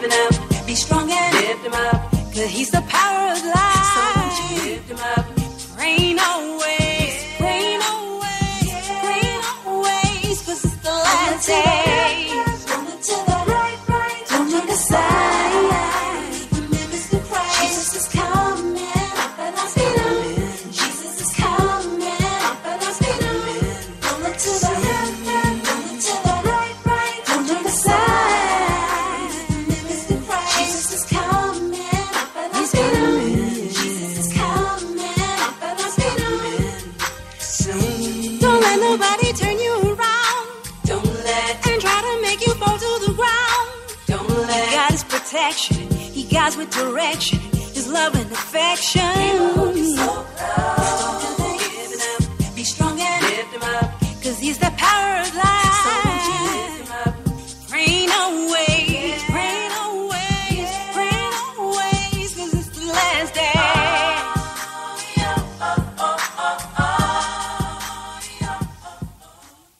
giving up. Be strong and lift him up. Cause he's the guides with direction. His love and affection. Be strong and lift up. Cause he's the power of life.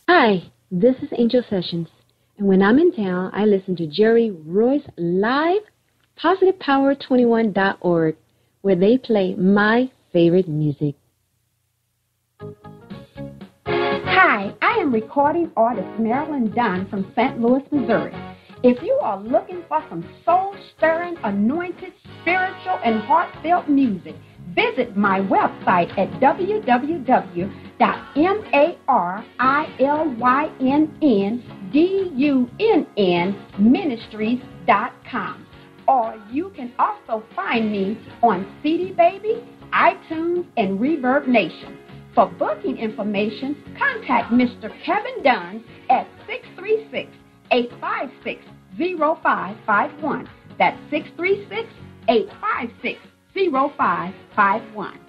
Hi, this is Angel Sessions, and when I'm in town, I listen to Jerry Royce live, PositivePower21.org, where they play my favorite music. Hi, I am recording artist Marilyn Dunn from St. Louis, Missouri. If you are looking for some soul stirring, anointed, spiritual, and heartfelt music, visit my website at www.marilyndunnministries.com. Or you can also find me on CD Baby, iTunes, and Reverb Nation. For booking information, contact Mr. Kevin Dunn at 636 856 0551. That's 636 856 0551.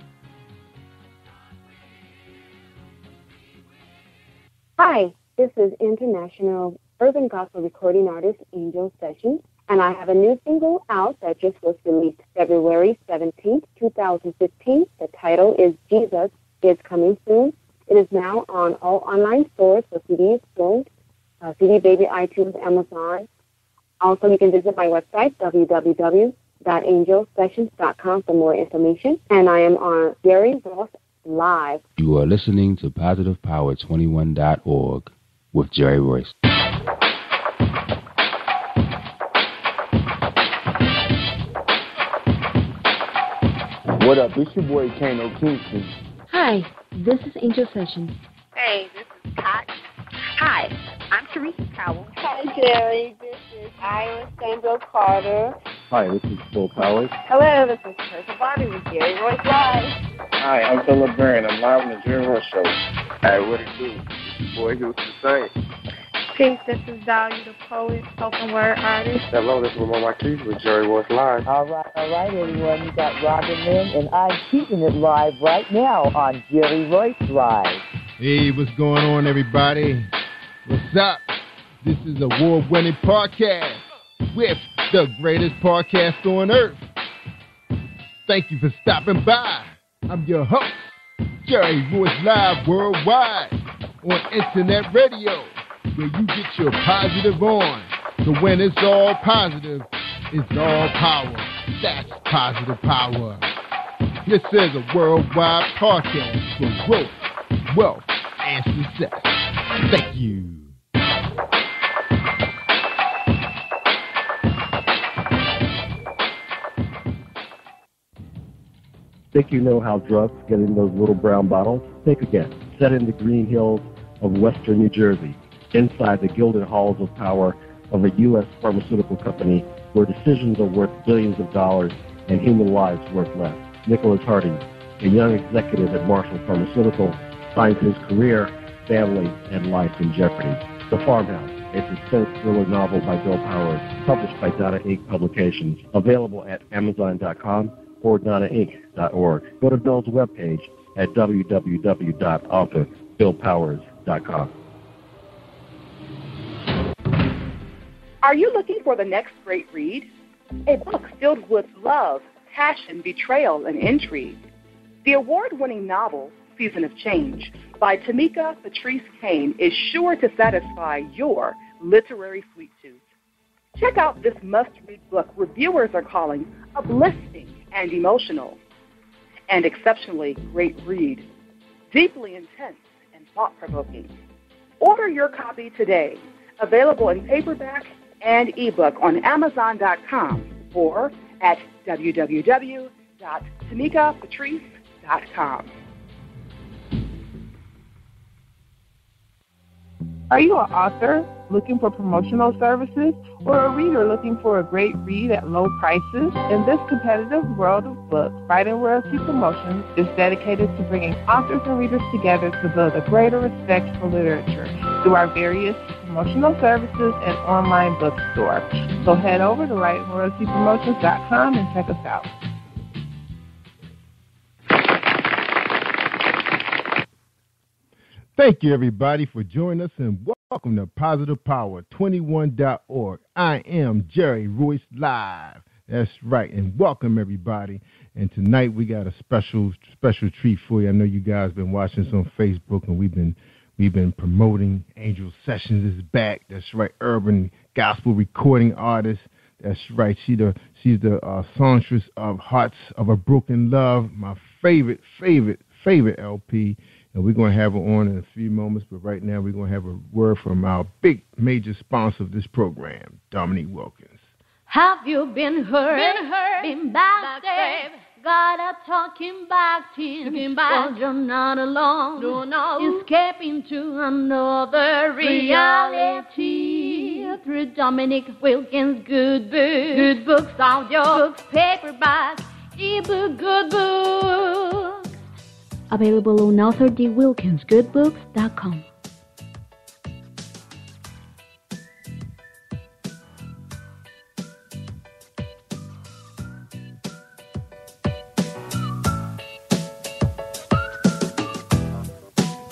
Hi, this is international urban gospel recording artist Angel Sessions, and I have a new single out that just was released February 17th, 2015. The title is Jesus is Coming Soon. It is now on all online stores for CDs sold, uh, CD Baby, iTunes, Amazon. Also, you can visit my website, www.angelsessions.com for more information. And I am on Jerry Royce Live. You are listening to PositivePower21.org with Jerry Royce. What up? It's your boy Kano Kingston. Hi, this is Angel Sessions. Hey, this is Pat. Hi, I'm Teresa Powell. Hi, Jerry. This is Ira Sandro Carter. Hi, this is Phil Powers. Hello, this is Teresa Bobby with Jerry Royce Live. Hi, I'm Philip Byrne. I'm live on the Jerry Royce Show. Hey, what it do? It's your boy Houston Saint. Peace, this is Dahlia the poet, spoken word artist. Hello, this is Lamar Marquise with Jerry Royce Live. All right, all right, everyone. You got Robin Lynn, and I'm keeping it live right now on Jerry Royce Live. Hey, what's going on, everybody? What's up? This is a award-winning podcast with the greatest podcast on earth. Thank you for stopping by. I'm your host, Jerry Royce Live Worldwide on Internet Radio, where you get your positive on. So when it's all positive, it's all power. That's positive power. This is a worldwide podcast for growth, wealth, and success. Thank you. Think you know how drugs get in those little brown bottles? Think again. Set in the green hills of western New Jersey, inside the gilded halls of power of a U.S. pharmaceutical company where decisions are worth billions of dollars and human lives worth less. Nicholas Harding, a young executive at Marshall Pharmaceutical, finds his career, family, and life in jeopardy. The Farmhouse, It's a suspense thriller novel by Bill Powers, published by Donna Inc. Publications, available at Amazon.com or DonnaInc.org. Go to Bill's webpage at www.authorBillPowers.com. Are you looking for the next great read? A book filled with love, passion, betrayal, and intrigue. The award winning novel, Season of Change, by Tamika Patrice Kane, is sure to satisfy your literary sweet tooth. Check out this must read book reviewers are calling uplifting and emotional, and exceptionally great read, deeply intense and thought provoking. Order your copy today, available in paperback and ebook on Amazon.com or at www.tamikapatrice.com. Are you an author looking for promotional services or a reader looking for a great read at low prices? In this competitive world of books, Writing Royalty Promotions is dedicated to bringing authors and readers together to build a greater respect for literature through our various promotional services and online bookstore. So head over to writingroyaltypromotions.com and check us out. Thank you, everybody, for joining us, and welcome to Positive Power 21.org. I am Jerry Royce Live. That's right, and welcome, everybody. And tonight we got a special special treat for you. I know you guys been watching us on Facebook, and we've been we've been promoting Angel Sessions is back. That's right, urban gospel recording artist. That's right. She the she's the uh, songstress of Hearts of a Broken Love, my favorite favorite favorite LP and we're going to have her on in a few moments. But right now, we're going to have a word from our big major sponsor of this program, Dominique Wilkins. Have you been hurt? Been hurt? Been backstabbed? God a talking back to you. Well, you're not alone. No, no. Escaping to another reality. Through Dominic Wilkins' good books. Good books, audio books, paperback, ebook, good books. Available on AuthorDWilkinsGoodBooks.com.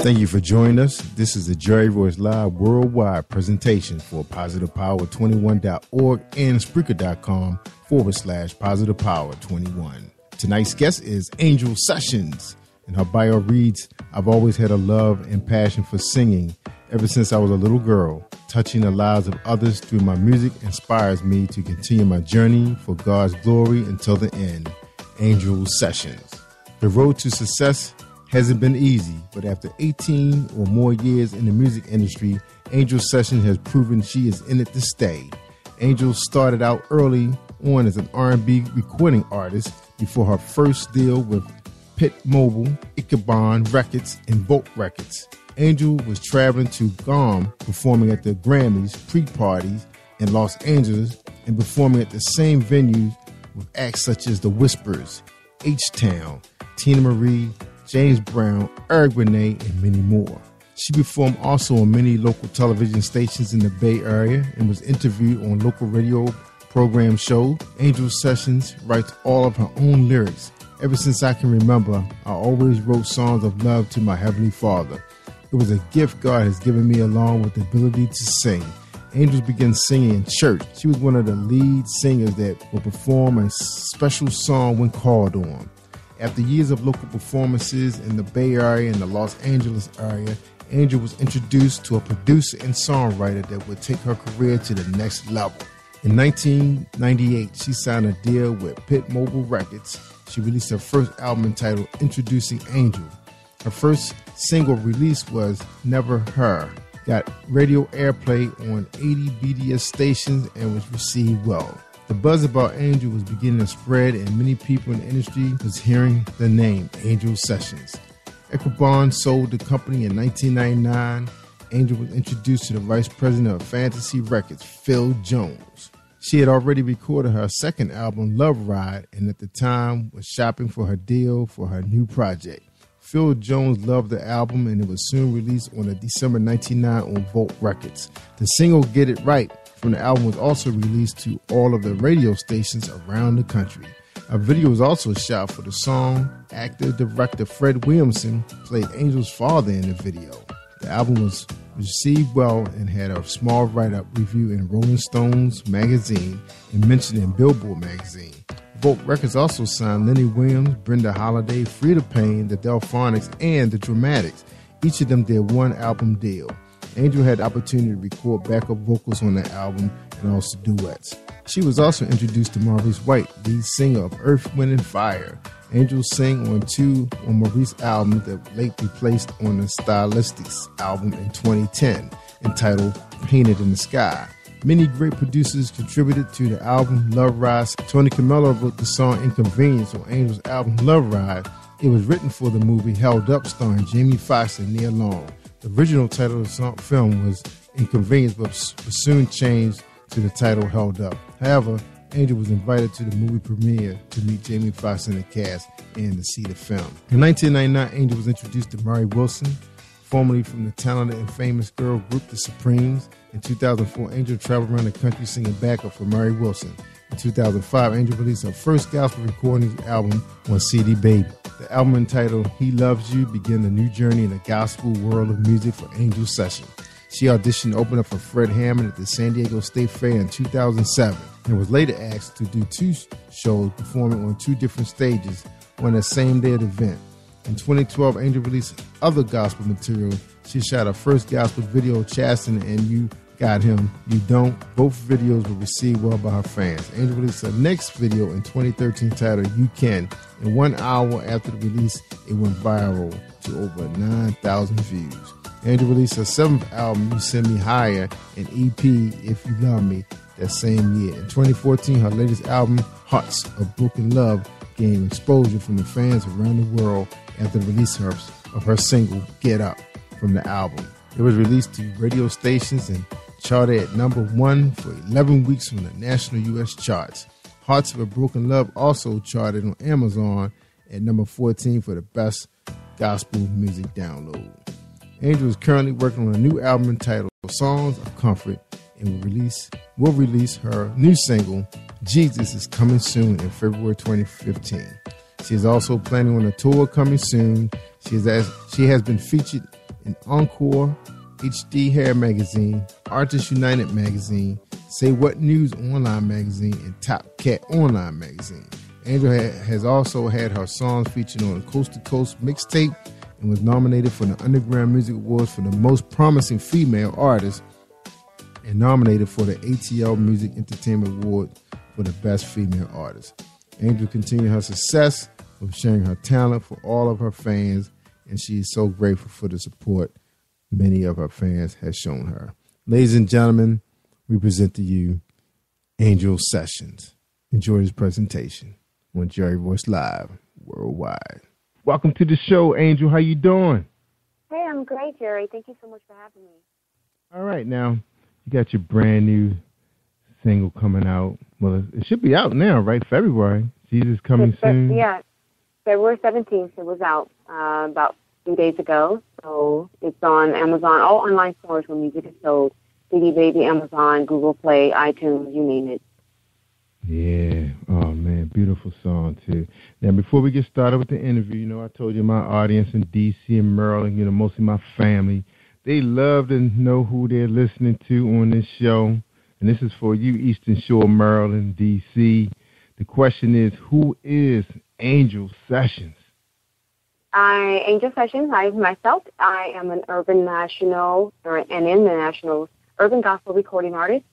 Thank you for joining us. This is the Jerry Royce Live Worldwide presentation for Positive Power 21.org and Spreaker.com forward slash Positive Power 21. Tonight's guest is Angel Sessions. And her bio reads I've always had a love and passion for singing ever since I was a little girl. Touching the lives of others through my music inspires me to continue my journey for God's glory until the end. Angel Sessions. The road to success hasn't been easy, but after 18 or more years in the music industry, Angel Session has proven she is in it to stay. Angel started out early on as an R&B recording artist before her first deal with Pit Mobile, Ichiban Records, and Volt Records. Angel was traveling to Guam, performing at the Grammys pre-parties in Los Angeles and performing at the same venues with acts such as The Whispers, H-Town, Tina Marie, James Brown, Eric Benet, and many more. She performed also on many local television stations in the Bay Area and was interviewed on local radio program show Angel Sessions writes all of her own lyrics Ever since I can remember, I always wrote songs of love to my Heavenly Father. It was a gift God has given me along with the ability to sing. Angels began singing in church. She was one of the lead singers that would perform a special song when called on. After years of local performances in the Bay Area and the Los Angeles area, Angel was introduced to a producer and songwriter that would take her career to the next level. In 1998, she signed a deal with Pit Mobile Records she released her first album entitled Introducing Angel. Her first single release was Never Her. Got radio airplay on 80 BDS stations and was received well. The buzz about Angel was beginning to spread, and many people in the industry was hearing the name Angel Sessions. Ichiban sold the company in 1999. Angel was introduced to the vice president of Fantasy Records, Phil Jones. She had already recorded her second album, Love Ride, and at the time was shopping for her deal for her new project. Phil Jones loved the album and it was soon released on a December 1999 on Volt Records. The single Get It Right from the album was also released to all of the radio stations around the country. A video was also shot for the song. Actor director Fred Williamson played Angel's father in the video. The album was received well and had a small write up review in Rolling Stones magazine and mentioned in Billboard magazine. Volt Records also signed Lenny Williams, Brenda Holloway, Freda Payne, the Delfonics, and the Dramatics. Each of them did one album deal. Angel had the opportunity to record backup vocals on the album and also duets. She was also introduced to Maurice White, lead singer of Earth, Wind, and Fire. Angel sang on two on Maurice albums that later placed on the Stylistics album in 2010, entitled Painted in the Sky. Many great producers contributed to the album Love Ride. Tony Camelo wrote the song Inconvenience on Angel's album Love Ride. It was written for the movie Held Up, starring Jamie Foxx and Nia Long. The original title of the film was Inconvenience, but was soon changed to the title Held Up. However, Angel was invited to the movie premiere to meet Jamie Foxx and the cast and to see the film. In 1999, Angel was introduced to Mary Wilson, formerly from the talented and famous girl group The Supremes. In 2004, Angel traveled around the country singing backup for Mary Wilson. In 2005, Angel released her first gospel recording album on CD Baby. The album entitled He Loves You began a new journey in the gospel world of music for Angel Session. She auditioned to open up for Fred Hammond at the San Diego State Fair in 2007 and was later asked to do two shows performing on two different stages on the same day of the event. In 2012, Angel released other gospel material. She shot her first gospel video, Chasten and You Got Him, You Don't. Both videos were received well by her fans. Angel released her next video in 2013 titled You Can. In one hour after the release, it went viral to over 9,000 views. Angel released her seventh album, You Send Me Higher, and EP, If You Love Me, that same year. In 2014, her latest album, Hearts of Broken Love, gained exposure from the fans around the world after the release of her single, Get Up, from the album. It was released to radio stations and charted at number one for 11 weeks on the national U.S. charts. Hearts of a Broken Love also charted on Amazon at number 14 for the best gospel music download. Angel is currently working on a new album entitled Songs of Comfort and will release will release her new single Jesus is coming soon in February 2015. She is also planning on a tour coming soon. She has she has been featured in Encore, HD Hair Magazine, Artists United Magazine, Say What News Online Magazine, and Top Cat Online Magazine. Angel has also had her songs featured on Coast to Coast mixtape and was nominated for the Underground Music Awards for the Most Promising Female Artist and nominated for the ATL Music Entertainment Award for the Best Female Artist. Angel continued her success of sharing her talent for all of her fans, and she is so grateful for the support many of her fans have shown her. Ladies and gentlemen, we present to you Angel Sessions. Enjoy this presentation on Jerry Royce Live worldwide. Welcome to the show, Angel. How you doing? Hey, I'm great, Jerry. Thank you so much for having me. All right, now you got your brand new single coming out. Well, it should be out now, right? February. Jesus coming it's, soon. Yeah, February 17th. It was out uh, about a few days ago. So it's on Amazon, all online stores where music is sold. CD Baby, Amazon, Google Play, iTunes, you name it. Yeah. Oh man, beautiful song too. Now before we get started with the interview, you know, I told you my audience in DC and Maryland, you know, mostly my family, they love to know who they're listening to on this show. And this is for you, Eastern Shore, Maryland, DC. The question is, who is Angel Sessions? I Angel Sessions. I myself, I am an urban national or an international urban gospel recording artist,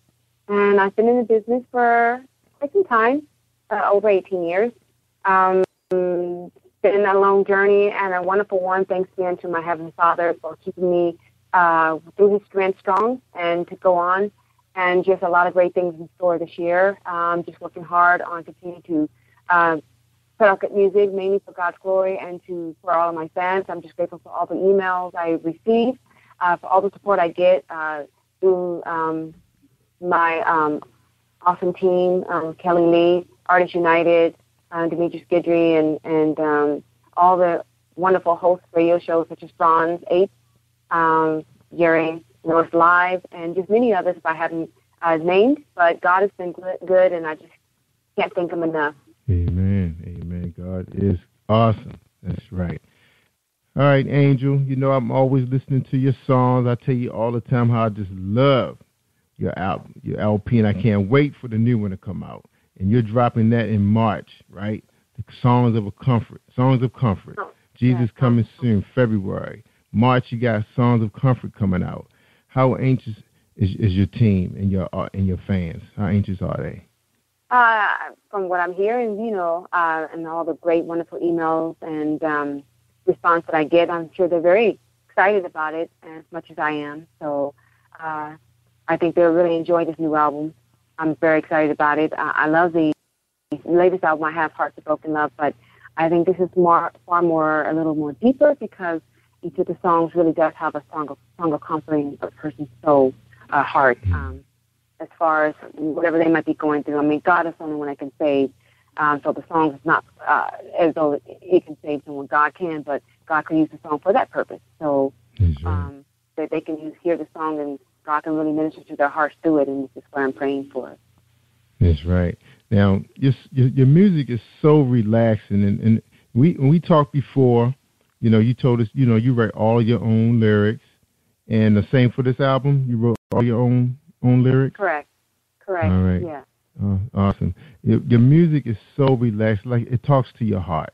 and I've been in the business for quite some time, uh, over 18 years. Um, been a long journey and a wonderful one. Thanks again to my Heavenly Father for keeping me uh, through His strength strong and to go on. And just a lot of great things in store this year. Um, just working hard on continuing to uh, put out good music, mainly for God's glory and to for all of my fans. I'm just grateful for all the emails I receive, uh, for all the support I get uh, through um, my um, awesome team, um, Kelly Lee, Artists United, uh, Demetrius Guidry, and and um, all the wonderful hosts radio shows such as Bronze Eight, um, Jerry North Live, and just many others if I haven't uh, named. But God has been good, and I just can't thank Him enough. Amen. God is awesome. That's right. All right, Angel. You know I'm always listening to your songs. I tell you all the time how I just love your album, your LP, and I can't wait for the new one to come out. And you're dropping that in March, right? The Songs of a Comfort. Songs of Comfort. Oh, Jesus coming soon, February. March, you got Songs of Comfort coming out. how anxious is, is your team and your uh, and your fans? How anxious are they? Uh, from what I'm hearing, you know, uh, and all the great, wonderful emails and um, response that I get, I'm sure they're very excited about it as much as I am. So uh, I think they'll really enjoy this new album. I'm very excited about it. Uh, I love the latest album I have, Hearts of Broken Love, but I think this is more, far more, a little more deeper because each of the songs really does have a song of, song of comforting a person's soul, uh, heart. Um, as far as whatever they might be going through. I mean, God is the only one that can save. Um, so the song is not uh, as though it can save someone. God can, but God can use the song for that purpose. So um, that they can use, hear the song and God can really minister to their hearts through it, and this is what I'm praying for. It. That's right. Now, your your, your music is so relaxing, and, and we when we talked before, you know, you told us, you know, you write all your own lyrics, and the same for this album. You wrote all your own own lyrics? Correct. Correct. All right. Yeah. Uh, awesome. Your, your music is so relaxed, like it talks to your heart.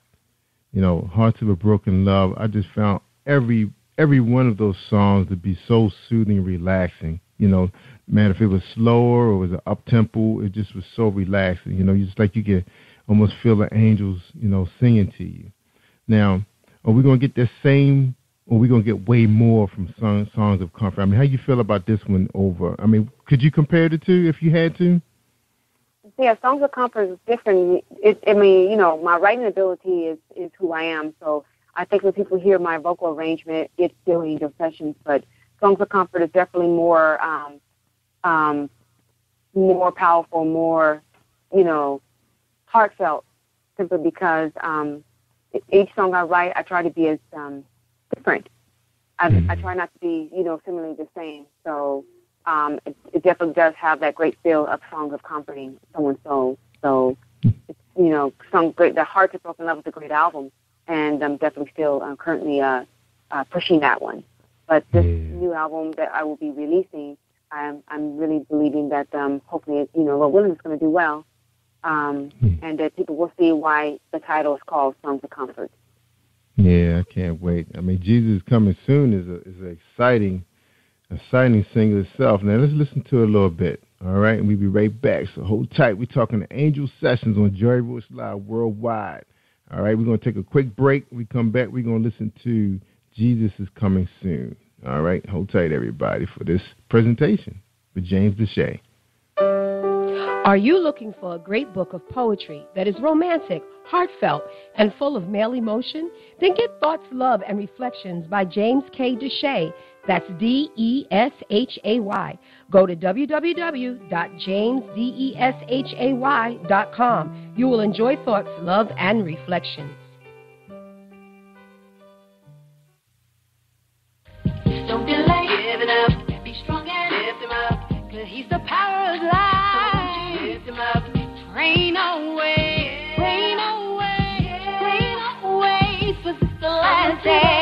You know, "Hearts of a Broken Love." I just found every every one of those songs to be so soothing, and relaxing. You know, man, if it was slower or was an up tempo, it just was so relaxing. You know, you just like you could almost feel the angels, you know, singing to you. Now, are we gonna get that same or we gonna get way more from song, songs of comfort? I mean, how you feel about this one over? I mean, could you compare the two if you had to? Yeah, songs of comfort is different. It, I mean, you know, my writing ability is is who I am. So I think when people hear my vocal arrangement, it's still Angel Sessions, but songs of comfort is definitely more um, um, more powerful, more you know, heartfelt, simply because um, each song I write, I try to be as um, different. I, mm-hmm. I try not to be, you know, similarly the same. So um, it, it definitely does have that great feel of songs of comforting someone's soul. So, it's, you know, some great. The Heart to Broken Love is a great album, and I'm definitely still uh, currently uh, uh, pushing that one. But this yeah. new album that I will be releasing, I'm I'm really believing that um, hopefully, you know, Lord willing, is going to do well, um, mm. and that people will see why the title is called Songs of Comfort. Yeah, I can't wait. I mean, Jesus coming soon is a is an exciting, exciting single itself. Now let's listen to it a little bit. All right, and we'll be right back. So hold tight. We're talking to Angel Sessions on Jerry Royce Live worldwide. All right, we're gonna take a quick break. we come back, we're gonna listen to Jesus is coming soon. All right, hold tight, everybody, for this presentation with James Deshay. Are you looking for a great book of poetry that is romantic? heartfelt, and full of male emotion? Then get Thoughts, Love, and Reflections by James K. Deshay. That's D E S H A Y. Go to www.jamesdeshay.com. You will enjoy Thoughts, Love, and Reflections. Don't delay, up, be strong and lift him up, cause he's the power of life. Him up, train away. last day.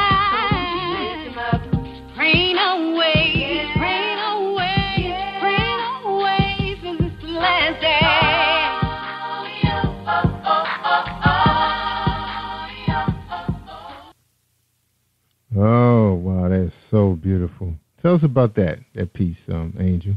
so beautiful. Tell us about that that piece, um, Angel.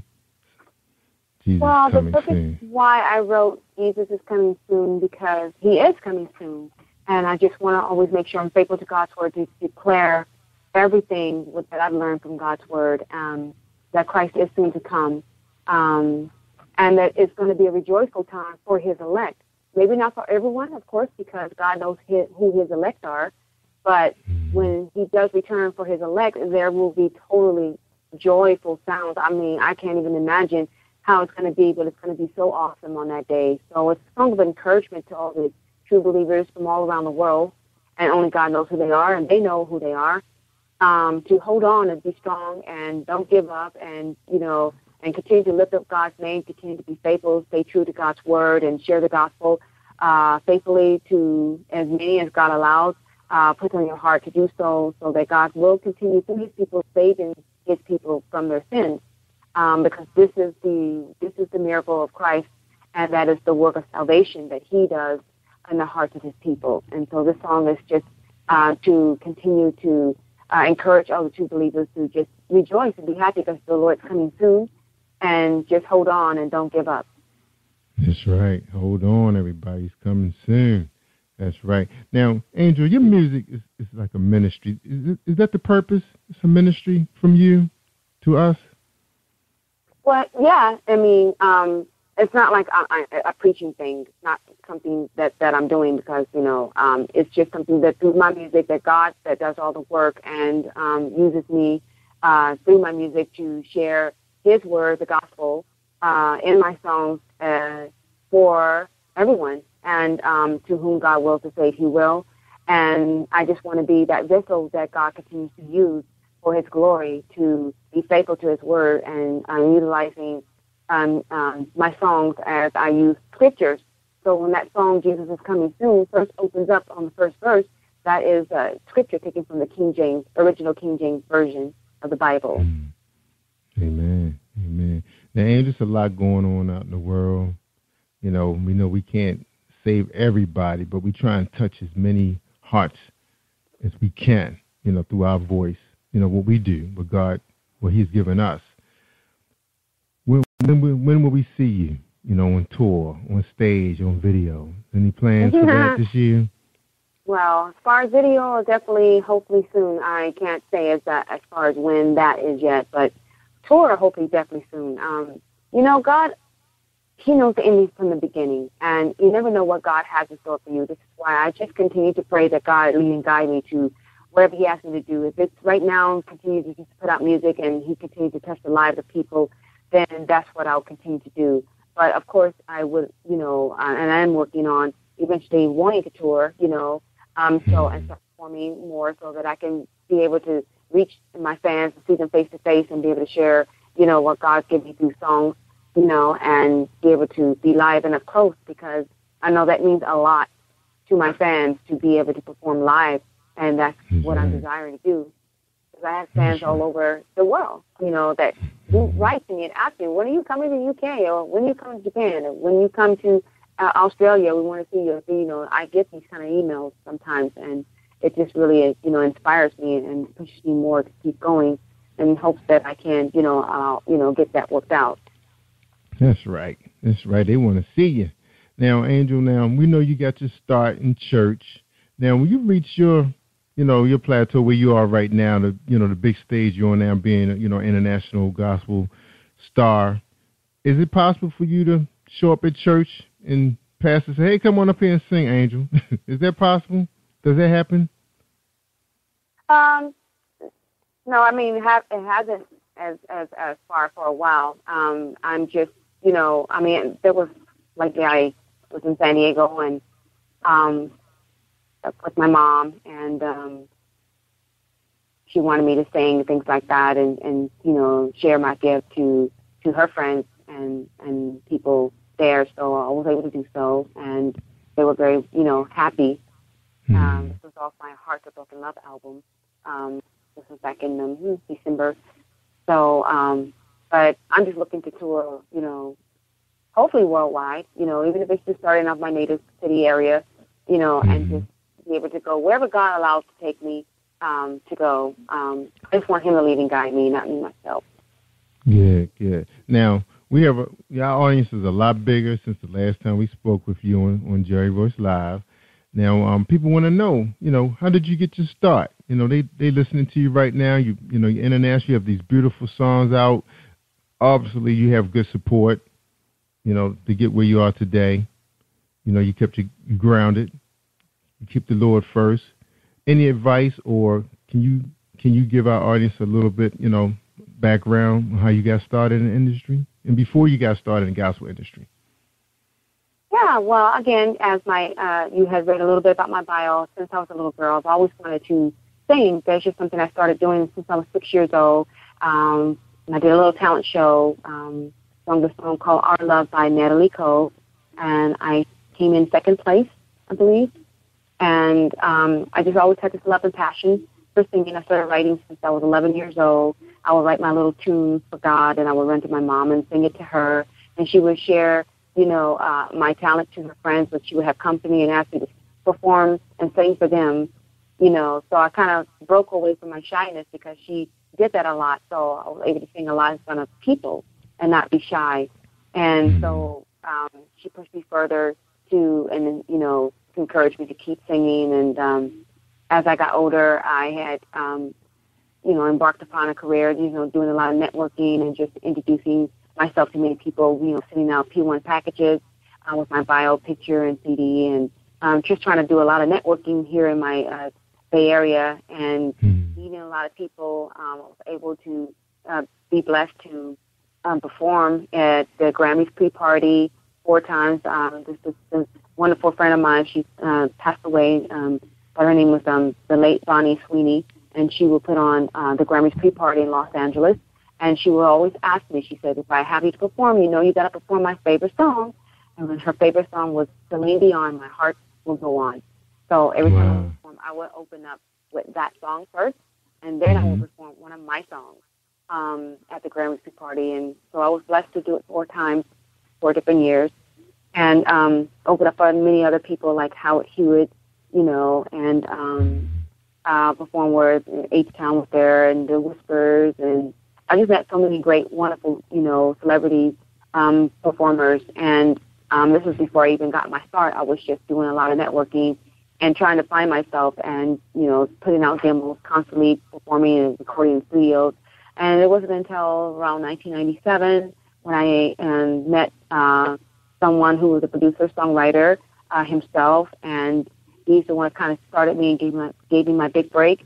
Jesus well, coming the purpose soon. why I wrote Jesus is coming soon because He is coming soon, and I just want to always make sure I'm faithful to God's word to declare everything that I've learned from God's word. Um, that Christ is soon to come, um, and that it's going to be a rejoiceful time for His elect. Maybe not for everyone, of course, because God knows his, who His elect are. But when he does return for his elect, there will be totally joyful sounds. I mean, I can't even imagine how it's going to be, but it's going to be so awesome on that day. So it's a song of encouragement to all the true believers from all around the world, and only God knows who they are, and they know who they are. Um, to hold on and be strong and don't give up, and you know, and continue to lift up God's name, continue to be faithful, stay true to God's word, and share the gospel uh, faithfully to as many as God allows. Uh, put on your heart to do so, so that God will continue through His people saving His people from their sins. Um, because this is the this is the miracle of Christ, and that is the work of salvation that He does in the hearts of His people. And so this song is just uh, to continue to uh, encourage all the true believers to just rejoice and be happy because the Lord's coming soon, and just hold on and don't give up. That's right. Hold on, everybody. He's coming soon. That's right. Now, Angel, your music is, is like a ministry. Is, it, is that the purpose? It's a ministry from you to us? Well, yeah. I mean, um, it's not like I, I, a preaching thing. Not something that, that I'm doing because, you know, um, it's just something that through my music that God that does all the work and um, uses me uh, through my music to share his word, the gospel, uh, in my songs uh, for everyone and um, to whom God wills to save, He will. And I just want to be that vessel that God continues to use for His glory to be faithful to His word and um, utilizing um, um, my songs as I use scriptures. So when that song Jesus is coming soon first opens up on the first verse, that is a scripture taken from the King James original King James version of the Bible. Mm. Amen. Amen. Now, ain't just a lot going on out in the world. You know, we know we can't save everybody, but we try and touch as many hearts as we can, you know, through our voice, you know, what we do, what God, what He's given us. When, when, when will we see you, you know, on tour, on stage, on video? Any plans for that this year? Well, as far as video, definitely, hopefully soon. I can't say as that as far as when that is yet, but tour, hopefully, definitely soon. Um, you know, God he knows the ending from the beginning, and you never know what God has in store for you. This is why I just continue to pray that God lead and guide me to whatever He asks me to do. If it's right now, continue to just put out music, and He continues to touch the lives of people, then that's what I'll continue to do. But of course, I would, you know, uh, and I'm working on eventually wanting to tour, you know, um, so and start performing more, so that I can be able to reach my fans and see them face to face, and be able to share, you know, what God's given me through songs you know, and be able to be live and up close because I know that means a lot to my fans to be able to perform live, and that's mm-hmm. what I'm desiring to do. Because I have fans all over the world, you know, that do write to me and ask me, when are you coming to the UK, or when are you coming to Japan, or when you come to uh, Australia, we want to see you. So, you know, I get these kind of emails sometimes, and it just really, you know, inspires me and pushes me more to keep going in hopes that I can, you know, uh, you know, get that worked out. That's right. That's right. They want to see you. Now, Angel, now we know you got your start in church. Now, when you reach your, you know, your plateau where you are right now, the you know the big stage you're on now, being you know international gospel star, is it possible for you to show up at church and pastor say, "Hey, come on up here and sing, Angel"? is that possible? Does that happen? Um, no, I mean it, it hasn't as as as far for a while. Um, I'm just you know, I mean, there was like I was in San Diego and um, with my mom, and um, she wanted me to sing things like that, and and you know, share my gift to to her friends and and people there. So I was able to do so, and they were very you know happy. Mm-hmm. Um, this was off my Heart to Broken Love album. Um, this was back in um, December. So um, but I'm just looking to tour, you know, hopefully worldwide, you know, even if it's just starting off my native city area, you know, mm-hmm. and just be able to go wherever God allows to take me um, to go. Um, I just want Him to lead and guide me, not me myself. Yeah, good. Now we have a, our audience is a lot bigger since the last time we spoke with you on, on Jerry Royce Live. Now, um, people want to know, you know, how did you get your start? You know, they they listening to you right now. You you know, you're international. You have these beautiful songs out obviously you have good support, you know, to get where you are today. You know, you kept you grounded. You keep the Lord first. Any advice, or can you can you give our audience a little bit, you know, background, how you got started in the industry, and before you got started in the gospel industry? Yeah, well, again, as my uh, you had read a little bit about my bio, since I was a little girl, I've always wanted to sing. That's just something I started doing since I was six years old. Um, I did a little talent show, um, sung the song called Our Love by Natalie Cole, and I came in second place, I believe. And um, I just always had this love and passion for singing. I started writing since I was 11 years old. I would write my little tunes for God, and I would run to my mom and sing it to her, and she would share you know, uh, my talent to her friends, but she would have company and ask me to perform and sing for them, you know. So I kind of broke away from my shyness because she did that a lot. So I was able to sing a lot in front of people and not be shy. And so um, she pushed me further to, and you know, encouraged me to keep singing. And um, as I got older, I had, um, you know, embarked upon a career, you know, doing a lot of networking and just introducing myself to many people, you know, sending out P1 packages uh, with my bio picture and CD, and um, just trying to do a lot of networking here in my uh, Bay Area, and mm. meeting a lot of people. Um, I was able to uh, be blessed to um, perform at the Grammys pre-party four times. Um, this is a wonderful friend of mine. She uh, passed away, um, but her name was um, the late Bonnie Sweeney, and she would put on uh, the Grammys pre-party in Los Angeles. And she would always ask me, she said, if I have you to perform, you know you got to perform my favorite song. And her favorite song was Celine Dion, My Heart Will Go On. So every wow. time I would perform, I would open up with that song first, and then mm-hmm. I would perform one of my songs um, at the Grammys party. And so I was blessed to do it four times, four different years, and um, open up for many other people like Howard Hewitt, you know, and um, uh, perform with H Town was there, and the Whispers, and I just met so many great, wonderful, you know, celebrities, um, performers, and um, this was before I even got my start. I was just doing a lot of networking and trying to find myself, and you know, putting out demos, constantly performing and recording in studios. And it wasn't until around 1997 when I um, met uh, someone who was a producer, songwriter uh, himself, and he's the one that kind of started me and gave me gave me my big break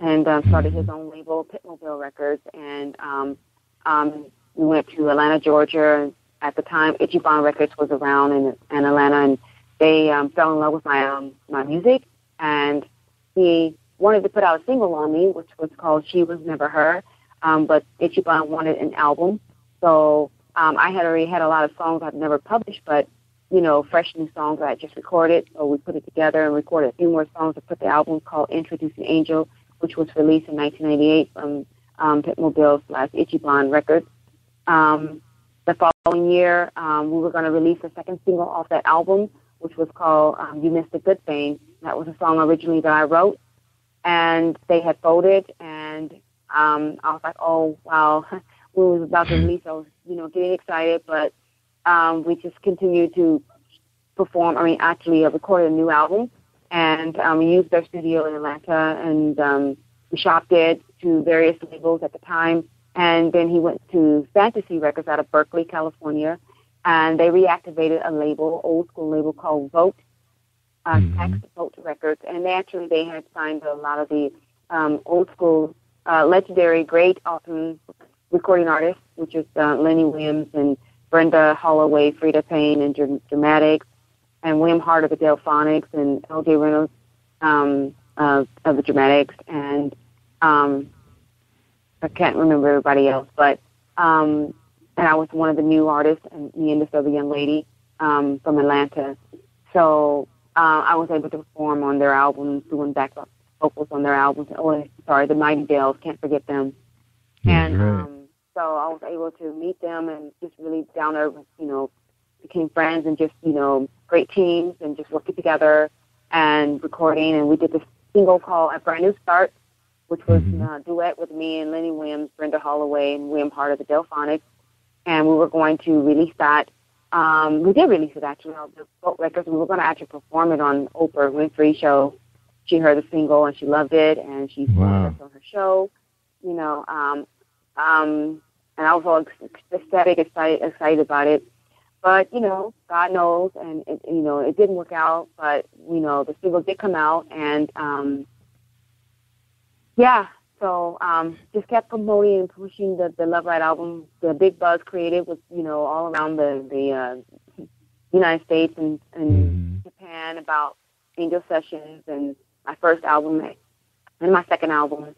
and uh, started his own label, Pitmobile Records, and um, um, we went to Atlanta, Georgia. At the time, Itchy Ichiban Records was around in, in Atlanta, and they um, fell in love with my um, my music, and he wanted to put out a single on me, which was called "She Was Never Her," um, but Ichiban wanted an album, so um, I had already had a lot of songs I've never published, but you know, fresh new songs I just recorded. So we put it together and recorded a few more songs to put the album called Introducing Angel which was released in 1998 from um, Pitmobile slash Ichiban Records. Um, the following year, um, we were going to release a second single off that album, which was called um, You Missed a Good Thing. That was a song originally that I wrote, and they had folded, and um, I was like, oh, wow. we was about to release, I was, you know, getting excited, but um, we just continued to perform. I mean, actually, I recorded a new album and um, we used their studio in Atlanta, and um, we shopped it to various labels at the time. And then he went to Fantasy Records out of Berkeley, California, and they reactivated a label, old school label called Volt, uh, mm-hmm. Text Volt Records, and actually they had signed a lot of the um, old school, uh, legendary, great, awesome recording artists, which is uh, Lenny Williams and Brenda Holloway, Freda Payne, and Dramatics, and William Hart of the Delfonics and L.J. Reynolds um, of, of the Dramatics, and um, I can't remember everybody else, but um, and I was one of the new artists, and me and this other young lady um, from Atlanta. So uh, I was able to perform on their albums, doing back vocals on their albums. Oh, sorry, the Mighty Bells, can't forget them. and right. um, so I was able to meet them and just really down there, you know, became friends and just, you know, great teams and just working together and recording. And we did this single called A Brand New Start, which was mm-hmm. a duet with me and Lenny Williams, Brenda Holloway, and William Hart of the Delfonics. And we were going to release that. Um, we did release it actually on the Volt Records. We were going to actually perform it on Oprah Winfrey show. She heard the single and she loved it, and she wow. performed it on her show. You know, um, um, and I was all ecstatic, excited, excited about it. But you know, God knows, and it, you know, it didn't work out. But you know, the single did come out, and um, yeah, so um, just kept promoting and pushing the the Love Ride album. The big buzz created was you know all around the the uh, United States and, and Mm-hmm. Japan about Angel Sessions and my first album and my second album.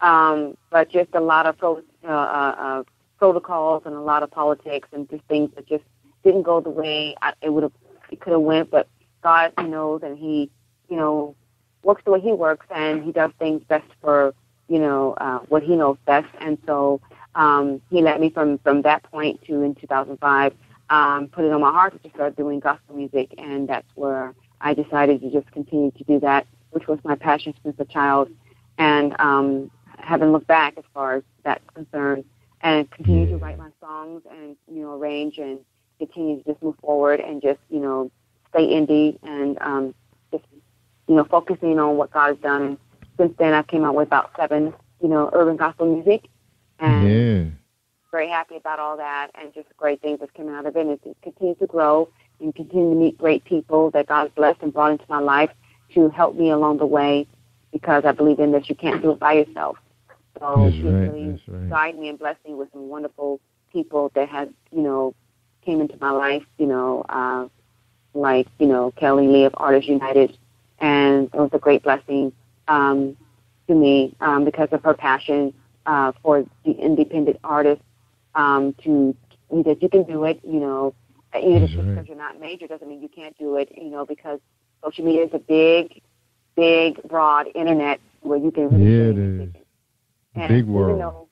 Um, but just a lot of pro, uh, uh, uh, protocols and a lot of politics and just things that just didn't go the way I, it would have it could have went. But God knows, and He you know works the way He works, and He does things best for you know uh, what He knows best. And so um, He led me from from that point to in 2005 um, put it on my heart to start doing gospel music, and that's where I decided to just continue to do that, which was my passion since a child, and um, haven't looked back as far as that's concerned, and continue to write my songs and you know arrange and continue to just move forward and just you know stay indie and um, just you know focusing on what God has done. Since then, I've came out with about seven you know urban gospel music, and Yeah. very happy about all that and just great things that's coming out of it. And it continues to grow and continue to meet great people that God has blessed and brought into my life to help me along the way because I believe in this. You can't do it by yourself. So That's He's right, really right. guided me and blessed me with some wonderful people that had, you know, came into my life, you know, uh, like, you know, Kelly Lee of Artists United. And it was a great blessing um, to me um, because of her passion uh, for the independent artist um, to that you can do it. You know, even if just because you're not major doesn't mean you can't do it. You know, because social media is a big, big, broad internet where you can really Yeah, it is. and Big world. though-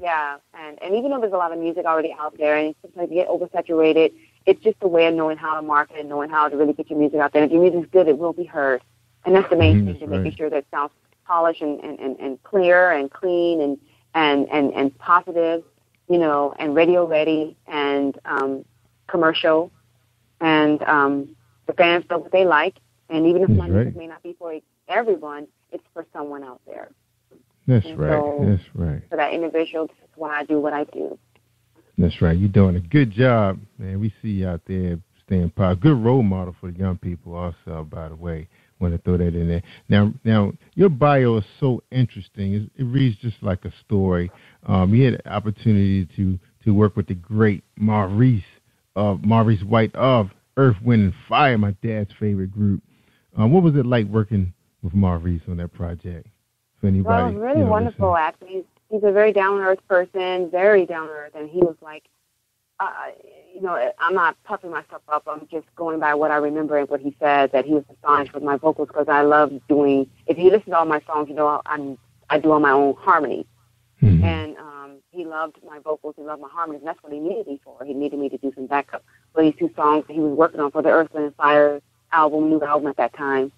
yeah, and and even though there's a lot of music already out there, and sometimes you get oversaturated, it's just a way of knowing how to market and knowing how to really get your music out there. And if your music's good, it will be heard, and that's the main thing that's to making sure that it sounds polished and, and, and, and clear and clean and and and and positive, you know, and radio ready and um, commercial, and um, the fans know what they like. And even if my That's music may not be for everyone, it's for someone out there. That's And right. so- That's right. For that individual, this is why I do what I do. That's right. You're doing a good job, man. We see you out there staying positive. Good role model for the young people, also. By the way, want to throw that in there. Now, now your bio is so interesting. It, it reads just like a story. Um, you had the opportunity to to work with the great Maurice, uh, Maurice White of Earth, Wind, and Fire, my dad's favorite group. Um, what was it like working with Maurice on that project? For anybody, Well, it was really you know, wonderful, actually. He's, he's a very down to earth person, very down to earth, and he was like, uh, you know, I'm not puffing myself up. I'm just going by what I remember and what he said. That he was astonished with my vocals because I love doing. If you listen to all my songs, you know I'm I do all my own harmonies, Mm-hmm. and um, he loved my vocals. He loved my harmonies, and that's what he needed me for. He needed me to do some backup for these two songs that he was working on for the Earth, Wind, and Fire album, new album at that time,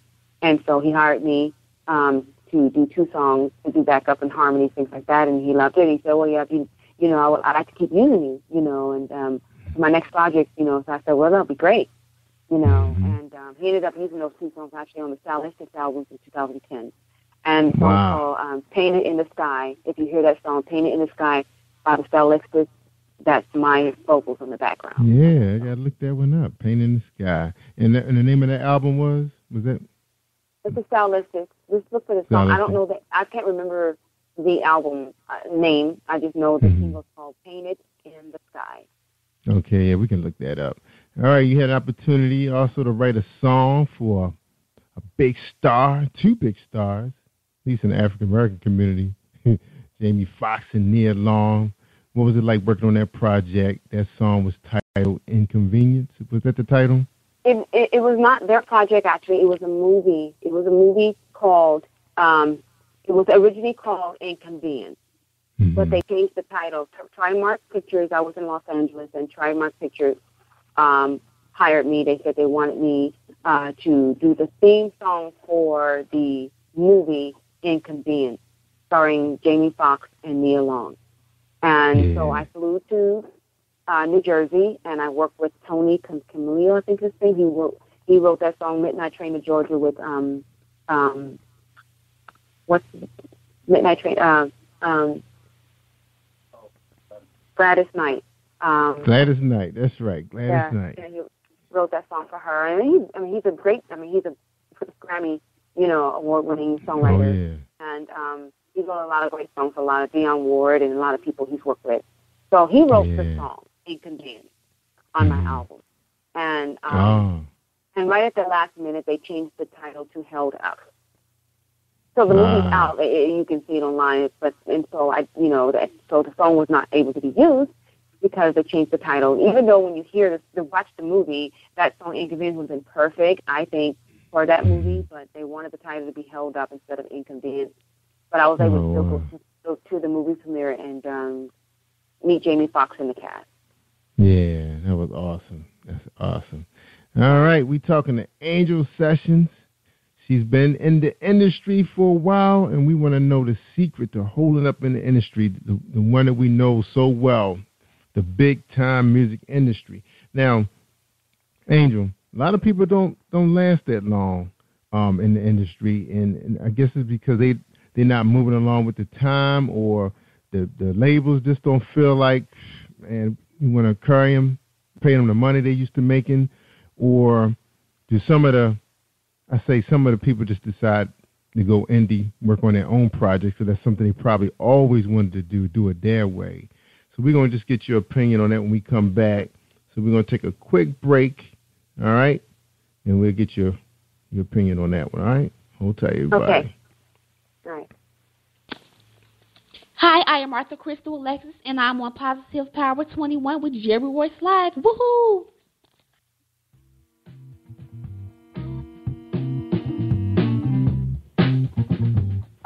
and so he hired me um, to do two songs to do backup and harmonies, things like that, and he loved it. He said, "Well, yeah, if you, you know, I would, I'd like to keep using you, you know, and um, my next project, you know." So I said, "Well, that'll be great," you know, and um, he ended up using those two songs actually on the Stylistics album in 2010, and the song Wow. called um, "Painted in the Sky." If you hear that song, "Painted in the Sky" by the Stylistics, that's my vocals in the background. Yeah, I gotta look that one up. Pain in the Sky. And the, and the name of that album was was that It's a Stylistics. Just look for the song. I don't know that. I can't remember the album uh, name. I just know the Mhm. single's called "Painted in the Sky." Okay, yeah, we can look that up. All right, you had an opportunity also to write a song for a big star, two big stars, at least in the African American community, Jamie Foxx and Nia Long. What was it like working on that project? That song was titled Inconvenience. Was that the title? It, it it was not their project actually. It was a movie. It was a movie called. Um, it was originally called Inconvenience, but they changed the title. Trimark Pictures. I was in Los Angeles, and Trimark Pictures um, hired me. They said they wanted me uh, to do the theme song for the movie Inconvenience, starring Jamie Foxx and Nia Long. And so I flew to uh, New Jersey, and I worked with Tony Cam- Camillo, I think his name. He wrote he wrote that song "Midnight Train to Georgia" with um um what's Midnight Train uh, um Gladys Knight. Um, Gladys Knight. That's right, Gladys yeah, Knight. yeah, he wrote that song for her, and he I mean he's a great I mean he's a Grammy you know award winning songwriter, Oh yeah. and um He wrote a lot of great songs, for a lot of Dionne Warwick and a lot of people he's worked with. So he wrote Yeah. the song Inconvenience on my album. And um, Oh. and right at the last minute, they changed the title to Held Up. So the movie's Ah. out. You can see it online. But and so I, you know, that so the song was not able to be used because they changed the title. Even though when you hear the, the watch the movie, that song Inconvenience would have been perfect, I think, for that movie. But they wanted the title to be Held Up instead of Inconvenience. But I was able to still go to, go to the movie premiere and um, meet Jamie Foxx in the cast. Yeah, that was awesome. That's awesome. All right, we talking to Angel Sessions. She's been in the industry for a while, and we want to know the secret to holding up in the industry, the, the one that we know so well, the big time music industry. Now, Angel, a lot of people don't don't last that long um, in the industry, and, and I guess it's because they they're not moving along with the time, or the the labels just don't feel like, and we want to carry them, pay them the money they used to making, or do some of the I say some of the people just decide to go indie, work on their own projects, so that's something they probably always wanted to do, do it their way. So we're gonna just get your opinion on that when we come back. So we're gonna take a quick break, all right, and we'll get your your opinion on that one, all right? Hold tight, everybody. Okay. All right. Hi, I am Martha Crystal Alexis, and I'm on Positive Power 21 with Jerry Royce Live. Woohoo!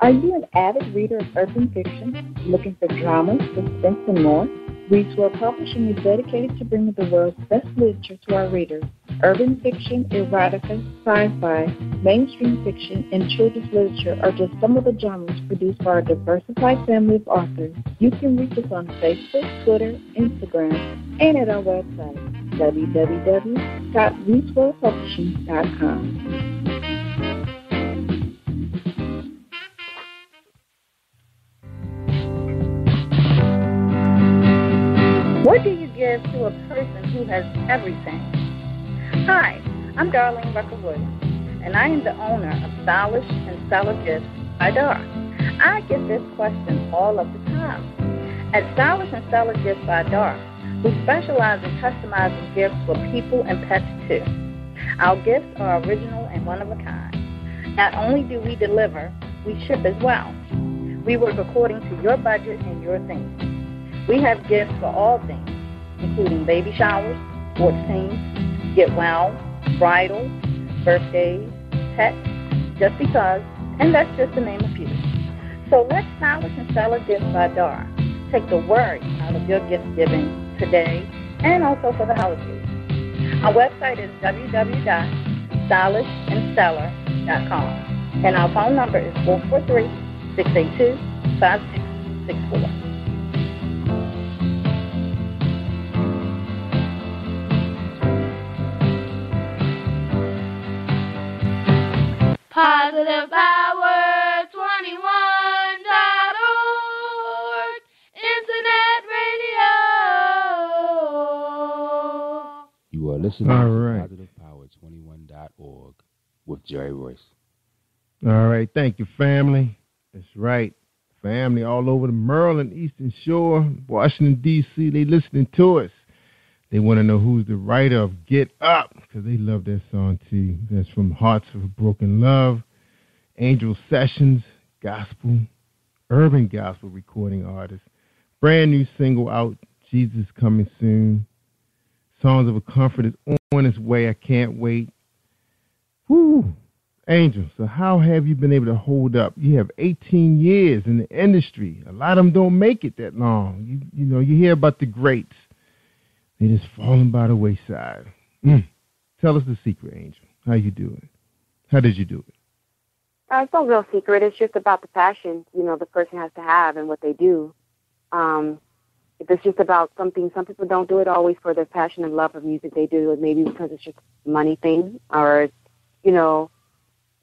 Are you an avid reader of urban fiction, looking for drama, suspense, and more? Reach World Publishing is dedicated to bringing the world's best literature to our readers. Urban fiction, erotica, sci-fi, mainstream fiction, and children's literature are just some of the genres produced by our diversified family of authors. You can reach us on Facebook, Twitter, Instagram, and at our website, www.reachworldpublishing.com. What do you give to a person who has everything? Hi, I'm Darlene Rucker Williams, and I am the owner of Stylish and Stellar Gifts by Dar. I get this question all of the time. At Stylish and Stellar Gifts by Dar, we specialize in customizing gifts for people and pets too. Our gifts are original and one of a kind. Not only do we deliver, we ship as well. We work according to your budget and your theme. We have gifts for all things, including baby showers, sports teams, get well, bridal, birthdays, pets, just because, and that's just to name a few. So let's stylish and sell a gift by Dar. Take the worry out of your gift giving today and also for the holidays. Our website is www.stylishandstellar.com and our phone number is 443 682 5664. Positive Power 21.org Internet Radio. You are listening All to. PositivePower21.org with Jerry Royce. All right, thank you, family. That's right. Family all over the Maryland, Eastern Shore, Washington, D.C., they listening to us. They want to know who's the writer of Get Up because they love that song too. That's from Hearts of Broken Love, Angel Sessions, gospel, urban gospel recording artist. Brand new single out, Jesus Coming Soon. Songs of a Comfort is on its way. I can't wait. Woo! Angel, so how have you been able to hold up? You have 18 years in the industry. A lot of them don't make it that long. You, you know, you hear about the greats. They just falling by the wayside. Mm. Tell us the secret, Angel. How you doing? How did you do it? Uh, it's no real secret. It's just about the passion, you know, the person has to have and what they do. Um, if it's just about something, some people don't do it always for their passion and love of music. They do it maybe because it's just a money thing, or you know,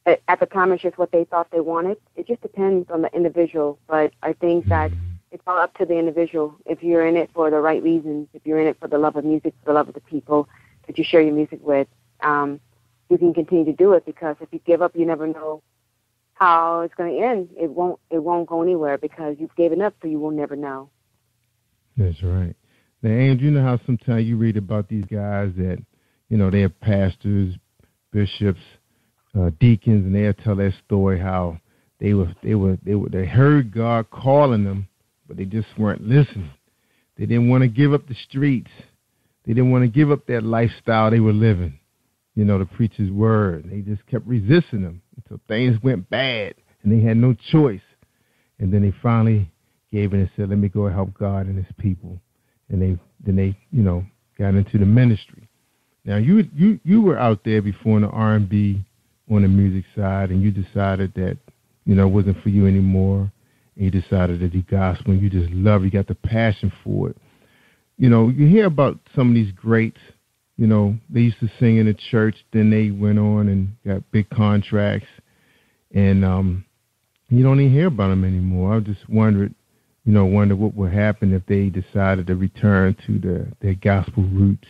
at, at the time it's just what they thought they wanted. It just depends on the individual. But I think that it's all up to the individual. If you're in it for the right reasons, if you're in it for the love of music, for the love of the people that you share your music with, um, you can continue to do it because if you give up, you never know how it's going to end. It won't. It won't go anywhere because you've given up, so you will never know. That's right. Now, Angel, you know how sometimes you read about these guys that, you know, they're pastors, bishops, uh, deacons, and they'll tell that story how they were they were they were they heard God calling them, but they just weren't listening. They didn't want to give up the streets. They didn't want to give up that lifestyle they were living. You know, to preach His word. They just kept resisting Him until things went bad, and they had no choice. And then they finally gave in and said, "Let me go help God and His people." And they then they you know got into the ministry. Now you you you were out there before in the R and B on the music side, and you decided that you know, wasn't for you anymore, and you decided to do gospel, and you just love it, you got the passion for it. You know, you hear about some of these greats, you know, they used to sing in the church, then they went on and got big contracts, and um, you don't even hear about them anymore. I just wondered, you know, wonder what would happen if they decided to return to the, their gospel roots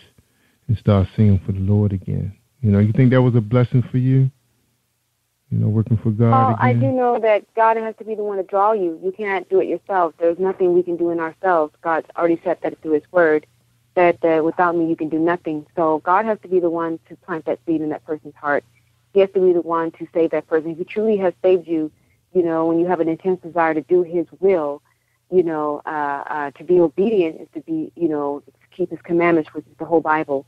and start singing for the Lord again. You know, you think that was a blessing for you? you know, working for God. Well, again? I do know that God has to be the one to draw you. You can't do it yourself. There's nothing we can do in ourselves. God's already said that through His Word, that uh, without me you can do nothing. So God has to be the one to plant that seed in that person's heart. He has to be the one to save that person. He truly has saved you, you know, when you have an intense desire to do His will, you know, uh, uh, to be obedient is to be, you know, keep His commandments, which is the whole Bible.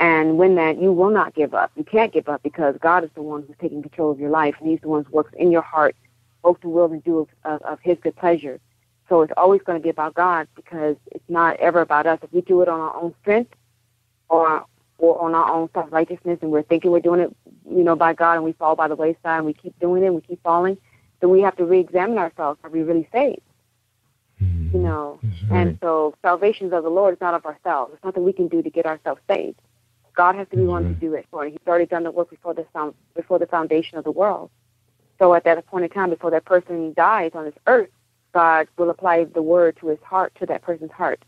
And when that, you will not give up. You can't give up because God is the one who's taking control of your life, and He's the one who works in your heart, both to will and do of, of, of His good pleasure. So it's always going to be about God because it's not ever about us. If we do it on our own strength or or on our own self righteousness, and we're thinking we're doing it, you know, by God, and we fall by the wayside, and we keep doing it, and we keep falling, then we have to re-examine ourselves. Are we really saved? Mm-hmm. You know, right. and so salvation is of the Lord. It's not of ourselves. It's nothing we can do to get ourselves saved. God has to be one to do it for. And He's already done the work before the sound, before the foundation of the world. So at that point in time, before that person dies on this earth, God will apply the word to his heart, to that person's heart.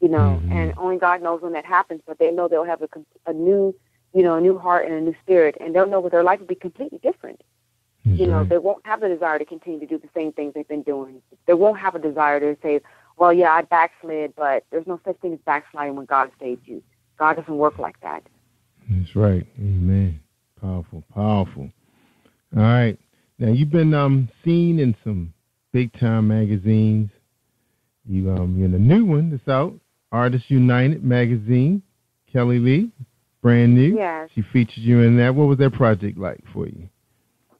You know, Mm-hmm. and only God knows when that happens. But they know they'll have a, a new, you know, a new heart and a new spirit, and they'll know that their life will be completely different. That's You know, they won't have the desire to continue to do the same things they've been doing. They won't have a desire to say, "Well, yeah, I backslid," but there's no such thing as backsliding when God saved you. God doesn't work like that. That's right. Amen. Powerful, powerful. All right. Now you've been um seen in some big time magazines. You um you're in the new one that's out, Artists United magazine. Kelly Lee, brand new. Yes. She featured you in that. What was that project like for you?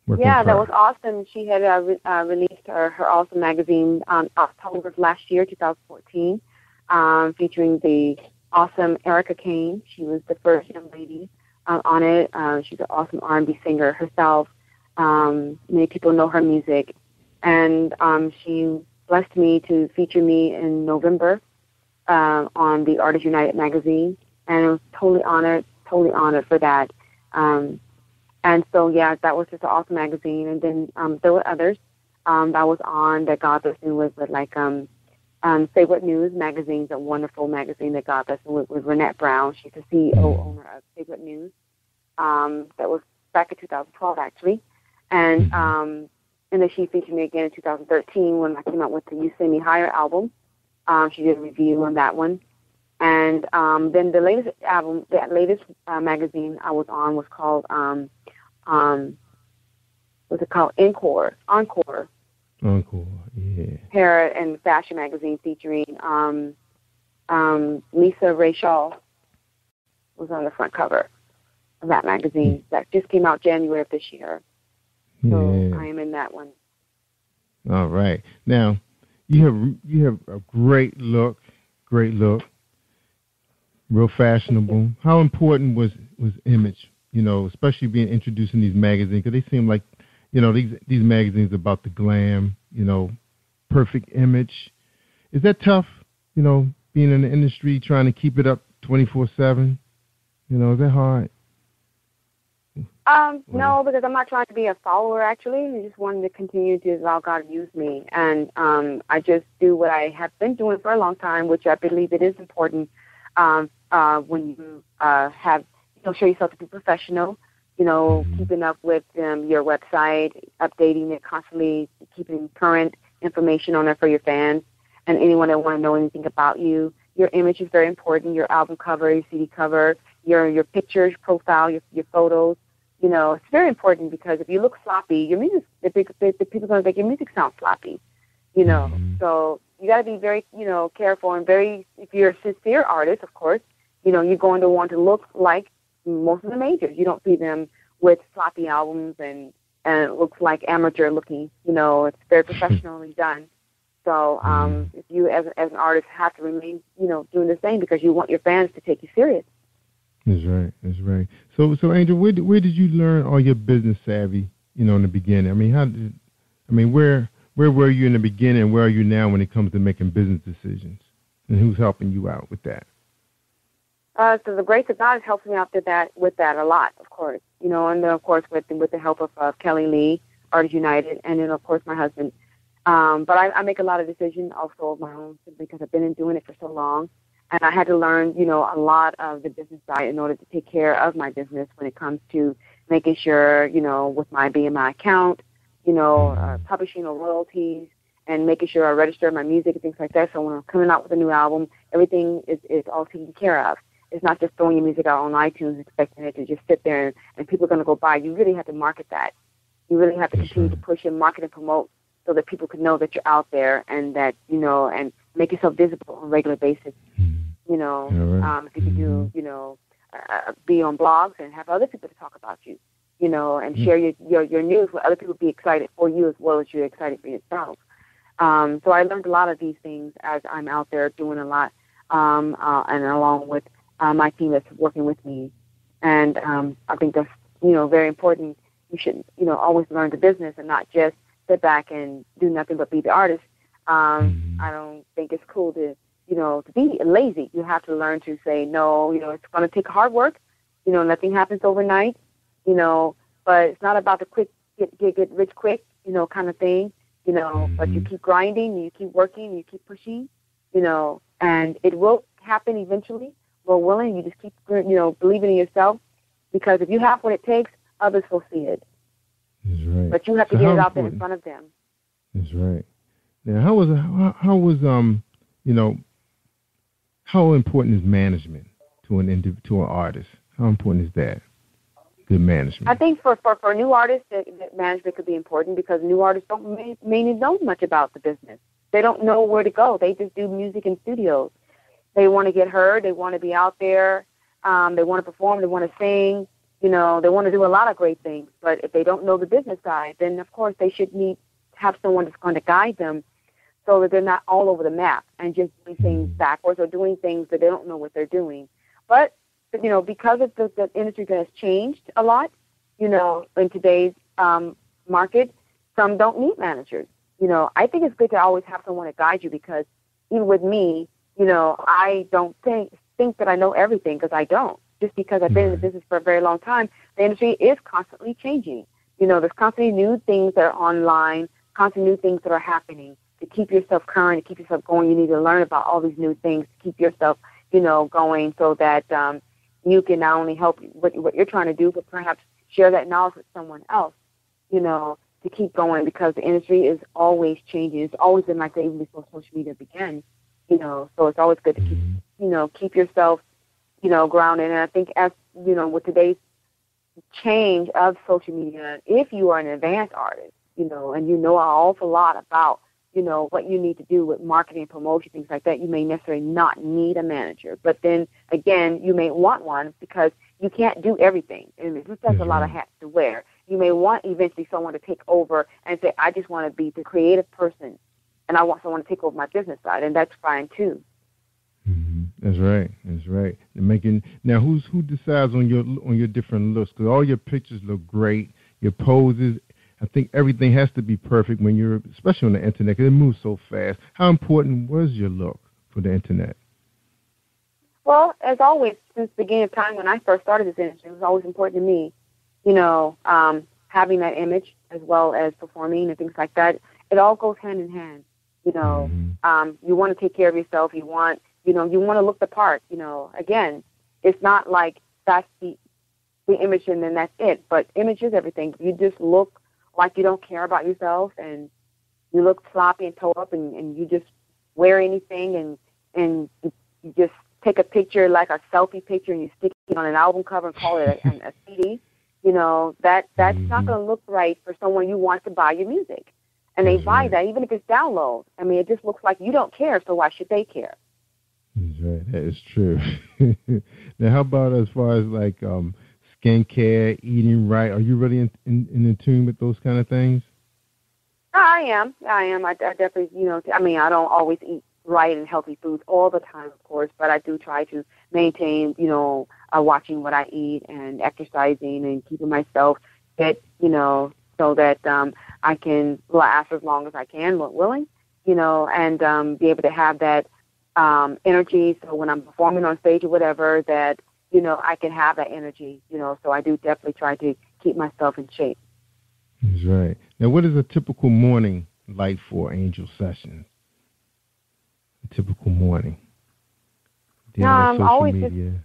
Working yeah, that was awesome. She had uh, re- uh, released her, her awesome magazine um, October of last year, 2014, um, featuring the awesome Erica Kane. She was the first young lady uh, on it. Uh, she's an awesome R&B singer herself. Um, many people know her music, and um, she blessed me to feature me in November uh, on the Artists United magazine, and I was totally honored, totally honored for that. Um, and so, yeah, that was just an awesome magazine. And then um, there were others um, that was on that God blessed me with, with like um, um, Say What News magazine's a wonderful magazine that God blessed me with, with Renette Brown. She's the CEO owner of Say What News. Um, that was back in 2012, actually. And um, and then she featured me again in 2013 when I came out with the You Send Me Higher album. Um, she did a review on that one. And um, then the latest album, the latest uh, magazine I was on was called, um, um, what's it called? Encore. Encore. Encore. Yeah. Hair and Fashion magazine featuring um, um, Lisa Ray Shaw was on the front cover of that magazine that just came out January of this year. So Yeah. I am in that one. All right. Now, you have you have a great look, great look, real fashionable. How important was was image? You know, especially being introduced in these magazines because they seem like, you know, these these magazines about the glam. You know, perfect image. Is that tough? You know, being in the industry trying to keep it up twenty four seven. You know, is that hard? Um, no, because I'm not trying to be a follower. Actually, I just wanted to continue to allow God to use me, and um, I just do what I have been doing for a long time, which I believe it is important. Um, uh, when you uh, have, you know, show yourself to be professional. you know, keeping up with um, your website, updating it constantly, keeping current information on there for your fans and anyone that want to know anything about you. Your image is very important. Your album cover, your CD cover, your your pictures, profile, your your photos. You know, it's very important because if you look sloppy, your music, the, the, the people are going to think your music sounds sloppy. You know, so you got to be very, you know, careful and very. If you're a sincere artist, of course, you know, you're going to want to look like most of the majors. You don't see them with sloppy albums and and it looks like amateur looking. You know, it's very professionally done. So um, if you as as an artist have to remain, you know, doing the same because you want your fans to take you serious. That's right. That's right. So, so Angel, where did, where did you learn all your business savvy? You know, in the beginning. I mean, how did? I mean, where where were you in the beginning, where are you now when it comes to making business decisions? And who's helping you out with that? Uh, so the grace of God helps me out with that with that a lot, of course. You know, and then of course with with the help of uh, Kelly Lee, Artists United, and then of course my husband. Um, but I, I make a lot of decisions also of my own because I've been doing it for so long, and I had to learn, you know, a lot of the business side in order to take care of my business when it comes to making sure, you know, with my BMI account, you know, uh, publishing or royalties, and making sure I register my music and things like that. So when I'm coming out with a new album, everything is is all taken care of. It's not just throwing your music out on iTunes expecting it to just sit there and, and people are going to go buy. You really have to market that. You really have to continue to push and market and promote so that people can know that you're out there and that you know and make yourself visible on a regular basis. You know, um, if you can do, you know, uh, be on blogs and have other people to talk about you. You know, and share your, your your news with other people be excited for you as well as you're excited for yourself. Um, so I learned a lot of these things as I'm out there doing a lot, um, uh, and along with uh, my team that's working with me. And um, I think that's you know very important. You should you know always learn the business and not just sit back and do nothing but be the artist. Um, I don't think it's cool to you know to be lazy. You have to learn to say no. You know it's going to take hard work. You know nothing happens overnight. You know, but it's not about the quick get get, get rich quick. You know kind of thing. You know, but you keep grinding, you keep working, you keep pushing. You know, and it will happen eventually we're willing, you just keep you know believing in yourself, because if you have what it takes, others will see it. That's right. But you have to So get it out there in front of them. That's right. Now, how was how, how was um you know how important is management to an indiv- to an artist? How important is that? Good management. I think for for for new artists, that, that management could be important because new artists don't may, not know much about the business. They don't know where to go. They just do music in studios. They want to get heard. They want to be out there. Um, they want to perform. They want to sing. You know, they want to do a lot of great things. But if they don't know the business side, then of course they should need have someone that's going to guide them, so that they're not all over the map and just doing things backwards or doing things that they don't know what they're doing. But you know, because of the, the industry that has changed a lot, you know, in today's um, market, some don't need managers. You know, I think it's good to always have someone to guide you because even with me, you know, I don't think think that I know everything because I don't. Just because I've been in the business for a very long time, the industry is constantly changing. You know, there's constantly new things that are online, constantly new things that are happening. To keep yourself current, to keep yourself going, you need to learn about all these new things to keep yourself, you know, going so that um, you can not only help what, what you're trying to do, but perhaps share that knowledge with someone else, you know, to keep going because the industry is always changing. It's always been like that even before social media began, you know, so it's always good to keep, you know, keep yourself, you know, grounded. And I think as, you know, with today's change of social media, if you are an advanced artist, you know, and you know an awful lot about, you know, what you need to do with marketing and promotion, things like that, you may necessarily not need a manager. But then again, you may want one because you can't do everything. And just has a lot of mm-hmm. hats to wear. You may want eventually someone to take over and say, I just want to be the creative person and I want someone to take over my business side, and that's fine too. Mm-hmm. That's right. That's right. And making now, who's who decides on your on your different looks? Because all your pictures look great. Your poses. I think everything has to be perfect when you're, especially on the internet, because it moves so fast. How important was your look for the internet? Well, as always, since the beginning of time when I first started this industry, it was always important to me, you know, um, having that image as well as performing and things like that. It all goes hand in hand. You know, um, you want to take care of yourself. You want, you know, you want to look the part. You know, again, it's not like that's the the image and then that's it. But image is everything. You just look like you don't care about yourself and you look sloppy and toe up and, and you just wear anything and and you just take a picture like a selfie picture and you stick it on an album cover and call it a, a CD, you know, that that's mm-hmm. not going to look right for someone you want to buy your music. And they buy that even if it's download. I mean, it just looks like you don't care, so why should they care? That's right. That is true. now, how about as far as like um, skincare, eating right? Are you really in, in, in tune with those kind of things? I am. I am. I, I definitely, you know, I mean, I don't always eat right and healthy foods all the time, of course, but I do try to maintain, you know, uh, watching what I eat and exercising and keeping myself fit, you know, so that um, I can last as long as I can, willing, you know, and um, be able to have that um, energy. So when I'm performing on stage or whatever, that you know I can have that energy, you know. So I do definitely try to keep myself in shape. That's right. Now, what is a typical morning like for Angel Sessions? A typical morning. Um, always media. Just,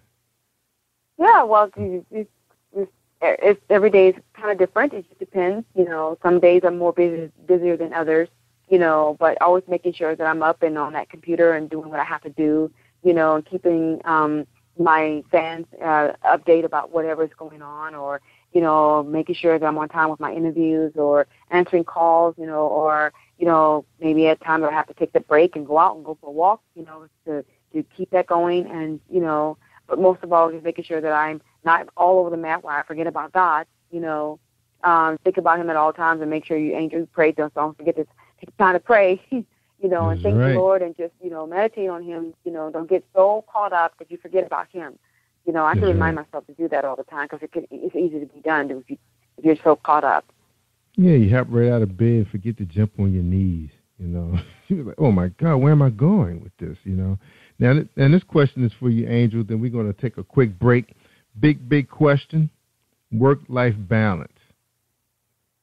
yeah, well, it's, it's, it's, every day is kind of different. It just depends. You know, some days I'm more busy, busier than others. You know, but always making sure that I'm up and on that computer and doing what I have to do. You know, and keeping um, my fans uh, update about whatever's going on, or you know, making sure that I'm on time with my interviews or answering calls, you know, or, you know, maybe at times I have to take the break and go out and go for a walk, you know, to, to keep that going and, you know, but most of all, just making sure that I'm not all over the map where I forget about God, you know, um, think about Him at all times and make sure you angels pray. Don't, don't forget to take time to pray, you know, and thank right. the Lord and just, you know, meditate on Him, you know, don't get so caught up that you forget about Him you know, I have to remind myself to do that all the time because it it's easy to be done if, you, if you're so caught up. Yeah, you hop right out of bed, forget to jump on your knees. You know, you're like, oh my God, where am I going with this? You know, now and this question is for you, Angel. Then we're going to take a quick break. Big, big question: work-life balance.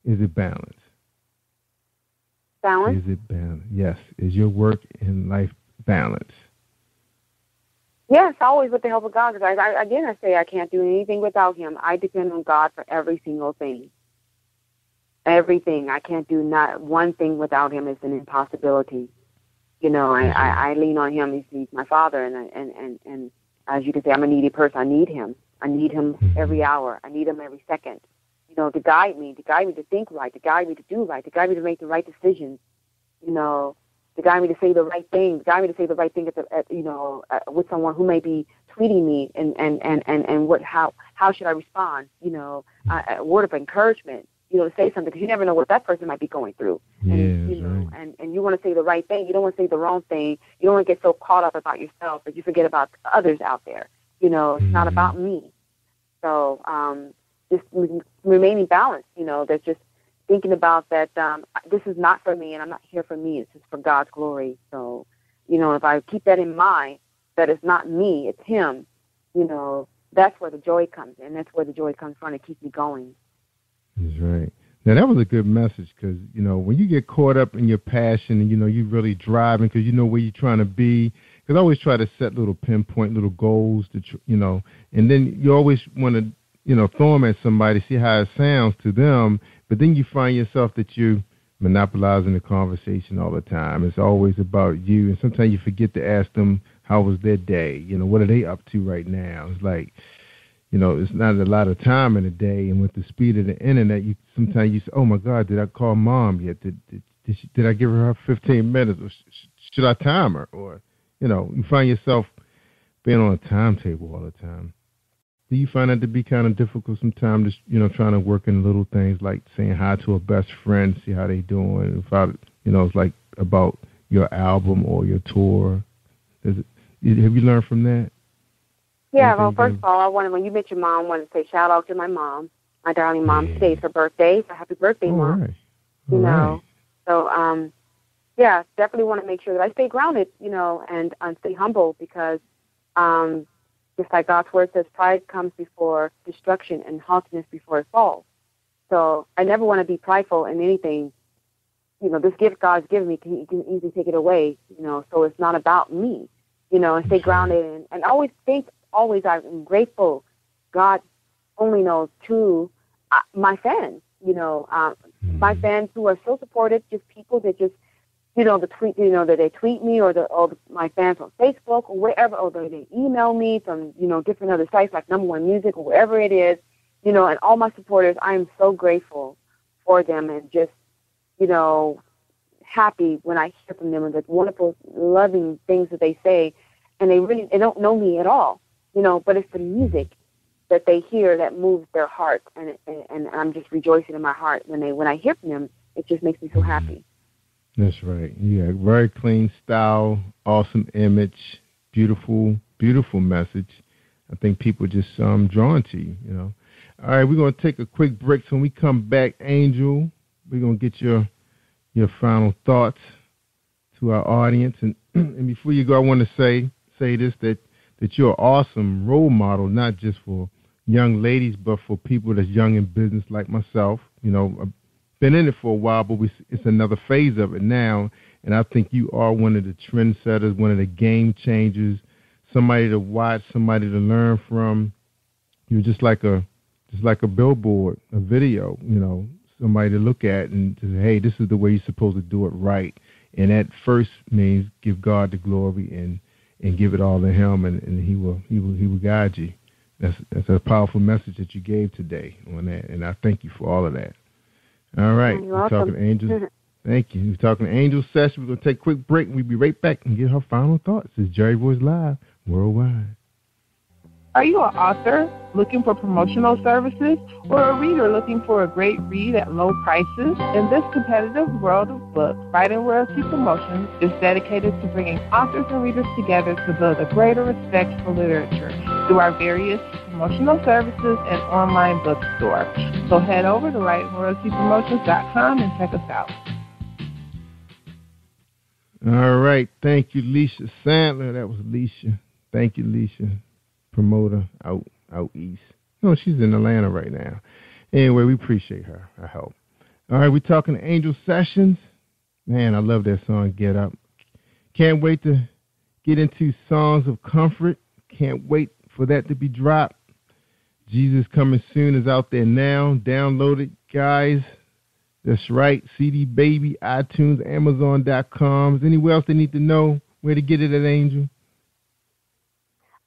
Is it balance? Balance. Is it balance? Yes. Is your work and life balance? Yes, always with the help of God. Because I, I, again, I say I can't do anything without Him. I depend on God for every single thing. Everything. I can't do not one thing without Him is an impossibility. You know, I, I, I lean on Him. He's, he's my Father, and and and and as you can say, I'm a needy person. I need Him. I need Him mm-hmm. every hour. I need Him every second. You know, to guide me, to guide me to think right, to guide me to do right, to guide me to make the right decisions. You know, to guide me to say the right thing, to guide me to say the right thing at the, at, you know, uh, with someone who may be tweeting me, and and and and and what how how should I respond? You know, uh, a word of encouragement. You know, to say something because you never know what that person might be going through. Yeah, and, you know, right. and and you want to say the right thing. You don't want to say the wrong thing. You don't want to get so caught up about yourself that you forget about others out there. You know, it's mm-hmm. not about me. So um, just remaining balanced. You know, there's just thinking about that um, this is not for me and I'm not here for me. It's just for God's glory. So, you know, if I keep that in mind, that it's not me, it's Him, you know, that's where the joy comes in. That's where the joy comes from. It keeps me going. That's right. Now that was a good message because you know when you get caught up in your passion and you know you really driving because you know where you're trying to be. Because I always try to set little pinpoint little goals to you know, and then you always want to you know throw them at somebody, see how it sounds to them, but then you find yourself that you monopolizing the conversation all the time. It's always about you, and sometimes you forget to ask them how was their day. You know, what are they up to right now? It's like, you know, it's not a lot of time in a day, and with the speed of the internet, you sometimes you say, "Oh my God, did I call mom yet? Did did did, she, did I give her 15 minutes? Or sh- should I time her?" Or, you know, you find yourself being on a timetable all the time do you find that to be kind of difficult sometimes? Just you know, trying to work in little things like saying hi to a best friend, see how they doing. Without you know, it's like about your album or your tour. Is it, have you learned from that? Yeah. Well, first of all, I wanted when you mentioned mom, I wanted to say shout out to my mom, my darling mom. Yeah. Today's her birthday, so happy birthday, all mom. Right. You all know, right. so um, yeah, definitely want to make sure that I stay grounded, you know, and and stay humble because um just like God's word says, pride comes before destruction and haughtiness before a fall. So I never want to be prideful in anything. You know, this gift God's given me, can, He can easily take it away. You know, so it's not about me. You know, and stay grounded and, and always think. Always, I'm grateful. God only knows to uh, my fans. You know, um, my fans who are so supportive, just people that just you know, the tweet, you know, that they tweet me or the, or my fans on Facebook or wherever, or they email me from, you know, different other sites like Number One Music or wherever it is, you know, and all my supporters, I am so grateful for them and just, you know, happy when I hear from them and the wonderful, loving things that they say. And they really, they don't know me at all, you know, but it's the music that they hear that moves their heart. And, and, and I'm just rejoicing in my heart when they, when I hear from them, it just makes me so happy. That's right. Yeah, very clean style, awesome image, beautiful, beautiful message. I think people just um drawn to you, you know. All right, we're gonna take a quick break. So when we come back, Angel, we're gonna get your your final thoughts to our audience. And and before you go, I want to say say this that that you're an awesome role model, not just for young ladies, but for people that's young in business like myself. You know, been in it for a while, but we, it's another phase of it now. And I think you are one of the trendsetters, one of the game changers, somebody to watch, somebody to learn from. You're just like a just like a billboard, a video, you know, somebody to look at and to say, hey, this is the way you're supposed to do it right. And that first means give God the glory and and give it all to Him, and, and He will He will He will guide you. That's that's a powerful message that you gave today on that, and I thank you for all of that. All right. You're We're talking welcome. angels. Thank you. We're talking angel session. We're going to take a quick break and we'll be right back and get her final thoughts. This is Jerry Royce Live worldwide. Are you an author looking for promotional services or a reader looking for a great read at low prices? In this competitive world of books, Writing Royalty Promotions is dedicated to bringing authors and readers together to build a greater respect for literature through our various promotional services and online bookstore. So head over to writingroyaltypromotions.com and check us out. All right. Thank you, Leisha Sandler. That was Leisha. Thank you, Leisha. Promoter out out east. No, she's in Atlanta right now. Anyway, we appreciate her, her help. All right, we're talking Angel Sessions. Man, I love that song, Get Up. Can't wait to get into songs of comfort. Can't wait for that to be dropped. Jesus Coming Soon is out there now. Download it, guys. That's right. CD Baby, iTunes, Amazon.com. Is anywhere else they need to know where to get it at Angel?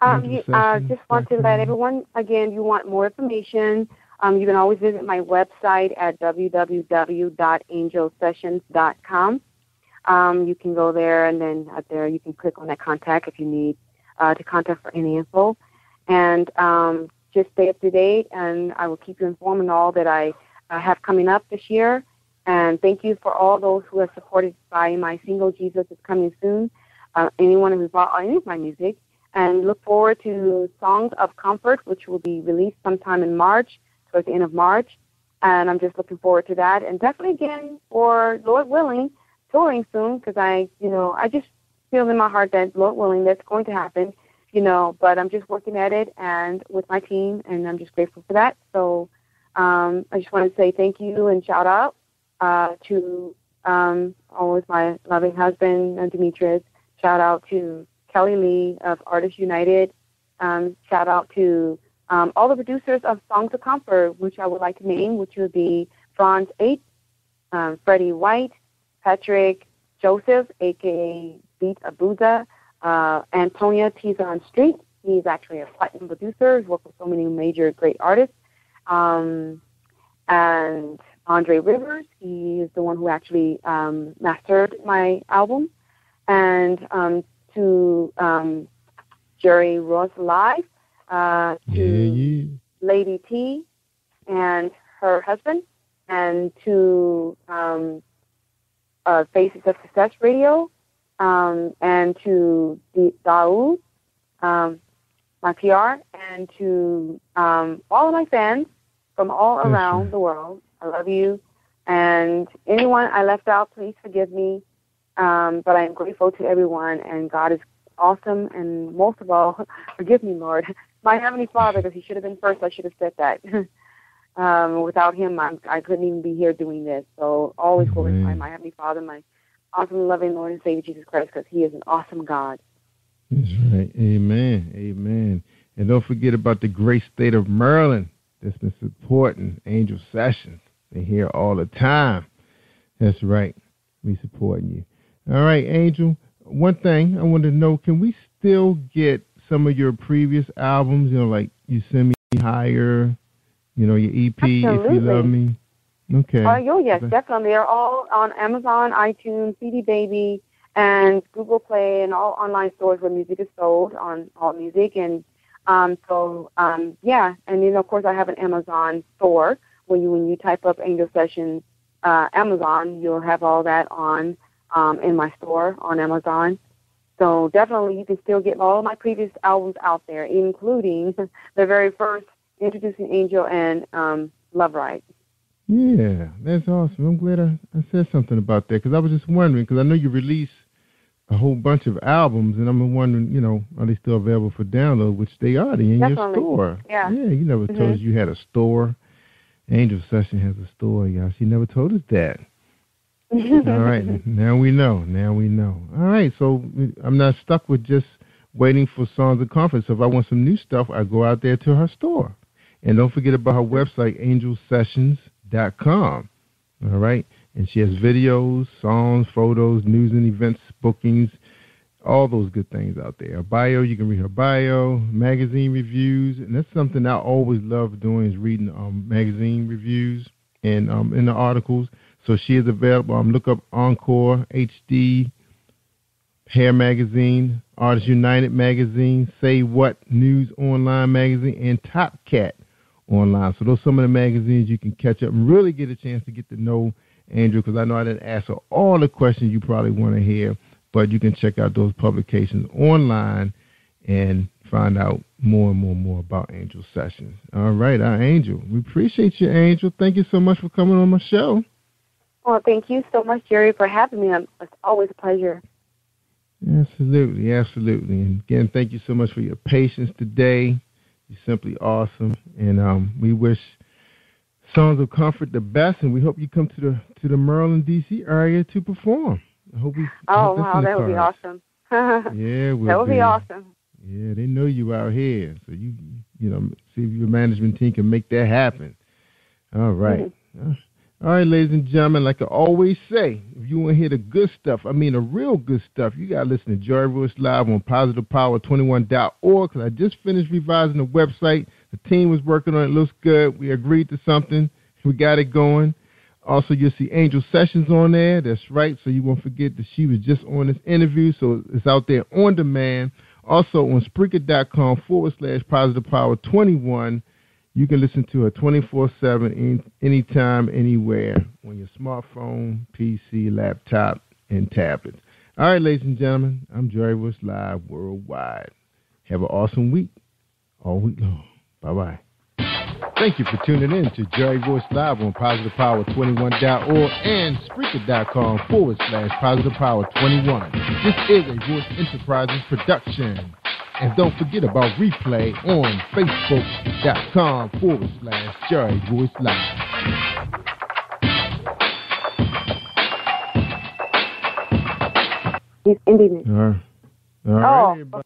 Um, you, uh, just want to let everyone, again, you want more information, um, you can always visit my website at www.angelsessions.com. Um, you can go there, and then out there you can click on that contact if you need uh, to contact for any info. And um, just stay up to date, and I will keep you informed on all that I uh, have coming up this year. And thank you for all those who have supported by my single Jesus is coming soon. Uh, anyone who bought any of my music, and look forward to Songs of Comfort, which will be released sometime in March, towards the end of March. And I'm just looking forward to that. And definitely again, for Lord willing, touring soon, because I, you know, I just feel in my heart that Lord willing, that's going to happen, you know. But I'm just working at it and with my team, and I'm just grateful for that. So um, I just want to say thank you and shout out uh, to um, always my loving husband, Demetrius. Shout out to Kelly Lee of Artists United. Um, shout out to um, all the producers of Songs of Comfort, which I would like to name, which would be Franz Eight, um, Freddie White, Patrick Joseph, aka Beat Abuza, uh, Antonia Tizon Street. He's actually a platinum producer. He's worked with so many major great artists. Um, and Andre Rivers, he is the one who actually um, mastered my album. And um, to um, Jerry Royce Live, uh, to Yeah, yeah. Lady T and her husband, and to um, uh, Faces of Success Radio, um, and to D- Daoud, um, my PR, and to um, all of my fans from all Yes, around the world. I love you. And anyone I left out, please forgive me. Um, but I am grateful to everyone, and God is awesome. And most of all, forgive me, Lord, my Heavenly Father, because He should have been first. I should have said that. um, without Him, I'm, I couldn't even be here doing this. So always glorify my Heavenly Father, my awesome, loving Lord and Savior Jesus Christ, because He is an awesome God. That's right. Amen. Amen. And don't forget about the great state of Maryland. that's been supporting Angel Sessions. They're here all the time. That's right. We supporting you. All right, Angel. One thing I want to know: Can we still get some of your previous albums? You know, like you send me higher. You know, your EP Absolutely. if you love me. Okay. Uh, oh, yes, definitely. They're all on Amazon, iTunes, CD Baby, and Google Play, and all online stores where music is sold on All Music. And um, so, um, yeah, and then of course I have an Amazon store when you when you type up Angel Sessions uh, Amazon, you'll have all that on um, in my store on Amazon. So definitely, you can still get all of my previous albums out there, including the very first Introducing Angel and um, Love Right. Yeah, that's awesome. I'm glad I, I said something about that because I was just wondering because I know you release a whole bunch of albums, and I'm wondering, you know, are they still available for download? Which they are. They in your store. Yeah. Yeah, you never Mhm. told us you had a store. Angel Session has a store, y'all. She never told us that. All right, now we know. Now we know. All right, so I'm not stuck with just waiting for songs of comfort. So if I want some new stuff, I go out there to her store. And don't forget about her website, angelsessions.com. .Com all right, and she has videos, songs, photos, news and events, bookings, all those good things out there. Her bio, you can read her bio, magazine reviews, and that's something I always love doing is reading um, magazine reviews and um, in the articles. So she is available. Um, look up Encore HD, Hair Magazine, Artists United Magazine, Say What News Online Magazine, and Top Cat Online. So those are some of the magazines you can catch up and really get a chance to get to know Andrew because I know I didn't ask her all the questions you probably want to hear, but you can check out those publications online and find out more and more and more about Angel Sessions. All right, our Angel. We appreciate you, Angel. Thank you so much for coming on my show. Well, thank you so much, Jerry, for having me. Um, It's always a pleasure. Absolutely, absolutely. And again, thank you so much for your patience today. You're simply awesome, and um, we wish Songs of Comfort the best, and we hope you come to the to the Maryland, D.C. area to perform. I hope we. Oh, wow, that would be awesome. Yeah, it will that would be awesome. Yeah, they know you out here, so you you know see if your management team can make that happen. All right. Uh, All right, ladies and gentlemen, like I always say, if you want to hear the good stuff, I mean the real good stuff, you got to listen to Jerry Royce Live on PositivePower21.org because I just finished revising the website. The team was working on it. looks good. We agreed to something. We got it going. Also, you'll see Angel Sessions on there. That's right. So you won't forget that she was just on this interview. So it's out there on demand. Also on Spreaker.com forward slash Positive Power 21. You can listen to her 24 7 anytime, anywhere on your smartphone, PC, laptop, and tablets. All right, ladies and gentlemen, I'm Jerry Woods Live Worldwide. Have an awesome week all week long. Bye bye. Thank you for tuning in to Jerry Royce Live on PositivePower21.org and Spreaker.com forward slash Positive Power 21. This is a Royce Enterprises production. And don't forget about replay on Facebook.com forward slash Jerry Royce Live. He's ending it. All right. All right. Oh, everybody.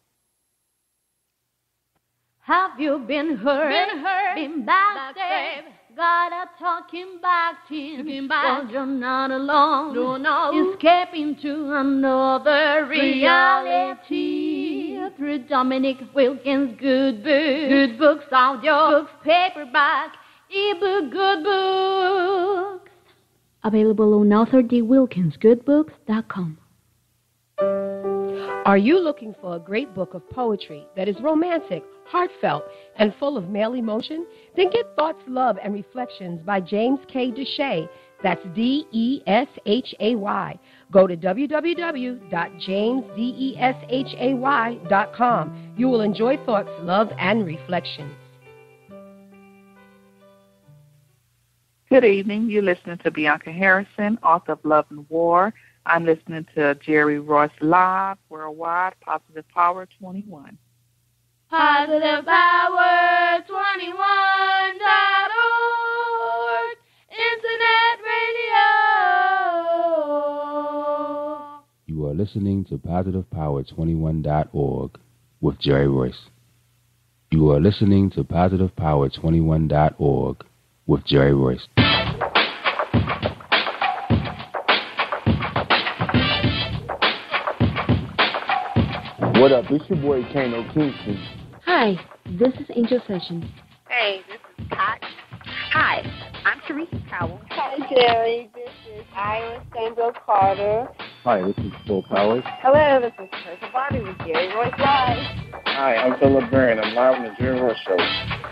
Have you been hurt? Been hurt? Been backstabbed? Got a talking back to him. Well, you're not alone. No, no. Escaping to another reality. Through Dominic Wilkins' good books. Good books, audio books, paperback, ebook, good books. Available on authordwilkinsgoodbooks.com. Are you looking for a great book of poetry that is romantic, heartfelt, and full of male emotion? Then get Thoughts, Love, and Reflections by James K. Deshay. That's D E S H A Y. Go to www.jamesdeshay.com. You will enjoy Thoughts, Love, and Reflections. Good evening. You're listening to Bianca Harrison, author of Love and War. I'm listening to Jerry Royce Live Worldwide, Positive Power 21. Positive Power 21.org. Internet radio. You are listening to PositivePower21.org with Jerry Royce. You are listening to PositivePower21.org with Jerry Royce. What up? It's your boy Kano Kingston. Hi, this is Angel Sessions. Hey, this is Pat. Hi, I'm Teresa Powell. Hi, Jerry. This is Ira Sandro Carter. Hi, this is Bill Powers. Hello, this is Teresa Bobby with Jerry Royce Live. Hi, I'm Philip Barron. I'm live on the Jerry Royce Show.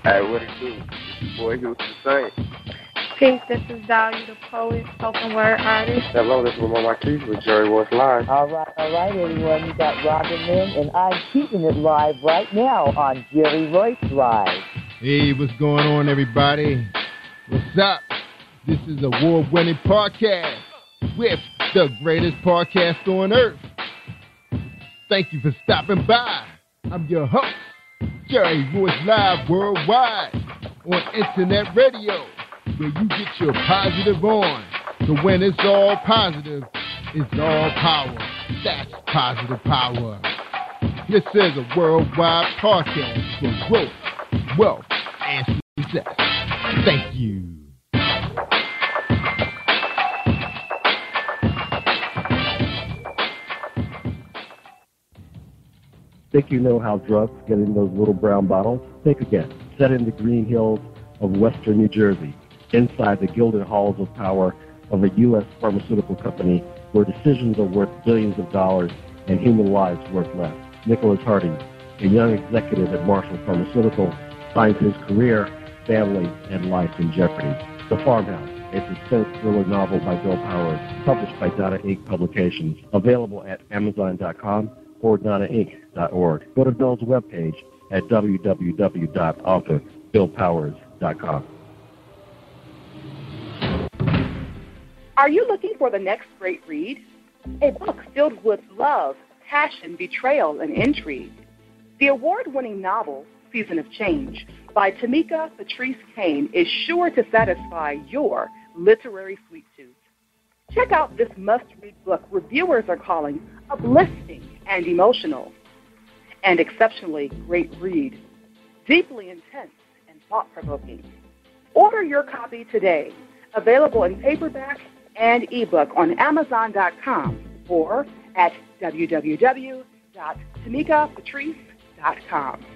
Hey, what it do? It's your boy Houston Saint. Peace, this is Dahlia the poet, spoken word artist. Hello, this is Lamar Marquis with Jerry Royce Live. All right, all right, everyone. You got Robin Lynn, and I'm keeping it live right now on Jerry Royce Live. Hey, what's going on, everybody? What's up? This is a award winning podcast with the greatest podcast on earth. Thank you for stopping by. I'm your host, Jerry Royce Live Worldwide on Internet Radio, where you get your positive on. So when it's all positive, it's all power. That's positive power. This is a worldwide podcast for growth, wealth, and success. Thank you. Think you know how drugs get in those little brown bottles? Think again. Set in the green hills of western New Jersey, inside the gilded halls of power of a U.S. pharmaceutical company where decisions are worth billions of dollars and human lives worth less. Nicholas Harding, a young executive at Marshall Pharmaceutical, finds his career, family, and life in jeopardy. The Farmhouse, a suspense thriller novel by Bill Powers, published by Donna Inc. Publications, available at Amazon.com or DonnaInc.org. Go to Bill's webpage at www.authorBillPowers.com. Are you looking for the next great read? A book filled with love, passion, betrayal, and intrigue. The award winning novel, Season of Change, by Tamika Patrice Kane, is sure to satisfy your literary sweet tooth. Check out this must read book reviewers are calling uplifting and emotional, and exceptionally great read, deeply intense and thought provoking. Order your copy today, available in paperback and ebook on Amazon.com or at www.tamikapatrice.com.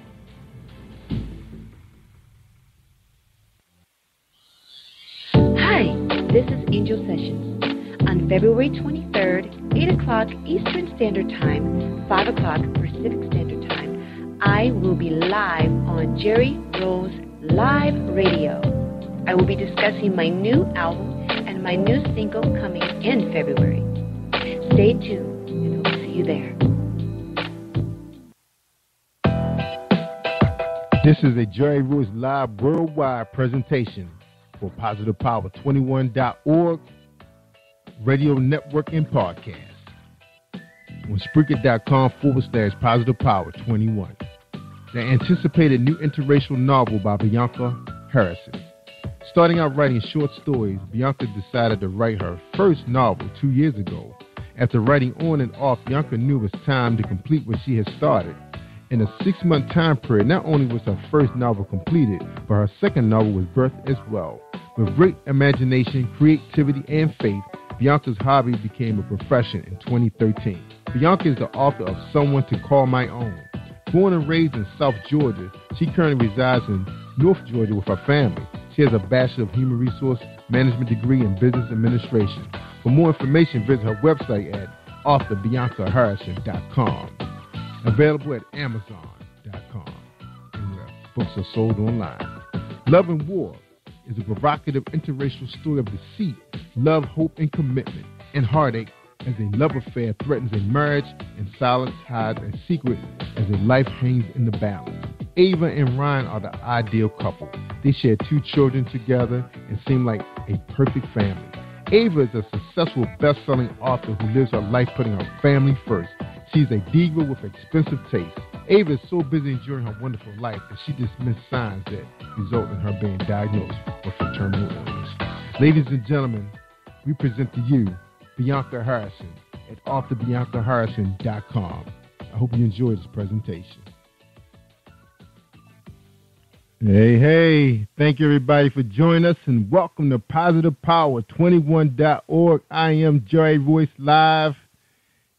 Hi, this is Angel Sessions. On February 23rd, 8 o'clock Eastern Standard Time, 5 o'clock Pacific Standard Time, I will be live on Jerry Royce Live Radio. I will be discussing my new album and my new single coming in February. Stay tuned and we'll see you there. This is a Jerry Royce Live Worldwide presentation for PositivePower21.org radio network and podcast on Spreaker.com forward slash Positive Power 21. The anticipated new interracial novel by Bianca Harrison. Starting out writing short stories, Bianca decided to write her first novel two years ago. After writing on and off, Bianca knew it was time to complete what she had started. In a six month time period, not only was her first novel completed, but her second novel was birthed as well. With great imagination, creativity, and faith, Bianca's hobby became a profession in 2013. Bianca is the author of Someone to Call My Own. Born and raised in South Georgia, she currently resides in North Georgia with her family. She has a Bachelor of Human Resource Management degree in Business Administration. For more information, visit her website at authorbiancaharrison.com. Available at amazon.com and where books are sold online. Love and War is a provocative interracial story of deceit, love, hope, and commitment, and heartache as a love affair threatens a marriage and silence hides a secret as a life hangs in the balance. Ava and Ryan are the ideal couple. They share two children together and seem like a perfect family. Ava is a successful best-selling author who lives her life putting her family first. She's a diva with expensive taste. Ava is so busy enjoying her wonderful life that she dismissed signs that result in her being diagnosed with a terminal illness. Ladies and gentlemen, we present to you Bianca Harrison at authorbiancaharrison.com. I hope you enjoyed this presentation. Hey, hey. Thank you, everybody, for joining us, and welcome to Positive Power 21.org. I am Jerry Royce Live,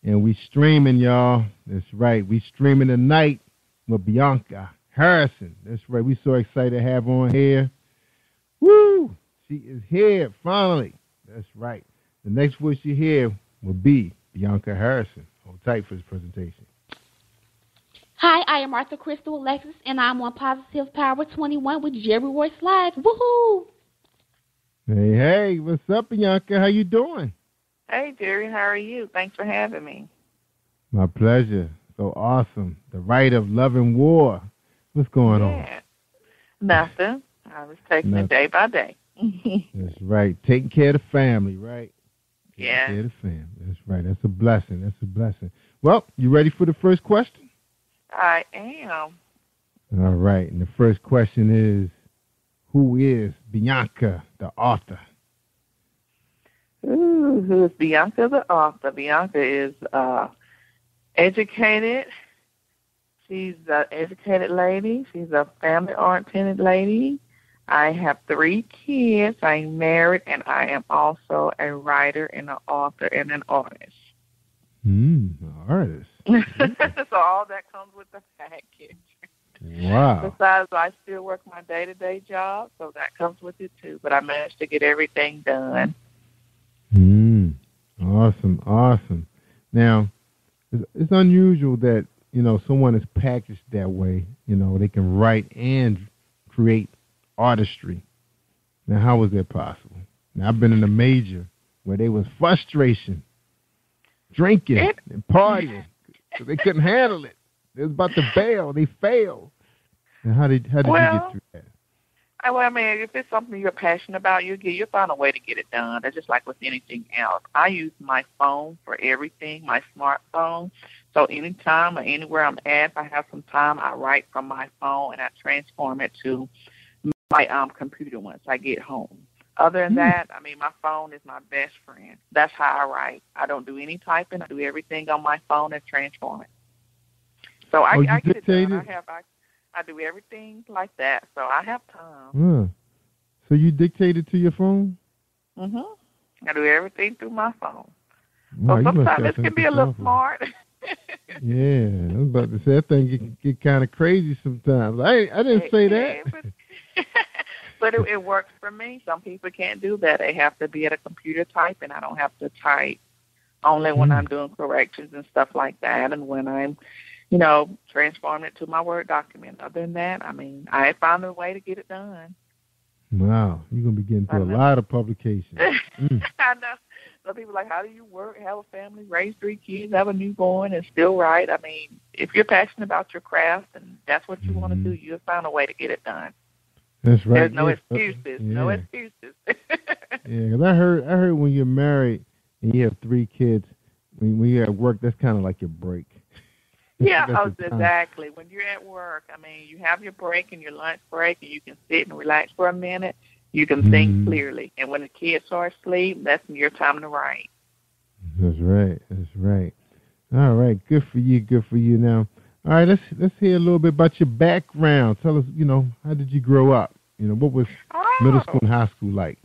and we streaming, y'all. That's right. We streaming tonight with Bianca Harrison. That's right. We so excited to have on here. Woo! She is here, finally. That's right. The next voice you hear will be Bianca Harrison. Hold tight for this presentation. Hi, I am Martha Crystal Alexis, and I'm on Positive Power 21 with Jerry Royce Live. Woohoo! Hey, hey, what's up, Bianca? How you doing? Hey, Jerry, how are you? Thanks for having me. My pleasure. So awesome. The right of love and war. What's going yeah. on? Nothing. I was taking Nothing. it day by day. That's right. Taking care of the family, right? Yeah. care of the family. That's right. That's a blessing. That's a blessing. Well, you ready for the first question? I am. All right. And the first question is Who is Bianca, the author? Ooh, who is Bianca the author? Bianca is uh, educated. She's an educated lady. She's a family oriented lady. I have three kids. I'm married, and I am also a writer and an author and an artist. Hmm, artist. so all that comes with the package. Wow. Besides, I still work my day to day job, so that comes with it too. But I managed to get everything done. Hmm. Awesome. Awesome. Now, it's, it's unusual that, you know, someone is packaged that way. You know, they can write and create artistry. Now, how was that possible? Now, I've been in a major where there was frustration, drinking, It- and partying. so they couldn't handle it. They was about to bail. They failed. And how did how did you get through that? I, well, I mean, if it's something you're passionate about, you get you find a way to get it done. That's just like with anything else. I use my phone for everything, my smartphone. So anytime or anywhere I'm at, if I have some time, I write from my phone and I transform it to my um computer once I get home. Other than that, I mean, my phone is my best friend. That's how I write. I don't do any typing. I do everything on my phone and transform it. So I, Oh, I get it done. I have I, I do everything like that. So I have time. Huh. So you dictated to your phone? Mhm. I do everything through my phone. Wow, so sometimes it can be a little smart. Yeah, I was about to say that thing get, get kind of crazy sometimes. I I didn't say that. but it, it works for me. Some people can't do that. They have to be at a computer typing. I don't have to type only when Mm. I'm doing corrections and stuff like that, and when I'm, you know, transforming it to my Word document. Other than that, I mean, I found a way to get it done. Wow, you're gonna be getting to a lot of publications. Mm. I know. Some people are like, how do you work, have a family, raise three kids, have a newborn, and still write? I mean, if you're passionate about your craft and that's what you want to do, you'll find a way to get it done. That's right. There's no yeah. Excuses. No yeah. excuses. Yeah, 'cause I heard I heard when you're married and you have three kids, when, when you're at work, that's kind of like your break. yeah, oh, exactly. When you're at work, I mean, you have your break and your lunch break, and you can sit and relax for a minute. You can think Mhm. clearly. And when the kids are asleep, that's your time to write. That's right. That's right. All right. Good for you. Good for you. Now, all right. Let's let's hear a little bit about your background. Tell us, you know, how did you grow up? You know, what was middle school and high school like?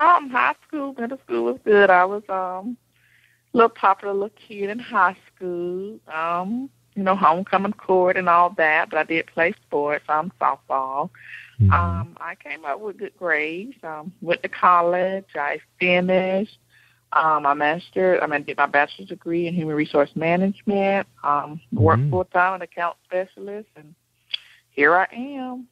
Um, high school, middle school was good. I was um a little popular little kid in high school. Um, you know, homecoming court and all that, but I did play sports, um, softball. Um, I came up with good grades. Um, went to college. I finished. Um, my master, I mean, did my bachelor's degree in human resource management. Um, worked Mhm. full time an account specialist, and here I am.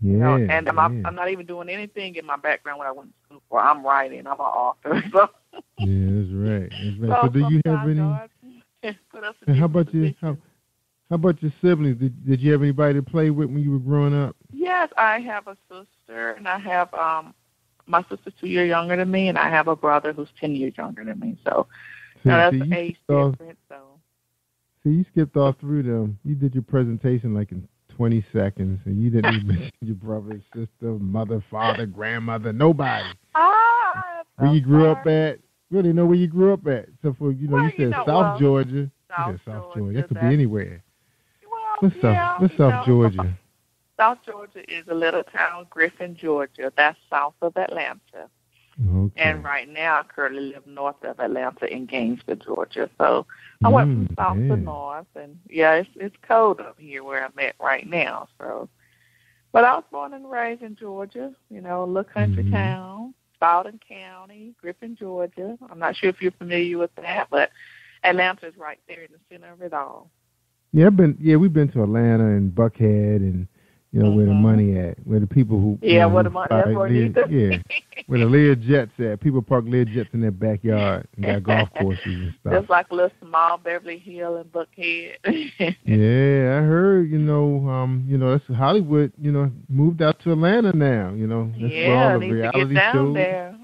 Yeah. You know, and I'm, yeah. I'm not even doing anything in my background when I went to school for. I'm writing. I'm an author. So, yeah, that's right. That's right. so So, do you have any? God put us And how about your how, how about your siblings? Did Did you have anybody to play with when you were growing up? Yes, I have a sister, and I have um my sister's two years younger than me, and I have a brother who's ten years younger than me. So, See, that's see, age skipped off- difference. So, See, you skipped all through them. You did your presentation like in 20 seconds, and you didn't even mention your brother, sister, mother, father, grandmother, nobody. ah, Where you grew up at? Really know where you grew up at? Except for you know, Well, you said you know, South well, Georgia. South you said South Georgia, Georgia. That could be anywhere. well, What's yeah, South? What's South know, Georgia? South Georgia is a little town, Griffin, Georgia. That's south of Atlanta. Okay. And right now, I currently live north of Atlanta in Gainesville, Georgia. So I went from Mm, south to north, and yeah, it's it's cold up here where I'm at right now. So, but I was born and raised in Georgia. You know, a little country Mhm. town, Spalding County, Griffin, Georgia. I'm not sure if you're familiar with that, but Atlanta is right there in the center of it all. Yeah, I've been. Yeah, we've been to Atlanta and Buckhead, and you know where the money at, where the people who you Mm-hmm. Yeah, know, where the money- where it Lear- needs to be. Yeah, where the Lear jets at. People park Lear jets in their backyard and got golf courses and stuff. Just like a little small Beverly Hill and Buckhead. Yeah, I heard. You know, um, you know, that's Hollywood. You know, moved out to Atlanta now. You know, that's where yeah, all the to reality get down shows. there.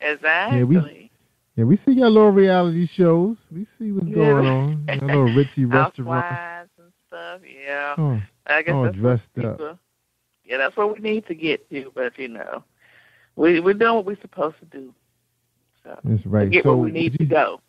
Exactly. Yeah, we yeah we see your little reality shows. We see what's Yeah. going on. Your little Ritzy restaurant. Housewives and stuff. Yeah. Oh, I guess that's dressed up. Yeah, that's what we need to get to. But you know, we we're doing what we're supposed to do. So That's right. get so where we need would to you- go.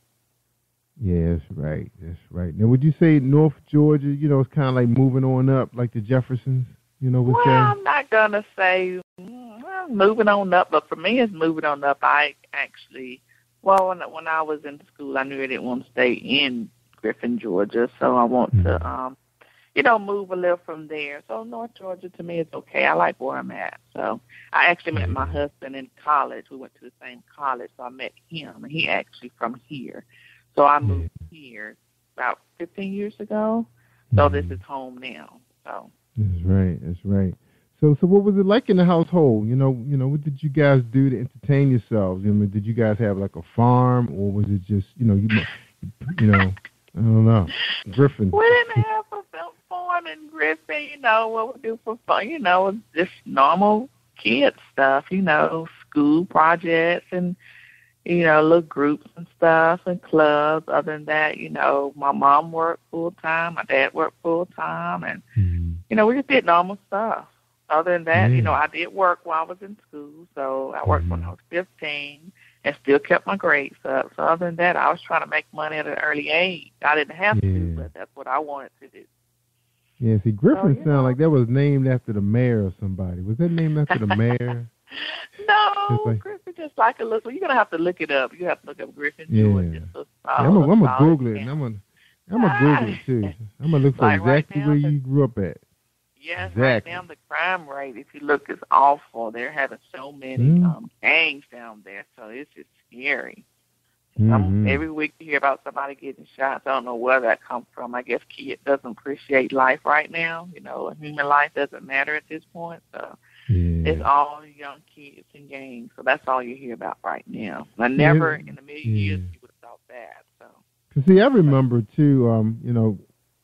Yeah, that's right. That's right. Now, would you say North Georgia? You know, it's kind of like moving on up, like the Jeffersons. You know, Well. I'm not gonna say well, moving on up, but for me, it's moving on up. I actually, well, when when I was in school, I knew I didn't want to stay in Griffin, Georgia, so I want Mm-hmm. to, um, you know, move a little from there. So North Georgia to me is okay. I like where I'm at. So I actually met my mm-hmm. husband in college. We went to the same college, so I met him, and he actually from here. So I moved here about 15 years ago. So this mm-hmm. is home now. So. That's right. That's right. So, so what was it like in the household? You know, you know, what did you guys do to entertain yourselves? I mean, did you guys have like a farm, or was it just, you know, you, you know, I don't know, Griffin. We didn't have a film farm in Griffin, you know, what we do for fun, you know, just normal kid stuff, you know, school projects and, you know, little groups and stuff and clubs. Other than that, you know, my mom worked full time, my dad worked full time and mm-hmm. you know, we just did normal stuff. Other than that, you know, I did work while I was in school, so I worked when I mm-hmm. was fifteen and still kept my grades up. So other than that, I was trying to make money at an early age. I didn't have to, but that's what I wanted to do. Yeah, see, Griffin you sounded like that was named after the mayor or somebody. Was that named after the mayor? No, like- Griffin just like a little. You're gonna have to look it up. You have to look up Griffin, Yeah. Georgia. So, Yeah, I'm gonna Google it. and I'm gonna I'm gonna Google it too. I'm gonna look for Like right exactly now, where the- you grew up at. Yes, Exactly. right now the crime rate, if you look, is awful. They're having so many Mm. um gangs down there, so it's just scary. Mhm. every week you hear about somebody getting shot. I don't know where that comes from. I guess kid doesn't appreciate life right now. You know, human life doesn't matter at this point. So it's all young kids and gangs. So that's all you hear about right now. I never in a million years you would have thought that. So Cause see, I remember too. Um, you know,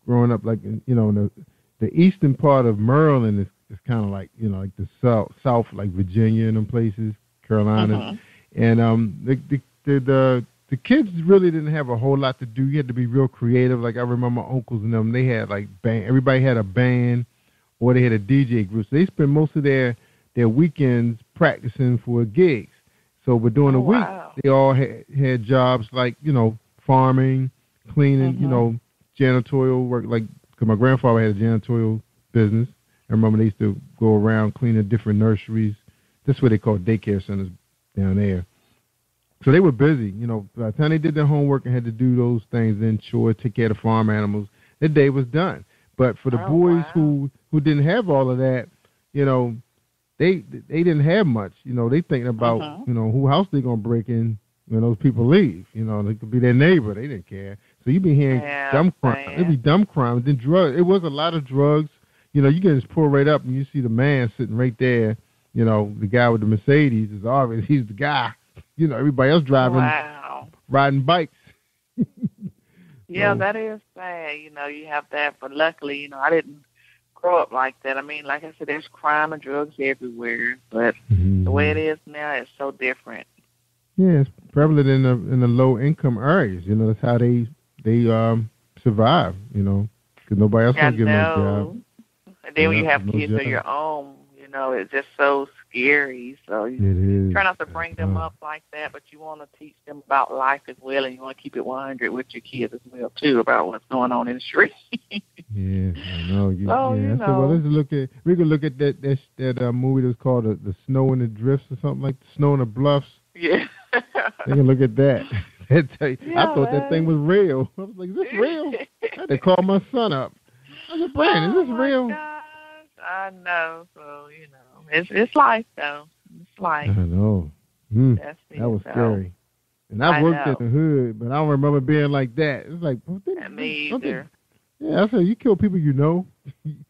growing up, like you know, in the the eastern part of Maryland is, is kind of like you know, like the south, south, like Virginia and them places, Carolina, Mhm. and um, the the the, the the kids really didn't have a whole lot to do. You had to be real creative. Like I remember my uncles and them, they had like band. Everybody had a band, or they had a DJ group. So they spent most of their their weekends practicing for gigs. So, but during the Oh, week, wow. they all had, had jobs like you know farming, cleaning, you Mhm. know, janitorial work. Like, cause my grandfather had a janitorial business. I remember they used to go around cleaning different nurseries. That's what they call daycare centers down there. So they were busy, you know. By the time they did their homework and had to do those things, then chores, take care of the farm animals, the day was done. But for the Oh, boys wow. who who didn't have all of that, you know, they they didn't have much. You know, they thinking about Mhm. you know who house they gonna break in when those people leave. You know, they could be their neighbor. They didn't care. So you be hearing Yeah, dumb crime. It'd be dumb crime. Then drugs. It was a lot of drugs. You know, you can just pull right up and you see the man sitting right there. You know, the guy with the Mercedes is obvious. He's the guy. You know, everybody else driving, wow. riding bikes. Yeah, So- that is sad. You know, you have that, but luckily, you know, I didn't grow up like that. I mean, like I said, there's crime and drugs everywhere, but the way it is now is so different. Yeah, it's prevalent in the in the low income areas. You know, that's how they they um survive. You know, because nobody else can get no know. job. And then when you have no kids job. of your own, you know, it's just so scary. So you try not to bring them Uh, up like that, but you want to teach them about life as well, and you want to keep it 100 with your kids as well too about what's going on in the street. Yeah, I know. You, Oh, yeah, you I said, well, let's look at. We could look at that that that uh, movie that's called the, the Snow in the Drifts or something like the Snow in the Bluffs. yeah. They can look at that. That tell you- I thought that thing was real. I was like, is this real? I had to call my son up. I said, Brandon, Oh, is this real? I know. So you know, it's it's life though. It's life. I know. Mm, that was so. scary. And I I worked know. in the hood, but I don't remember being like that. It's like, And me either. Yeah, I said you kill people you know. And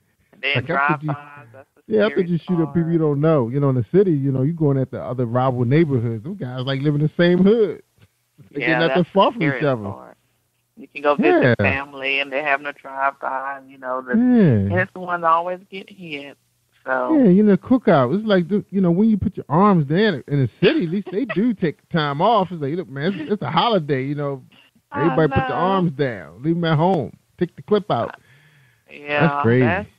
Like, drive thought you- bys. That's the Yeah, I thought you shoot up people you don't know. You know, in the city, you know, you going at the other rival neighborhoods. Those guys like live in the same hood. They Yeah, get nothing far from each other. part. You can go visit Yeah. family, and they're having a drive by, and you know, the, Yeah. and it's the one that always get hit. So Yeah, you know, cookout. It's like the- you know when you put your arms down in the city. At least they do take time off. It's like, look, man, it's, it's a holiday. You know, everybody put their arms down. Leave them at home. Take the clip out. yeah, That's crazy. That's,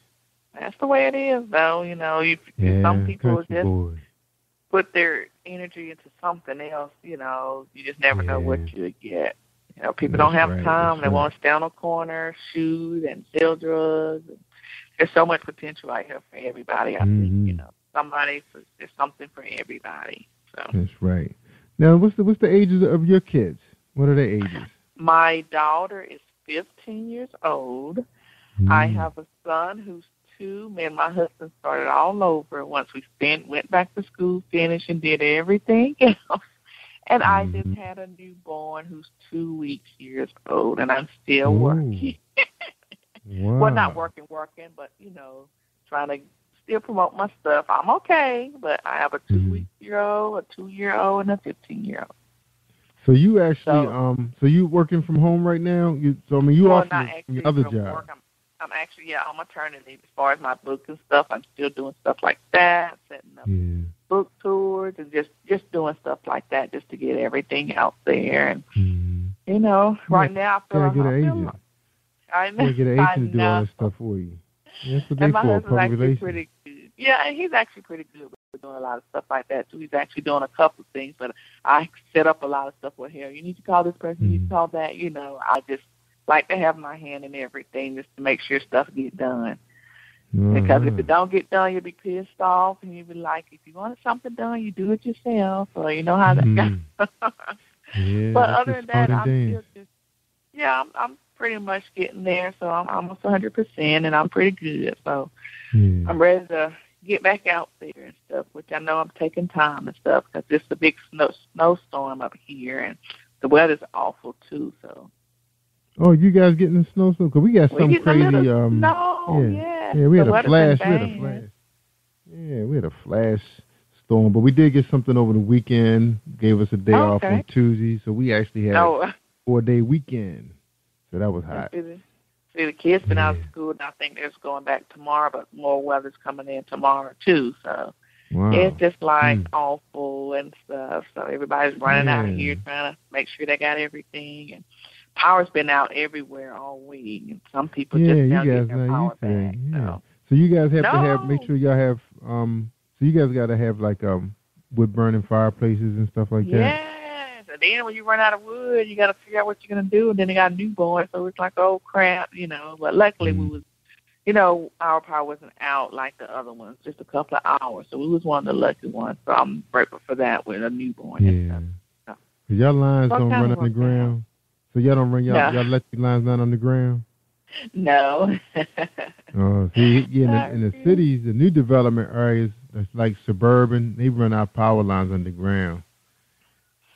that's the way it is, though. You know, you yeah, some people just boy. put their energy into something else. You know, you just never know what you get. You know, people don't have right, time. They want to stay on a corner, shoot, and sell drugs. There's so much potential out here for everybody. I think Mhm. you know, somebody for there's something for everybody. So That's right. Now, what's the what's the ages of your kids? What are their ages? my daughter is 15 years old. I Mm. have a son who's two. Me and my husband started all over once we spent went back to school, finished, and did everything else. And I Mm-hmm. just had a newborn who's two weeks years old, and I'm still Ooh. working. Wow. Well, not working, working, but you know, trying to still promote my stuff. I'm okay, but I have a two Mm-hmm. week year old, a two year old, and a 15 year old. So you actually, So- um, so you working from home right now? You, so I mean, you well, off from your other job? work. I'm, I'm actually yeah on maternity. As far as my book and stuff, I'm still doing stuff like that, setting up Yeah. Book tours, and just just doing stuff like that, just to get everything out there. And you know, right now I feel Mm-hmm. Gotta get an agent. like- I know. Get an I agent to do all this stuff for you. That's what And my husband's actually pretty good. Yeah, and he's actually pretty good with doing a lot of stuff like that too. He's actually doing a couple of things, but I set up a lot of stuff with him. You need to call this person, you need Mm-hmm. to call that. You know, I just like to have my hand in everything just to make sure stuff get done. Because if it don't get done, you'll be pissed off, and you'll be like, if you want something done, you do it yourself. So you know how that Mhm. goes. Yeah, but other than that, I'm still just yeah, I'm I'm pretty much getting there. So I'm almost 100 percent, and I'm pretty good. So Yeah. I'm ready to get back out there and stuff, which I know I'm taking time and stuff because it's a big snow snowstorm up here, and the weather's awful too. So Oh, you guys getting the snowstorm? Because we got some crazy. um, snow, yeah, yeah. Yeah, we had a flash. We had a flash. Yeah, we had a flash storm, but we did get something over the weekend. Gave us a day Oh, off okay. on Tuesday, so we actually had Oh. a four day weekend. So that was hot. see, the, see, the kids been out of school, and I think they're going back tomorrow, but more weather's coming in tomorrow too. So Wow. it's just like Mm. awful and stuff. So everybody's running out here trying to make sure they got everything, and power's been out everywhere all week, and some people yeah, just now getting their power back. Yeah. So you guys have to have make sure y'all have um. So you guys got to have like um wood burning fireplaces and stuff like that. Yes, and then when you run out of wood, you got to figure out what you're gonna do, and then they got a newborn, so it's like, oh crap, you know. But luckily, Mm-hmm. we was, you know, our power wasn't out like the other ones, just a couple of hours. So we was one of the lucky ones. So I'm grateful for that with a newborn. and Yeah. stuff. 'Cause y'all lines What don't run on the ground. So y'all don't run y'all No. y'all let your lines down on the ground. No. Oh, see, yeah, in the, in the cities, the new development areas, that's like suburban, they run our power lines underground.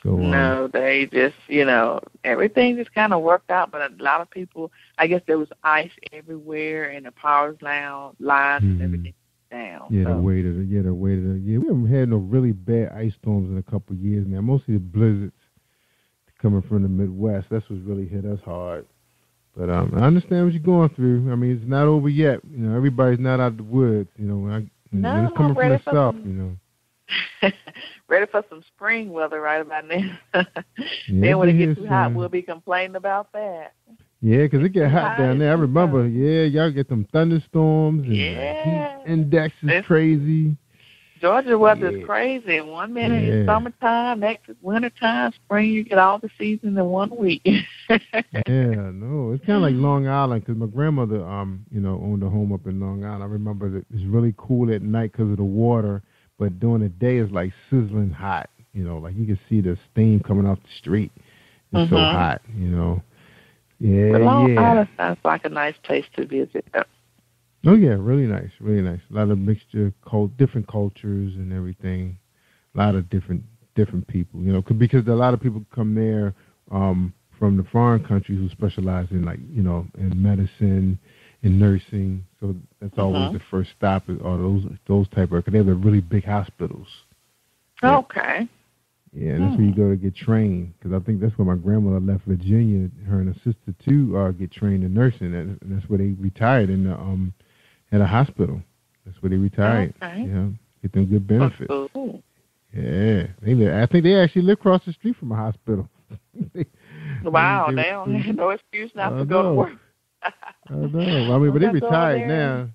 So um, No, they just, you know, everything just kind of worked out. But a lot of people, I guess there was ice everywhere, and the power's line, lines and Mhm. everything down. yeah, the so. weight of the yeah, the weight of the yeah, we haven't had no really bad ice storms in a couple of years now. Mostly the blizzards coming from the Midwest. That's what's really hit us hard. But um, I understand what you're going through. I mean, it's not over yet. You know, everybody's not out of the woods. You know, I, No, it's coming from the south. some- You know, Ready for some spring weather right about now. Yeah, then when it gets too hot, uh, we'll be complaining about that. Yeah, 'cause it get hot down there. I remember. Yeah, y'all get them thunderstorms and Yeah. heat index is It's- crazy. Georgia weather Yeah. is crazy. One minute Yeah. it's summertime, next is wintertime, spring. You get all the seasons in one week. Yeah, no, it's kind of like Long Island 'cause my grandmother, um, you know, owned a home up in Long Island. I remember that it's really cool at night 'cause of the water, but during the day it's like sizzling hot. You know, like you can see the steam coming off the street. It's so Mhm. hot. You know. Yeah, but Long yeah. Island sounds like a nice place to visit. Oh yeah, really nice, really nice. A lot of mixture, cult, different cultures and everything. A lot of different different people, you know, because a lot of people come there um, from the foreign countries who specialize in like you know in medicine, in nursing. So that's always Mhm. the first stop is all those those type of. Cause they have the really big hospitals. Okay. Yeah, that's where you go to get trained. Because I think that's where my grandmother left Virginia. Her and her sister too uh, get trained in nursing, and and that's where they retired in the um at a hospital. That's where they retired. Okay. Yeah, get them good benefits. Ooh. Yeah, they live, I think they actually live across the street from a hospital. Wow, They- they don't have no excuse not to go to work. I don't know. I mean, but they Don't have to go retired now.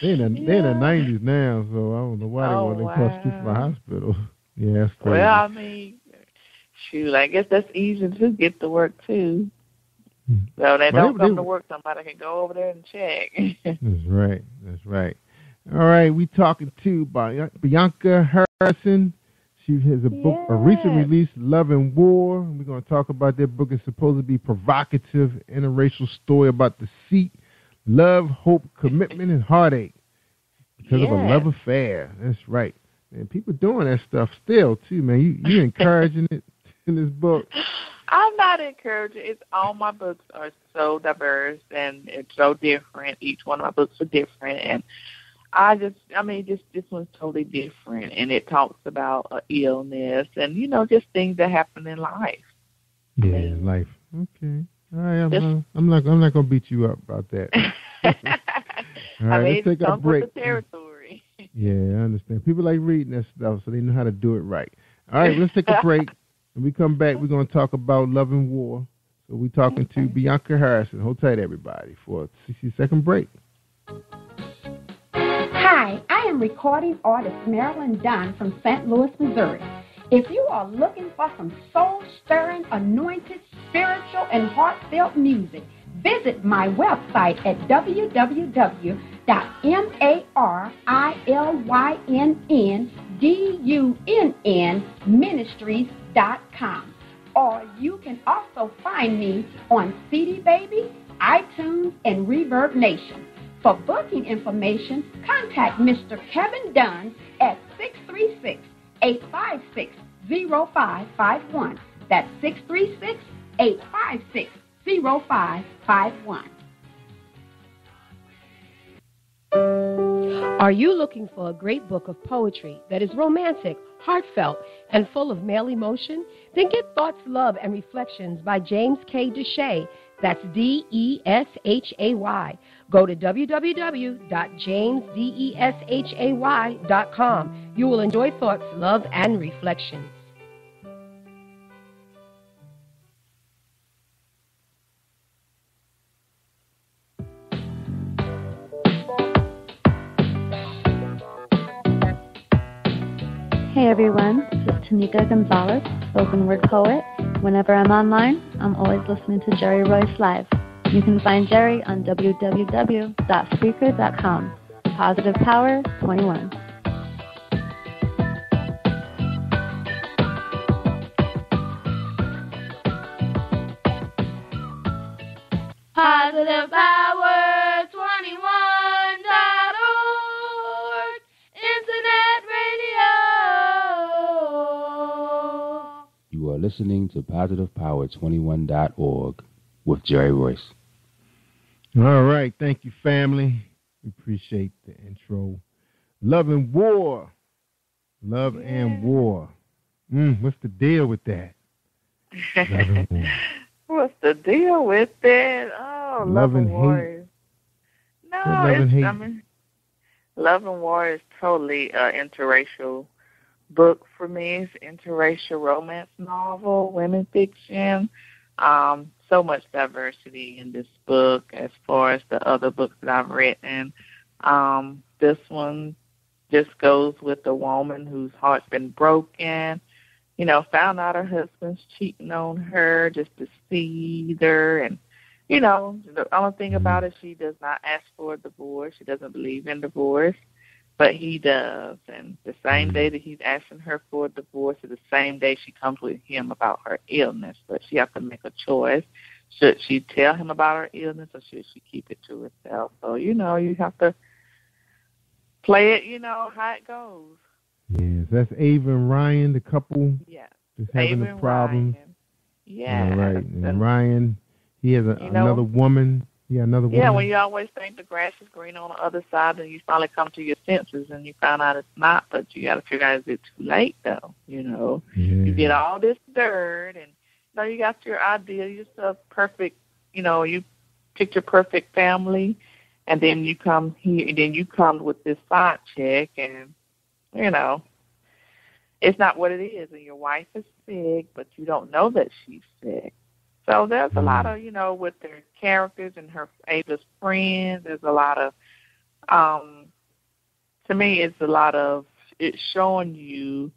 They in the they in the nineties now, so I don't know why they Oh, want to cross the street from a hospital. Yeah, that's crazy. Well, I mean, shoot, I guess that's easy to get to work too. So they Hmm. Don't they- come they- to work, somebody can go over there and check. That's right. That's right. All right, we talking to Bi- Bianca Harrison. She has a book, a recent release, Love and War. We're going to talk about that book. It's supposed to be provocative, interracial story about deceit, love, hope, commitment, and heartache because of a love affair. That's right. And people doing that stuff still too, man. You you encouraging it in this book. I'm not encouraging. It's all my books are so diverse and it's so different. Each one of my books are different, and I just, I mean, just this one's totally different, and it talks about uh, illness and you know just things that happen in life. Yeah, life. Okay. All right, I'm, Just- uh, I'm not I'm not gonna beat you up about that. All I mean, let's take comes break. territory. Yeah, I understand. People like reading that stuff, so they know how to do it right. All right, let's take a break. When we come back, we're going to talk about love and war. So we're talking to Bianca Harrison. Hold tight, everybody, for a 60 second break. Hi, I am recording artist Marilyn Dunn from St. Louis, Missouri. If you are looking for some soul stirring, anointed, spiritual, and heartfelt music, visit my website at www.marilyndunnministries.com. Or you can also find me on CD Baby, iTunes, and Reverb Nation. For booking information, contact Mr. Kevin Dunn at 636 856 0551. That's 636 856 0551. Are you looking for a great book of poetry that is romantic, heartfelt, and full of male emotion? Then get Thoughts, Love, and Reflections by James K. Deshay. That's D E S H A Y. Go to www.jamesdeshay.com. You will enjoy Thoughts, Love, and Reflections. Hey everyone, this is Tanika Gonzalez, spoken word poet. Whenever I'm online, I'm always listening to Jerry Royce Live. You can find Jerry on www.spreaker.com. Positive Power 21. Positive Power listening to PositivePower21.org with Jerry Royce. All right, thank you, family. We appreciate the intro. Love and war. Love and war. Mm, what's the deal with that? Love and war. What's the deal with that? Oh, Love Love and and War hate. is no, Love and it's hate. I mean, Love and War is totally an interracial book for me. is interracial romance novel, women fiction. Um, so much diversity in this book as far as the other books that I've written. Um, this one just goes with a woman whose heart's been broken, you know, found out her husband's cheating on her just to see her and you know, the only thing about it she does not ask for a divorce. She doesn't believe in divorce. But he does. And the same mm-hmm. day that he's asking her for a divorce is the same day she comes with him about her illness. But she has to make a choice. Should she tell him about her illness or should she keep it to herself? So, you know, you have to play it, you know, how it goes. Yes, that's Ava and Ryan, the couple. Yeah. Just having Ava the problems. Ryan. Yeah. All right. And Ryan, he has a, You know- another woman. Yeah, another Yeah, when you always think the grass is green on the other side, and you finally come to your senses and you find out it's not, but you got to figure out is it too late though? You know, you get all this dirt, and you know you got your idea, you're so perfect. You know, you picked your perfect family, and then you come here, and then you come with this side chick, and you know, it's not what it is, and your wife is sick, but you don't know that she's sick. So there's a lot of, you know, with their characters and her Ava's friends, there's a lot of um to me it's a lot of it's showing you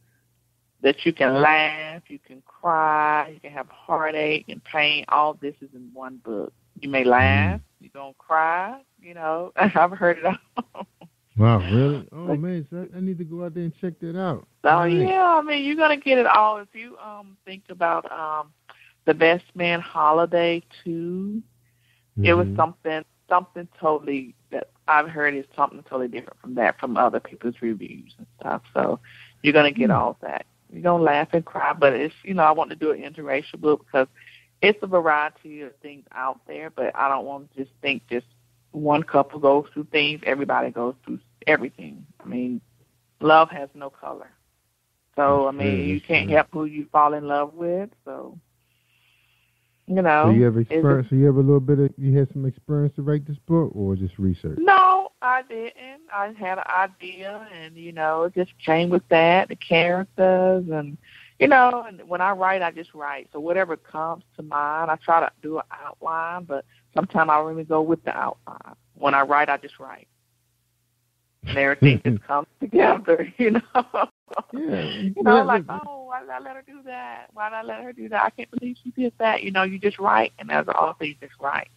that you can laugh, you can cry, you can have heartache and pain. All this is in one book. You may laugh, you're gonna cry, you know. I've heard it all. Wow, really? Oh man, so I need to go out there and check that out. So All right. yeah, I mean you're gonna get it all. If you um think about um the Best Man Holiday too, it was Mhm. something something totally that I've heard is something totally different from that from other people's reviews and stuff. So you're gonna get all that. You're gonna laugh and cry, but it's you know I want to do an interracial book because it's a variety of things out there, but I don't want to just think just one couple goes through things. Everybody goes through everything. I mean, love has no color. So I mean, you can't help who you fall in love with. So you know, So you have it's a- experience. So you have a little bit of. You had some experience to write this book, or just research? No, I didn't. I had an idea, and you know, it just came with that, the characters, and you know, and when I write, I just write. So whatever comes to mind, I try to do an outline, but sometimes I don't go with the outline. When I write, I just write, and everything just comes together. You know, Yeah. you know, like oh, why did I let her do that? Why did I let her do that? I can't believe she did that. You know, you just write, and as author, you just write.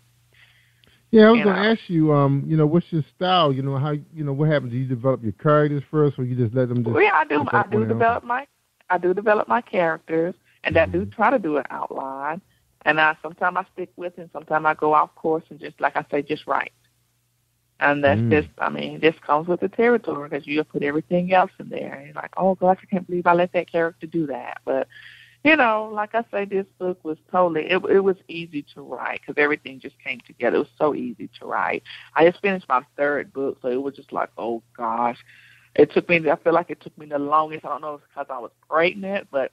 Yeah, I was going to ask you. Um, you know, what's your style? You know, how you know what happens? Do you develop your characters first, or you just let them just? Well, yeah, I do. I do develop my I do develop my characters, and I Mm-hmm. do try to do an outline. And I sometimes I stick with and sometimes I go off course and just like I say, just write. And that's Mm. just, I mean, this comes with the territory because you put everything else in there. And you're like, oh gosh, I can't believe I let that character do that. But you know, like I say, this book was totally it. It was easy to write because everything just came together. It was so easy to write. I just finished my third book, so it was just like, oh gosh, it took me. I feel like it took me the longest. I don't know if it's because I was pregnant, but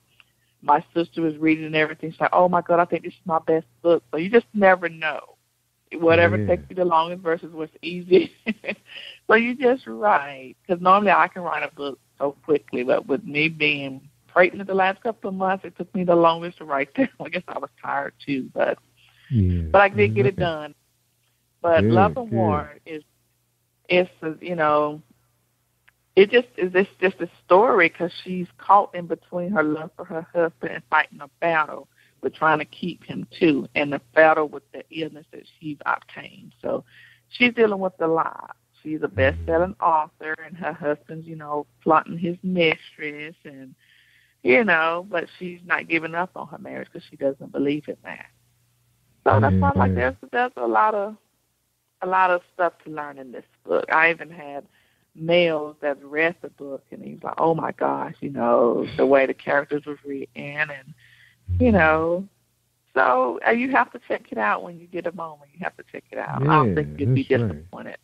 my sister was reading and everything. She's like, oh my god, I think this is my best book. So you just never know. Whatever Yeah. takes you the longest versus what's easy. so you just write because normally I can write a book so quickly, but with me being pregnant the last couple of months, it took me the longest to write that. I guess I was tired too, but Yeah. but I did get it done. But Love and. War is it's you know it just is it's just a story because she's caught in between her love for her husband and fighting a battle but trying to keep him too and the battle with the illness that she's obtained so she's dealing with a lot she's a best selling author and her husband's you know flaunting his mistress and you know but she's not giving up on her marriage because she doesn't believe in that so that's why like Yeah. there's there's a lot of a lot of stuff to learn in this book. I even had males that read the book and he was like, Oh my gosh, you know, the way the characters was written and you know so uh, you have to check it out when you get a moment. You have to check it out. I don't think you'd be that's right. disappointed.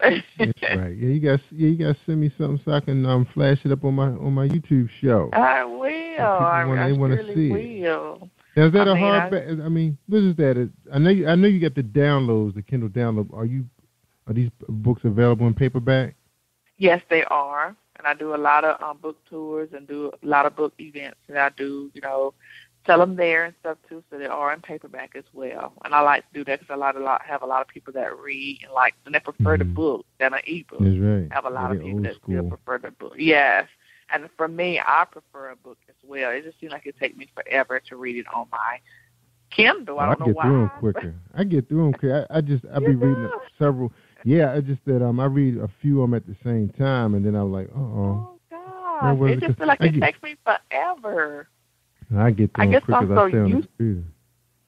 That's right. Yeah, you guys. Yeah, you guys send me something so I can um flash it up on my on my YouTube show. I will. I, wanna- I wanna see it. will. Now, is that I a mean, hard? I- ba- I mean, what is that? I know. You, I know you got the downloads, the Kindle download. Are you? Are these books available in paperback? Yes, they are. And I do a lot of um, book tours and do a lot of book events. And I do, you know, sell them there and stuff too, so they are in paperback as well. And I like to do that because a lot, a lot have a lot of people that read and like, and they prefer Mhm. the book than an ebook. That's right. Have a lot of they're people old that still prefer the book. Yes, and for me, I prefer a book as well. It just seems like it takes me forever to read it on my Kindle. I I don't know get why. through them quicker. I get through them quicker. I, I just I be reading several. Yeah, I just that um I read a few of them at the same time, and then I'm like, uh oh. Was it just feel like I it get- takes me forever. I get through I guess I'm so I stay on the used- computer.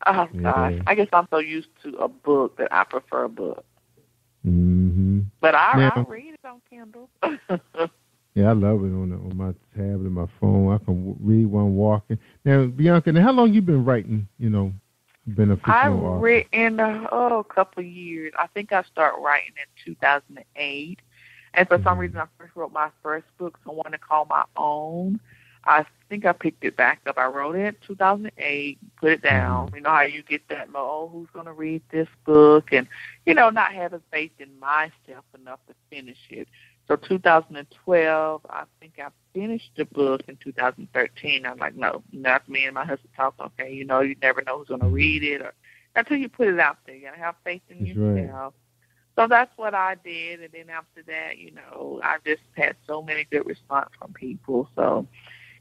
Oh Yeah. gosh, I guess I'm so used to a book that I prefer a book. Mm-hmm. But I, I read it on Kindle. Yeah, I love it on the, on my tablet, my phone. I can w- read while I'm walking. Now, Bianca, now how long you been writing? You know, been a I fictional author? read in a oh, couple of years. I think I started writing in 2008, and for Mm-hmm. some reason I first wrote my first book, someone to call my own. I think I picked it back up. I wrote it in 2008, put it down. Mm-hmm. You know how you get that, oh, who's going to read this book? And, you know, not having faith in myself enough to finish it. So 2012, I think I finished the book in 2013. I'm like, no, not me and my husband talk. Okay, you know, you never know who's going to read it, or until you put it out there. You gotta have faith in That's right. yourself. So that's what I did, and then after that, you know, I just had so many good response from people. So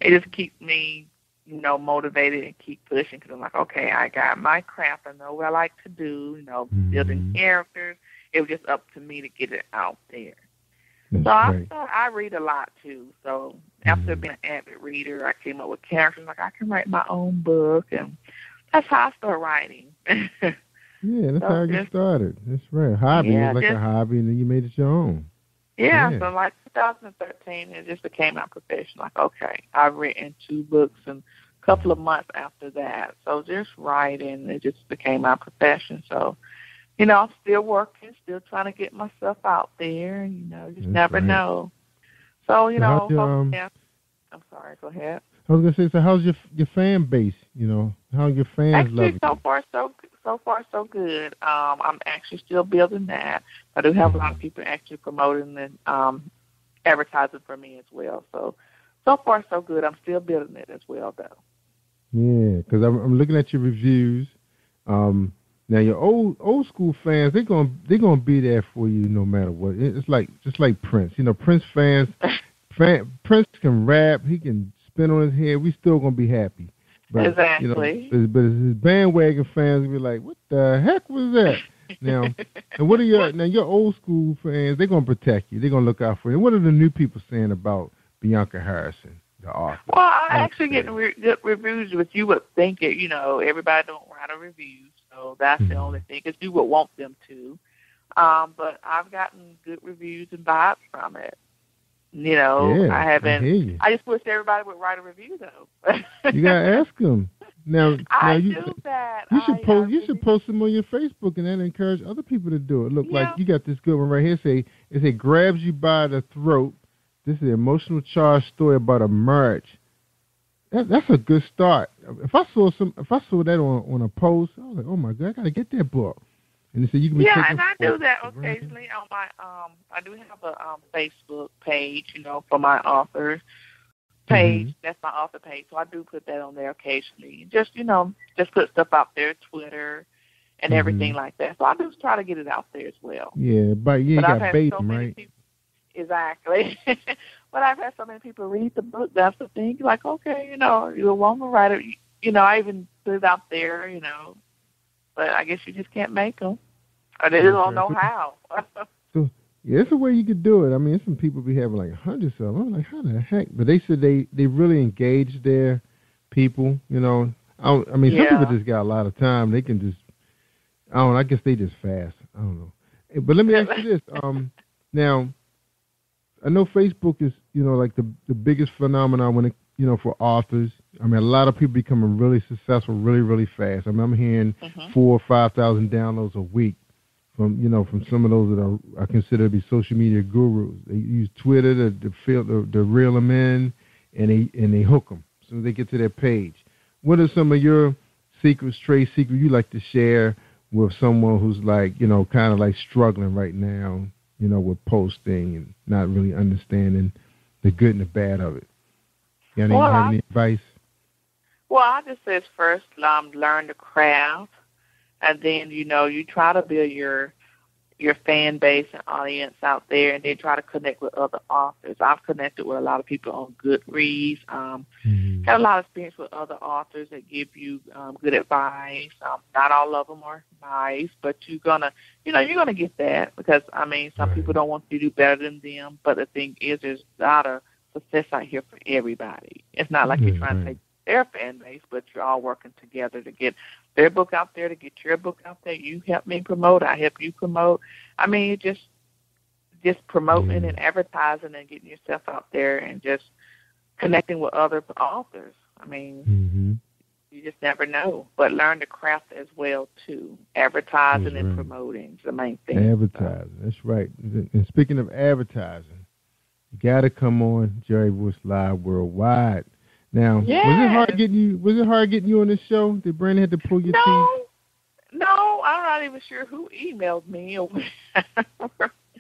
it just keeps me, you know, motivated and keep pushing because I'm like, okay, I got my craft. I know what I like to do. You know, Mm-hmm. building characters. It was just up to me to get it out there. That's So I thought I read a lot too. So after being an avid reader, I came up with characters like I can write my own book, and that's how I started writing. Yeah, that's So how I get started. That's right. Hobby. Yeah, it was like a just- hobby, and then you made it your own. Yeah, Yeah. so like 2013, it just became my profession. Like, okay, I've written two books and a couple of months after that. So just writing, it just became my profession. So, you know, I'm still working, still trying to get myself out there. You know, you just That's never right. know. So, you So know, your, um, hopefully- I'm sorry, go ahead. I was gonna say, so how's your your fan base? You know, how your fans love Actually, it? so far so so far so good. Um, I'm actually still building that. I do have a lot of people actually promoting and um, advertising for me as well. So so far so good. I'm still building it as well though. Yeah, because I'm, I'm looking at your reviews. Um, now your old old school fans, they're gonna they're gonna be there for you no matter what. It's like just like Prince. You know, Prince fans. Prince can rap. He can spin on his head. We still gonna be happy. But, Exactly. You know, but, his bandwagon fans will be like, "What the heck was that?" now, and what are your now your old school fans? They're gonna protect you. They're gonna look out for you. What are the new people saying about Bianca Harrison, the author? Well, I'm actually get re- good reviews, but you would think it. You know, everybody don't write a review, so that's Mm-hmm. the only thing. Because you would want them to. Um, but I've gotten good reviews and vibes from it. You know, Yeah, I I haven't. you. I just wish everybody would write a review though. You gotta ask them. Now, now I you do that. you should I, post you should post them on your Facebook and then encourage other people to do it. Look, like you got this good one right here. Say it say grabs you by the throat. This is an emotional charged story about a marriage. That, that's a good start. If I saw some, if I saw that on on a post, I was like, oh my god, I gotta get that book. And they said you can be yeah, and I do that occasionally on my um. I do have a um Facebook page, you know, for my authors page. Mm-hmm. That's my author page, so I do put that on there occasionally. Just you know, just put stuff out there, Twitter, and Mm-hmm. everything like that. So I do try to get it out there as well. Yeah, but you ain't But I've got had bait so 'em, many right? people- Exactly. but I've had so many people read the book. That's the thing. Like, okay, you know, you're a woman writer. You, you know, I even put it out there. You know, but I guess you just can't make them, they just don't know how. So yeah, it's a way you could do it. I mean, some people be having like hundreds of them. I'm like, how the heck? But they said they they really engage their people. You know, I, I mean, some Yeah. people just got a lot of time. They can just, I don't. know, I guess they just fast. I don't know. Eh, But let me ask you this. Um, now, I know Facebook is you know like the the biggest phenomenon when it you know for authors. I mean, a lot of people becoming really successful really really fast. I mean, I'm hearing Mhm. four or five thousand downloads a week from you know from some of those that are I consider to be social media gurus. They use Twitter to to, feel, to, to reel them in, and they and they hook them so they get to their page. What are some of your secrets, trade secrets you like to share with someone who's like you know kind of like struggling right now, you know, with posting and not really understanding the good and the bad of it? You Well, have any advice? Well, I just says first um, learn the craft, and then you know you try to build your your fan base and audience out there, and then try to connect with other authors. I've connected with a lot of people on Goodreads. Um, mm-hmm. Had a lot of experience with other authors that give you um, good advice. Um, not all of them are nice, but you're gonna, you know, you're gonna get that because I mean, some right. people don't want you to do better than them. But the thing is, there's not a lot of success out here for everybody. It's not like mm-hmm. you're trying to take their fan base, but you're all working together to get their book out there, to get your book out there. You help me promote, I help you promote. I mean, just just promoting and advertising and getting yourself out there and just connecting with other authors. I mean, mm-hmm. you just never know. But learn the craft as well too. Advertising That's and right. promoting is the main thing. Advertising. That's right. And speaking of advertising, you got to come on Jerry Royce Live Worldwide now, yes. was it hard getting you? Was it hard getting you on this show? Did Brandon have to pull your no, teeth? No, I'm not even sure who emailed me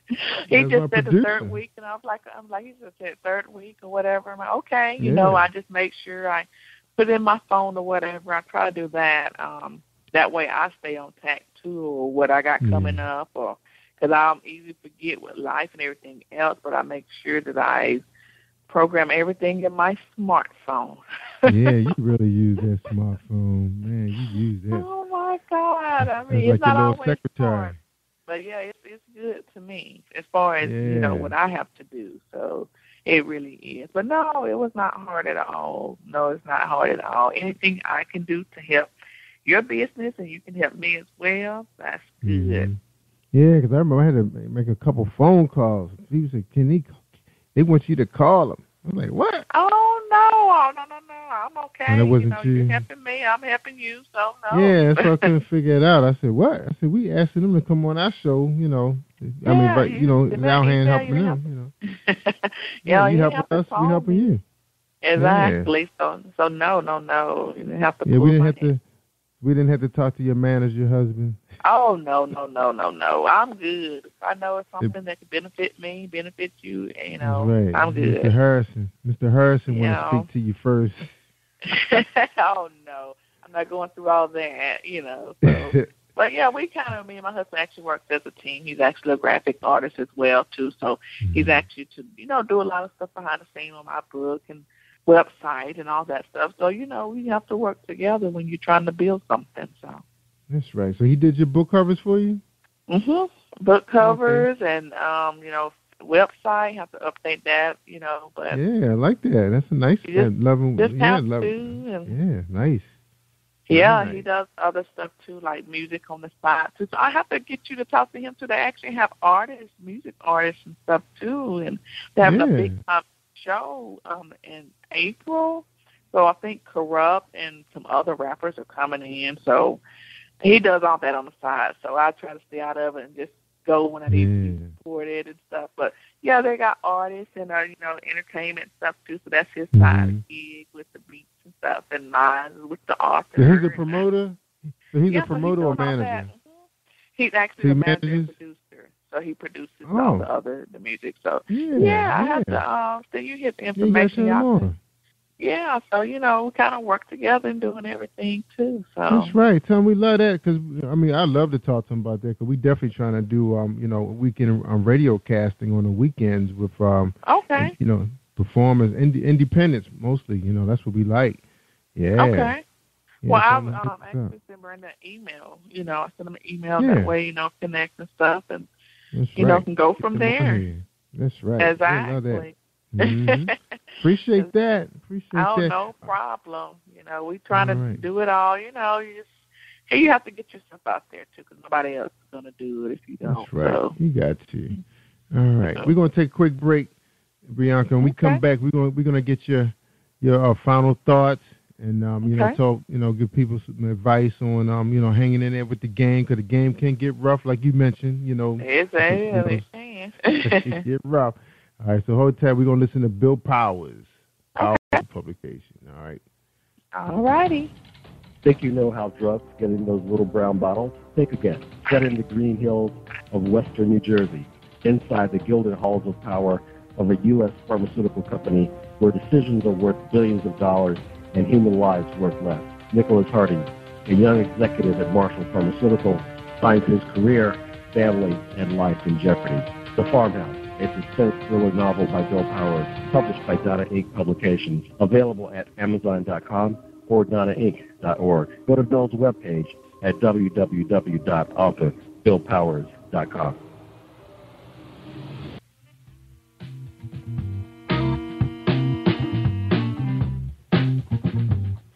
he That's just said the third week, and I was like, I'm like, he just said third week or whatever. I'm like, okay, you yeah. know, I just make sure I put in my phone or whatever. I try to do that. Um, that way, I stay on tack too, or what I got coming up, or because I'm easy to forget with life and everything else. But I make sure that I program everything in my smartphone. yeah, you really use that smartphone, man. You use that. Oh my God! I mean, it's it's like not always secretary. smart, but yeah, it's it's good to me as far as yeah. you know what I have to do. So it really is. But no, it was not hard at all. No, it's not hard at all. Anything I can do to help your business and you can help me as well, that's good. Mm-hmm. Yeah, because I remember I had to make a couple phone calls. People said, "Can he they want you to call them. I'm like, what? Oh no, oh no, no, no, I'm okay. And it wasn't you know, you. You're helping me, I'm helping you, so no. Yeah, so I couldn't figure it out. I said, what? I said, we asking them to come on our show, you know. I mean, but you know, our hand helping them, you know. yeah, yeah, you you helping us, we helping you. Exactly. Yeah. So, so no, no, no. You didn't have to. Yeah, we didn't have hand. to. We didn't have to talk to your manager, husband. Oh no, no, no, no, no. I'm good. If I know it's something that could benefit me, benefit you, you know, right. I'm good. Mr. Harrison. Mr. Harrison You want know. to speak to you first. oh no, I'm not going through all that, you know. So. but yeah, we kind of me and my husband actually works as a team. He's actually a graphic artist as well too, so he's mm-hmm. actually to you know do a lot of stuff behind the scene on my book and website and all that stuff. So you know we have to work together when you're trying to build something. So. That's right. So he did your book covers for you? Mhm. Book covers and um, you know, website, have to update that, you know, but Yeah, I like that. That's a nice just- level. just yeah, have to and Yeah, nice. yeah, Very he does other stuff too, like music on the side too. So I have to get you to talk to him too. They actually have artists, music artists and stuff too, and they're having a big um, show um in April. So I think Corrupt and some other rappers are coming in. So he does all that on the side. So I try to stay out of it and just go when I need to Yeah. be supported and stuff. But yeah, they got artists and uh, you know entertainment stuff too. So that's his side of the gig with the beats and stuff, and mine with the author. So he's a promoter? So he's Yeah, a so promoter he or does all manager? that. He's actually So he the manager manages? So he produces Oh. all the other the music. So Yeah, I have yeah. to um so you hit the Yeah, you information out. Yeah, so you know, we kind of work together and doing everything too. So That's right. Tell him we love that because I mean I love to talk to him about that because we definitely trying to do um you know weekend um, radio casting on the weekends with um okay, you know performers ind- independents mostly you know that's what we like. Yeah. okay. Yeah, well, I've um, look us up. actually sent Brenda an email. You know, I sent him an email Yeah. that way, you know, connect and stuff, and That's you know, can go from on there. That's right. As I love that. Exactly. Mhm. Appreciate that. Appreciate Oh, that. no problem. You know, we trying to right. do it all. You know, you just hey, you have to get yourself out there too, because nobody else is gonna do it if you don't. That's right. So, You got to. All right. We're gonna take a quick break, Bianca. When we come back, we're gonna we're gonna get your your uh, final thoughts and um you know talk you know give people some advice on um you know hanging in there with the game because the game can get rough like you mentioned you know it's you a know, it it can get rough. All right. So hold tight. We're gonna listen to Bill Powers. Powers publication. All right. All righty. Think you know how drugs get in those little brown bottles? Think again. Set in the green hills of western New Jersey, inside the gilded halls of power of a U.S. pharmaceutical company where decisions are worth billions of dollars and human lives worth less. Nicholas Harding, a young executive at Marshall Pharmaceutical, finds his career, family, and life in jeopardy. The Farmhouse, a suspense thriller novel by Bill Powers, published by Donna Inc. Publications, available at Amazon.com or DonnaInc.org. Go to Bill's webpage at www.author.billpowers.com.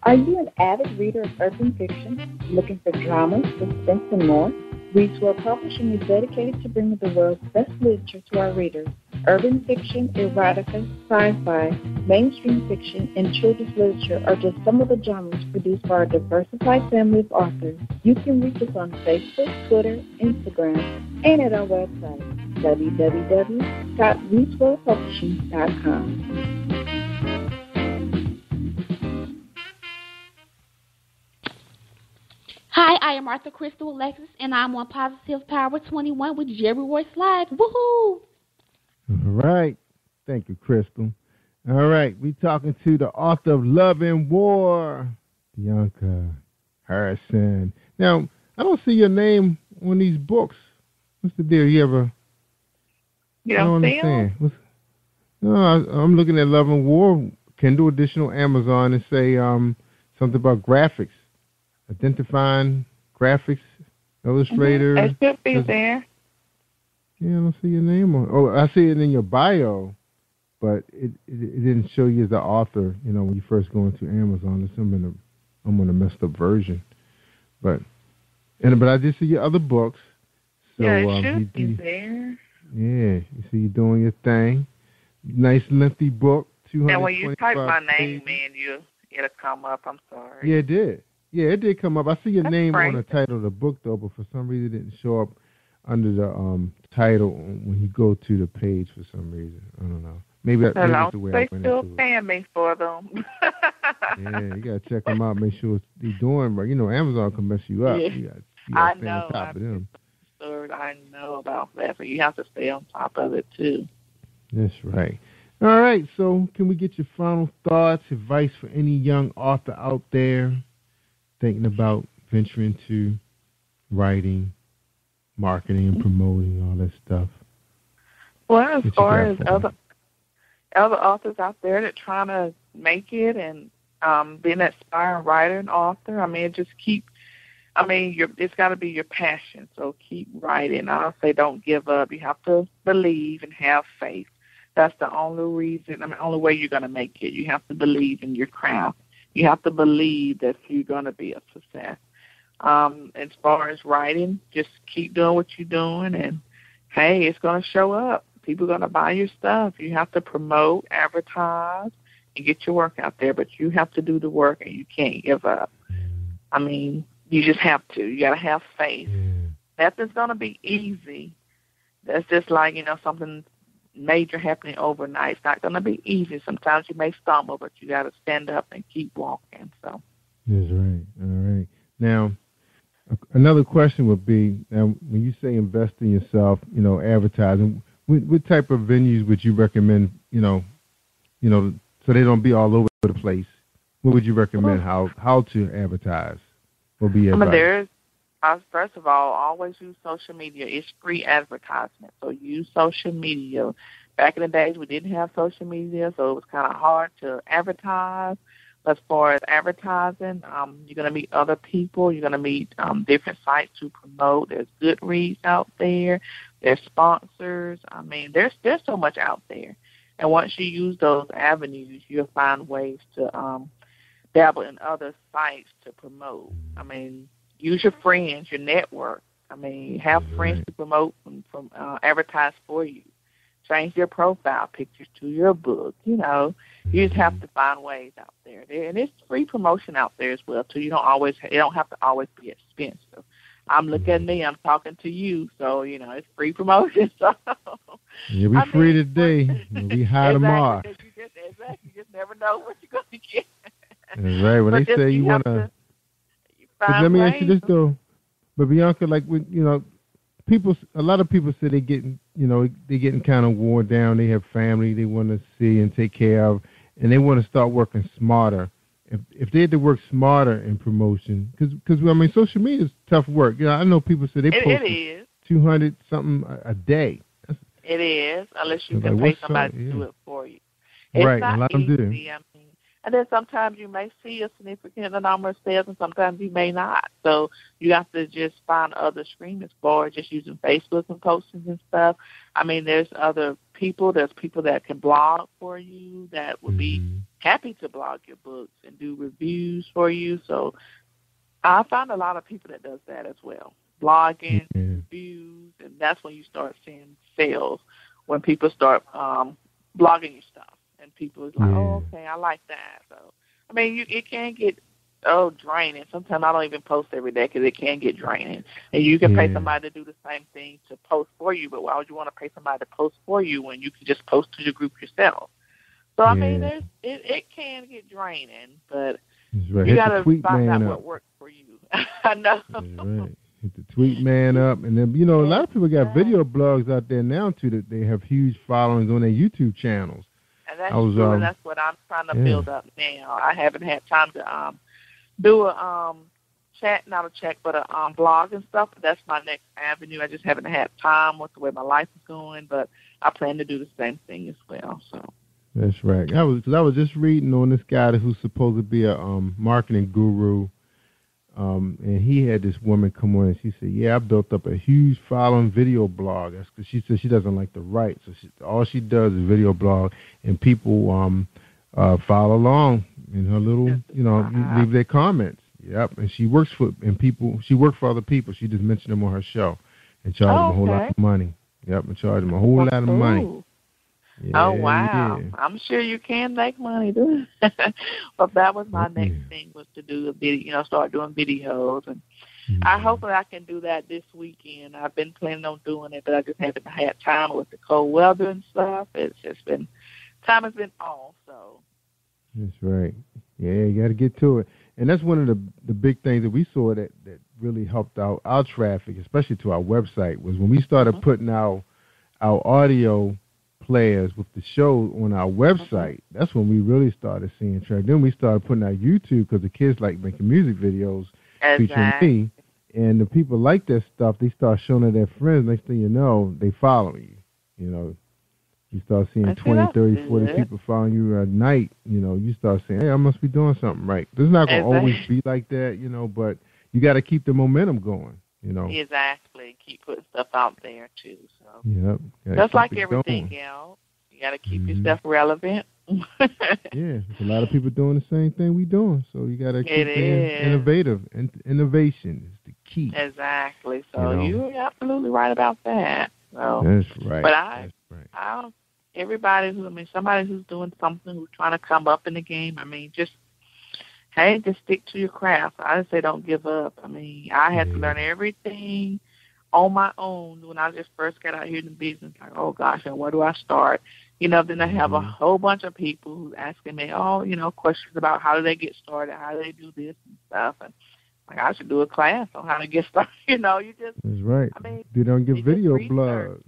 Are you an avid reader of urban fiction, looking for drama, suspense, and more? Reach World Publishing is dedicated to bringing the world's best literature to our readers. Urban fiction, erotica, sci-fi, mainstream fiction, and children's literature are just some of the genres produced by our diversified family of authors. You can reach us on Facebook, Twitter, Instagram, and at our website, www.reachworldpublishing.com. Hi, I am Martha Crystal Alexis, and I'm on Positive Power 21 with Jerry Royce Live. Woohoo! All right. Thank you, Crystal. All right. We're talking to the author of Love and War, Bianca Harrison. Now, I don't see your name on these books. What's the deal? You ever? You I don't don't see 'em? understand. What's, no, I, I'm looking at Love and War, Kindle additional Amazon, and say um, something about graphics, identifying graphics, Illustrator. It should be there. Yeah, I don't see your name on. Oh, I see it in your bio, but it it, it didn't show you as the author. You know, when you first go into Amazon, it's I'm in a I'm on a messed up version. But and but I did see your other books. So yeah, it um, should you- be there. yeah, you see you doing your thing. Nice lengthy book, two And when you type my pages. name in, you it'll come up. I'm sorry. Yeah, it did. Yeah, it did come up. I see your That's name on the title of the book though, but for some reason it didn't show up under the um title when you go to the page for some reason. I don't know. Maybe, that, maybe that's the way I they went still paying me for them. Yeah, you gotta check them out. Make sure they're doing right. You know, Amazon can mess you up. Yeah. You got you I stay know. on top of them. I know about that, so you have to stay on top of it too. That's right. All right. So, can we get your final thoughts, advice for any young author out there thinking about venturing into writing, marketing, and promoting all that stuff? Well, as far as other other authors out there that trying to make it and um being an aspiring writer and author, I mean, just keep. I mean, your it's got to be your passion. So keep writing. I don't say don't give up. You have to believe and have faith. That's the only reason. I mean, only way you're going to make it. You have to believe in your craft. You have to believe that you're going to be a success. Um, as far as writing, just keep doing what you're doing, and hey, it's going to show up. People are going to buy your stuff. You have to promote, advertise, and get your work out there, but you have to do the work, and you can't give up. I mean, you just have to. You got to have faith. Nothing's going to be easy. That's just like you know something major happening overnight. It's not going to be easy. Sometimes you may stumble, but you got to stand up and keep walking. So. That's right. All right. Now, another question would be: now, when you say invest in yourself, you know, advertising, what, what type of venues would you recommend? You know, you know, so they don't be all over the place. What would you recommend? How how to advertise? Will be your I mean, there's first of all, always use social media. It's free advertisement, so use social media. Back in the days, we didn't have social media, so it was kind of hard to advertise. As far as advertising, um, you're going to meet other people. You're going to meet um, different sites to promote. There's Goodreads out there. There's sponsors. I mean, there's there's so much out there. And once you use those avenues, you'll find ways to um, dabble in other sites to promote. I mean, use your friends, your network. I mean, have friends to promote and from uh, advertise for you. Change your profile pictures to your book. You know, you just have to find ways out there. there. And it's free promotion out there as well too. You don't always it don't have to always be expensive. I'm looking at me. I'm talking to you, so you know it's free promotion. So You'll be I free today. You'll be high tomorrow. exactly, you just exactly you just never know what you're going to get. That's right. When But they just say you you want to, Find let me ask you this though. But Bianca, like when you know, people, a lot of people say they getting, you know, they getting kind of worn down. They have family they want to see and take care of, and they want to start working smarter if if they had to work smarter in promotion, because because I mean social media is tough work. You know, I know people say they It, post two hundred something a, a day. It is, unless you It's can like, pay somebody to do it for you. It's Right, not a lot of them do. easy. And then sometimes you may see a significant number of sales, and sometimes you may not. So you have to just find other streamers for it, just using Facebook and postings and stuff. I mean, there's other people. There's people that can blog for you that would be Mm-hmm. happy to blog your books and do reviews for you. So I found a lot of people that does that as well, blogging, reviews, and that's when you start seeing sales when people start um, blogging your stuff, and people is like, oh, okay, I like that. So I mean, you it can get oh draining. Sometimes I don't even post every day because it can get draining, and you can pay somebody to do the same thing to post for you. But why would you want to pay somebody to post for you when you can just post to your group yourself? So I mean, there's it, it can get draining, but right. you got to find out man what works for you. I know. Right. Hit the tweet man up, and then you know a lot of people got video blogs out there now too that they have huge followings on their YouTube channels. And that's I was, true, um, and that's what I'm trying to yeah. build up now. I haven't had time to um do a um chat, not a check, but a um blog and stuff. That's my next avenue. I just haven't had time with the way my life is going, but I plan to do the same thing as well. So That's right. I was cause I was just reading on this guy who's supposed to be a um, marketing guru, um, and he had this woman come on and she said, "Yeah, I built up a huge following video blog." That's because she said she doesn't like to write, so she, all she does is video blog, and people um, uh, follow along in her little, you know, leave their comments. Yep, and she works for and people. She worked for other people. She just mentioned them on her show, and charged them a whole lot of money. Yep, and charged them a whole lot of money. Ooh. Yeah, oh wow. I'm sure you can make money doing. but that was my next thing was to do a video, you know, start doing videos, and I Mm-hmm. hopefully I can do that this weekend. I've been planning on doing it, but I just haven't had time with the cold weather and stuff. It's just been time has been off, so That's right. Yeah, you got to get to it, and that's one of the the big things that we saw that that really helped out our traffic, especially to our website, was when we started putting our our audio players with the show on our website. That's when we really started seeing traffic. Then we started putting out YouTube because the kids like making music videos featuring me, and the people like that stuff. They start showing it to their friends. Next thing you know, they follow you. You know, you start seeing I see, twenty, that's thirty, forty good. people following you at night. You know, you start saying, "Hey, I must be doing something right." This is not going to Exactly. always be like that, you know, but you got to keep the momentum going. You know. exactly keep putting stuff out there too. So Yep. Gotta just like everything going. else, you got to keep Mhm. yourself relevant. Yeah, there's a lot of people doing the same thing we doing, so you got to keep It being innovative. And innovation is the key. exactly. So You know. you're absolutely right about that. So That's right. But I, I don't. Everybody who, I mean, somebody who's doing something, who's trying to come up in the game. I mean, just hey, just stick to your craft. I just say don't give up. I mean, I had to learn everything on my own when I just first got out here in the business. Like, oh gosh, and where do I start? You know, then I have a mm-hmm. whole bunch of people asking me, oh, you know, questions about how do they get started, how do they do this and stuff, and like I should do a class on how to get started. You know, you just That's right. I mean, Do don't get video research. blog.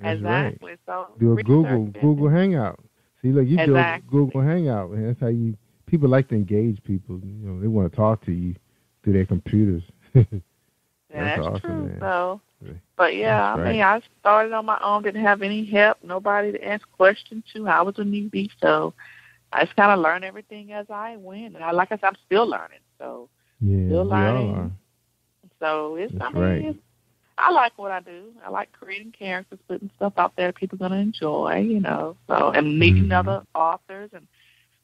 That's exactly. right. So Do a Google it. Google Hangout. See, look, you do a Google Hangout, and that's how you. People like to engage people. You know, they want to talk to you through their computers. Yeah, that's, awesome, true. man. So, but yeah, That's I mean, I started on my own. Didn't have any help, nobody to ask questions to. I was a newbie, so I just kind of learned everything as I went. And I, like I said, I'm still learning. So, Yeah, Still learning. are. so it's. I mean, right. it's, I like what I do. I like creating characters, putting stuff out there people are gonna enjoy. You know, so and meeting Mm-hmm. other authors and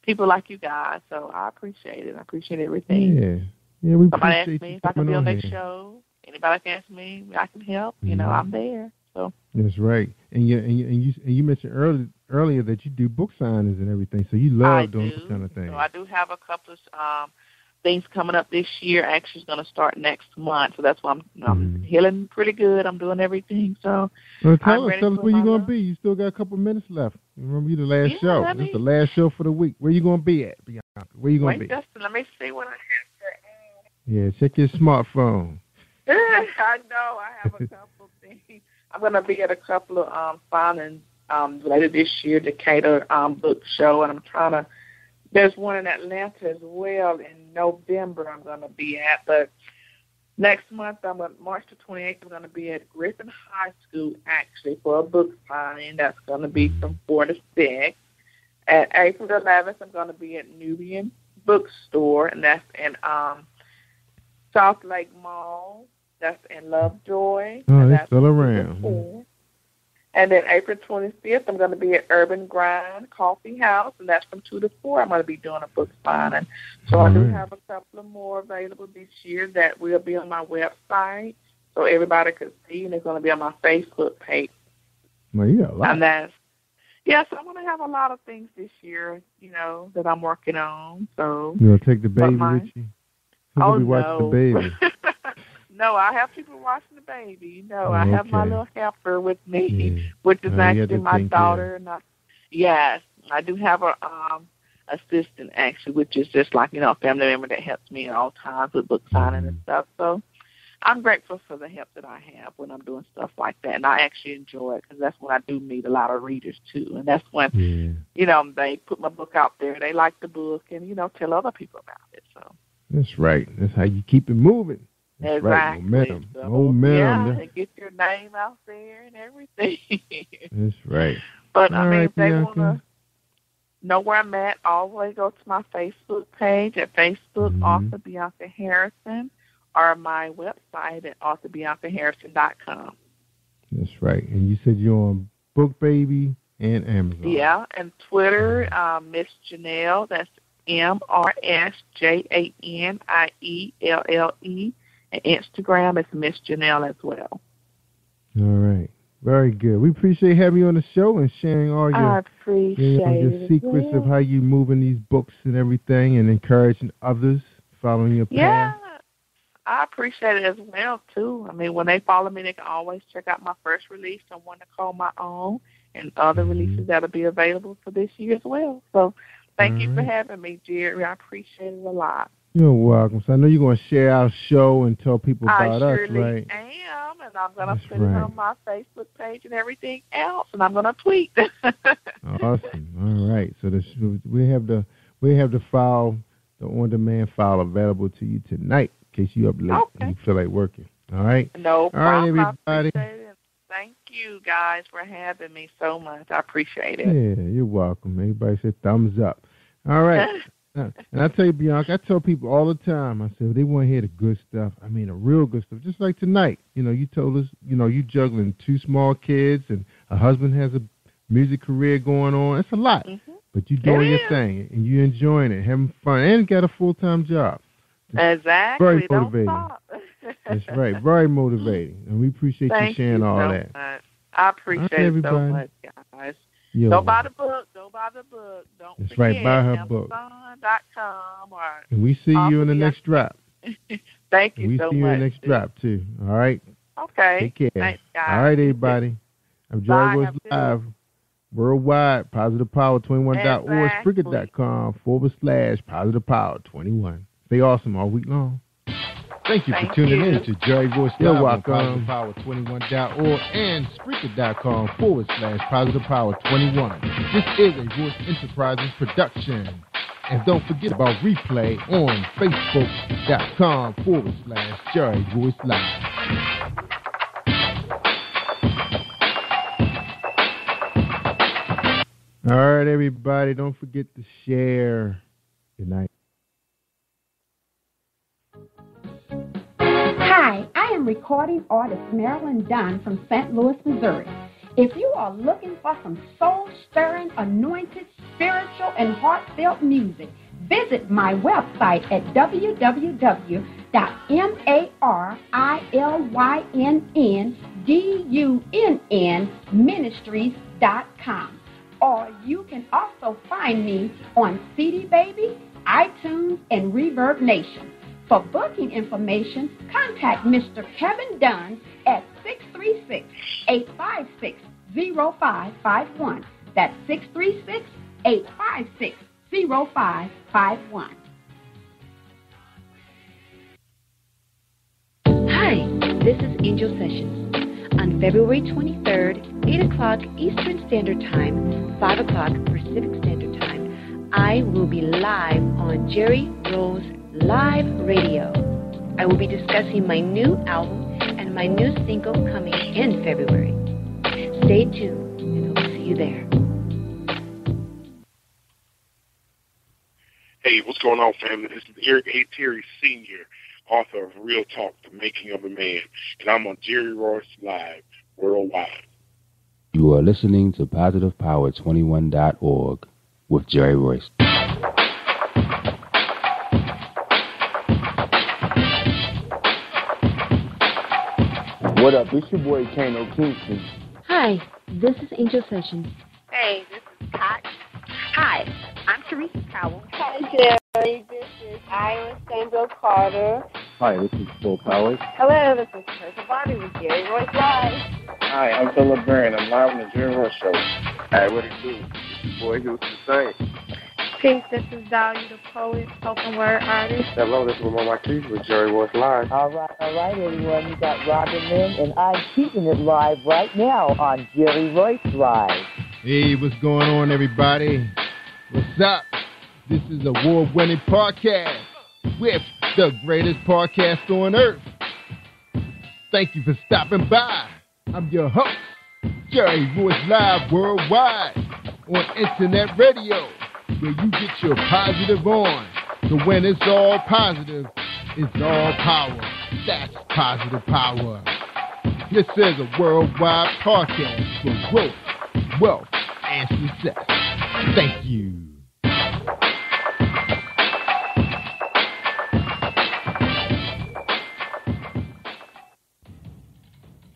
people like you guys. So I appreciate it. I appreciate everything. Yeah, yeah, we Somebody asked appreciate me you if I can be on on their show. Anybody can ask me, I can help. You know, Mhm. I'm there. So That's right. And you and you and you, and you mentioned earlier earlier that you do book signings and everything, so you love I doing do. this kind of thing. So I do have a couple of um, things coming up this year. Actually, it's going to start next month. So that's why I'm, I'm healing pretty good. I'm doing everything. So Well, tell us, tell us where you're gonna be. You still got a couple minutes left. Remember, you the last Yeah, show. This is the last show for the week. Where you gonna be at, Bianca? Where you gonna be? just let me see what I have here at. Yeah, check your smartphone. I know I have a couple things. I'm going to be at a couple of um, signings um, later this year, Decatur um, book show, and I'm trying to There's one in Atlanta as well in November. I'm going to be at, but next month, I'm on March the 28th. I'm going to be at Griffin High School actually for a book signing. That's going to be from four to six. At April the 11th, I'm going to be at Nubian Bookstore, and that's in um, South Lake Mall. That's in Lovejoy. Oh, that's still around. four. And then April 25th, I'm going to be at Urban Grind Coffee House, and that's from 2 to 4. I'm going to be doing a book signing. So I do have a couple of more available this year that will be on my website so everybody can see, and it's going to be on my Facebook page. Well, you got a lot. And that's, yeah, so I'm going to have a lot of things this year, you know, that I'm working on. So, You gonna take the baby mine- with you? Who's oh, gonna be oh, watching no. the baby? no, I have people watching the baby. No, Oh, I have my little helper with me, Yeah. which is Oh, actually my daughter. And I, yes, I do have a um assistant actually, which is just like you know a family member that helps me at all times with book signing Mm-hmm. and stuff. So I'm grateful for the help that I have when I'm doing stuff like that, and I actually enjoy it because that's when I do meet a lot of readers too, and that's when Yeah. you know they put my book out there, they like the book, and you know tell other people about it. So That's right. That's how you keep it moving. That's right. Momentum. So, Momentum. yeah, get your name out there and everything. That's right. But All I mean, right, if they want to know where I'm at, always go to my Facebook page at Facebook Mm-hmm. Author Bianca Harrison or my website at authorbiancaharrison.com. That's right. And you said you're on Book Baby and Amazon. Yeah, and Twitter, um, Miss Janielle. That's M R S J A N I E L L E. Instagram is Miss Janielle as well. All right. Very good. We appreciate having you on the show and sharing all your, appreciate you know, your secrets of how you moving these books and everything and encouraging others following your path. Yeah. I appreciate it as well too. I mean, when they follow me, they can always check out my first release, "Someone to Call My Own," and other Mm-hmm. releases that'll be available for this year as well. So, thank you for having me, Jerry. I appreciate it a lot. You're welcome. So I know you're going to share our show and tell people I about us, surely right? am, and I'm gonna That's put it on my Facebook page and everything else, and I'm gonna tweet. Awesome. All right. So this, we have the we have the file, the on-demand file available to you tonight in case you up late and you feel like working. All right. no All right, problem. I everybody. Thank you guys for having me so much. I appreciate it. Yeah, you're welcome. Everybody say thumbs up. All right. And I tell you, Bianca, I tell people all the time. I said they want to hear the good stuff. I mean, the real good stuff. Just like tonight, you know, you told us, you know, you juggling two small kids and a husband has a music career going on. It's a lot, mm-hmm. but you're doing your thing and you're enjoying it, having fun, and got a full time job. Exactly. Very Don't motivating. stop. That's right. Very motivating, and we appreciate Thank you sharing all so that. much. I appreciate it so much, guys. You're Go buy the book. Go buy the book. Don't That's forget right, buy her book. Amazon.com or And we see you in the next drop. Thank you we so see you in the next drop too. All right. Okay. Take care. Thanks, guys. All right, everybody. I'm Joy Bye. Royce Have a Live. Worldwide, Positive Power 21.org, Exactly. Spreaker.com forward slash Positive Power 21. Stay awesome all week long. Thank you Thank for tuning you. in to Jerry Royce You're Live on welcome. PositivePower21.org and Spreaker.com forward slash Positive Power 21. This is a Royce Enterprises production. And don't forget about replay on Facebook.com forward slash Jerry Royce Live. All right, everybody, don't forget to share. Good night. Hi, I am recording artist Marilyn Dunn from St. Louis, Missouri. If you are looking for some soul stirring, anointed, spiritual, and heartfelt music, visit my website at www.marilynDunn Or you can also find me on CD Baby, iTunes, and Reverb Nation. For booking information, contact Mr. Kevin Dunn at 636-856-0551. That's 636-856-0551. Hi, this is Angel Sessions. On February 23rd, 8 o'clock Eastern Standard Time, 5 o'clock Pacific Standard Time, I will be live on Jerry Royce Live Radio. I will be discussing my new album and my new single coming in February. Stay tuned and I'll see you there. Hey, what's going on, family? This is Eric A. Terry Sr., author of Real Talk, The Making of a Man, and I'm on Jerry Royce Live worldwide. You are listening to PositivePower21.org with Jerry Royce. What up? It's your boy Kano Kingston. Hi, this is Angel Sessions. Hey, this is Pat. Hi, I'm Teresa Powell. Hi, Jerry. This is Ira Sandra Carter. Hi, this is Bill Powers. Hello, this is Teresa Bobby with Jerry Royce Live. Hi, I'm Philip Barron. I'm live on the Jerry Royce Show. Hi, what it do? It's your boy Houston Saint. Peace, this is Dahlia the poet, spoken word artist. Hello, this is Lamar Marquise with Jerry Royce Live. All right, all right, everyone. You got Robin Lynn, and I'm keeping it live right now on Jerry Royce Live. Hey, what's going on, everybody? What's up? This is a award-winning podcast with the greatest podcast on earth. Thank you for stopping by. I'm your host, Jerry Royce Live Worldwide on Internet Radio, where you get your positive on. So when it's all positive, it's all power. That's positive power. This is a worldwide podcast for growth, wealth, and success. Thank you.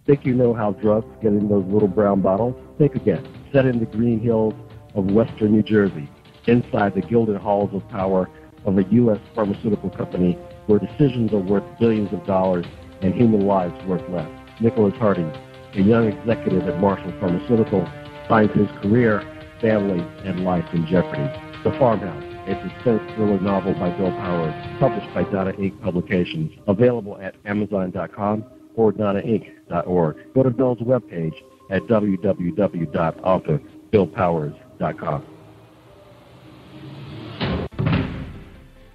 Think you know how drugs get in those little brown bottles? Think again. Set in the green hills of western New Jersey, inside the gilded halls of power of a U.S. pharmaceutical company where decisions are worth billions of dollars and human lives worth less. Nicholas Harding, a young executive at Marshall Pharmaceutical, finds his career, family, and life in jeopardy. The Farmhouse, a suspense thriller novel by Bill Powers, published by Donna Inc. Publications, available at Amazon.com or DonnaInc.org. Go to Bill's webpage at www.author.billpowers.com.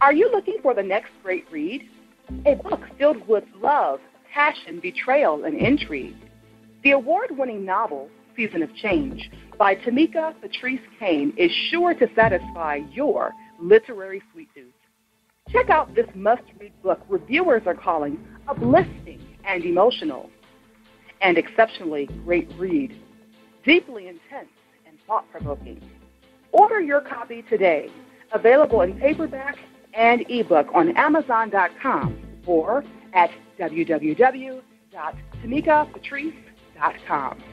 Are you looking for the next great read? A book filled with love, passion, betrayal, and intrigue. The award winning novel, Season of Change, by Tamika Patrice Kane, is sure to satisfy your literary sweet tooth. Check out this must read book reviewers are calling uplifting and emotional, and exceptionally great read, deeply intense and thought provoking. Order your copy today, available in paperback and ebook on Amazon.com or at www.tamikapatrice.com.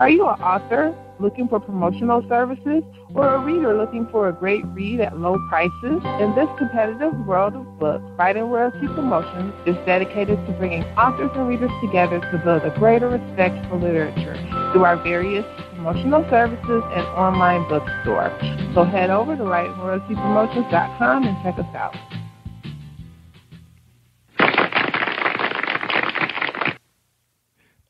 Are you an author looking for promotional services or a reader looking for a great read at low prices? In this competitive world of books, Writing Royalty Promotions is dedicated to bringing authors and readers together to build a greater respect for literature through our various promotional services and online bookstore. So head over to writingroyaltypromotions.com and check us out.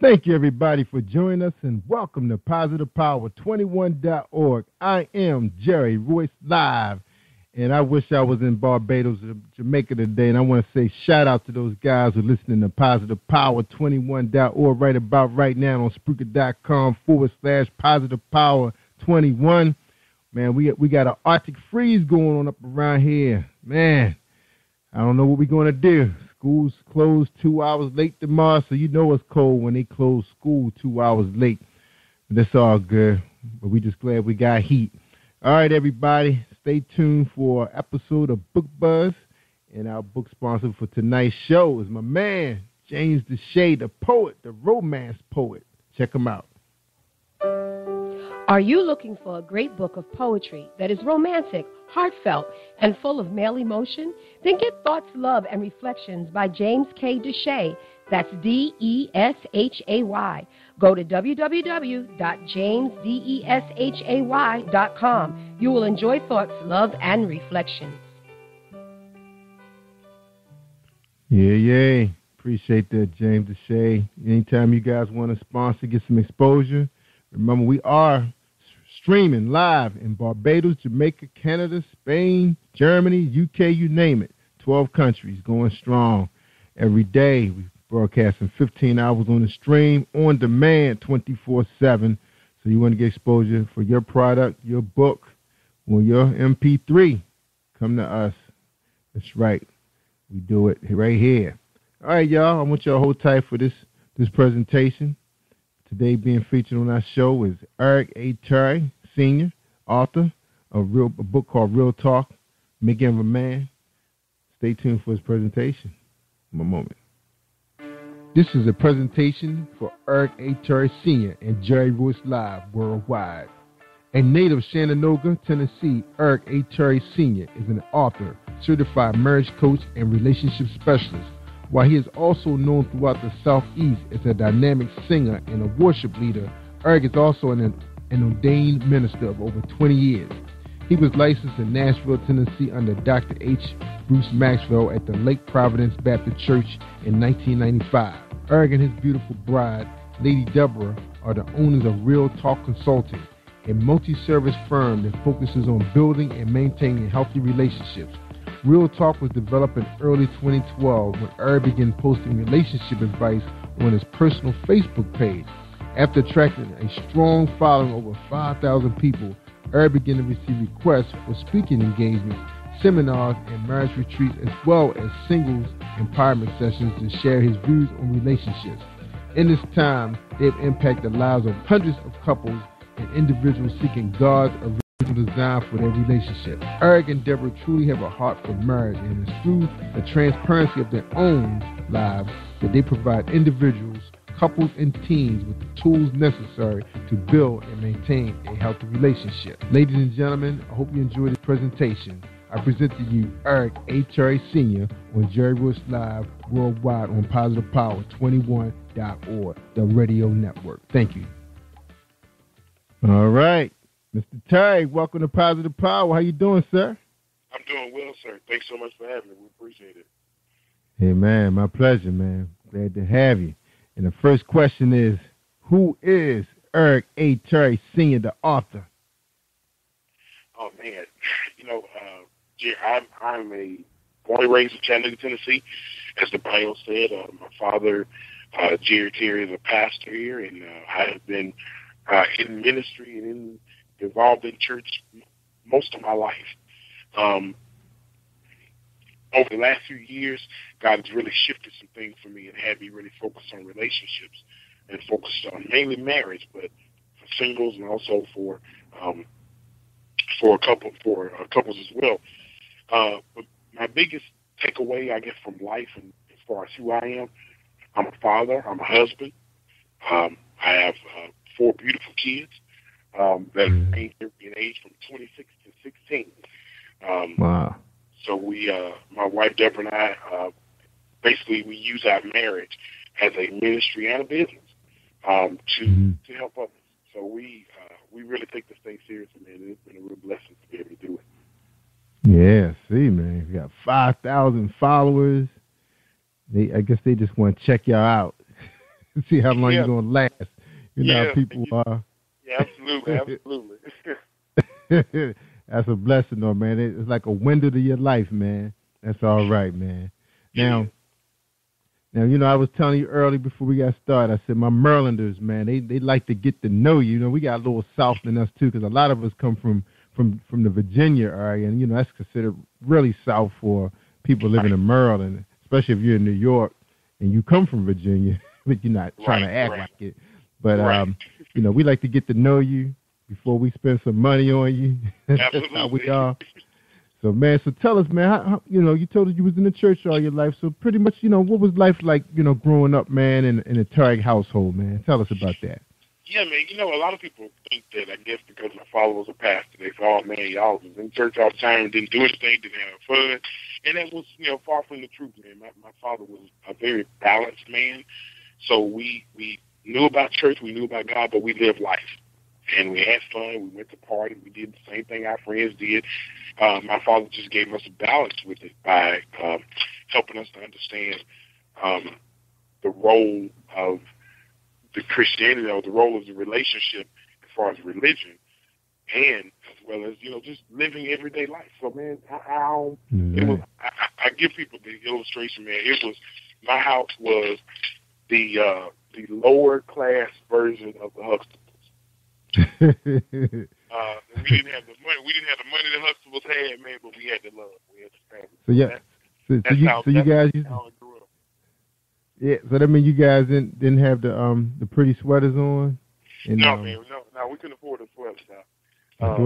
Thank you, everybody, for joining us, and welcome to PositivePower21.org. I am Jerry Royce Live, and I wish I was in Barbados, Jamaica today, and I want to say shout out to those guys who are listening to Positive PositivePower21.org right about right now on Spreaker.com forward slash PositivePower21. Man, we, we got an Arctic freeze going on up around here. Man, I don't know what we're going to do. School's closed two hours late tomorrow, so you know it's cold when they close school two hours late. But that's all good. But we just glad we got heat. All right, everybody, stay tuned for an episode of Book Buzz. And our book sponsor for tonight's show is my man, James Deshay, the poet, the romance poet. Check him out. Are you looking for a great book of poetry that is romantic, heartfelt, and full of male emotion? Then get Thoughts, Love, and Reflections by James K. Deshay. That's D E S H A Y. Go to www.jamesdeshay.com. You will enjoy Thoughts, Love, and Reflections. Yeah, yeah. Appreciate that, James Deshay. Anytime you guys want to sponsor, get some exposure, Remember, we are streaming live in Barbados, Jamaica, Canada, Spain, Germany, UK, you name it. 12 countries going strong every day. We broadcasting 15 hours on the stream, on demand 24 7. So you want to get exposure for your product, your book, or your MP3, come to us. That's right. We do it right here. All right, y'all. I want y'all to hold tight for this this presentation. Today being featured on our show is Eric A. Terry, Senior, author of real, a book called Real Talk, Making of a Man. Stay tuned for his presentation. In a moment. This is a presentation for Eric A. Terry Sr. and Jerry Royce Live Worldwide. A native of Chattanooga, Tennessee, Eric A. Terry Sr. is an author, certified marriage coach, and relationship specialist while he is also known throughout the Southeast as a dynamic singer and a worship leader, Eric is also an, an ordained minister of over 20 years. He was licensed in Nashville, Tennessee under Dr. H. Bruce Maxwell at the Lake Providence Baptist Church in 1995. Eric and his beautiful bride, Lady Deborah, are the owners of Real Talk Consulting, a multi service firm that focuses on building and maintaining healthy relationships Real Talk was developed in early 2012 when Eric began posting relationship advice on his personal Facebook page. After attracting a strong following over 5,000 people, Eric began to receive requests for speaking engagements, seminars, and marriage retreats, as well as singles empowerment sessions to share his views on relationships. In this time, they have impacted the lives of hundreds of couples and individuals seeking God's original design for their relationship. Eric and Deborah truly have a heart for marriage, and it's through the transparency of their own lives that they provide individuals, couples, and teens with the tools necessary to build and maintain a healthy relationship. Ladies and gentlemen, I hope you enjoyed this presentation. I present to you Eric A. Terry Sr. on Jerry Royce Live worldwide on PositivePower21.org, the radio network. Thank you. All right. Mr. Terry, welcome to Positive Power. How you doing, sir? I'm doing well, sir. Thanks so much for having me. We appreciate it. Hey, man, my pleasure, man. Glad to have you. And the first question is, who is Eric A. Terry Sr., the author? Oh man, you know, uh, I'm I'm a born and raised in Chattanooga, Tennessee. As the bio said, uh, my father, uh, Jerry Terry, is a pastor here, and uh, I have been uh, in ministry and in involved in church most of my life. Um, over the last few years, God has really shifted some things for me and had me really focus on relationships and focused on mainly marriage, but for singles and also for um, for a couple for uh, couples as well. Uh, but my biggest takeaway, I guess, from life and as far as who I am, I'm a father, I'm a husband. Um, I have uh, four beautiful kids um, that mm. range in age from 26 to 16. Um, wow. So we, uh, my wife Deborah and I, uh, basically we use our marriage as a ministry and a business um, to mm-hmm. to help others. So we uh, we really take this thing seriously, man. It's been a real blessing to be able to do it. Yeah, see, man, you got five thousand followers. They, I guess they just want to check y'all out, see how long yeah. you're gonna last. You know, yeah. how people are Yeah, absolutely, absolutely. That's a blessing, though, man. It's like a window to your life, man. That's all right, man. Now, now you know I was telling you early before we got started. I said my Marylanders, man, they they like to get to know you. You know, we got a little south in us too, because a lot of us come from from from the Virginia area, and you know that's considered really south for people living in Maryland, especially if you're in New York and you come from Virginia, but you're not trying right, to act right. like it. But right. um, you know, we like to get to know you before we spend some money on you. That's how we are. So man, so tell us, man, how, how, you know, you told us you was in the church all your life. So pretty much, you know, what was life like, you know, growing up, man, in, in a Terry household, man? Tell us about that. Yeah, man. You know, a lot of people think that I guess because my father was a pastor, they say, "Oh man, y'all was in church all the time, didn't do anything, didn't have fun," and that was, you know, far from the truth, man. My, my father was a very balanced man, so we we knew about church, we knew about God, but we lived life. And we had fun. We went to party. We did the same thing our friends did. Uh, my father just gave us a balance with it by um, helping us to understand um, the role of the Christianity or the role of the relationship as far as religion, and as well as you know just living everyday life. So man, I, I Mm-hmm. it was I, I I give people the illustration, man. It was my house was the uh the lower class version of the Huxtables. Uh, we didn't have the money. We didn't have the money the Huxtables had, man, but we had the love. We had the family. so yeah, so, so you how, so you guys used how I grew up. yeah. So that mean you guys didn't didn't have the um the pretty sweaters on. And, no, um, man, no, no, we couldn't afford the sweaters now. Uh,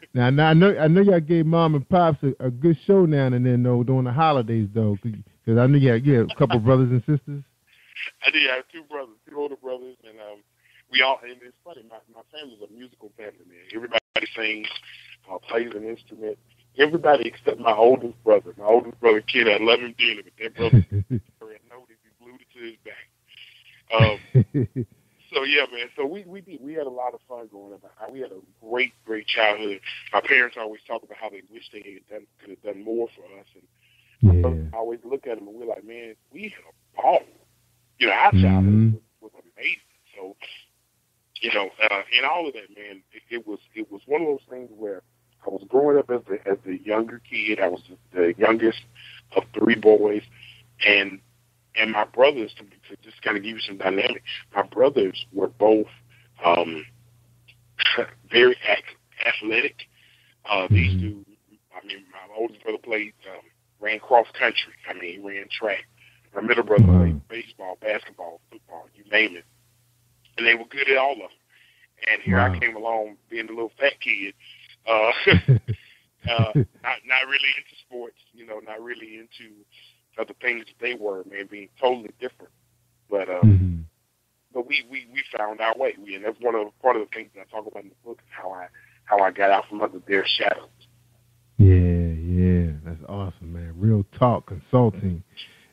now, now I know I know y'all gave mom and pops a, a good show now and then though during the holidays though because I knew you had, you had a couple brothers and sisters. I did I have two brothers, two older brothers, and um, we all. And it's funny, my my family's a musical family, man. Everybody sings, uh, plays an instrument. Everybody except my oldest brother. My oldest brother, kid, I love him dearly, but that brother had no if he glued it to his back. Um, so yeah, man. So we we did. We had a lot of fun growing up. We had a great, great childhood. My parents always talk about how they wish they had done could have done more for us, and Yeah. I always look at them and we're like, man, we had a ball. You know, our childhood Mhm. was, was amazing. So, you know, uh, and all of that, man, it, it was it was one of those things where I was growing up as the as the younger kid. I was the youngest of three boys, and and my brothers to, to just kind of give you some dynamic. My brothers were both um, very ac- athletic. Uh, these dudes, I mean, my oldest brother played um, ran cross country. I mean, he ran track. My middle brother played baseball, basketball, football, you name it, and they were good at all of them. And here I came along being a little fat kid, uh, uh, not not really into sports, you know, not really into other things that they were, man, being totally different. But um, Mm-hmm. but we, we we found our way. We and that's one of part of the things that I talk about in the book is how I how I got out from under their shadows. Yeah, yeah, that's awesome, man. Real talk consulting.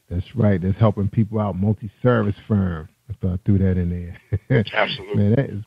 That's right. That's helping people out. Multi-service firm. I I threw that in there. Absolutely. man, that is.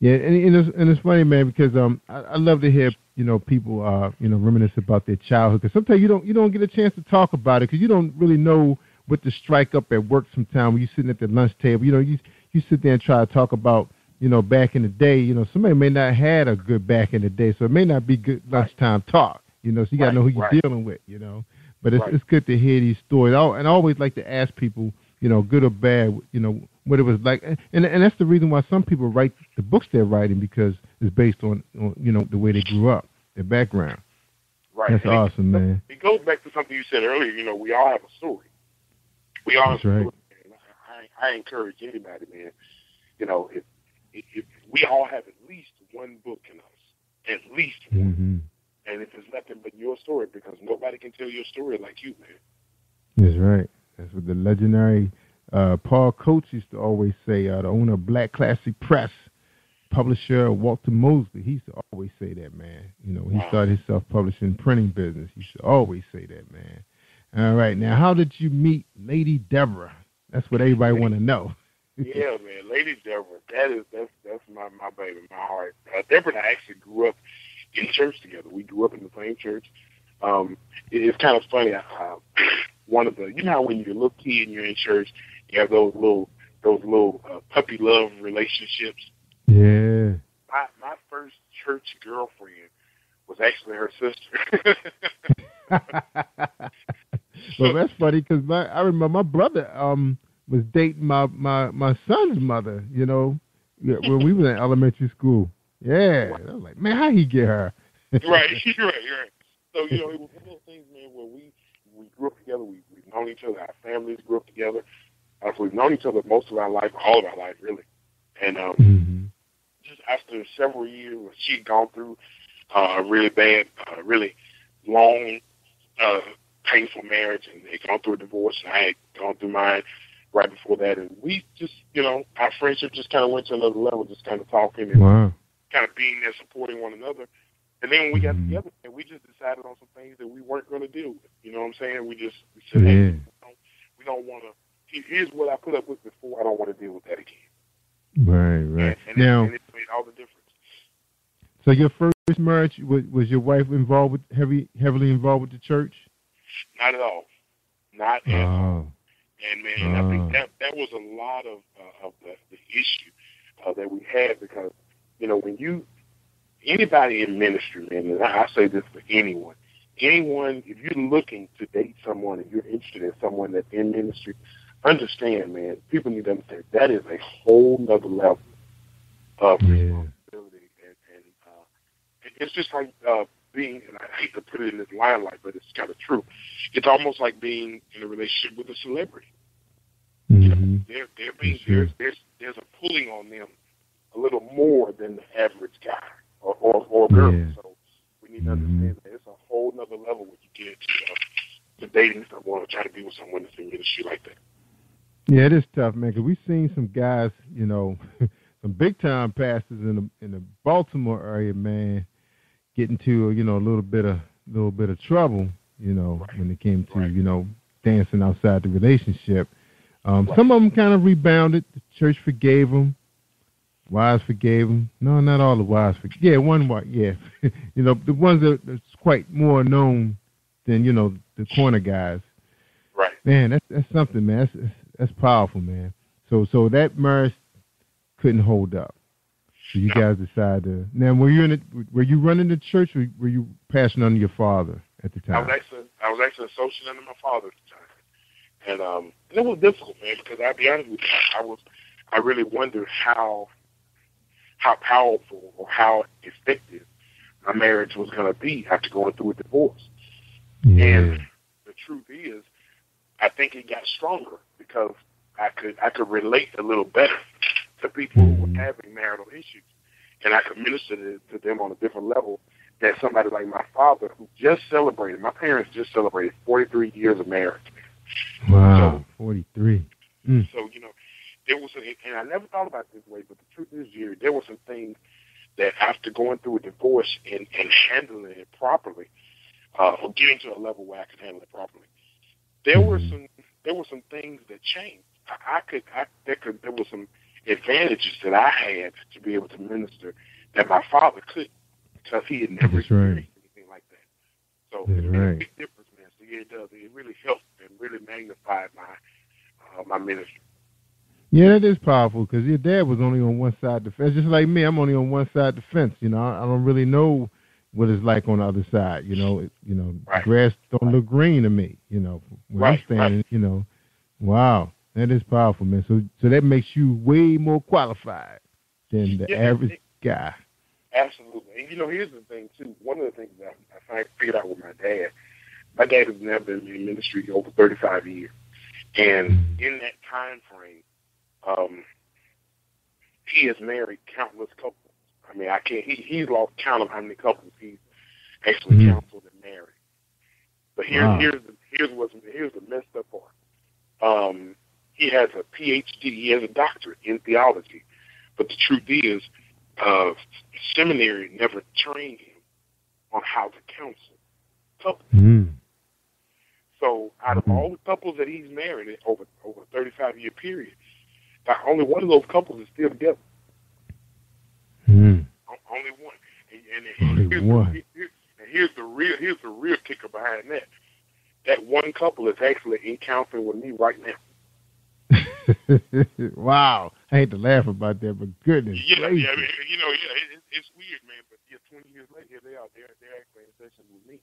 Yeah, and, and it's and it's funny, man, because um, I, I love to hear you know people uh you know reminisce about their childhood because sometimes you don't you don't get a chance to talk about it because you don't really know what to strike up at work. Sometimes when you're sitting at the lunch table, you know you you sit there and try to talk about you know back in the day. You know somebody may not had a good back in the day, so it may not be good lunchtime talk. You know, so you got to Right, know who you're right. dealing with. You know, but it's Right. it's good to hear these stories. I, and I always like to ask people, you know, good or bad, you know, what it was like, and and that's the reason why some people write the books they're writing because it's based on, on you know the way they grew up, their background. Right. That's And it- awesome, man. It goes back to something you said earlier. You know, we all have a story. We all That's have a right. story. I, I encourage anybody, man. You know, if, if, if we all have at least one book in us, at least one. hmm And if it's nothing but your story, because nobody can tell your story like you, man. That's right. That's what the legendary uh, Paul Coates used to always say. Uh, the owner of Black Classic Press, publisher Walter Mosley. He used to always say that, man. You know, he started his self-publishing printing business. He used to always say that, man. All right, now how did you meet Lady Deborah? That's what everybody want to know. yeah, man. Lady Deborah, that is that's that's my my baby, my heart. Uh, Deborah and I actually grew up in church together. We grew up in the same church. Um, it, it's kind of funny. Uh, one of the you know how when you're a little kid and you're in church, you have those little those little uh, puppy love relationships. Yeah. My my first church girlfriend was actually her sister. well, that's funny because my I remember my brother um was dating my my my son's mother. You know, yeah, when we were in elementary school. Yeah, I was like, man, how he get her? right, right, right. So you know, it was one of those things, man, where we grew up together. We we've known each other. Our families grew up together. Uh, so we've known each other most of our life, all of our life, really. And um, Mm-hmm. just after several years, she'd gone through uh, a really bad, uh, really long, uh, painful marriage, and had gone through a divorce. And I had gone through mine right before that, and we just, you know, our friendship just kind of went to another level, just kind of talking and Wow. kind of being there, supporting one another. And then when we got together, and we just decided on some things that we weren't going to deal with. You know what I'm saying? We just we said, hey, we don't want to. Here's what I put up with before. I don't want to deal with that again. Right, right. And, now, it, and it made all the difference. so your first marriage was was your wife involved with heavy heavily involved with the church? Not at all. Not at all. Oh, And man, I Ah. think that that was a lot of uh, of the, the issue uh, that we had because you know, when you anybody in ministry, man, and I, I say this for anyone, anyone, if you're looking to date someone and you're interested in someone that's in ministry, understand, man, people need to understand that is a whole nother level of Yeah. responsibility, and, and uh, it's just like uh, being, and I hate to put it in this limelight, but it's kind of true. It's almost like being in a relationship with a celebrity. Mm-hmm. There, there being there's there's there's a pulling on them a little more than the average guy or or, or girl. Yeah. So we need to understand that it's a whole nother level when you get to, uh, to dating someone or try to be with someone that's in ministry like that. Yeah, it is tough, man. Because we've seen some guys, you know, some big time pastors in the in the Baltimore area, man, get into you know a little bit of little bit of trouble, you know, when it came to you know dancing outside the relationship. Um, Some of them kind of rebounded. The church forgave them. Wives forgave him. No, not all the wise. For, yeah, one wife. Yeah, you know the ones that that's quite more known than you know the corner guys. Right. Man, that's that's something, man. That's, that's powerful, man. So so that marriage couldn't hold up. So you guys decided to. Now, were you in it? Were you running the church, or were you passing under your father at the time? I was actually I was actually associate under my father at the time, and um, and it was difficult, man, because I'll be honest with you, I was I really wondered how how powerful or how effective my marriage was going to be after going through a divorce. And the truth is, I think it got stronger because I could I could relate a little better to people who were having marital issues, and I could minister to, to them on a different level than somebody like my father who just celebrated. My parents just celebrated 43 years of marriage. Wow, forty three. Mm. So you know, there was, a, and I never thought about it this way, but the truth is, Jerry, there were some things that after going through a divorce and and handling it properly, uh, or getting to a level where I could handle it properly, there were some there were some things that changed. I, I could, I there could, there were some advantages that I had to be able to minister that my father couldn't because he had never That's right. anything like that. So That's it made a big difference, man. So yeah, it does. It really helped and really magnified my uh, my ministry. Yeah, that is powerful because your dad was only on one side of the fence, just like me. I'm only on one side of the fence. You know, I, I don't really know what it's like on the other side. You know, it, you know, the grass don't look green to me. You know, where Right, I'm standing. You know, wow, that is powerful, man. So, so that makes you way more qualified than the Yeah, average it- guy. Absolutely. And you know, here's the thing too. One of the things that I finally figured out with my dad, my dad has never been in ministry over 35 years, and mm-hmm. in that time frame, um, he has married countless couples. I mean, I can't. He he's lost count of how many couples he's actually Mhm. counseled and married. But here's Wow. here's the, here's what's here's the messed up part. Um, he has a PhD. He has a doctorate in theology. But the truth is, uh, seminary never trained him on how to counsel couples. Mm. So out of all the couples that he's married in over over a 35 year period, only one of those couples is still together. Mm. Only one. And, and Only here's, one. The, here, and here's the real here's the real kicker behind that. That one couple is actually in counseling with me right now. wow, I hate to laugh about that, but goodness Yeah, gracious. yeah, I mean, you know, yeah, it, it- it's weird, man. But yeah, 20 years later, they are. They're they're actually in session with me,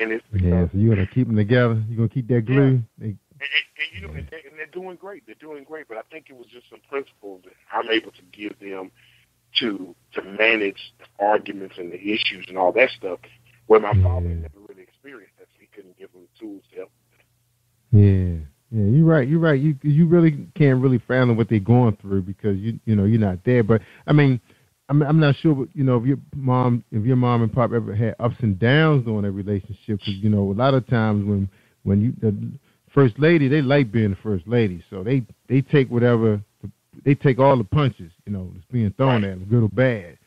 and it's Yeah, so you gonna keep them together. You gonna keep that glue. They- And, and, you know, and, they, and they're doing great. They're doing great. But I think it was just some principles that I'm able to give them to to manage the arguments and the issues and all that stuff, where my father had never really experienced that, so he couldn't give them the tools to help. Yeah, yeah, you're right. You're right. You you really can't really fathom what they're going through because you you know you're not there. But I mean, I'm I'm not sure. But, you know, if your mom if your mom and pop ever had ups and downs during their relationship, because you know a lot of times when when you the first lady they like being the first lady, so they they take whatever they take all the punches you know that's being thrown at them, good or bad.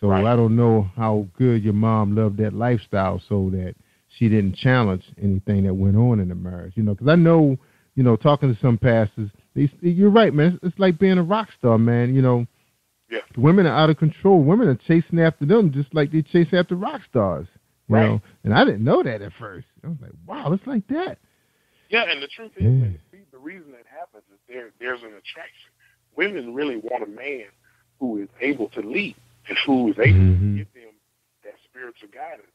So I don't know how good your mom loved that lifestyle, so that she didn't challenge anything that went on in the marriage. You know, because I know, you know, talking to some pastors, they, you're right, man. It's, it's like being a rock star, man. You know, Yeah. women are out of control. Women are chasing after them just like they chase after rock stars. You Right. know, and I didn't know that at first. I was like, wow, it's like that. Yeah, and the truth is, Yeah. man, see, the reason that happens is there there's an attraction. Women really want a man who is able to lead. and who is able Mhm. to give them that spiritual guidance.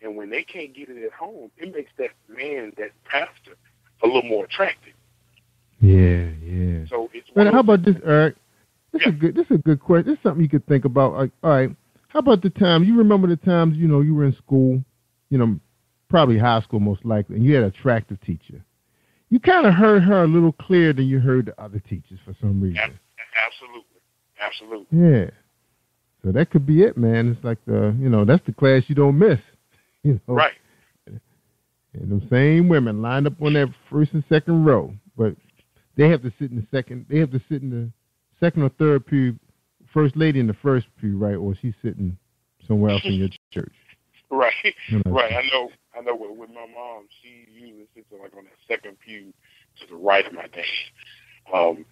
And when they can't get it at home, it makes that man, that pastor, a little more attractive. Yeah, yeah. So it's Man, how about this, Eric? This is a good. This is a good question. This is something you could think about. Like, all right, how about the times you remember the times you know you were in school, you know, probably high school most likely, and you had an attractive teacher. You kind of heard her a little clearer than you heard the other teachers for some reason. absolutely, absolutely. Yeah. So that could be it, man. It's like the you know that's the class you don't miss. You know, Right. And them same women lined up on that first and second row, but they have to sit in the second. They have to sit in the second or third pew. First lady in the first pew, right? Or she's sitting somewhere else in your church. Right, You know. right. I know. I know. With, with my mom, she usually sits like on that second pew to the right of my dad. Um,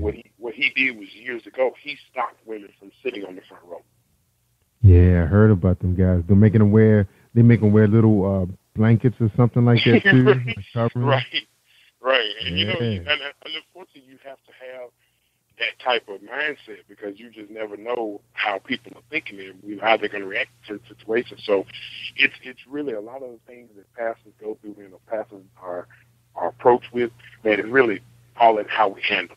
What he what he did was years ago. He stopped women from sitting on the front row. Yeah, I heard about them guys. They're making them wear. They make them wear little uh, blankets or something like that too. right, right, right. And you know, and, and unfortunately, you have to have that type of mindset because you just never know how people are thinking and know, how they're going to react to situations. So, it's it's really a lot of the things that pastors go through and the pastors are are approached with. Man, it's really all in how we handle.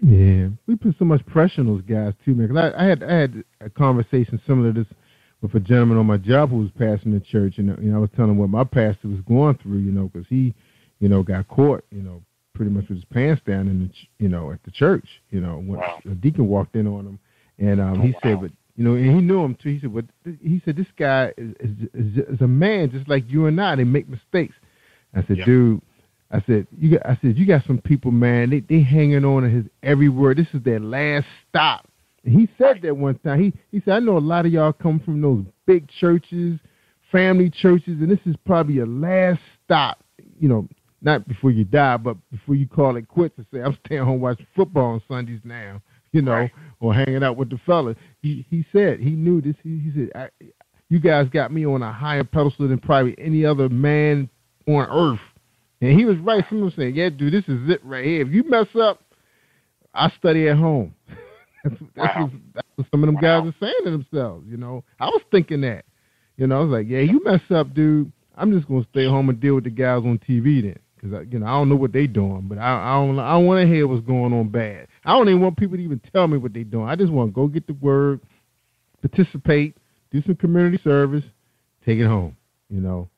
Yeah, we put so much pressure on those guys too, man. 'Cause I, I had I had a conversation similar to this with a gentleman on my job who was pastoring the church, and you know, I was telling him what my pastor was going through, you know, because he, you know, got caught, you know, pretty much with his pants down in the, ch- you know, at the church, you know, when a deacon walked in on him, and um, he said, but you know, and he knew him too. He said, but th- he said this guy is, is is is a man just like you and I. They make mistakes. I said, dude. I said, you got, I said, you got some people, man. They they hanging on to his every word. This is their last stop. And he said that one time. He he said, I know a lot of y'all come from those big churches, family churches, and this is probably your last stop. You know, not before you die, but before you call it quits and say, I'm staying home watching football on Sundays now. You know, or hanging out with the fellas. He he said he knew this. He, he said, I, you guys got me on a higher pedestal than probably any other man on earth. And he was right. Someone saying, "Yeah, dude, this is it right here. If you mess up, I study at home." that's, what, that's what some of them guys are saying to themselves. You know, I was thinking that. You know, I was like, "Yeah, you mess up, dude. I'm just gonna stay home and deal with the guys on TV then, because I, you know, I don't know what they doing, but I, I don't, I don't want to hear what's going on bad. I don't even want people to even tell me what they doing. I just want to go get the word, participate, do some community service, take it home. You know."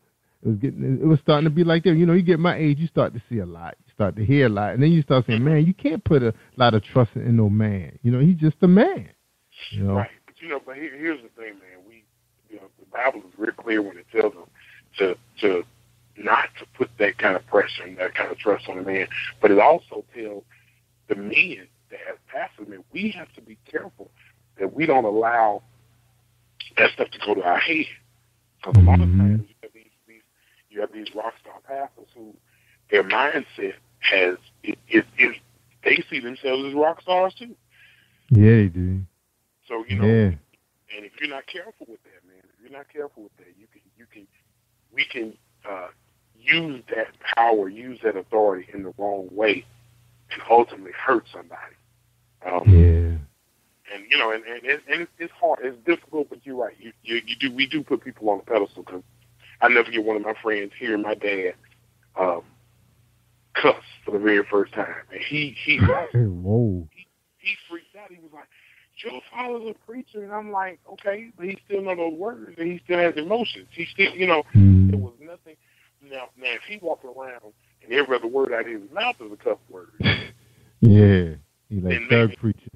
It was getting it was starting to be like that. You know, you get my age, you start to see a lot. You start to hear a lot. And then you start saying, Man, you can't put a lot of trust in no man. You know, he's just a man. You know. Right. But you know, but here's the thing, man. We, you know, the Bible is very clear when it tells them to to not to put that kind of pressure and that kind of trust on a man. But it also tells the men that as pastors, man, we have to be careful that we don't allow that stuff to go to our head. Because a lot of times you have these, these you have these rock star pastors who their mindset has it, it, it they see themselves as rock stars too. Yeah, he do. So you know, Yeah. and if you're not careful with that, man, if you're not careful with that, you can you can we can uh, use that power, use that authority in the wrong way, and ultimately hurt somebody. Um, Yeah. and you know, and and, it, and it's- it's hard, it's difficult, but you're right. You you, you do we do put people on the pedestal because I never forget one of my friends hearing my dad um, cuss for the very first time, and he he Whoa. he freaked out. He was like, "Your father's a preacher," and I'm like, "Okay," but he still know those words, and he still has emotions. He still, you know, there was nothing. Now, now, if he walked around and every other word out of his mouth is a cuss word, Yeah. He like third preacher.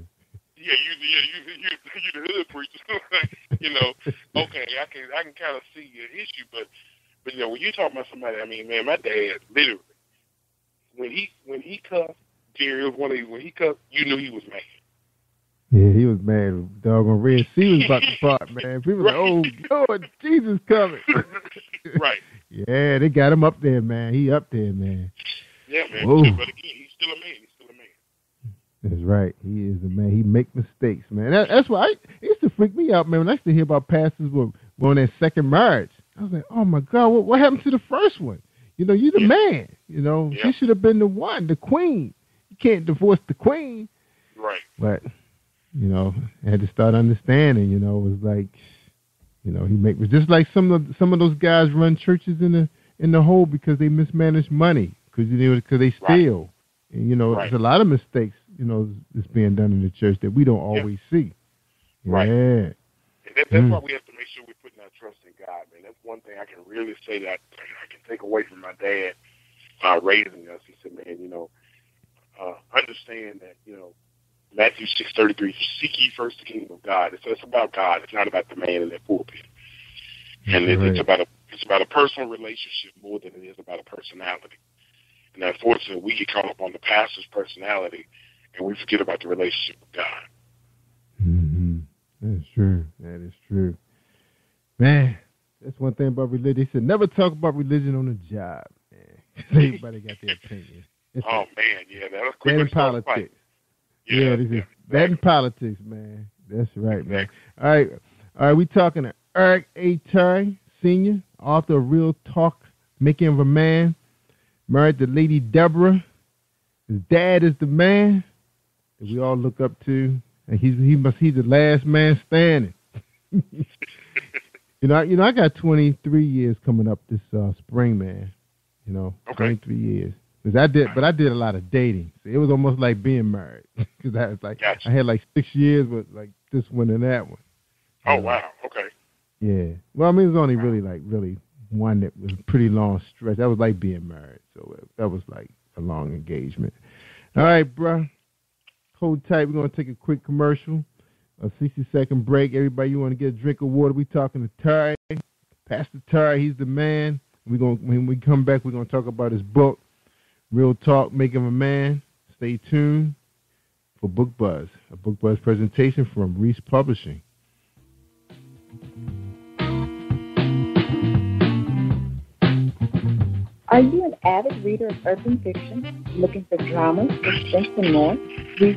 yeah, you, yeah, you, you, you the hood preacher. you know, okay, I can, I can kind of see your issue, but, but you know, when you talk about somebody, I mean, man, my dad literally, when he, when he cussed, Jerry was one of these. When he cussed, you knew he was mad. Yeah, he was mad. Doggone Red Sea was about to part, man. People were like, oh, Lord, Jesus coming. right. Yeah, they got him up there, man. He up there, man. Yeah, man. Whoa. But again, he's still a man. He's still a man. That's right. He is a man. He make mistakes, man. That, that's why I, it used to freak me out, man. When I used to hear about pastors were, were on their second marriage, I was like, oh my God, what, what happened to the first one? You know, you the man. You know, she should have been the one, the queen. You can't divorce the queen. Right. But you know, I had to start understanding. You know, it was like, you know, he make just like some of some of those guys run churches in the in the hole because they mismanage money because you know because they steal. Right. And you know, right. there's a lot of mistakes. You know, that's being done in the church that we don't always yeah. see. Right. Yeah. And that, that's mm. why we have to make sure we're putting our trust in God, man. That's one thing I can really say that I can take away from my dad uh, raising us. He said, man, you know, uh, understand that, you know, Matthew six thirty three, seek ye first the kingdom of God. It's, it's about God. It's not about the man in that pulpit. And right. it's about a it's about a personal relationship more than it is about a personality. And unfortunately, we get caught up on the pastor's personality, and we forget about the relationship with God. Mm-hmm. That's true. That is true. Man, that's one thing about religion. They said never talk about religion on the job. Man, everybody got their opinion. oh man, yeah, that was quick. in politics. Yeah, yeah, this is that in politics, man. That's right, man. All right, all right. We talking to Eric A. Terry, Senior, author of Real Talk, Making of a Man, married to Lady Deborah. His dad is the man that we all look up to, and he's he must he's the last man standing. you know, you know, I got 23 years coming up this uh, spring, man. You know, okay. 23 years. Cause I did, but I did a lot of dating. So it was almost like being married. Because I was like, gotcha. I had like six years with like this one and that one. Oh wow, okay. Yeah. Well, I mean, it was only really like really one that was a pretty long stretch. That was like being married, so uh, that was like a long engagement. All right, bro. Hold tight. We're gonna take a quick commercial, a sixty second break. Everybody, you want to get a drink of water? We talking to Terry, Pastor Terry. He's the man. We gonna when we come back, we're gonna talk about his book. Real Talk, Make Him a Man. Stay tuned for Book Buzz, a Book Buzz presentation from Reese Publishing. Are you an avid reader of urban fiction, looking for drama, suspense, and more?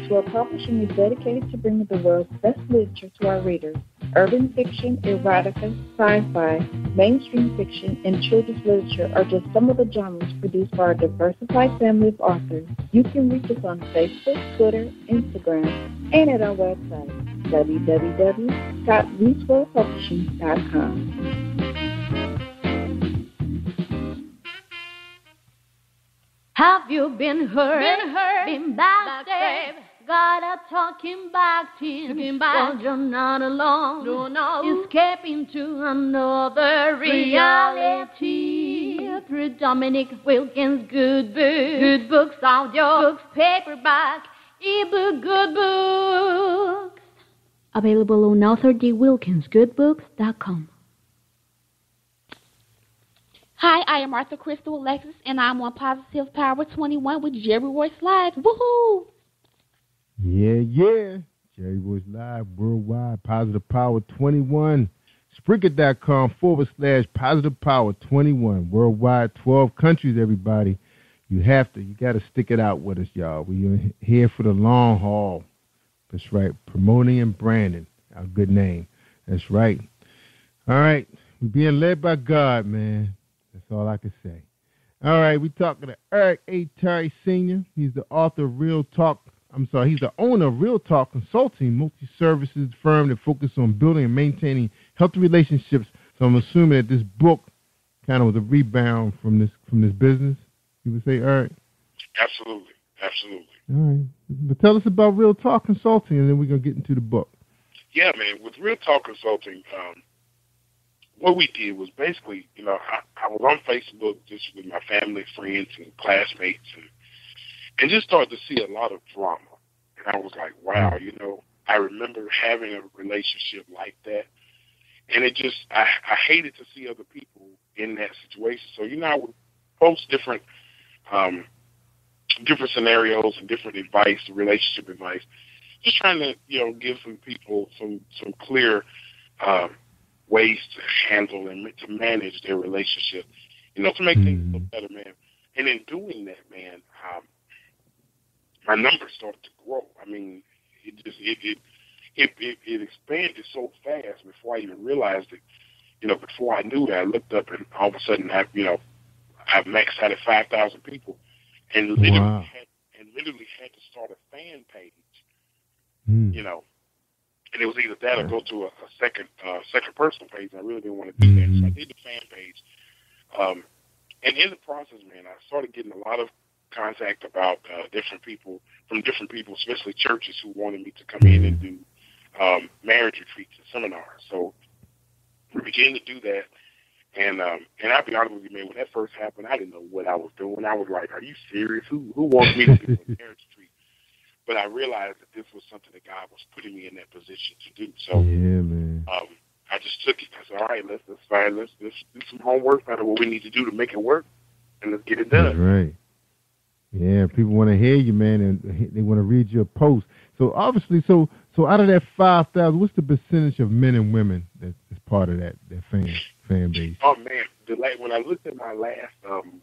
World Publishing is dedicated to bringing the world's best literature to our readers. Urban fiction, erotica, sci-fi, mainstream fiction, and children's literature are just some of the genres produced by our diversified family of authors. You can reach us on Facebook, Twitter, Instagram, and at our website, www.reachworldpublishing.com. Have you been hurt? Been hurt? Been backstabbed? Got a talking back team. Back. Well, you're not alone. No, no. Escaping to another reality. Through Dominic Wilkins' good books. Good books, audio books, paperback, ebook, good books. Available on authordwilkinsgoodbooks.com. Hi, I am Martha Crystal Alexis, and I'm on Positive Power 21 with Jerry Royce Live. Woohoo! Yeah, yeah. Jerry Royce Live worldwide, Positive Power 21. Spreaker.com forward slash Positive Power 21. Worldwide, 12 countries, everybody. You have to, you got to stick it out with us, y'all. We're here for the long haul. That's right. Promoting and branding. Our good name. That's right. All right. We're being led by God, man. That's all I can say. All right, we're talking to Eric A. Terry Sr. He's the author of Real Talk. I'm sorry, he's the owner of Real Talk Consulting, multi-services firm that focuses on building and maintaining healthy relationships. So I'm assuming that this book kind of was a rebound from this from this business. You would say, Eric? Absolutely, absolutely. All right, but tell us about Real Talk Consulting, and then we're gonna get into the book. Yeah, man. With Real Talk Consulting, um, what we did was basically, you know, I, I was on Facebook just with my family, friends, and classmates, and and just started to see a lot of drama. And I was like, wow, you know, I remember having a relationship like that, and it just, I, I hated to see other people in that situation. So you know, I would post different, um, different scenarios and different advice, relationship advice, just trying to, you know, give some people some some clear. Um, ways to handle and to manage their relationship, you know, to make mm. things look better, man. And in doing that, man, um, my numbers started to grow. I mean, it just it it it, it, it expanded so fast before I even realized it. You know, before I knew that, I looked up and all of a sudden, I you know, I've maxed out at five thousand people, and literally wow. had and literally had to start a fan page. Mm. You know, and it was either that or go to a, a second uh, second personal page. I really didn't want to do that, so I did the fan page. Um, and in the process, man, I started getting a lot of contact about uh, different people from different people, especially churches who wanted me to come in and do um, marriage retreats and seminars. So we began to do that. And um, and I'll be honest with you, man, when that first happened, I didn't know what I was doing. I was like, "Are you serious? Who who wants me to do a marriage retreat?" But I realized that this was something that God was putting me in that position to do. So yeah, man. Um, I just took it. I said, "All right, let's let's find let's let's do some homework, find out what we need to do to make it work, and let's get it done." That's right. Yeah, people want to hear you, man, and they want to read your post. So obviously, so so out of that five thousand, what's the percentage of men and women that is part of that that fan fan base? Oh man, the like when I looked at my last um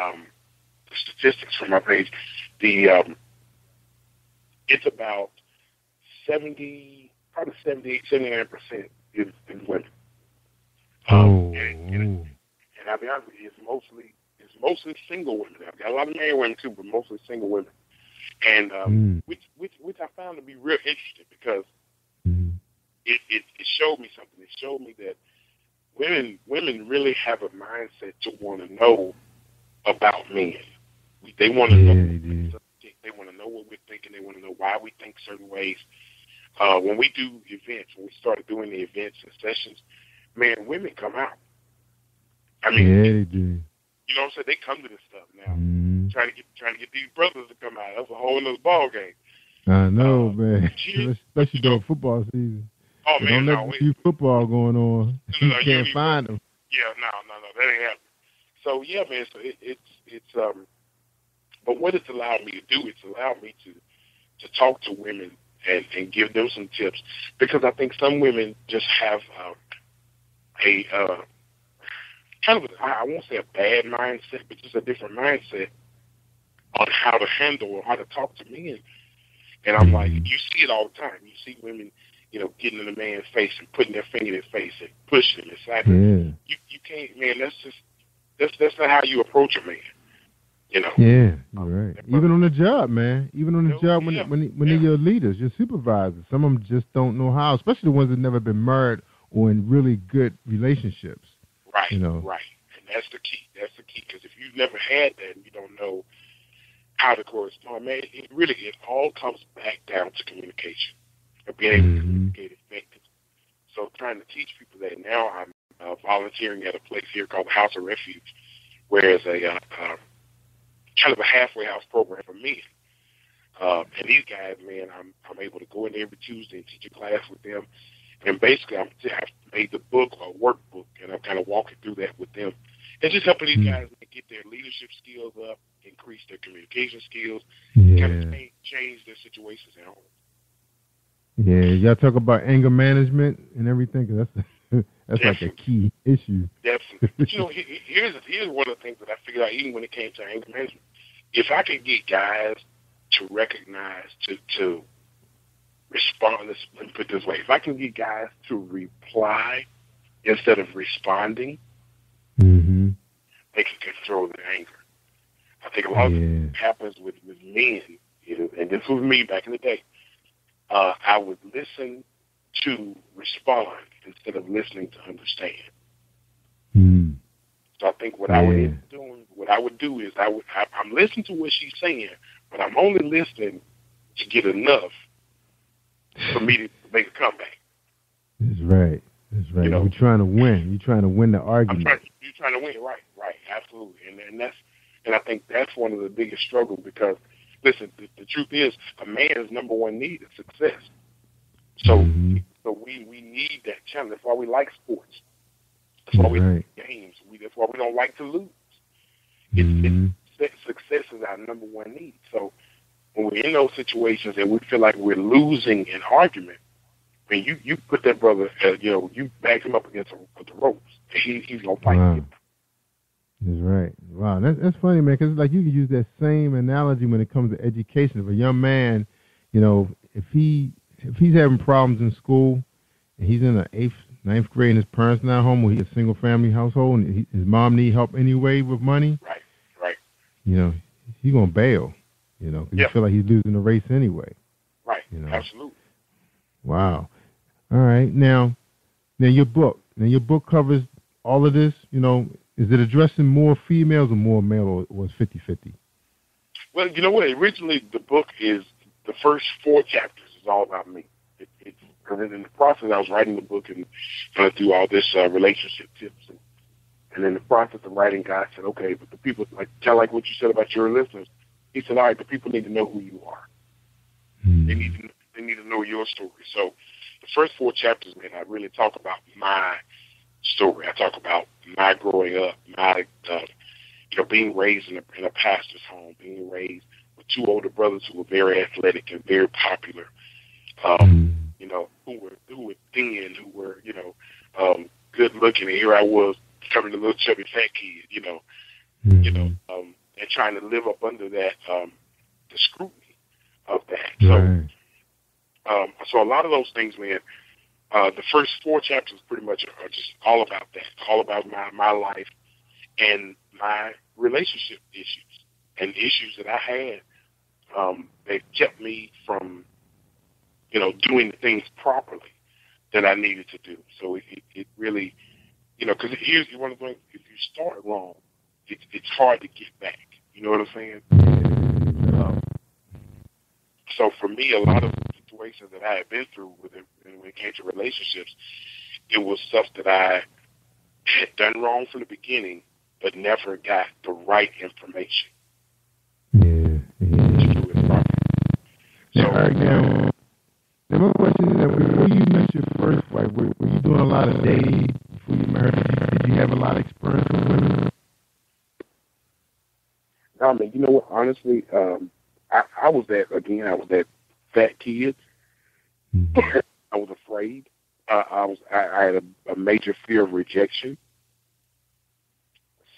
um statistics from my page, the um it's about seventy, probably 78, 79 percent is, is women. Oh. Um, and, and, and I'll be honest with you, it's mostly mostly single women. I've got a lot of married women too, but mostly single women and um, mm. which which which I found to be real interesting because mm. it, it it showed me something. It showed me that women women really have a mindset to want to know about men. They want to yeah, know. They, they want to know what we're thinking. They want to know why we think certain ways. Uh, when we do events, when we started doing the events and sessions, man, women come out. I mean, yeah, they do. You know what I'm saying? They come to this stuff now. Mm. Trying to get trying to get these brothers to come out. That's a whole other ball game. I know, uh, man. Especially during football season. Oh man, don't no, see football going on. No, you can't you find them. Yeah, no, no, no, that ain't happening. So yeah, man. So it, it's it's um, but what it's allowed me to do, it's allowed me to to talk to women and and give them some tips because I think some women just have uh, a uh, kind of, I won't say a bad mindset, but just a different mindset on how to handle or how to talk to men. And I'm like, mm-hmm. you see it all the time. You see women, you know, getting in a man's face and putting their finger in his face and pushing him. It's like, yeah. you you can't, man. That's just that's that's not how you approach a man. You know. Yeah, you're um, right. Even on the job, man. Even on the No, job when yeah, when when yeah. they're your leaders, your supervisors. Some of them just don't know how, especially the ones that never been married or in really good relationships. Right. You know. Right. And that's the key. That's the key. Because if you've never had that and you don't know how to correspond, man, it really it all comes back down to communication and being able to communicate effectively. So trying to teach people that now I'm uh, volunteering at a place here called the House of Refuge, where it's a uh, uh, kind of a halfway house program for men. Uh, and these guys, man, I'm I'm able to go in every Tuesday and teach a class with them. And basically, I'm, I've made the book a workbook, and I'm kind of walking through that with them. It's just helping these hmm. guys get their leadership skills up, increase their communication skills, kind of change, change their situations at home. Yeah, y'all talk about anger management and everything. 'cause that's that's like a key issue. Definitely. But you know, he- he- here's here's one of the things that I figured out even when it came to anger management. If I could get guys to recognize, to to respond, let's let me put it this way: if I can get guys to reply instead of responding, Mm-hmm. they can control their anger. I think a lot of Yeah. it happens with with men, you know, and this was me back in the day. Uh, I would listen to respond instead of listening to understand. Mm. So I think what I would end up doing, what I would do is I would I, I'm listening to what she's saying, but I'm only listening to get enough for me to make a comeback. That's right. That's right. You know- You're trying to win. You're trying to win the argument. trying, you're trying to win, right? Right, absolutely, and and that's and I think that's one of the biggest struggles because listen, the, the truth is a man's number one need is success. So Mm-hmm. so we we need that challenge. That's why we like sports. That's why we Right. like games. We that's why we don't like to lose. It's, Mhm. it's success is our number one need. So when we're in those situations and we feel like we're losing an argument, I mean, you you put that brother, uh, you know, you back him up against the, the ropes. He he's gonna fight. Wow. That's right. Wow, that's that's funny, man. Because like you can use that same analogy when it comes to education. If a young man, you know, if he if he's having problems in school, and he's in the eighth, ninth grade, and his parents not home, or he's a single family household, and he, his mom need help anyway with money, Right, right, you know, he's gonna bail. You know, 'cause Yeah. he feel like he's losing the race anyway. right. You know. Absolutely. Wow. All right. Now, now your book. Now your book covers all of this. You know, is it addressing more females or more male, or was fifty fifty? Well, you know what? Originally, the book is the first four chapters is all about me. It, it's because in the process, I was writing the book and going through all this uh, relationship tips, and, and in the process of writing, God said, "Okay, but the people like tell like what you said about your listeners." He said, "All right, the people need to know who you are. Hmm. They need to they need to know your story." So, the first four chapters, man, I really talk about my story. I talk about my growing up, my uh, you know being raised in a, in a pastor's home, being raised with two older brothers who were very athletic and very popular. Um, you know, who were who were thin, who were you know um, good looking, and here I was becoming a little chubby fat kid. You know, you know, um, and trying to live up under that um, the scrutiny of that. Right. So, um, so a lot of those things, man. Uh, the first four chapters pretty much are just all about that, all about my my life and my relationship issues and issues that I had um, that kept me from, you know, doing the things properly that I needed to do. So it, it, it really, you know, because here's one of the things: if you start wrong, it, it's hard to get back. You know what I'm saying? Um, so for me, a lot of the situations that I had been through with it, when it came to relationships, it was stuff that I had done wrong from the beginning, but never got the right information. Yeah, all right, now, now my question is that before you met your first wife, were, were you doing a lot of dating before you married? Did you, did you have a lot of experience with women? I mean, you know what? Honestly, um, I, I was that again. I was that fat kid. I was afraid. Uh, I was. I, I had a, a major fear of rejection.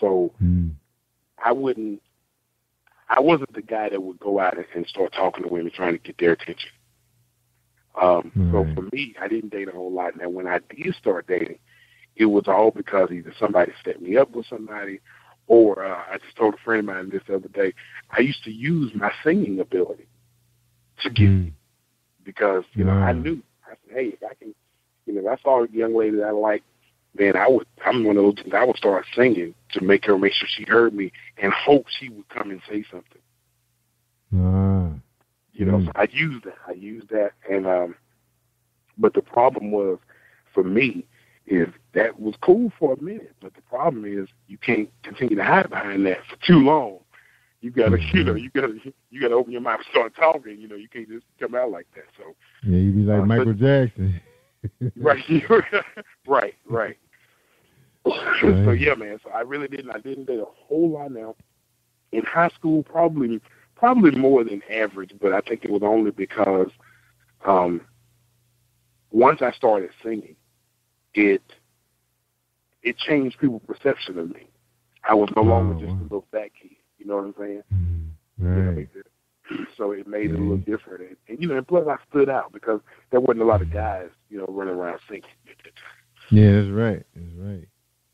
So I wouldn't. I wasn't the guy that would go out and, and start talking to women, trying to get their attention. Um, So for me, I didn't date a whole lot. Now, when I did start dating, it was all because either somebody set me up with somebody, or uh, I just told a friend of mine this the other day. I used to use my singing ability to get because you know I knew. I said, hey, if I can, you know, if I saw a young lady that I like, man, I would. I'm one of those. things, I would start singing to make her make sure she heard me and hope she would come and say something. Ah, You know, so I used that. I used that, and um, but the problem was for me is that was cool for a minute, but the problem is you can't continue to hide behind that for too long. You gotta, you know, you gotta, you gotta open your mouth and start talking. You know, you can't just come out like that. So, yeah, you be like Uh, Michael Jackson. right, right, right. so yeah, man. So I really didn't. I didn't date a whole lot now. In high school, probably, probably more than average, but I think it was only because um, once I started singing, it it changed people's perception of me. I was no longer just a oh. little fat kid. You know what I'm saying? Mm-hmm. Right. So it made it a little different, and, and you know, and plus I stood out because there wasn't a lot of guys, you know, running around singing. Yeah, that's right. That's right.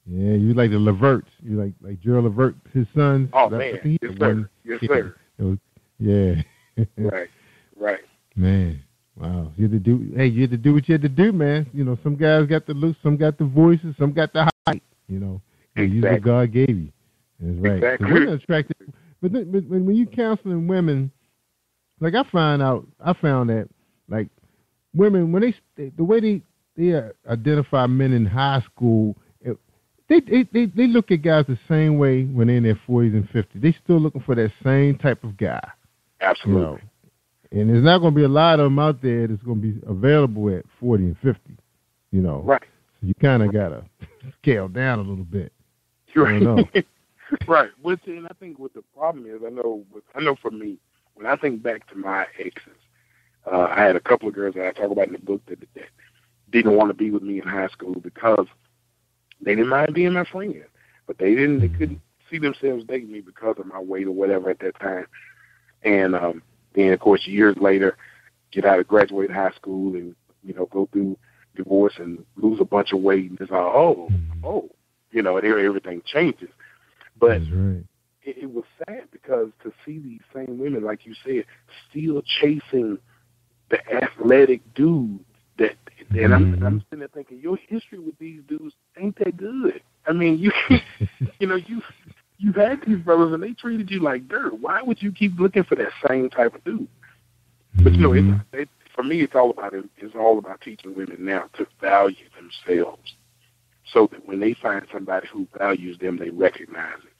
Yeah, you like the Leverts. You like like Gerald Levert, his son. Oh, man. Yes, sir. Yes, sir. it was- yeah. Right, right. Man, wow. You had to do. Hey, you had to do what you had to do, man. You know, some guys got the looks, some got the voices, some got the height. You know, and use what God gave you. That's right. So Exactly. women are attracted, but, then, but when when you counseling women, like I find out, I found that like women when they the way they they uh, identify men in high school, they, they they they look at guys the same way when they're in their forties and fifties. They still looking for that same type of guy. Absolutely. You know, and there's not going to be a lot of them out there that's going to be available at 40 and 50. You know, right? So you kind of got to scale down a little bit. Right. I don't know. right. Which, and I think what the problem is, I know, with, I know for me, when I think back to my exes, uh, I had a couple of girls that I talk about in the book that, that didn't want to be with me in high school because they didn't mind being my friend, but they didn't, they couldn't see themselves dating me because of my weight or whatever at that time. And um, then, of course, years later, get out of graduate high school and you know go through divorce and lose a bunch of weight, and it's like, oh, mm-hmm. oh, you know, and everything changes. But right. it, it was sad because to see these same women, like you said, still chasing the athletic dudes that And I'm mm-hmm. I'm sitting there thinking, your history with these dudes ain't that good. I mean, you you know you you had these brothers and they treated you like dirt. Why would you keep looking for that same type of dude? But you know, it, mm-hmm. it, for me, it's all about it. It's all about teaching women now to value themselves, so that when they find somebody who values them, they recognize it.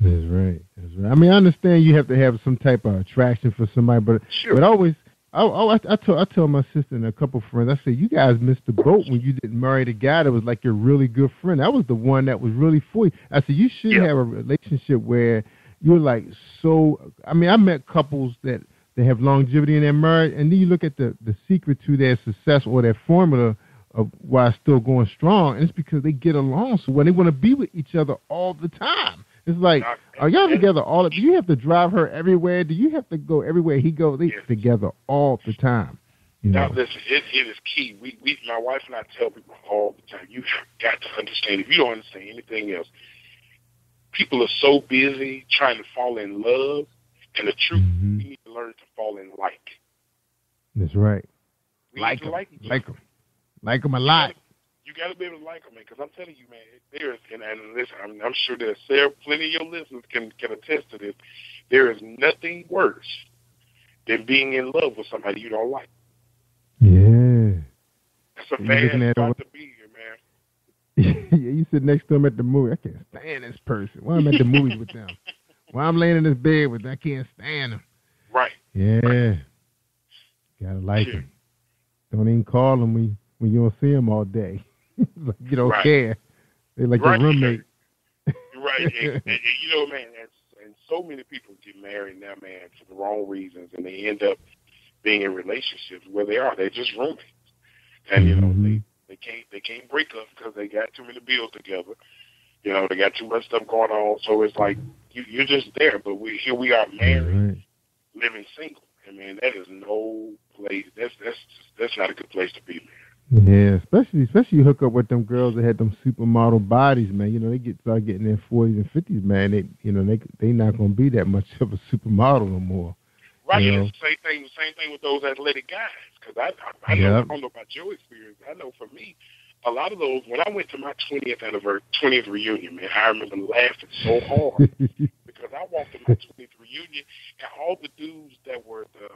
That's right. That's right. I mean, I understand you have to have some type of attraction for somebody, but Sure. but always, I I, I told I told my sister and a couple friends, I said, you guys missed the boat when you didn't marry the guy that was like your really good friend. That was the one that was really for you. I said you should have a relationship where you're like so. I mean, I met couples that they have longevity in their marriage, and then you look at the the secret to their success or their formula of why it's still going strong, and it's because they get along so when they want to be with each other all the time. It's like, are y'all together all? Do you have to drive her everywhere? Do you have to go everywhere he goes? They together all the time. You know? Now, listen, it, it is key. We, we, my wife and I tell people all the time, you got to understand. If you don't understand anything else, people are so busy trying to fall in love, and the truth, Mm-hmm. we need to learn to fall in like. That's right. We Like him, like each like him a lot. You got to be able to like them, man. Because I'm telling you, man, there is, and, and listen, I'm, I'm sure there's several, plenty of your listeners can can attest to this. There is nothing worse than being in love with somebody you don't like. Yeah. That's a bad spot to be here, man. yeah, you sit next to him at the movie. I can't stand this person. Why am I'm at the movies with them? Why I'm laying in this bed with them? I can't stand them. Right. Yeah. Gotta like him. Don't even call him when, when you don't see him all day. like you don't Right. care. They like Right. your roommate. right. And, and, and, you know, man, and, and so many people get married now, man, for the wrong reasons, and they end up being in relationships where they are. They're just roommates, and you know, Mm-hmm. they they can't they can't break up because they got too many bills together. You know, they got too much stuff going on. So it's like you you're just there, but we here we are married, living single. I mean, that is no place. That's that's that's not a good place to be, man. Yeah, especially especially you hook up with them girls that had them supermodel bodies, man. You know they get start getting in their forties and fifties, man. They you know they they not gonna be that much of a supermodel no more. Right, You know? it's the same thing. Same thing with those athletic guys. Because I, I, I, know, I don't know about your experience. I know for me, a lot of those. When I went to my twentieth anniversary, twentieth reunion, man, I remember laughing so hard because I walked to my twentieth reunion, and all the dudes that were the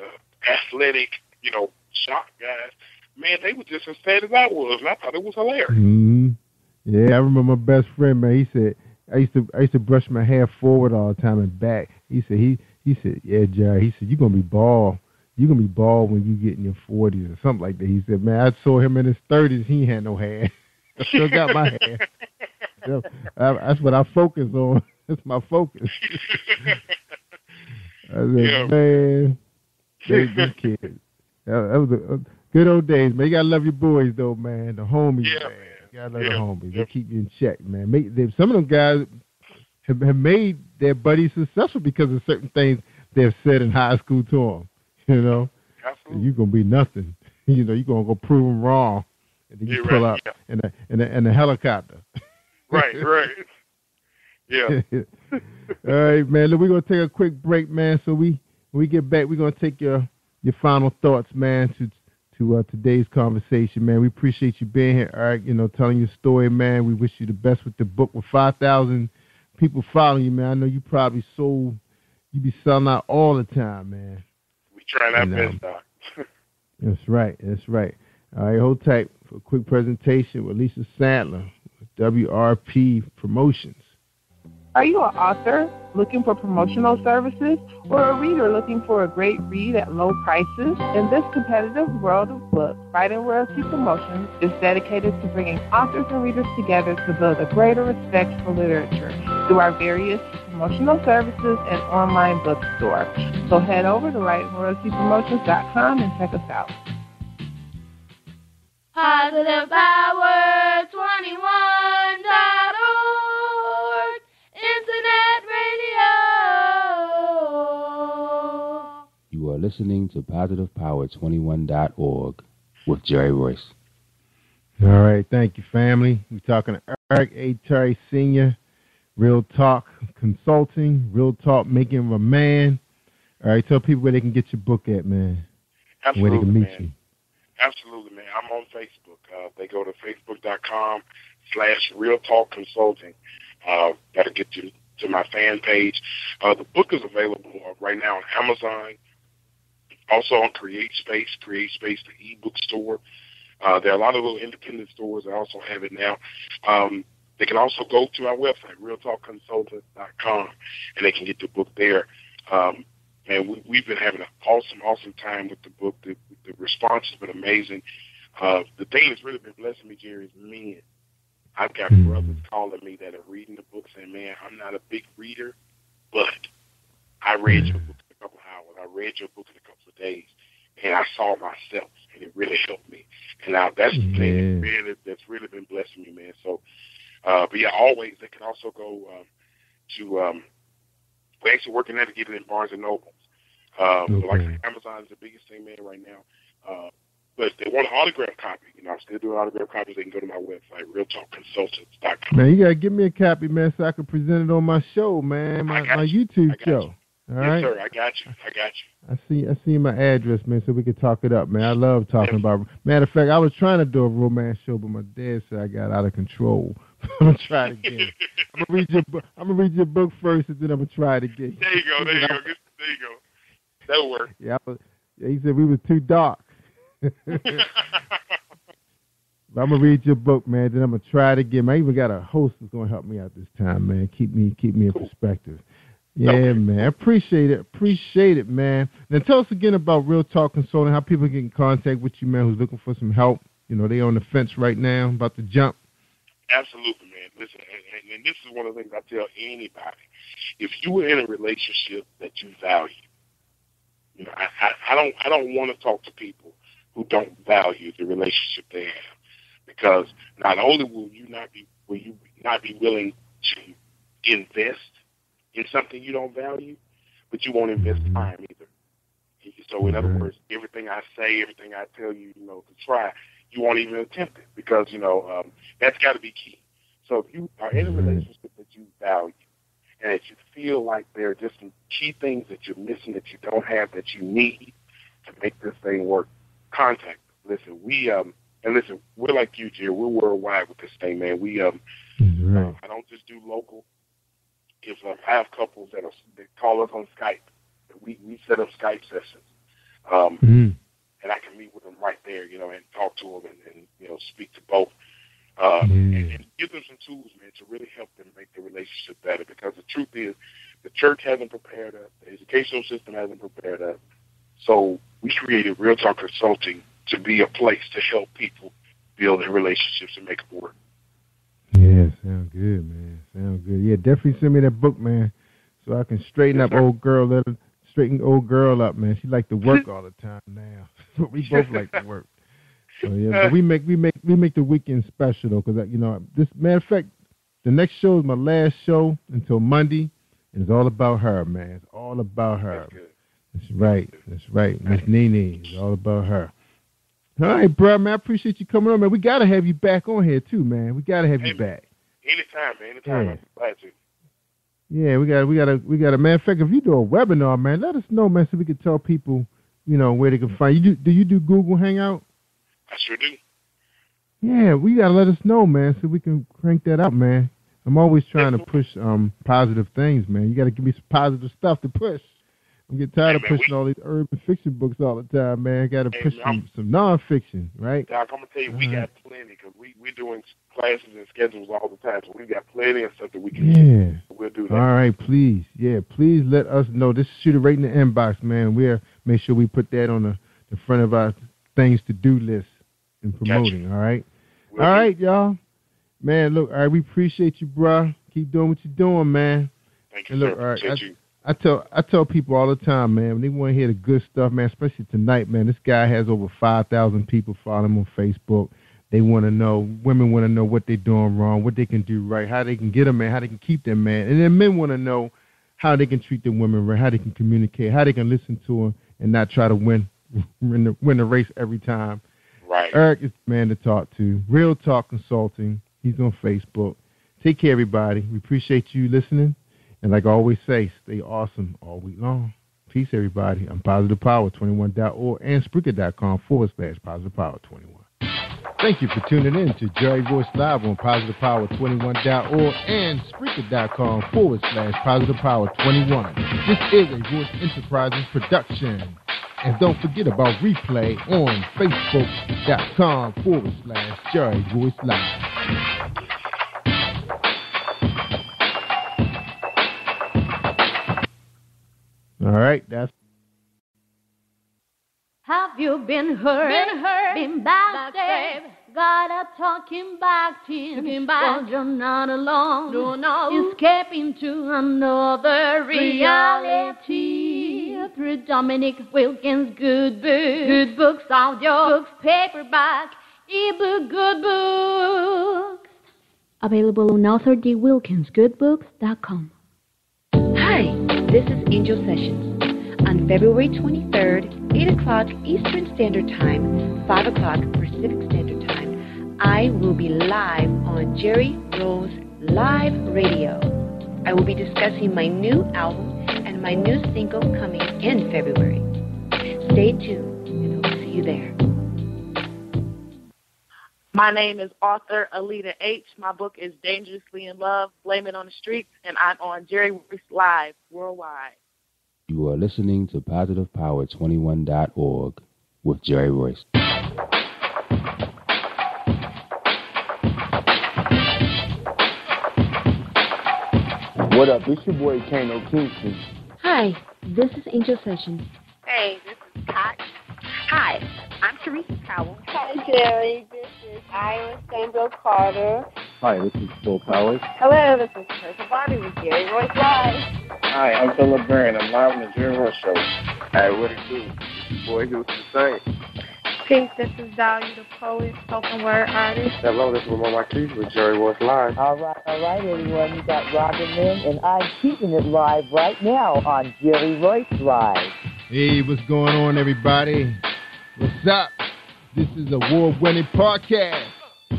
the athletic, you know, shot guys, man, they were just as sad as I was, and I thought it was hilarious. hmm Yeah, I remember my best friend, man. He said I used to I used to brush my hair forward all the time and back. He said he he said yeah, Jerry. He said you're gonna be bald. You're gonna be bald when you get in your forties or something like that. He said, man, I saw him in his thirties. He had no hair. I still got my hair. So, I, that's what I focus on. That's my focus. I said, Yeah. man, these kids. That, that was uh, good old days, man. You gotta love your boys, though, man. The homies, man. You gotta love the homies. They keep you in check, man. Make, they, some of them guys have, have made their buddies successful because of certain things they've said in high school to them. You know, and you're gonna be nothing. You know, you're gonna go prove them wrong, and then you You're pull right, up in a in a in a helicopter. right, right. Yeah. All right, man. Look, we're gonna take a quick break, man. So we when we get back, we're gonna take your your final thoughts, man, to to uh, today's conversation, man. We appreciate you being here, Eric. You know, telling your story, man. We wish you the best with the book. With five thousand people following you, man, I know you probably sold. You be selling out all the time, man. We try our And, um, best, Doc. That's right. That's right. All right, hold tight for a quick presentation with Lisa Sandler, with WRP Promotions. Are you an author looking for promotional services or a reader looking for a great read at low prices? In this competitive world of books, Writing Royalty Promotions is dedicated to bringing authors and readers together to build a greater respect for literature through our various promotional services and online bookstore. So head over to writingroyaltypromotions.com and check us out. Positive Power 21.org listening to PositivePower21.org with Jerry Royce. All right, thank you, family. We're talking to Eric A. Terry Sr., Real Talk Consulting, Real Talk Making of a Man. All right, tell people where they can get your book at, man. Absolutely, where they can meet man. you. Absolutely, man. I'm on Facebook. Uh, they go to facebook.com slash Real Talk Consulting. Uh, that'll get you to my fan page. Uh, the book is available right now on Amazon, also on CreateSpace, CreateSpace, the ebook store. Uh, there are a lot of little independent stores that also have it now. Um, they can also go to our website, realtalkconsultant.com, and they can get the book there. Um, and we, we've been having an awesome, awesome time with the book. The, the response has been amazing. Uh, the thing that's really been blessing me, Jerry, is men. I've got mm-hmm. brothers calling me that are reading the book saying, man, I'm not a big reader, but I read your book in a couple of hours. I read your book in a couple of days, and I saw myself, and it really helped me. And now that's the thing really, that's really been blessing me, man. So, uh, but yeah, always they can also go um, to. Um, we're actually working there to get it in Barnes and Nobles. Um, okay. Like Amazon is the biggest thing, man, right now. Uh, but if they want an autograph copy, you know, I'm still doing autograph copies. They can go to my website, realtalkconsultants.com. Man, you gotta give me a copy, man, so I can present it on my show, man, my, my YouTube show. You. All yes, right? sir. I got you. I got you. I see. I see my address, man, so we can talk it up, man. I love talking about. Matter of fact, I was trying to do a romance show, but my dad said I got out of control. I'm gonna try it again. I'm gonna read your book. I'm gonna read your book first, and then I'm gonna try it again. There you go. There you go. There you go. That'll work. Yeah, was, yeah. He said we was too dark. but I'm gonna read your book, man. Then I'm gonna try it again. I even got a host that's gonna help me out this time, man. Keep me keep me in cool. perspective. Yeah, okay. man. Appreciate it. Appreciate it, man. Now tell us again about Real Talk Consulting, how people get in contact with you, man, who's looking for some help. You know, they on the fence right now, about to jump. Absolutely, man. Listen, and, and this is one of the things I tell anybody. If you were in a relationship that you value, you know, I, I, I don't I don't want to talk to people who don't value the relationship they have, because not only will you not be will you not be willing to invest in something you don't value, but you won't invest time either. So in other words, everything I say, everything I tell you, you know, to try, you won't even attempt it because you know um, that's got to be key. So if you are in a relationship that you value and that you feel like there are just some key things that you're missing that you don't have that you need to make this thing work, contact. Listen, we um and listen, we're like you, Jerry. We're worldwide with this thing, man. We um, right. I don't just do local. If um, I have couples that are they call us on Skype, we we set up Skype sessions, um, mm. and I can meet with them right there, you know, and talk to them and, and you know speak to both, uh, mm. and, and give them some tools, man, to really help them make the relationship better. Because the truth is, the church hasn't prepared us, the educational system hasn't prepared us, so we created Real Talk Consulting to be a place to help people build their relationships and make it work. Yeah, sounds good, man. Sound good. Yeah, definitely send me that book, man, so I can straighten up old girl. Let her straighten old girl up, man. She like to work all the time now, but we both like to work. So yeah, but we make we make we make the weekend special though, because you know this. Matter of fact, the next show is my last show until Monday, and it's all about her, man. It's all about her. That's, That's right. That's right. Miss Nene. It's all about her. All right, bro, man. I appreciate you coming on, man. We gotta have you back on here too, man. We gotta have hey, you back. Anytime, man. Anytime. Yeah. I'm glad to. Yeah, we got we got a we got a man. In fact, if you do a webinar, man, let us know, man, so we can tell people, you know, where they can find you. Do, do you do Google Hangout? I sure do. Yeah, we gotta let us know, man, so we can crank that up, man. I'm always trying to push um positive things, man. You gotta give me some positive stuff to push. I'm getting tired hey, of pushing we, all these urban fiction books all the time, man. Got to hey, push man, some, some nonfiction, right? Doc, I'm gonna tell you, we uh-huh. got plenty because we we're doing classes and schedules all the time, so we got plenty of stuff that we can. Yeah, do. we'll do that. All right, please, yeah, please let us know. Just shoot it right in the inbox, man. We'll make sure we put that on the, the front of our things to do list and promoting. Gotcha. All right, we'll all right, y'all. Man, look, all right, we appreciate you, bro. Keep doing what you're doing, man. Thank you, and look, sir. All right, I, you. I tell I tell people all the time, man, when they want to hear the good stuff, man, especially tonight, man. This guy has over five thousand people following him on Facebook. They want to know, women want to know what they're doing wrong, what they can do right, how they can get a man, how they can keep them man, and then men want to know how they can treat the women right, how they can communicate, how they can listen to them and not try to win win the, win the race every time. Right. Eric is the man to talk to. Real Talk Consulting. He's on Facebook. Take care, everybody. We appreciate you listening. And like I always say, stay awesome all week long. Peace, everybody. I'm Positive Power 21.org and Spreaker.com forward slash Positive Power 21. Thank you for tuning in to Jerry Royce Live on PositivePower21.org and Spreaker.com forward slash PositivePower21. This is a Royce Enterprises production. And don't forget about replay on Facebook.com forward slash Jerry Royce Live. All right, that's Have you been hurt? Been hurt? Been backstabbed? Got a talking back to him. Talking back. Well, you're not alone. No, no. Escaping to another reality. Through Dominic Wilkins' good books. Good books, audio books, paperback, ebook, good books. Available on authordwilkinsgoodbooks.com. Hi, this is Angel Sessions. On February 23rd, 8 o'clock Eastern Standard Time, 5 o'clock Pacific Standard Time, I will be live on Jerry Royce Live Radio. I will be discussing my new album and my new single coming in February. Stay tuned, and I'll see you there. My name is author Alita H. My book is Dangerously in Love, Blame It on the Streets, and I'm on Jerry Royce Live worldwide. You are listening to PositivePower21.org with Jerry Royce. What up? It's your boy Kano Kingston. Hi, this is Angel Sessions. Hey, this is Pat. Hi, I'm Teresa Powell. Hi, Jerry. This is Ira Sandra Carter. Hi, this is Phil Powers. Hello, this is Teresa Bobby with Jerry Royce Live. Hi, I'm Philip Byrne. I'm live on the Jerry Royce Show. Hey, what it do? It's your boy Houston Saint. Peace, this is Dahlia the poet, spoken word artist. Hello, this is Lamar Marquise with Jerry Royce Live. All right, all right, everyone. You got Robin Lynn, and I'm keeping it live right now on Jerry Royce Live. Hey, what's going on, everybody? What's up? This is award winning podcast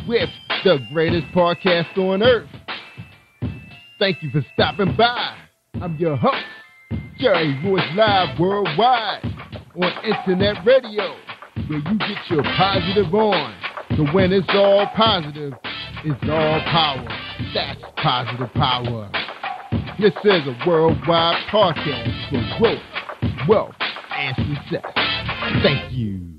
with the greatest podcast on earth. Thank you for stopping by. I'm your host, Jerry Royce Live Worldwide on Internet Radio, where you get your positive on. So when it's all positive, it's all power. That's positive power. This is a worldwide podcast for growth, wealth, and success. Thank you.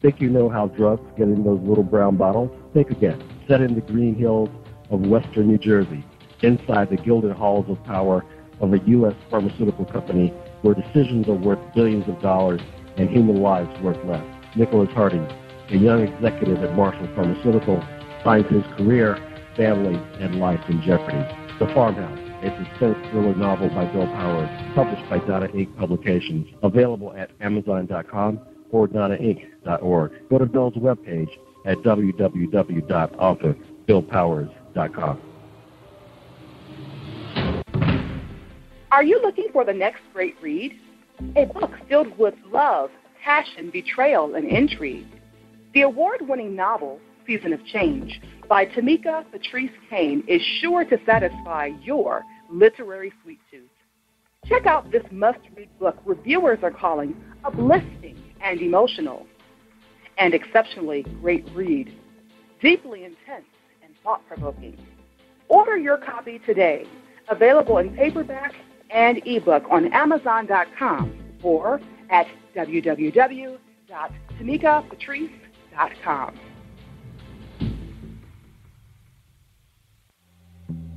Think you know how drugs get in those little brown bottles? Think again. Set in the green hills of western New Jersey, inside the gilded halls of power of a U.S. pharmaceutical company where decisions are worth billions of dollars and human lives worth less. Nicholas Harding, a young executive at Marshall Pharmaceutical, finds his career, family, and life in jeopardy. The Farmhouse, a suspense thriller novel by Bill Powers, published by Donna Inc. Publications, available at Amazon.com or DonnaInc.org. Go to Bill's webpage at www.authorBillPowers.com. Are you looking for the next great read? A book filled with love, passion, betrayal, and intrigue. The award winning novel, Season of Change, by Tamika Patrice Kane, is sure to satisfy your literary sweet tooth. Check out this must read book reviewers are calling uplifting and emotional, and exceptionally great read, deeply intense and thought provoking. Order your copy today, available in paperback and ebook on Amazon.com or at www.tamikapatrice.com.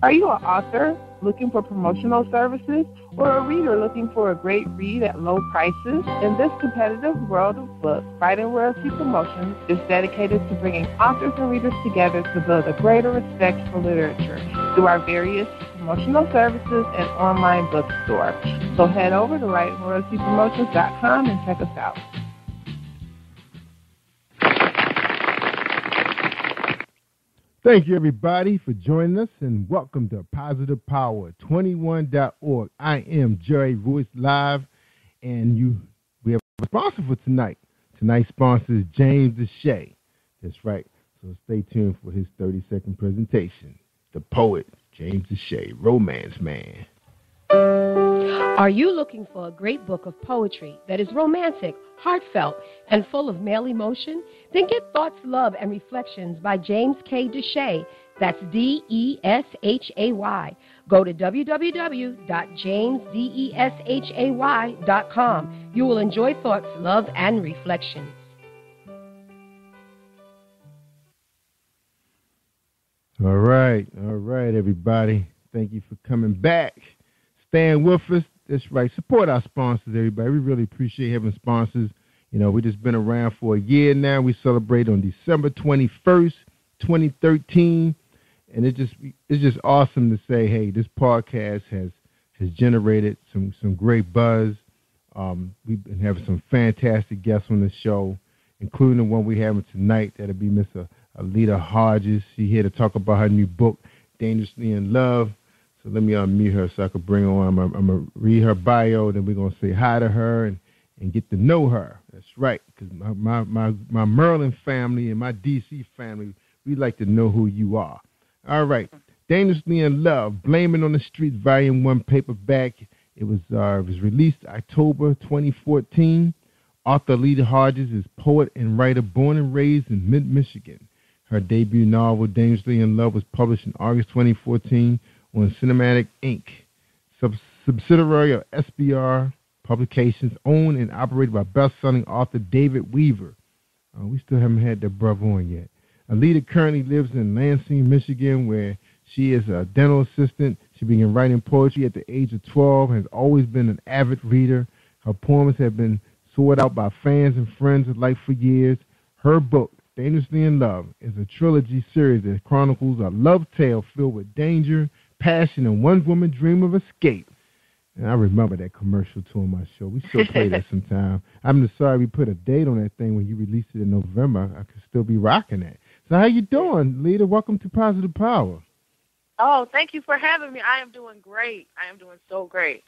Are you an author looking for promotional services or a reader looking for a great read at low prices? In this competitive world of books, Writing Royalty Promotions is dedicated to bringing authors and readers together to build a greater respect for literature through our various promotional services and online bookstore. So head over to writingroyaltypromotions.com and check us out. Thank you, everybody, for joining us, and welcome to Positive Power 21.org. I am Jerry Royce Live, and you we have a sponsor for tonight. Tonight's sponsor is James Deshay. That's right. So stay tuned for his 30 second presentation. The poet, James Deshay, Romance Man. Are you looking for a great book of poetry that is romantic, heartfelt, and full of male emotion? Then get Thoughts, Love, and Reflections by James K. Deshay. That's D E S H A Y. Go to www.jamesdeshay.com. You will enjoy Thoughts, Love, and Reflections. All right, all right, everybody. Thank you for coming back. Staying with us. That's right. Support our sponsors, everybody. We really appreciate having sponsors. You know, we just been around for a year now. We celebrate on December 21st, 2013, and it just it's just awesome to say, hey, this podcast has has generated some some great buzz. Um, we've been having some fantastic guests on the show, including the one we're having tonight. That'll be Miss Alita Hodges. She's here to talk about her new book, Dangerously in Love. So let me unmute her so I can bring her on. I'm, going to read her bio, then we're going to say hi to her and, and get to know her. That's right, because my, my, my, my Maryland family and my D.C. family, we like to know who you are. All right. Dangerously in Love, Blaming on the Street, Volume 1 paperback. It was, uh, it was released October 2014. Author Alita Hodges is poet and writer born and raised in mid-Michigan. Her debut novel, Dangerously in Love, was published in August 2014 on Cinematic Inc., sub- subsidiary of SBR Publications, owned and operated by best-selling author David Weaver. Uh, we still haven't had that brother on yet. Alita currently lives in Lansing, Michigan, where she is a dental assistant. She began writing poetry at the age of 12, has always been an avid reader. Her poems have been sought out by fans and friends alike for years. Her book, Dangerously in Love, is a trilogy series that chronicles a love tale filled with danger, passion, and one woman dream of escape. And I remember that commercial too on my show. We still play that sometime. I'm just sorry we put a date on that thing when you released it in November. I could still be rocking that. So how you doing, Lita? Welcome to Positive Power. Oh, thank you for having me. I am doing great. I am doing so great.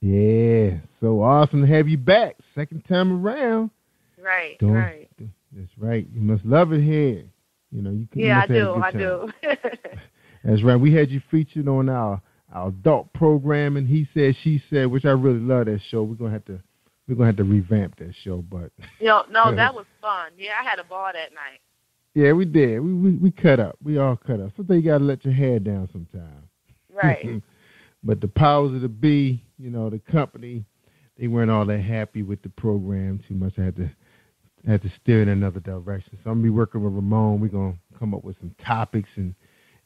Yeah, so awesome to have you back. Second time around. Right, Doing, right. That's right. You must love it here. You know, you can. Yeah, I do. I must have a good do. That's right. We had you featured on our our adult program, and he said, she said, which I really love that show. We're gonna have to we're gonna have to revamp that show, but you know, no, that was fun. Yeah, I had a ball that night. yeah, we did. We we, we cut up. We all cut up. Sometimes you gotta let your hair down sometimes. Right. but the powers of the B, you know, the company, they weren't all that happy with the program too much. I had to I had to steer in another direction. So I'm gonna be working with Ramon. We're gonna come up with some topics and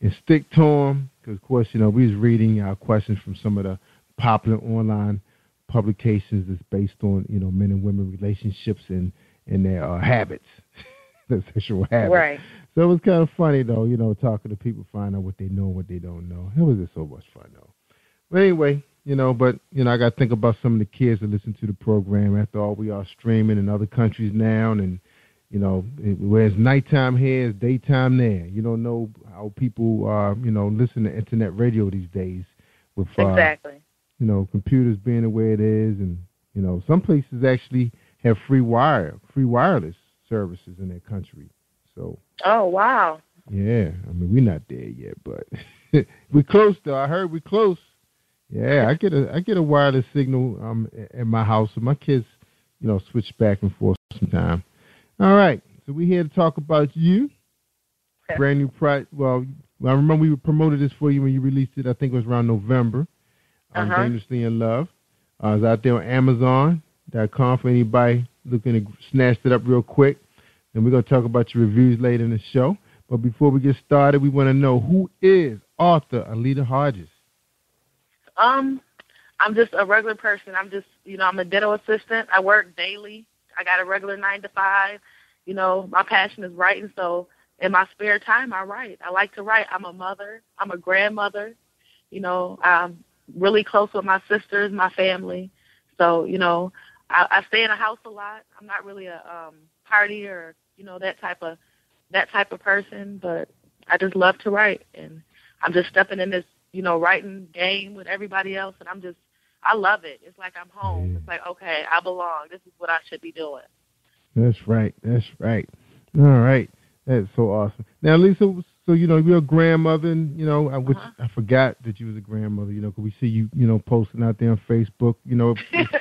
and stick to them because, of course, you know we was reading our questions from some of the popular online publications that's based on you know men and women relationships and and their uh, habits, their sexual habits. Right. So it was kind of funny though, you know, talking to people, find out what they know and what they don't know. It was just so much fun though. But anyway, you know, but you know, I got to think about some of the kids that listen to the program. After all, we are streaming in other countries now, and you know, it, whereas nighttime here is daytime there. You don't know how people, uh, you know, listen to internet radio these days with uh, Exactly. you know, computers being the way it is, and you know, some places actually have free wire, free wireless services in their country. So Oh wow. yeah, I mean, we're not there yet, but we're close though. I heard we're close. Yeah, I get a I get a wireless signal um at my house, so my kids, you know, switch back and forth sometime. All right, so we're here to talk about you. Brand new product. Well, I remember we promoted this for you when you released it. I think it was around November. Um, Uh-huh. Dangerously in Love. Uh, it's out there on Amazon.com for anybody looking to snatch it up real quick. And we're going to talk about your reviews later in the show. But before we get started, we want to know who is author Alita Hodges? Um, I'm just a regular person. I'm just, you know, I'm a dental assistant. I work daily. I got a regular nine to five. You know, my passion is writing, so in my spare time, I write. I like to write. I'm a mother. I'm a grandmother. You know, I'm really close with my sisters, my family. So, you know, I, I stay in a house a lot. I'm not really a um party or you know that type of that type of person, but I just love to write, and I'm just stepping in this you know writing game with everybody else, and I'm just I love it. It's like I'm home. It's like okay, I belong. This is what I should be doing. That's right. That's right. All right. That's so awesome. Now, Lisa, so you know you're a grandmother, and you know I which I forgot that you was a grandmother. You know, 'cause we see you you know posting out there on Facebook. You know,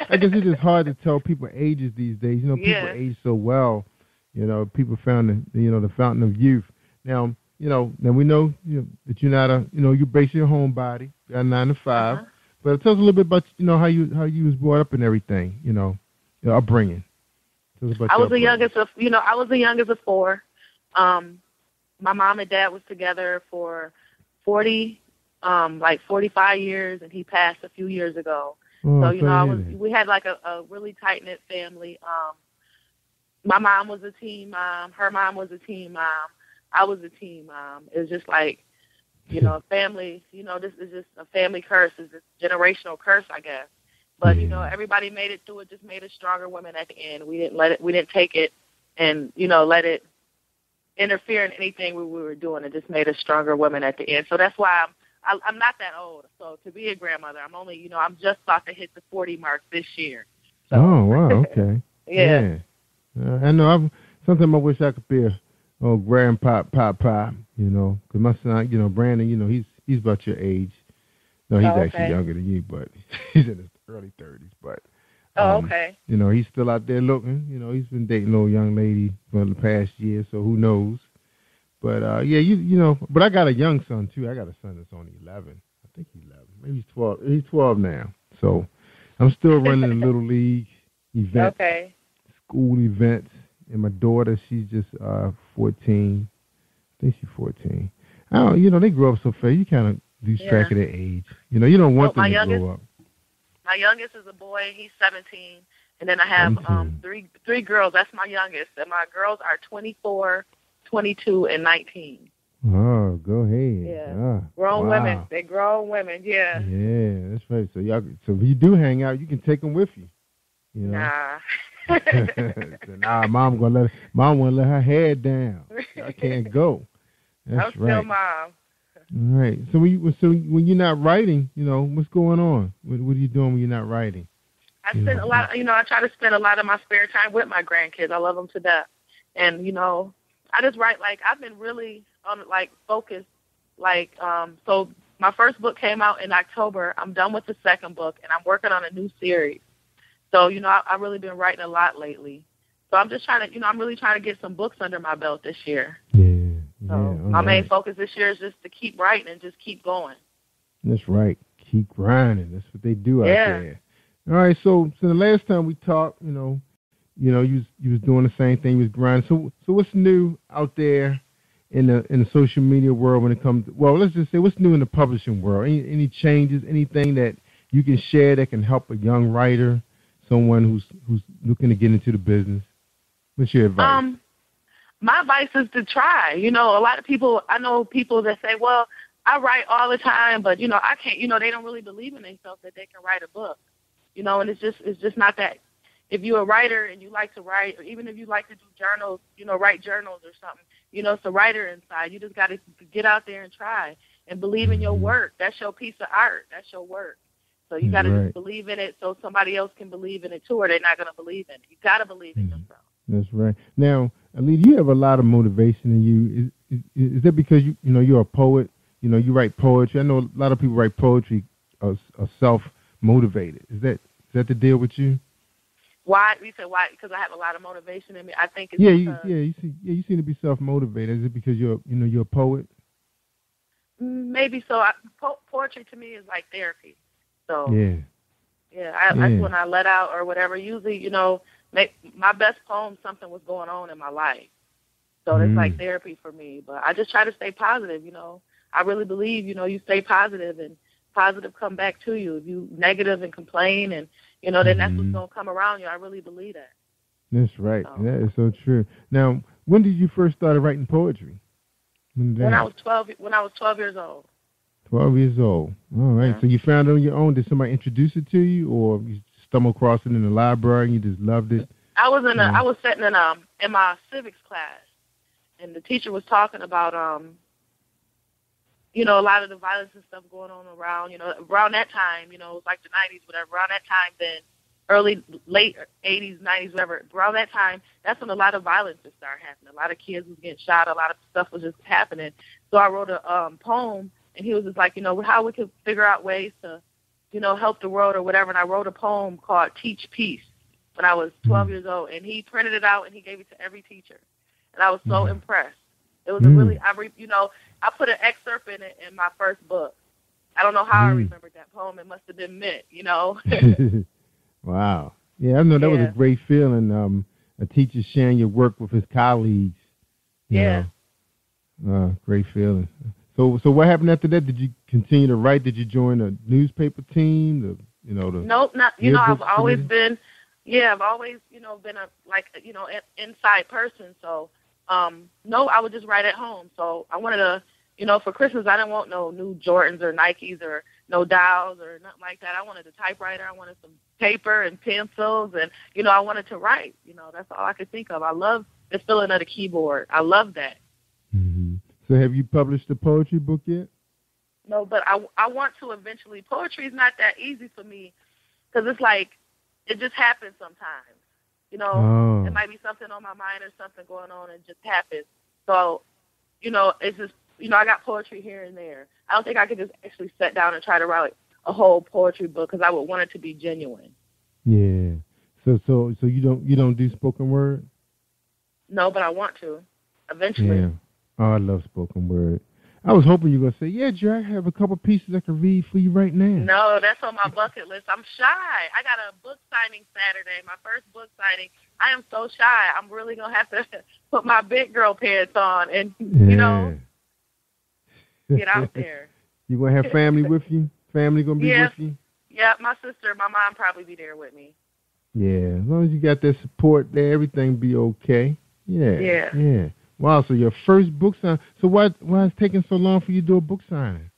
I guess it's just hard to tell people ages these days. You know, people Yes. age so well. You know, people found the you know the fountain of youth. Now you know now we know, you know that you're not a you know you base your homebody, you got a nine to 5 Uh-huh. But tell us a little bit about you know how you how you was brought up and everything. You know, your upbringing. Tell us about I was the youngest of you know I was the youngest of four. Um, my mom and dad was together for forty, um, like forty five years, and he passed a few years ago. Oh, so you know I was we had like a, a really tight knit family. Um, my mom was a teen mom. Her mom was a teen mom. I was a teen mom. It was just like you know, family. You know, this is just a family curse. It's a generational curse, I guess. But you know, everybody made it through it. Just made us stronger women at the end. We didn't let it. We didn't take it, and you know, let it interfere in anything we, we were doing. It just made us stronger women at the end. So that's why I'm. I, I'm not that old. So to be a grandmother, I'm only. You know, I'm just about to hit the 40 mark this year. Oh wow, okay. Yeah. Uh, I know. I'm, sometimes I wish I could be a oh grandpa, pop, pop. You know, 'cause my son, you know, Brandon, you know, he's he's about your age. No, he's Oh, actually younger than you, but he's in his early thirties. But Oh, um, okay. you know, he's still out there looking. You know, he's been dating a little young lady for the past year, so who knows? But uh yeah, you you know, but I got a young son too. I got a son that's only eleven. I think he's eleven. Maybe he's twelve. He's twelve now. So I'm still running the little league event Okay. school events, and my daughter, she's just uh 14. I think she's 14. I don't, you know, they grow up so fast. You kind of lose Yeah. track of their age. You know, you don't want Well, them to youngest- grow up. My youngest is a boy. He's 17, and then I have um three three girls. That's my youngest, and my girls are 24, 22, and 19. Oh, go ahead. Yeah. Ah, Grown wow. women. They're grown women. Yeah. Yeah, that's right. So y'all, so if you do hang out, you can take them with you. You know. Nah. so, nah, mom gonna let mom wanna let her head down. I can't go. That's I'm still right. mom. All right. So when you, so when you're not writing, you know what's going on? What, what are you doing when you're not writing? I spend a lot. You know, I try to spend a lot of my spare time with my grandkids. I love them to death, and you know, I just write like I've been really on like focused. Like, um, so my first book came out in October. I'm done with the second book, and I'm working on a new series. So you know, I, I've really been writing a lot lately. So I'm just trying to, you know, I'm really trying to get some books under my belt this year. Yeah, So My all main focus this year is just to keep writing and just keep going. That's right. Keep grinding. That's what they do out Yeah. there. All right. So, so the last time we talked, you know, you know, you was you was doing the same thing. You was grinding. So, so what's new out there in the in the social media world when it comes? To, well, let's just say what's new in the publishing world. Any any changes? Anything that you can share that can help a young writer, someone who's who's looking to get into the business? What's your advice? Um, my advice is to try. You know, a lot of people, I know people that say, well, I write all the time, but, you know, I can't, you know, they don't really believe in themselves that they can write a book. You know, and it's just, it's just not that. If you're a writer and you like to write, or even if you like to do journals, you know, write journals or something, you know, it's a writer inside. You just got to get out there and try and believe in your work. That's your piece of art. That's your work. So you got to Right. just believe in it so somebody else can believe in it too, or they're not going to believe in it. You got to believe in mm-hmm. yourself. That's right. Now, Alita, you have a lot of motivation in you. Is, is, is that because you you know you're a poet? You know you write poetry. I know a lot of people write poetry uh, are, are uh, self motivated. Is that is that the deal with you? Why? You said why? Because I have a lot of motivation in me. I think it's yeah, you, yeah, you see, yeah, you seem to be self motivated. Is it because you're you know you're a poet? Maybe so. I, po- poetry to me is like therapy. So Yeah. yeah, I, Yeah. that's when I let out or whatever. Usually, you know, make my best poem something was going on in my life. So it's Mm. like therapy for me. But I just try to stay positive. You know, I really believe you know you stay positive and positive come back to you. If you negative and complain and you know then that's what's Mhm. gonna come around you. I really believe that. That's right. That is so true. Now, when did you first start writing poetry? When When I was twelve, when I was twelve years old. Twelve years old. All right. So you found it on your own. Did somebody introduce it to you, or you stumbled across it in the library and you just loved it? I was in a. I was sitting in um in my civics class, and the teacher was talking about um, you know, a lot of the violence and stuff going on around, you know, around that time, you know, it was like the '90s, whatever. Around that time, then early, late 80s, 90s, whatever. Around that time, that's when a lot of violence just started happening. A lot of kids was getting shot. A lot of stuff was just happening. So I wrote a um, poem, and he was just like, you know, how we could figure out ways to, you know, help the world or whatever. And I wrote a poem called "Teach Peace" when I was 12 Mm. years old, and he printed it out and he gave it to every teacher, and I was so Mm. impressed. It was a Mm. really, I re, you know, I put an excerpt in it in my first book. I don't know how I Mm. remembered that poem. It must have been meant, you know. wow. Yeah, I know that was a great feeling. Um, a teacher sharing your work with his colleagues. you Yeah. know. Uh, great feeling. So, so what happened after that? Did you continue to write? Did you join a newspaper team? The, you know, the Nope, not you know. I've always committee? been, yeah, I've always you know been a like you know an inside person. So, um, no, I would just write at home. So I wanted to, you know, for Christmas I didn't want no new Jordans or Nikes or no Dows or nothing like that. I wanted a typewriter. I wanted some paper and pencils, and you know, I wanted to write. You know, that's all I could think of. I love the feeling of the keyboard. I love that. So, have you published a poetry book yet? No, but I I want to eventually. Poetry is not that easy for me because it's like it just happens sometimes. You know, Oh. it might be something on my mind or something going on and just happens. So, you know, it's just you know I got poetry here and there. I don't think I could just actually sit down and try to write a whole poetry book because I would want it to be genuine. Yeah. So, so, so you don't you don't do spoken word? No, but I want to eventually. Yeah. Oh, I love spoken word. I was hoping you were gonna say, "Yeah, Jerry, I have a couple pieces I can read for you right now." No, that's on my bucket list. I'm shy. I got a book signing Saturday, my first book signing. I am so shy. I'm really gonna have to put my big girl pants on and you know get out there. you gonna have family with you? Family gonna be Yeah. with you? Yeah, my sister, my mom probably be there with me. Yeah, as long as you got that support there, everything be okay. Yeah. Yeah. Yeah. Wow. So your first book sign. So why why is taking so long for you to do a book signing?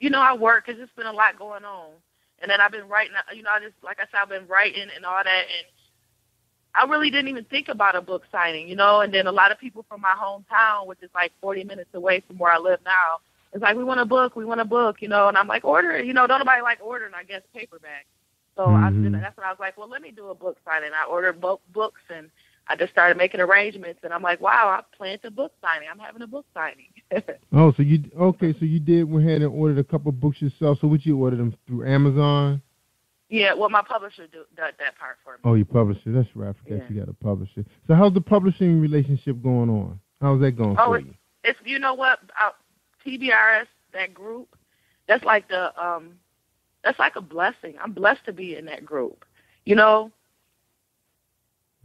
You know, I work. It's just been a lot going on, and then I've been writing. You know, I just like I said, I've been writing and all that, and I really didn't even think about a book signing. You know, and then a lot of people from my hometown, which is like 40 minutes away from where I live now, it's like we want a book, we want a book. You know, and I'm like, order it. You know, don't nobody like ordering, I guess, paperback. So I Mhm. then that's when I was like, well, let me do a book signing. I ordered book books and I just started making arrangements, and I'm like, wow, I planned a book signing. I'm having a book signing. Oh, so you okay? So you did went ahead and ordered a couple books yourself. So would you order them through Amazon? yeah, well, my publisher do that that part for me. Oh, you publisher. That's right. I forgot Yeah. you got a publisher. So how's the publishing relationship going on? How's that going Oh, for it's, you? it's you know what uh, TBRS that group. That's like the um, that's like a blessing. I'm blessed to be in that group. You know,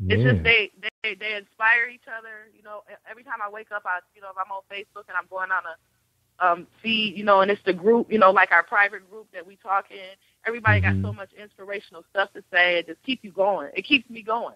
it's just they they they inspire each other. You know, every time I wake up, I you know if I'm on Facebook and I'm going on a um feed, you know, and it's the group, you know, like our private group that we talk in. Everybody Mhm. got so much inspirational stuff to say. It just keeps you going. It keeps me going.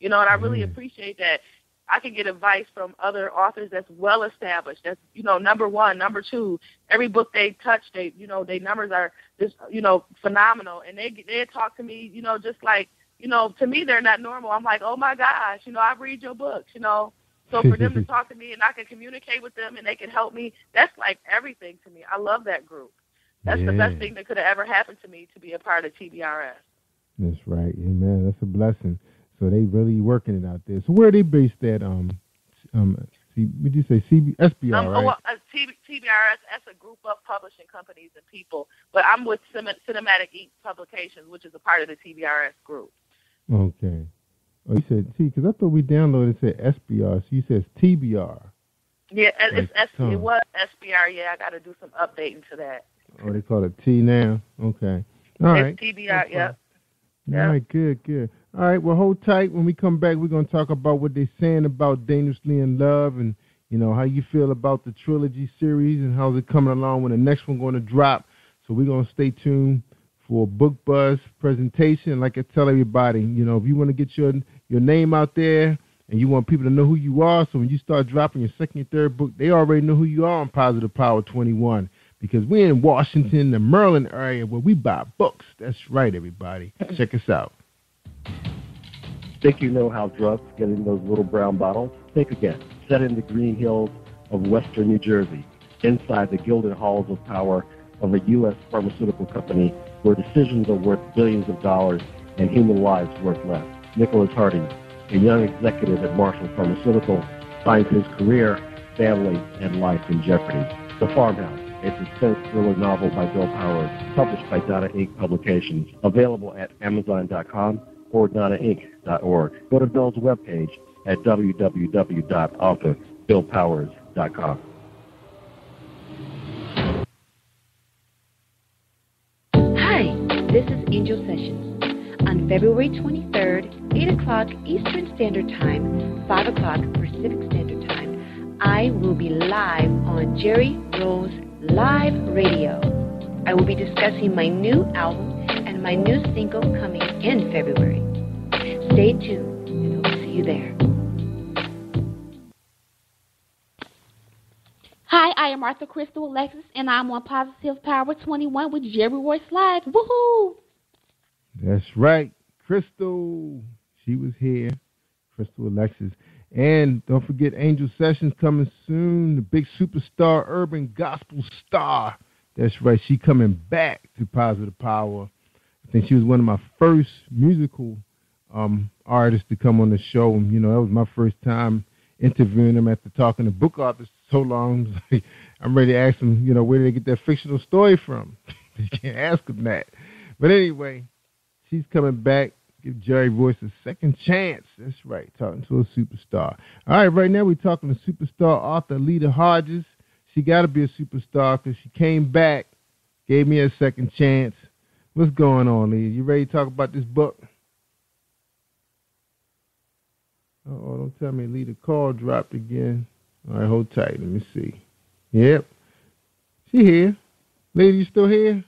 You know, and I really Yeah. appreciate that. I can get advice from other authors that's well established. That's you know number one, number two. Every book they touch, they you know their numbers are just you know phenomenal, and they they talk to me you know just like you know to me they're not normal. I'm like oh my gosh, you know I read your books, you know. So for them to talk to me and I can communicate with them and they can help me, that's like everything to me. I love that group. That's the best thing that could have ever happened to me to be a part of TBRS. That's right. Amen. That's a blessing. So they really working it out there. So where are they based at? Um, um, C, would you say CB, SBR, Um, right? oh, uh, T- TBRS, that's a group of publishing companies and people, but I'm with Cin- Cinematic Ink Publications, which is a part of the TBRS group. Okay. Oh, you said T because I thought we downloaded it said SBR. So you said TBR. Yeah, uh, it's Like S- Tom. it was SBR. Yeah, I got to do some updating to that. Oh, they call it T now. Okay. All right. it's TBR. Yep. All right. Good. Good. All right. Well, hold tight. When we come back, we're gonna talk about what they're saying about Dangerously in Love, and you know how you feel about the trilogy series, and how's it coming along when the next one going to drop. So we're gonna stay tuned for Book Buzz presentation. Like I tell everybody, you know, if you want to get your your name out there and you want people to know who you are, so when you start dropping your second and third book, they already know who you are on Positive Power 21 because we're in Washington, the Maryland area where we buy books. That's right, everybody. Check us out. Think you know how drugs get in those little brown bottles? Think again. Set in the green hills of western New Jersey, inside the gilded halls of power of a U.S. pharmaceutical company where decisions are worth billions of dollars and human lives worth less. Nicholas Hardy, a young executive at Marshall Pharmaceutical, finds his career, family, and life in jeopardy. The Farmhouse, a suspense thriller novel by Bill Powers, published by Donna Inc. Publications, available at Amazon.com or DonnaInc.org. Go to Bill's webpage at www.author.billpowers.com. this is Angel Sessions. On February 23rd, 8 o'clock Eastern Standard Time, 5 o'clock Pacific Standard Time, I will be live on Jerry Royce Live Radio. I will be discussing my new album and my new single coming in February. Stay tuned, and I'll see you there. Hi, I am Martha Crystal Alexis, and I'm on Positive Power 21 with Jerry Royce Live. Woohoo! That's right. Crystal, she was here. Crystal Alexis. And don't forget Angel Sessions coming soon. The big superstar, urban gospel star. That's right. She coming back to Positive Power. I think she was one of my first musical um, artists to come on the show. You know, that was my first time interviewing them after talking to book authors so long. I'm ready to ask them, you know, where did they get that fictional story from? you can't ask them that. But anyway, she's coming back. Give Jerry Royce a second chance. That's right, talking to a superstar. All right, right now we're talking to superstar author Lita Hodges. She got to be a superstar because she came back, gave me a second chance. What's going on, Lita? You ready to talk about this book? Oh, don't tell me Lita call dropped again. All right, hold tight. Let me see. Yep. She here. Lady, you still here?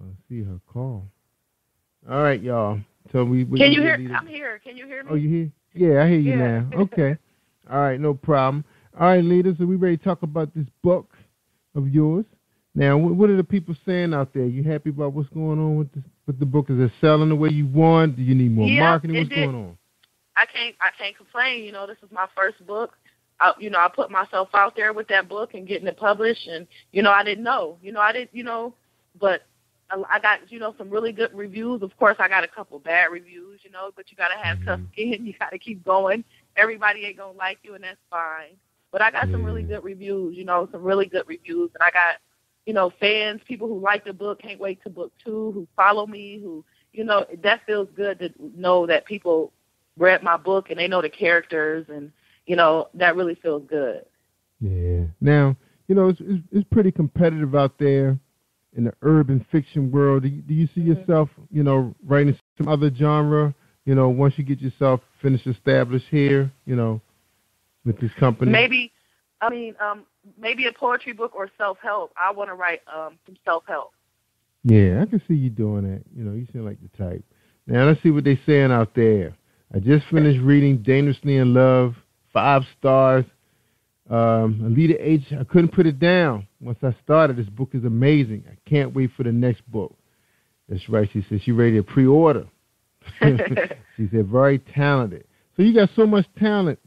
I see her call. All right, y'all. So we, we Can you hear? I'm here. Can you hear me? Oh, you hear? Yeah, I hear you Yeah. now. Okay. All right, no problem. All right, Lita. So we ready to talk about this book of yours. Now, what, what are the people saying out there? You happy about what's going on with the with the book? Is it selling the way you want? Do you need more marketing? What's did. going on? I can't I can't complain. You know, this is my first book. I, you know, I put myself out there with that book and getting it published, and you know, I didn't know. You know, I didn't. You know, but I I got you know some really good reviews. Of course, I got a couple bad reviews. You know, but you got to have tough skin. You got to keep going. Everybody ain't gonna like you, and that's fine. But I got some really good reviews. You know, some really good reviews, and I got you know fans, people who like the book, can't wait to book two, who follow me, who you know that feels good to know that people read my book and they know the characters, and you know that really feels good. Yeah. Now, you know, it's, it's it's pretty competitive out there in the urban fiction world. Do you, do you see Mm-hmm. yourself, you know, writing some other genre? You know, once you get yourself finished established here, you know, with this company. Maybe, I mean, um, maybe a poetry book or self help. I want to write um, some self help. Yeah, I can see you doing that. You know, you seem like the type. Now let's see what they're saying out there. I just finished reading Dangerously in Love, five stars. Um, Alita H. I couldn't put it down. Once I started, this book is amazing. I can't wait for the next book. That's right. She said she ready to pre-order. she said very talented. So you got so much talent.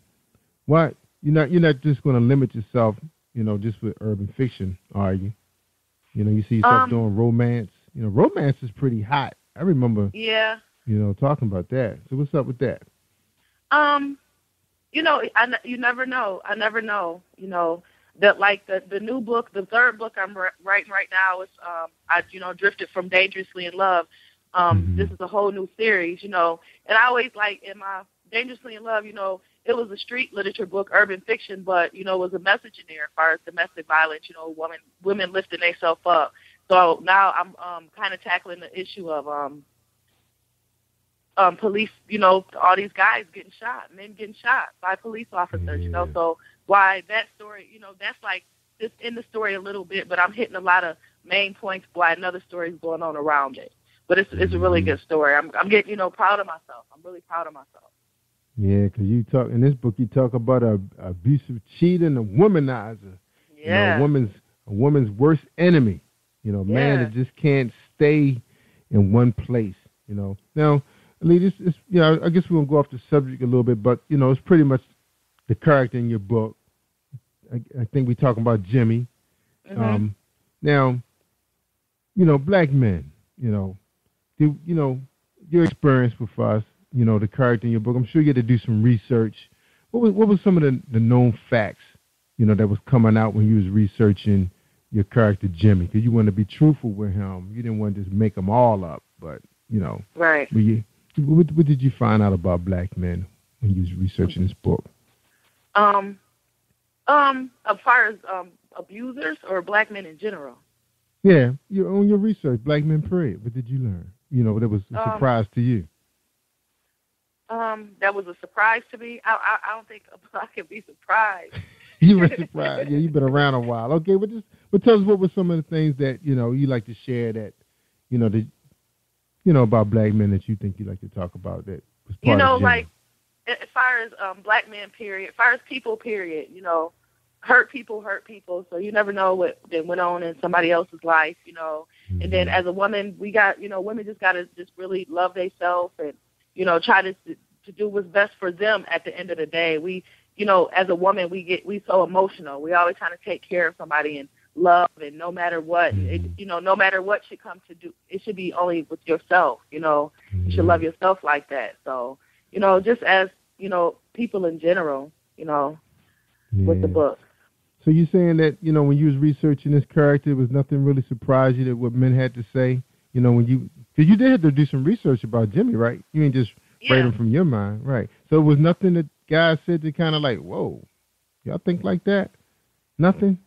Why you're not you're not just going to limit yourself, you know, just with urban fiction, are you? You know, you see yourself Um, doing romance. You know, romance is pretty hot. I remember, Yeah. You know, talking about that. So what's up with that? Um, you know, I you never know. I never know. You know that like the the new book, the third book I'm ri- writing right now is um I you know drifted from dangerously in love. Um, this is a whole new series. You know, and I always like in my dangerously in love. You know, it was a street literature book, urban fiction, but you know, it was a message in there as far as domestic violence. You know, women women lifting themselves up. So now I'm um kind of tackling the issue of um um police, you know, all these guys getting shot, men getting shot by police officers, you know. So why that story, you know, that's like just in the story a little bit, but I'm hitting a lot of main points why another story is going on around it. But it's it's a really good story. I'm I'm getting, you know, proud of myself. I'm really proud of myself. Yeah, because you talk in this book, you talk about a, a abusive cheater and a womanizer. You know, Yeah. a woman's a woman's worst enemy. You know, a man Yeah. that just can't stay in one place. You know. Now, Lee, this is you know, I guess we're gonna go off the subject a little bit, but you know, it's pretty much the character in your book. I, I think we're talking about Jimmy. Mm-hmm. Um, now, you know, black men. you know, do you know your experience with us? You know, the character in your book. I'm sure you had to do some research. What was what was some of the, the known facts, you know, that was coming out when you was researching your character Jimmy? Because you wanted to be truthful with him. You didn't want to just make them all up, but you know, Right. were you, what, what did you find out about black men when you was researching this book? Um, um, as far as um abusers or black men in general. Yeah, you on your research, black men period. What did you learn? You know, that was a Um, surprise to you. Um, that was a surprise to me. I I, I don't think I can be surprised. You were surprised. yeah, you've been around a while. Okay, but just but tell us what were some of the things that you know you like to share that you know that you know about black men that you think you like to talk about that was part you know, like as far as um black men period, as far as people period, you know, hurt people hurt people, so you never know what that went on in somebody else's life, you know. And Mm-hmm. then as a woman, we got you know, women just gotta just really love themselves and you know try to to do what's best for them. At the end of the day, we you know, as a woman, we get we so emotional. We always trying to take care of somebody and love, and no matter what, it, mm-hmm. you know, no matter what should come to do, it should be only with yourself. You know, you should love mm-hmm. yourself like that. So, you know, just as you know, people in general, you know, with the book. So you're saying that you know when you was researching this character, it was nothing really surprised you that what men had to say. You know when you because you did have to do some research about Jimmy, right? You ain't just write him from your mind, right? So it was nothing that guys said to kind of like, whoa, y'all think like that? Nothing,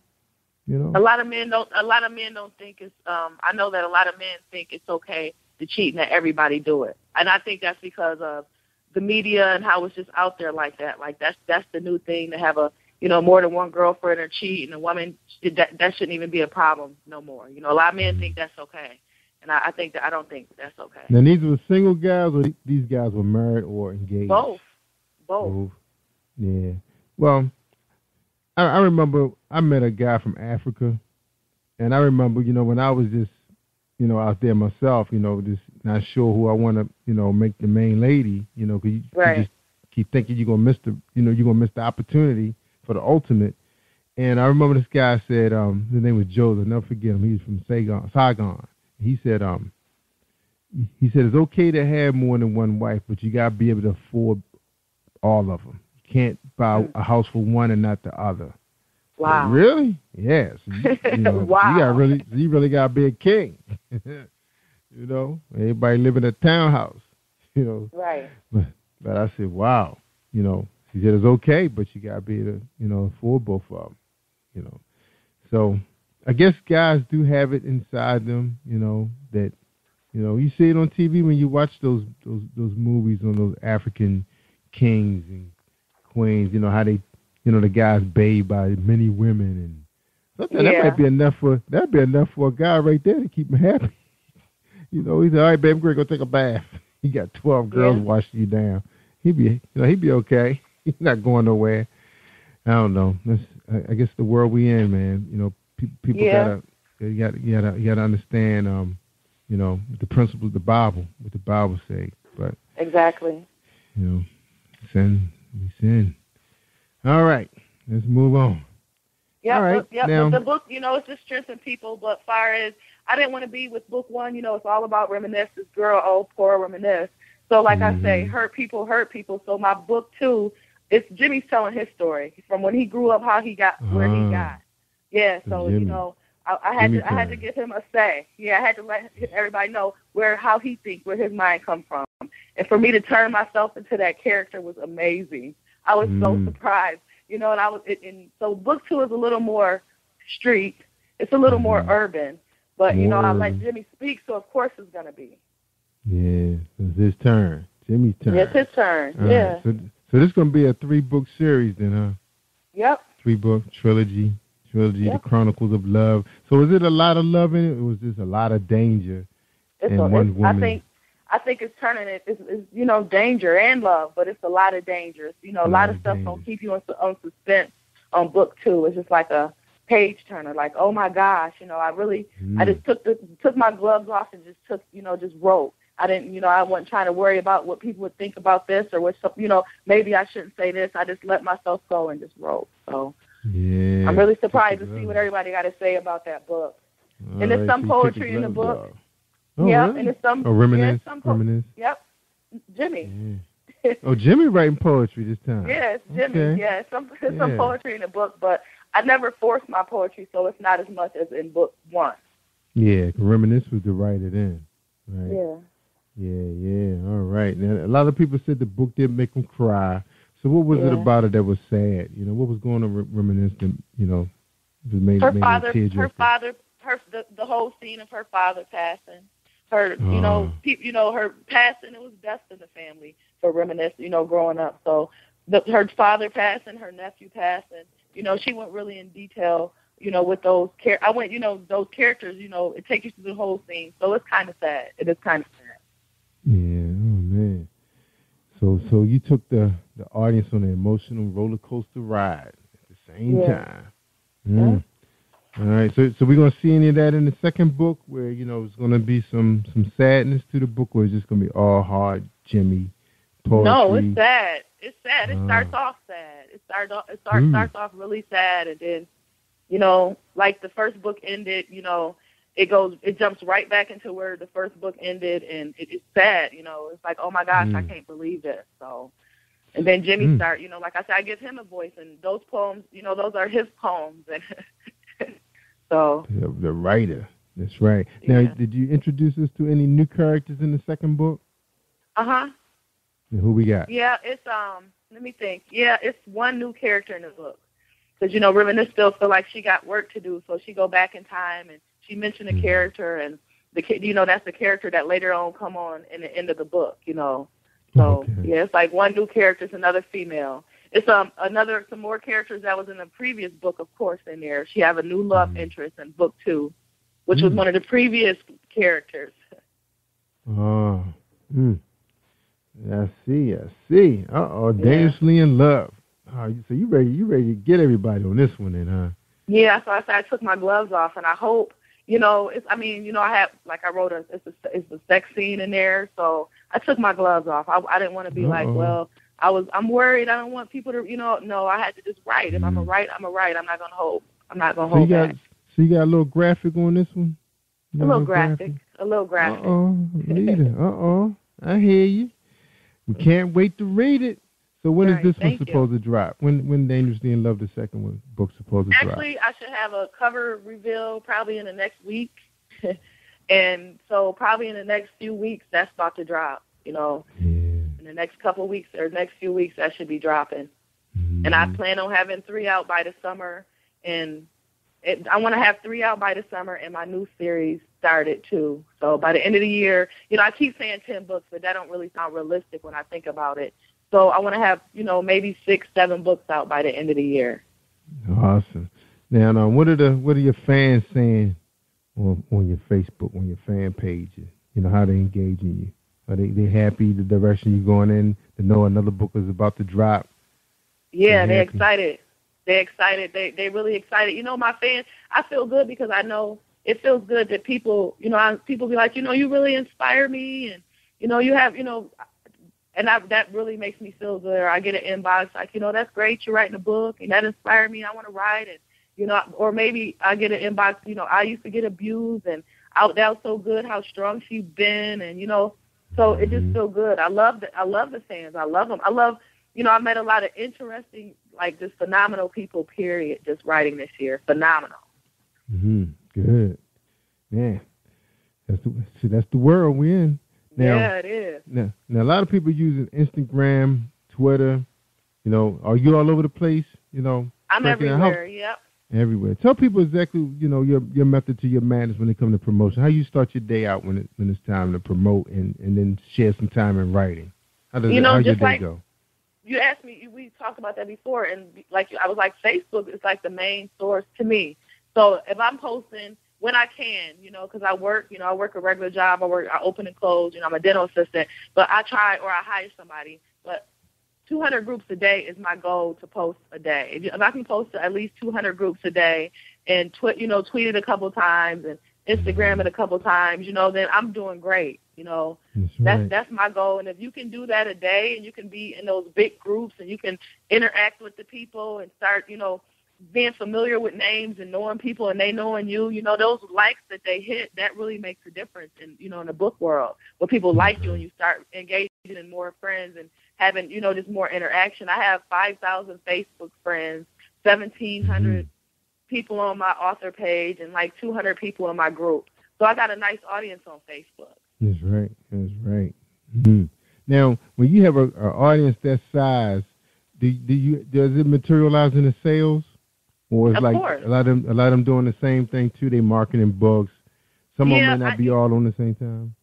you know? A lot of men don't. A lot of men don't think it's. Um, I know that a lot of men think it's okay to cheat and that everybody do it, and I think that's because of the media and how it's just out there like that. Like that's that's the new thing to have a you know more than one girlfriend or cheat, and a woman that that shouldn't even be a problem no more. You know, a lot of men think that's okay, and I, I think that I don't think that's okay. Now these were single guys, or these guys were married or engaged? Both, both. Both. Yeah. Well, I, I remember I met a guy from Africa, and I remember, you know, when I was just, you know, out there myself, you know, just not sure who I want to, you know, make the main lady, you know, because you, you just keep thinking you're gonna miss the, you know, you're gonna miss the opportunity for the ultimate. And I remember this guy said, um, his name was Joe. I'll never forget him. He was from Saigon. Saigon. He said, um, he said it's okay to have more than one wife, but you gotta be able to afford all of them. Can't buy mm. a house for one and not the other. Wow. Really? Yes. You, you know, Wow. You got really, you really got to be a king. you know, everybody live in a townhouse. You know, Right. but, but I said, wow. You know, she said it's okay, but you got to be able to, you know, afford both of them. You know, so I guess guys do have it inside them. You know that, you know, you see it on TV when you watch those those those movies on those African kings and queens. You know how they, you know, the guys bathed by many women and sometimes that might be enough for that'd be enough for a guy right there to keep him happy. You know, he's "All right, babe, we're gonna go take a bath." He got twelve girls Yeah. washing you down. He'd be, you know, he'd be okay. He's not going nowhere. I don't know. That's, I, I guess the world we in, man. You know, pe- people Yeah. gotta, you gotta, you gotta, you gotta understand, um, you know, the principles of the Bible, what the Bible say. But Exactly. you know, sin, we sin. All right, let's move on. Yeah, All right, yeah, now- the book, you know, it's just strengthen people. But far as I didn't want to be with book one, you know, it's all about reminisce. This girl, oh, poor reminisce. So, like I say, Mm-hmm. hurt people, hurt people. So my book two, it's Jimmy's telling his story from when he grew up, how he got where Ah. he got. Yeah, so Jimmy. you know, I, I had Jimmy to, I had to give him a say. Yeah, I had to let everybody know where how he thinks, where his mind come from, and for me to turn myself into that character was amazing. I was so Mm. surprised, you know, and I was, it, and so book two is a little more street. It's a little more urban, but you know, Mm-hmm. I let urban. Jimmy speak, so of course it's gonna be. Yeah, it's his turn. Jimmy's turn. It's his turn. All right, yeah. So, so this is gonna be a three book series then, huh? Yep. Three book trilogy, trilogy, Yep. the Chronicles of Love. So is it a lot of love in it, or was this a lot of danger It's and a, one it's, woman? I think I think it's turning it. It's, it's you know danger and love, but it's a lot of dangers. You know, a lot of stuff don't keep you on, on suspense on book two. It's just like a page turner. Like oh my gosh, you know, I really I Mm. just took the took my gloves off and just took you know just wrote. I didn't you know I wasn't trying to worry about what people would think about this or what some you know maybe I shouldn't say this. I just let myself go and just wrote. So yeah. I'm really surprised to see what everybody got to say about that book. All and there's right, some so you took poetry in the book. Oh, yeah, really? and it's some. Oh, reminisce, yeah, some po- reminisce. Yep, Jimmy. Oh, Jimmy writing poetry this time. Yeah, it's Jimmy. Okay. Yeah, it's some it's some poetry in the book, but I never forced my poetry, so it's not as much as in book one. Yeah, reminisce was to write it in. Right. Yeah. Yeah, yeah. All right. Now, a lot of people said the book did make them cry. So, what was it about it that was sad? You know, what was going on? Re- reminisce you know, made her made father, her father, her the, the whole scene of her father passing. Her, you know, Oh. peop you know, her passing. It was best in the family for reminisce. You know, growing up. So, the, her father passing, her nephew passing. You know, she went really in detail. You know, with those char- I went. You know, those characters. You know, it takes you through the whole scene. So it's kind of sad. It is kind of sad. Yeah. Oh man. So, so you took the the audience on an emotional roller coaster ride at the same Yeah. time. Mm. All right. So, so we're gonna see any of that in the second book, where you know it's gonna be some some sadness to the book, or it's just gonna be all hard, Jimmy poetry. No, it's sad. It's sad. It Ah. starts off sad. It starts off. It starts Mm. starts off really sad, and then, you know, like the first book ended. You know, it goes. It jumps right back into where the first book ended, and it, it's sad. You know, it's like, oh my gosh, I Mm. can't believe this. So, and then Jimmy Mm. start. You know, like I said, I give him a voice, and those poems. You know, those are his poems, and so The, the writer. That's right. Now, Yeah. did you introduce us to any new characters in the second book? uh huh. Who we got? Yeah, it's um. Let me think. Yeah, it's one new character in the book because you know Reminisce still feel like she got work to do, so she go back in time and she mentioned a character and the you know that's the character that later on come on in the end of the book. You know, so yeah, it's like one new character, it's another female. It's um another some more characters that was in the previous book, of course, in there. She have a new love interest in book two, which was Mm. one of the previous characters. Oh, mm. I see. I see. Uh oh, dangerously in love. Oh, you- so you ready? You ready to get everybody on this one, then, huh? Yeah, so I said I took my gloves off, and I hope, you know, it's. I mean, you know, I have like I wrote a it's a it's a sex scene in there, so I took my gloves off. I I didn't want to be like, Uh-oh. well, I was I'm worried. I don't want people to, you know, no. I had to just write. If I'm a write, I'm a write. I'm not gonna hold. I'm not gonna Mm. So you hold got back. so you got a little graphic on this one. You A little graphic. A little graphic. Uh graphic. oh, leader. Uh oh, I hear you. We can't wait to read it. So when is Right, this one thank you. supposed to drop? When when Dangerously in Love the second one book supposed to drop? Actually, I should have a cover reveal probably in the next week, and so probably in the next few weeks that's about to drop. You know, in the next couple weeks or next few weeks that should be dropping. Mm-hmm. And I plan on having three out by the summer, and it, I want to have three out by the summer, and my new series started too. So by the end of the year, you know, I keep saying ten books, but that don't really sound realistic when I think about it. So I want to have, you know, maybe six, seven books out by the end of the year. Awesome. Now, now, what are the what are your fans saying on on your Facebook, on your fan pages? You know how they engaging you. Are they they happy the direction you're going in? To know another book is about to drop. Yeah, They're they're excited. They're excited. They they really excited. You know, my fans. I feel good because I know it feels good that people, you know, I, people be like, you know, you really inspire me, and you know, you have, you know, and I, that really makes me feel good. Or I get an inbox like, you know, that's great. You're writing a book, and that inspired me. I want to write, and you know, or maybe I get an inbox. You know, I used to get abused, and I, that was so good how strong she's been, and you know, so it just feels good. I love the I love the fans. I love them. I love you know I met a lot of interesting like just phenomenal people. Period. Just writing this year, phenomenal. hmm Good. Man, that's the see, that's the world we're in. Now, yeah, it is. now, now, a lot of people using Instagram, Twitter. You know, are you all over the place? You know, I'm how- everywhere. Yep. Everywhere. Tell people exactly, you know, your your method to your madness when it comes to promotion. How you start your day out when it when it's time to promote and and then share some time in writing. How does You it, know, how your day like- go? you asked me we talked about that before and like I was like Facebook is like the main source to me. So if I'm posting when I can, you know, because I work, you know, I work a regular job. I work, I open and close. You know, I'm a dental assistant, but I try or I hire somebody. But 200 groups a day is my goal to post a day. If, if I can post at least 200 groups a day and tw- you know, tweet it a couple times and Instagram it a couple times, you know, then I'm doing great. You know, That's that's right. that's my goal. And if you can do that a day, and you can be in those big groups, and you can interact with the people, and start, you know, being familiar with names and knowing people and they knowing you, you know, those likes that they hit, that really makes a difference in, you know, in the book world where people like you and you start engaging in more friends and having, you know, just more interaction. I have 5,000 Facebook friends, 1,700 people on my author page, and like 200 people in my group. So I got a nice audience on Facebook. That's right. That's right. Mm-hmm. Now, when you have an audience that size, do, do you does it materialize in the sales? Or it's Of like course. a lot of them, a lot of them doing the same thing too. They marketing books. Some of them may not I- be all on the same time.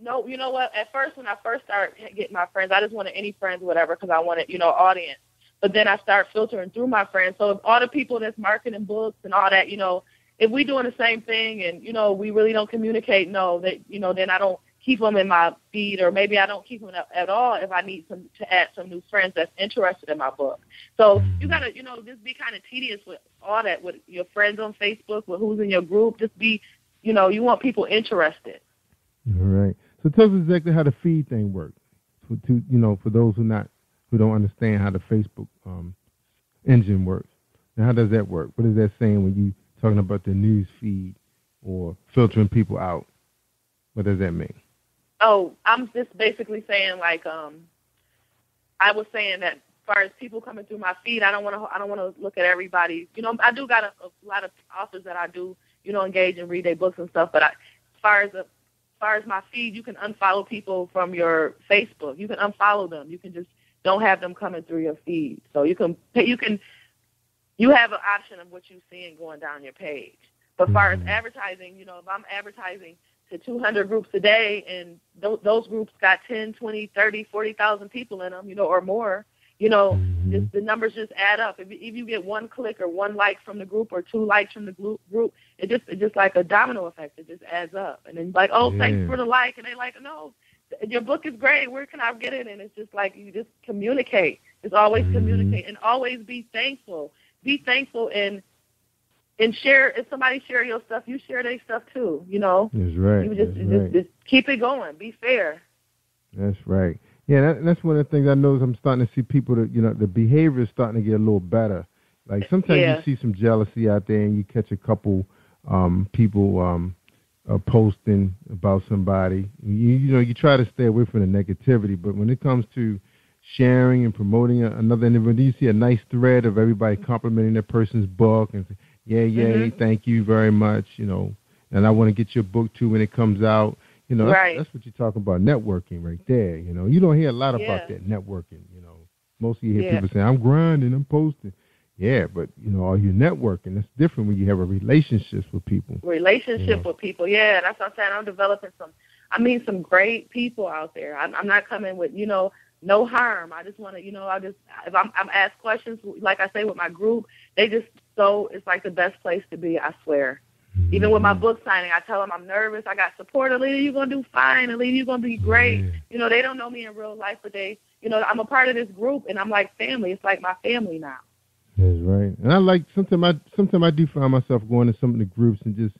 No, you know what? At first, when I first started getting my friends, I just wanted any friends, whatever, because I wanted, you know, audience. But then I start filtering through my friends. So if all the people that's marketing books and all that, you know, if we doing the same thing and you know we really don't communicate, no, that you know, then I don't keep them in my feed, or maybe I don't keep them at, at all if I need some to add some new friends that's interested in my book. So you mm-hmm. gotta, you know, just be kind of tedious with all that with your friends on Facebook, with who's in your group. Just be, you know, you want people interested. All right. So tell us exactly how the feed thing works. For to you know, for those who not who don't understand how the Facebook um, engine works. Now, how does that work? What is that saying when you talking about the news feed or filtering people out? What does that mean? Oh, I'm just basically saying like um I was saying that as far as people coming through my feed, I don't want to I don't want to look at everybody. You know, I do got a, a lot of authors that I do, you know, engage and read their books and stuff, but I as far as the far as my feed, you can unfollow people from your Facebook. You can unfollow them. You can just don't have them coming through your feed. So you can you can you have an option of what you're seeing going down your page. But far as mm-hmm. advertising, you know, if I'm advertising to 200 groups a day and th- those groups got 10, 20, 30, 40,000 people in them, you know, or more, you know, mm-hmm. just, the numbers just add up. If, you- if you get one click or one like from the group or two likes from the group, group it just it's just like a domino effect. It just adds up. And then like, oh, thanks for the like, and they like, no, your book is great. Where can I get it? And it's just like you just communicate. It's always mm-hmm. communicate and always be thankful. Be thankful and and share. If somebody share your stuff, you share their stuff too. You know, That's right. you just That's just, right. just keep it going. Be fair. That's right. Yeah, that, that's one of the things I notice. I'm starting to see people that you know the behavior is starting to get a little better. Like sometimes Yeah. you see some jealousy out there, and you catch a couple um, people um, uh, posting about somebody. You, you know, you try to stay away from the negativity, but when it comes to sharing and promoting a, another individual, you see a nice thread of everybody complimenting that person's book and say, "Yeah, yeah, Mhm. thank you very much," you know, and I want to get your book too when it comes out. You know, that's, Right. that's what you're talking about, networking right there. You know, you don't hear a lot Yeah. about that networking. You know, mostly you hear Yeah. people saying, "I'm grinding, I'm posting." Yeah, but you know, are you networking? It's different when you have a relationship with people. relationship Yeah. with people. Yeah, that's what I'm saying. I'm developing some. I mean, some great people out there. I'm, I'm not coming with you know no harm. I just want to you know I just if I'm I'm asked questions like I say with my group, they just so it's like the best place to be. I swear. Even with my mm-hmm. book signing, I tell them I'm nervous. I got support. Alita, you're gonna do fine. Alita, you're gonna be great. You know, they don't know me in real life, but they, you know, I'm a part of this group, and I'm like family. It's like my family now. That's right. And I like sometimes I sometimes I do find myself going to some of the groups and just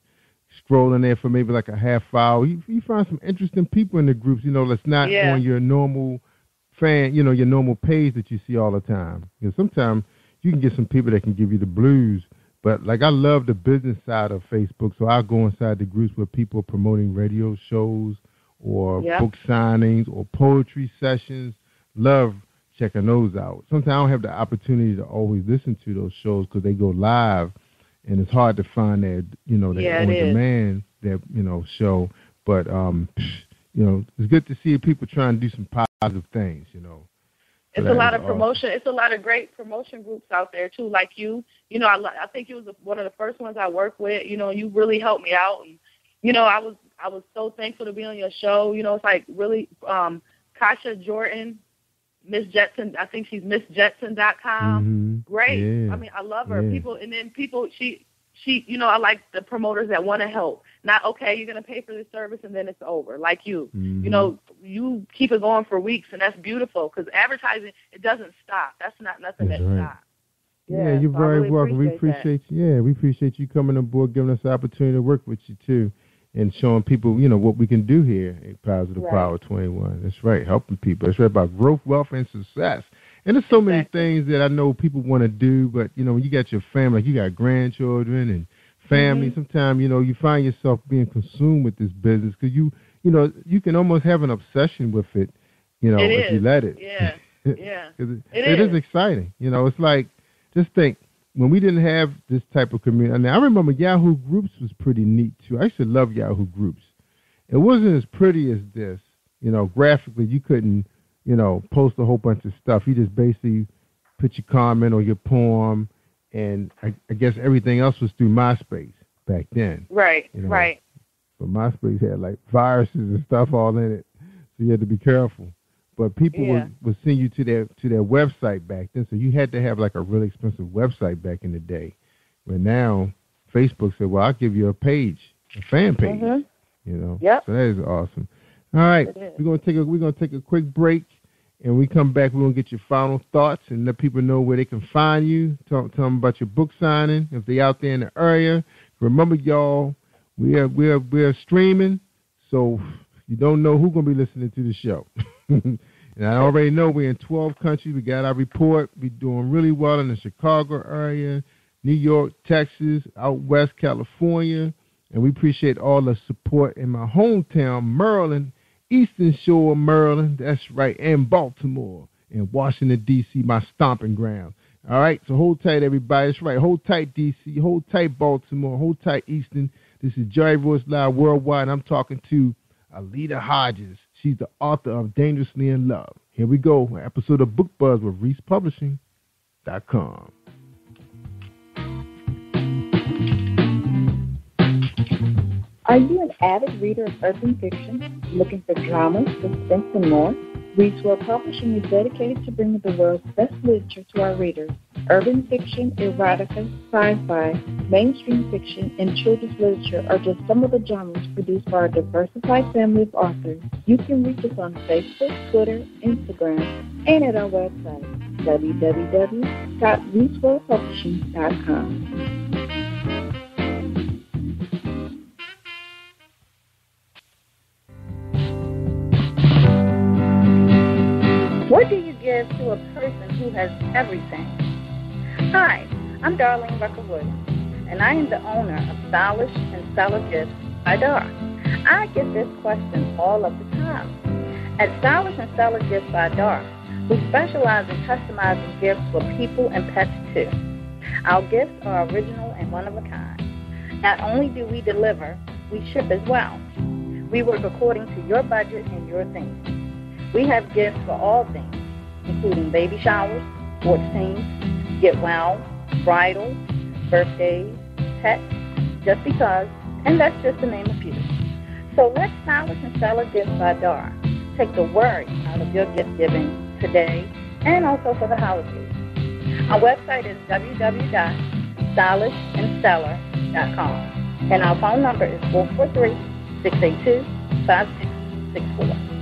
scrolling there for maybe like a half hour. You, you find some interesting people in the groups, you know, that's not Yeah. on your normal fan, you know, your normal page that you see all the time. Because sometimes you can get some people that can give you the blues. But like I love the business side of Facebook, so I'll go inside the groups where people are promoting radio shows or book signings or poetry sessions. Love checking those out. Sometimes I don't have the opportunity to always listen to those shows because they go live, and it's hard to find that you know that Yeah, on demand that you know show. But um, you know, it's good to see people trying to do some positive things. You know, It's that a lot of promotion. It's a lot of great promotion groups out there too, like you. You know, I I think you was one of the first ones I worked with. You know, you really helped me out, and you know, I was I was so thankful to be on your show. You know, it's like really um Kasha Jordan, Miss Jetson. I think she's MissJetson.com. Mhm. Great. Yeah. I mean, I love her. Yeah. People, and then people. She she. You know, I like the promoters that want to help. Not okay. You're gonna pay for this service and then it's over. Like you. Mm-hmm. You know, you keep it going for weeks, and that's beautiful because advertising it doesn't stop. That's not nothing That's that right. stops. Yeah, you're so very really welcome. we appreciate that. you. Yeah, we appreciate you coming on board, giving us the opportunity to work with you too, and showing people, you know, what we can do here at Positive Right. Power 21. That's right, helping people. That's right about growth, wealth, and success. And there's so many things that I know people want to do, but you know, when you got your family, like you got grandchildren and family, Mm-hmm. sometimes you know you find yourself being consumed with this business because you, you know, you can almost have an obsession with it, you know, It if you let it. Yeah. Yeah. it, It is is. exciting. You know, it's like just think when we didn't have this type of community. I, mean, I remember Yahoo Groups was pretty neat too. I used to love Yahoo Groups. It wasn't as pretty as this. You know, graphically you couldn't, you know, post a whole bunch of stuff. You just basically put your comment or your poem, and I, I guess everything else was through MySpace back then. Right. You know, Right. But MySpace had like viruses and stuff all in it, so you had to be careful. But people Yeah. would, would send you to their to their website back then, so you had to have like a really expensive website back in the day. But now Facebook said, "Well, I'll give you a page, a fan page." Mhm. You know. Yep. So that is awesome. All right, we're gonna take a we're gonna take a quick break, and we come back. We're gonna get your final thoughts and let people know where they can find you. Tell, tell them about your book signing if they out there in the area. Remember, y'all, we are we are we are streaming, so you don't know who's gonna be listening to the show. and I already know we're in 12 countries. We got our report. We're doing really well in the Chicago area, New York, Texas, out west California, and we appreciate all the support in my hometown, Maryland, Eastern Shore, Maryland. That's right, and Baltimore and Washington D.C., my stomping ground. All right, so hold tight, everybody. That's right. Hold tight, D.C. Hold tight, Baltimore. Hold tight, Eastern. This is Jerry Royce Live Worldwide. and I'm talking to Alita Hodges. She's the author of Dangerously in Love. Here we go. An episode of Book Buzz with Reese Publishing.com. Are you an avid reader of urban fiction, looking for drama, suspense, and more? Reads Publishing is dedicated to bringing the world's best literature to our readers. Urban fiction, erotica, sci-fi, mainstream fiction, and children's literature are just some of the genres produced by our diversified family of authors. You can reach us on Facebook, Twitter, Instagram, and at our website, www.reachworldpublishing.com. What do you give to a person who has everything? Hi, I'm Darlene Rucker Williams, and I am the owner of Stylish and Stellar Gifts by Dar. I get this question all of the time. At Stylish and Stellar Gifts by Dar, we specialize in customizing gifts for people and pets too. Our gifts are original and one of a kind. Not only do we deliver, we ship as well. We work according to your budget and your theme. We have gifts for all things, including baby showers, sports teams, get well, bridal, birthdays, pets, just because, and that's just to name a few. So let's Stylish and Stellar Gifts by Dar take the worry out of your gift giving today and also for the holidays. Our website is www.stylishandstellar.com and our phone number is 443 682 5664.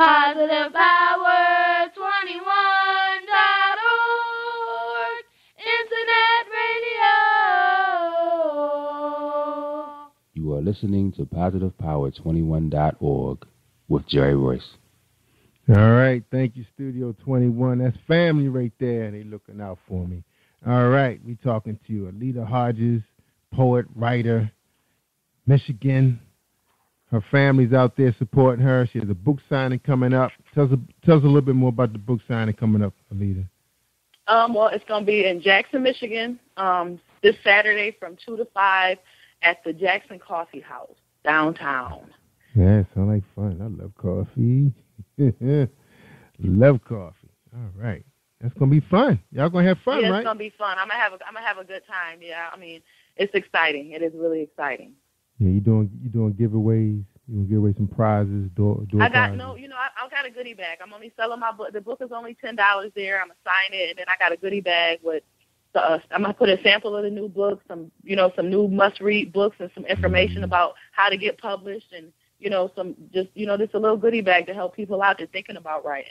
Positive Power 21.org Internet Radio. You are listening to PositivePower21.org with Jerry Royce. All right, thank you, Studio 21. That's family right there. They looking out for me. All right, we talking to you, Alita Hodges, poet, writer, Michigan. Her family's out there supporting her. She has a book signing coming up. Tell us, tell us a little bit more about the book signing coming up, Alita. Um, well, it's going to be in Jackson, Michigan, um, this Saturday from 2 to 5 at the Jackson Coffee House downtown. Yeah, sound like fun. I love coffee. love coffee. All right. That's gonna be fun. Y'all gonna have fun, yeah, right? it's going to be fun. I'm to have a, I'm going to have a good time. Yeah, I mean, it's exciting. It is really exciting. Yeah, you doing you doing giveaways. You gonna give away some prizes, door door I got prizes. no, you know, I, I got a goodie bag. I'm only selling my book. The book is only ten dollars there. I'm gonna sign it, and then I got a goodie bag with. The, uh, I'm gonna put a sample of the new book, some you know, some new must-read books, and some information about how to get published, and you know, some just you know, just a little goodie bag to help people out that's thinking about writing.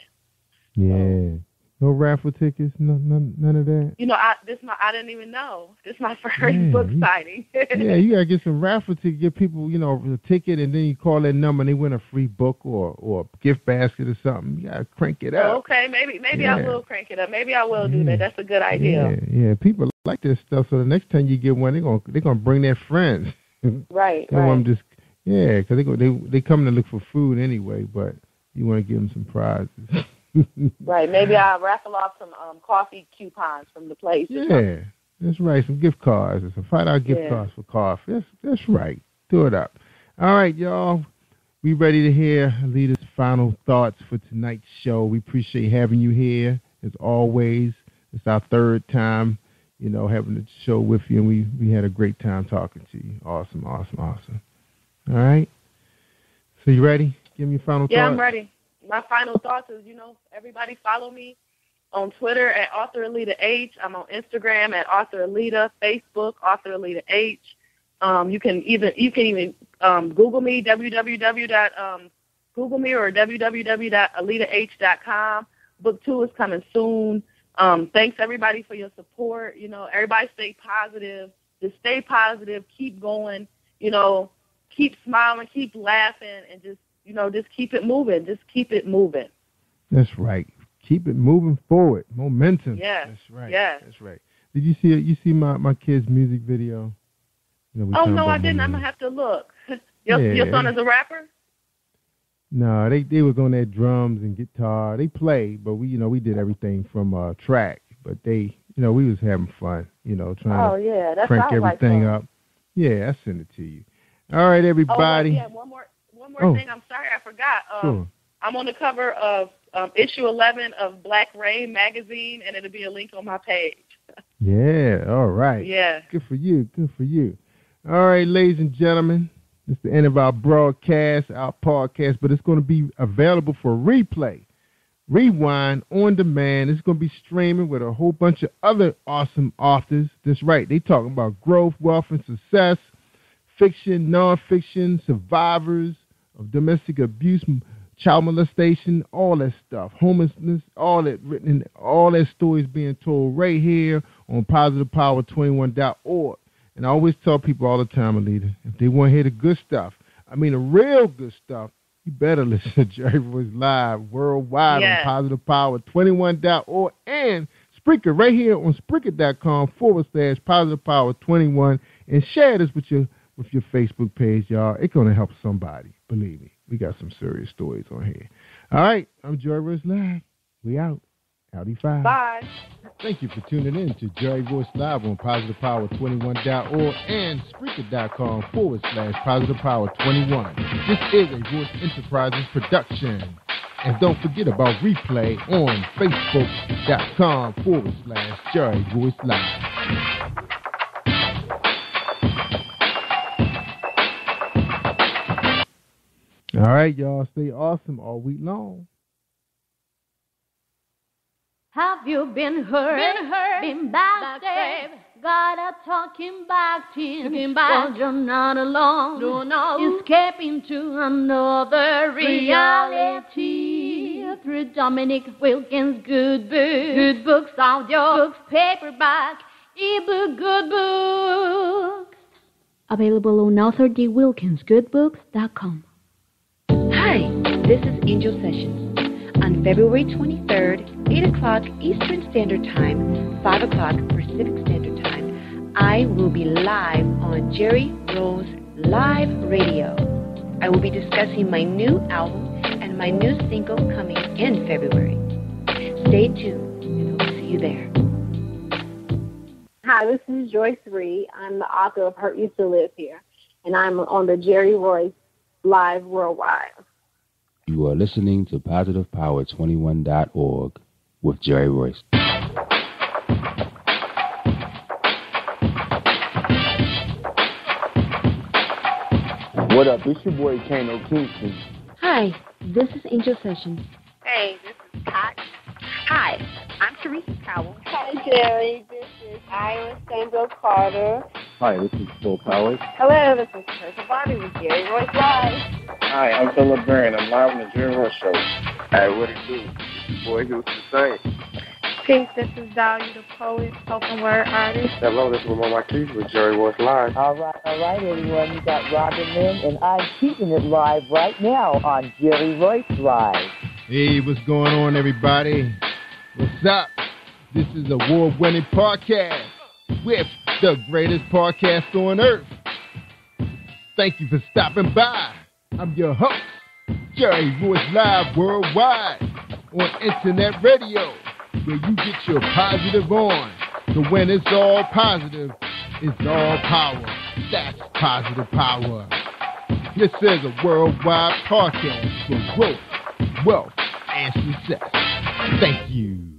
Yeah. No raffle tickets, no, none, none of that. You know, I this my I didn't even know. This is my first Yeah, book you- signing. yeah, you gotta get some raffle tickets. Get people, you know, a ticket, and then you call that number, and they win a free book or or a gift basket or something. You gotta crank it Oh, up. okay, maybe maybe I will crank it up. Maybe I will do that. That's a good idea. Yeah, yeah. People like this stuff. So the next time you get one, they're gonna they're gonna bring their friends. Right, They want right. just yeah, because they go they they come to look for food anyway, but you want to give them some prizes. Right. Maybe I'll raffle off some um coffee coupons from the place. Yeah, that's right. Some gift cards, and some five dollar gift Yeah. cards for coffee. That's that's right. Do it up. All right, y'all. We ready to hear Alita's final thoughts for tonight's show. We appreciate having you here as always. It's our third time, you know, having the show with you, and we we had a great time talking to you. Awesome, awesome, awesome. All right. So you ready? Give me your final Yeah, thoughts. Yeah, I'm ready. My final thoughts is, you know, everybody follow me on Twitter at Author Alita H. I'm on Instagram at Author Alita, Facebook Author Alita H. Um, you can even you can even um, Google me www. Um, Google me or www.alitah.com. Book two is coming soon. Um, thanks everybody for your support. You know, everybody stay positive. Just stay positive. Keep going. You know, keep smiling, keep laughing, and just you know, just keep it moving. Just keep it moving. That's right. Keep it moving forward. Momentum. Yes. That's right. Yes. That's right. Did you see it? you see my my kid's music video? You know, Oh no, I didn't. I'm gonna have to look. Your Yeah. your son is a rapper. No, they they was on their drums and guitar. They played, but we you know we did everything from uh track. But they you know we was having fun. You know trying Oh, to yeah, that crank sounds like everything up. Yeah, I send it to you. All right, everybody. Oh, yeah. One more one more Oh. thing. I'm sorry, I forgot. Um, Sure. I'm on the cover of um, issue 11 of Black Rain magazine, and it'll be a link on my page. Yeah. All right. Yeah. Good for you. Good for you. All right, ladies and gentlemen, it's the end of our broadcast, our podcast, but it's going to be available for replay, rewind, on demand. It's going to be streaming with a whole bunch of other awesome authors. That's right. They talking about growth, wealth, and success, fiction, nonfiction, survivors of domestic abuse, child molestation, all that stuff, homelessness, all that written, in, all that stories being told right here on PositivePower21.org. And I always tell people all the time, Alita, if they want to hear the good stuff, I mean the real good stuff, you better listen to Jerry Royce Live worldwide Yes. on PositivePower21.org and Spreaker right here on Spreaker.com forward slash Positive Power 21 and share this with your with your Facebook page, y'all. It's gonna help somebody. Believe me. We got some serious stories on here. All right, I'm Jerry Royce Live. We out. Howdy five. Bye. Thank you for tuning in to Jerry Royce Live on PositivePower21.org and Spreaker.com forward slash Positive Power 21. This is a Royce Enterprises production. And don't forget about replay on Facebook.com forward slash Jerry Royce Live. All right, y'all. Stay awesome all week long. Have you been hurt? Been hurt? Been backstabbed? Got a talking back to him. Talking back. Well, you're not alone. No, no. Escaping to another reality. Through Dominic Wilkins' good books. Good books, audio books, paperback, ebook, good books. Available on authordwilkinsgoodbooks.com. Angel Sessions. On February 23rd, 8 o'clock Eastern Standard Time, 5 o'clock Pacific Standard Time, I will be live on Jerry Royce Live Radio. I will be discussing my new album and my new single coming in February. Stay tuned, and we'll see you there. Hi, this is Joyce Reed. I'm the author of Hurt Used to Live Here, and I'm on the Jerry Royce Live Worldwide. You are listening to PositivePower21.org with Jerry Royce. What up? It's your boy Kano Kingston. Hi, this is Angel Sessions. Hey, this is Pat. Hi, I'm Teresa Powell. Hi, Jerry. This is Ira Samuel Carter. Hi, this is Phil Powers. Hello, this is Teresa Bobby with Jerry Royce Live. Hi, I'm Philip Barron. I'm live on the Jerry Royce Show. Hey, what it do? Boy, he was the same. Peace, this is Dahlia the poet, spoken word artist. Hello, this is Ramon Marquis with Jerry Royce Live. All right, all right, everyone. You got Robin Lynn, and I'm keeping it live right now on Jerry Royce Live. Hey, what's going on, everybody? What's up? This is a award-winning podcast with the greatest podcast on earth. Thank you for stopping by. I'm your host, Jerry Royce Live Worldwide on Internet Radio, where you get your positive on. So when it's all positive, it's all power. That's positive power. This is a worldwide podcast for growth, wealth, and success. Thank you.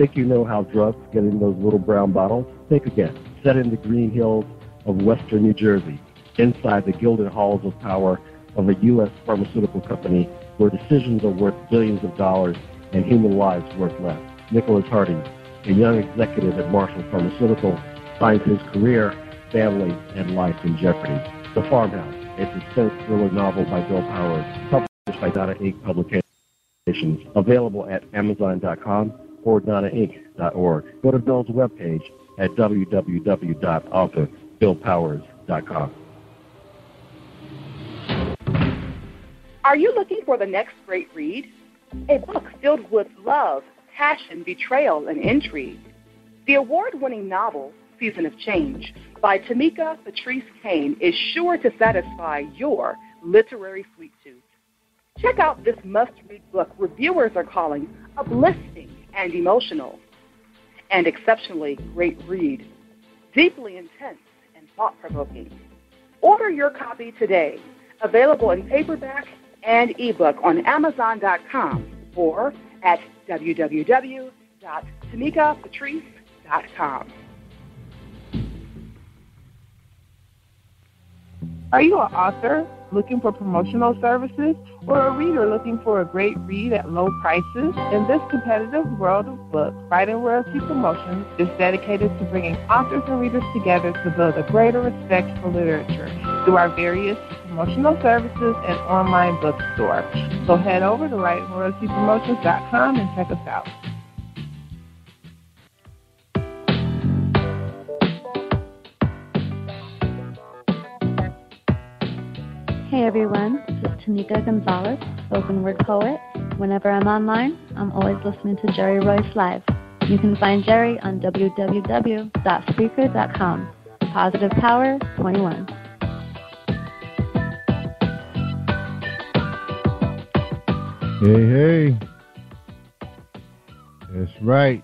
Think you know how drugs get in those little brown bottles? Think again. Set in the green hills of western New Jersey, inside the gilded halls of power of a U.S. pharmaceutical company where decisions are worth billions of dollars and human lives worth less. Nicholas Harding, a young executive at Marshall Pharmaceutical, finds his career, family, and life in jeopardy. The Farmhouse, a suspense thriller novel by Bill Powers, published by Donna Inc. Publications, available at Amazon.com or DonnaInc.org. Go to Bill's webpage at www.author.billpowers.com. Are you looking for the next great read? A book filled with love, passion, betrayal, and intrigue. The award winning novel, Season of Change, by Tamika Patrice Kane, is sure to satisfy your literary sweet tooth. Check out this must read book reviewers are calling uplifting and emotional, and exceptionally great read, deeply intense and thought provoking. Order your copy today, available in paperback and ebook on Amazon.com or at www.tamikapatrice.com. Are you an author looking for promotional services or a reader looking for a great read at low prices? In this competitive world of books, Writing Royalty Promotions is dedicated to bringing authors and readers together to build a greater respect for literature through our various promotional services and online bookstore. So head over to writingroyaltypromotions.com and check us out. Hey everyone, this is Tanika Gonzalez, spoken word poet. Whenever I'm online, I'm always listening to Jerry Royce Live. You can find Jerry on www.spreaker.com. Positive Power 21. Hey, hey. That's right.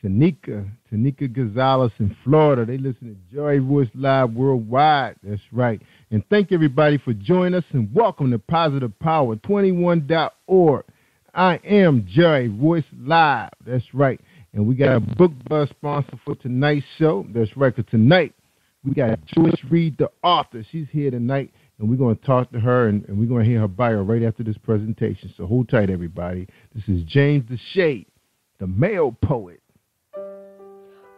Tanika, Tanika Gonzalez in Florida. They listen to Jerry Royce Live worldwide. That's right. And thank everybody for joining us and welcome to Positive Power 21.org. I am Jerry Royce Live. That's right. And we got a book buzz sponsor for tonight's show. That's right. Because tonight we got Joyce Reed, the author. She's here tonight and we're going to talk to her and, and we're going to hear her bio right after this presentation. So hold tight, everybody. This is James Deshay, the male poet.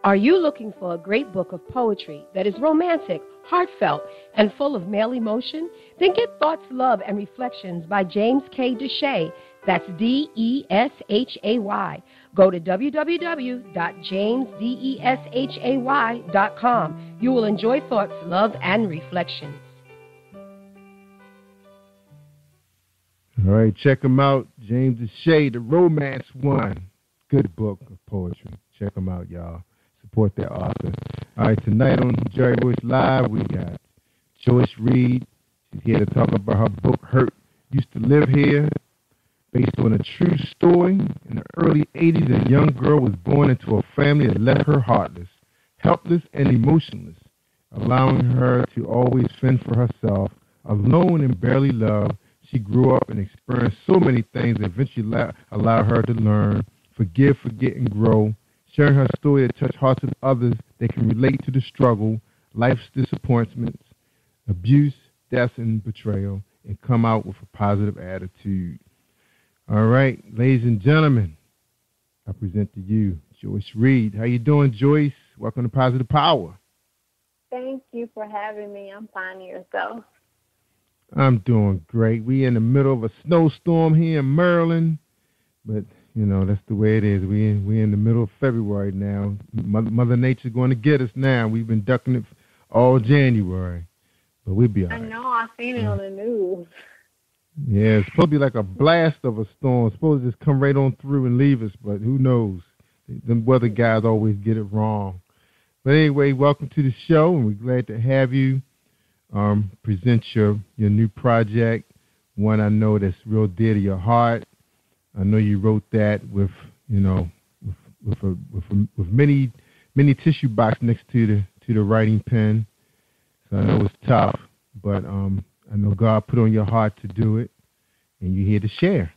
Are you looking for a great book of poetry that is romantic, heartfelt, and full of male emotion? Then get Thoughts, Love, and Reflections by James K. Deshay. That's D E S H A Y. Go to www.jamesdeshay.com. You will enjoy Thoughts, Love, and Reflections. All right, check him out. James Deshay, the romance one. Good book of poetry. Check him out, y'all. Support their author. All right, tonight on Jerry Royce Live, we got Joyce Reed. She's here to talk about her book, Hurt. Used to live here. Based on a true story. In the early 80s, a young girl was born into a family that left her heartless, helpless, and emotionless, allowing her to always fend for herself. Alone and barely loved, she grew up and experienced so many things that eventually allowed her to learn, forgive, forget, and grow. Sharing her story that touched hearts of others that can relate to the struggle, life's disappointments, abuse, death, and betrayal, and come out with a positive attitude. All right, ladies and gentlemen, I present to you Joyce Reed. How you doing, Joyce? Welcome to Positive Power. Thank you for having me. I'm fine yourself. I'm doing great. We in the middle of a snowstorm here in Maryland, but you know that's the way it is. We in, we in the middle of February now. Mother, Mother Nature's going to get us now. We've been ducking it all January, but we'll be all I know I've seen it on the news. Yeah, it's supposed to be like a blast of a storm. It's supposed to just come right on through and leave us, but who knows? The weather guys always get it wrong. But anyway, welcome to the show, and we're glad to have you um, present your your new project, one I know that's real dear to your heart. I know you wrote that with you know with with a, with, a, with many many tissue box next to the to the writing pen. So I know it's tough, but um, I know God put on your heart to do it, and you're here to share.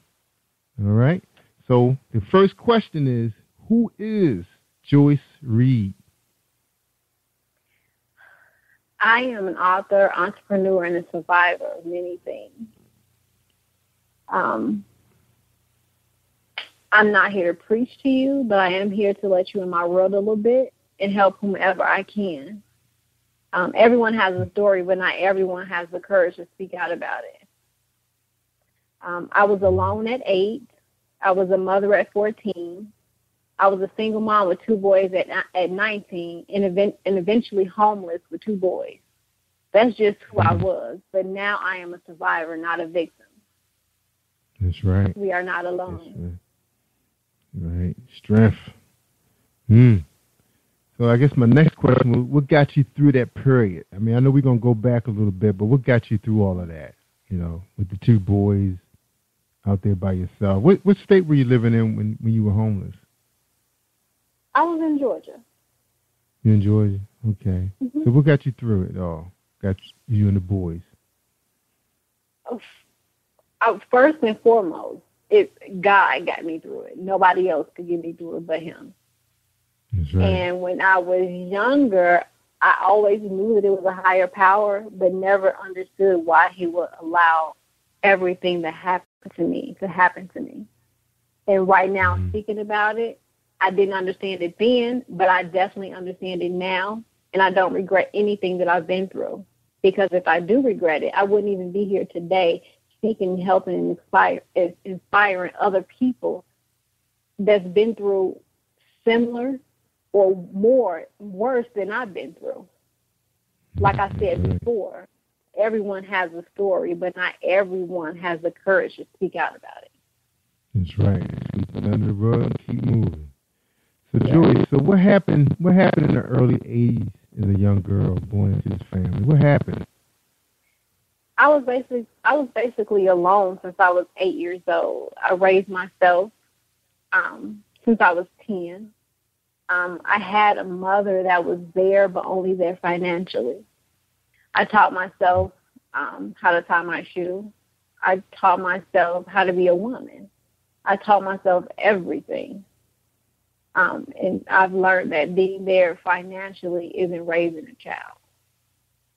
All right. So the first question is, who is Joyce Reed? I am an author, entrepreneur, and a survivor of many things. Um, I'm not here to preach to you, but I am here to let you in my world a little bit and help whomever I can. Um, everyone has a story, but not everyone has the courage to speak out about it. Um, I was alone at eight. I was a mother at 14. I was a single mom with two boys at at 19, and, event, and eventually homeless with two boys. That's just who I was. But now I am a survivor, not a victim. That's right. We are not alone. Right. Strength. Hmm. So I guess my next question was, what got you through that period? I mean, I know we're gonna go back a little bit, but what got you through all of that? You know, with the two boys out there by yourself. What what state were you living in when when you were homeless? I was in Georgia. You in Georgia? Okay. Mhm. So what got you through it all? Got you and the boys. I, first and foremost, it God got me through it. Nobody else could get me through it but Him. Right. And when I was younger, I always knew that it was a higher power, but never understood why He would allow everything that happened to me to happen to me. And right now, mm-hmm. speaking about it, I didn't understand it then, but I definitely understand it now, and I don't regret anything that I've been through. Because if I do regret it, I wouldn't even be here today speaking, helping, and inspire, inspiring other people that's been through similar or more worse than I've been through. Like I said mm-hmm. before, everyone has a story, but not everyone has the courage to speak out about it. That's right. It under the rug keep moving. So Joey, so what happened what happened in the early eighties as a young girl born into this family? What happened? I was basically I was basically alone since I was eight years old. I raised myself um, since I was ten. Um, I had a mother that was there, but only there financially. I taught myself um, how to tie my shoe. I taught myself how to be a woman. I taught myself everything. Um, and I've learned that being there financially isn't raising a child.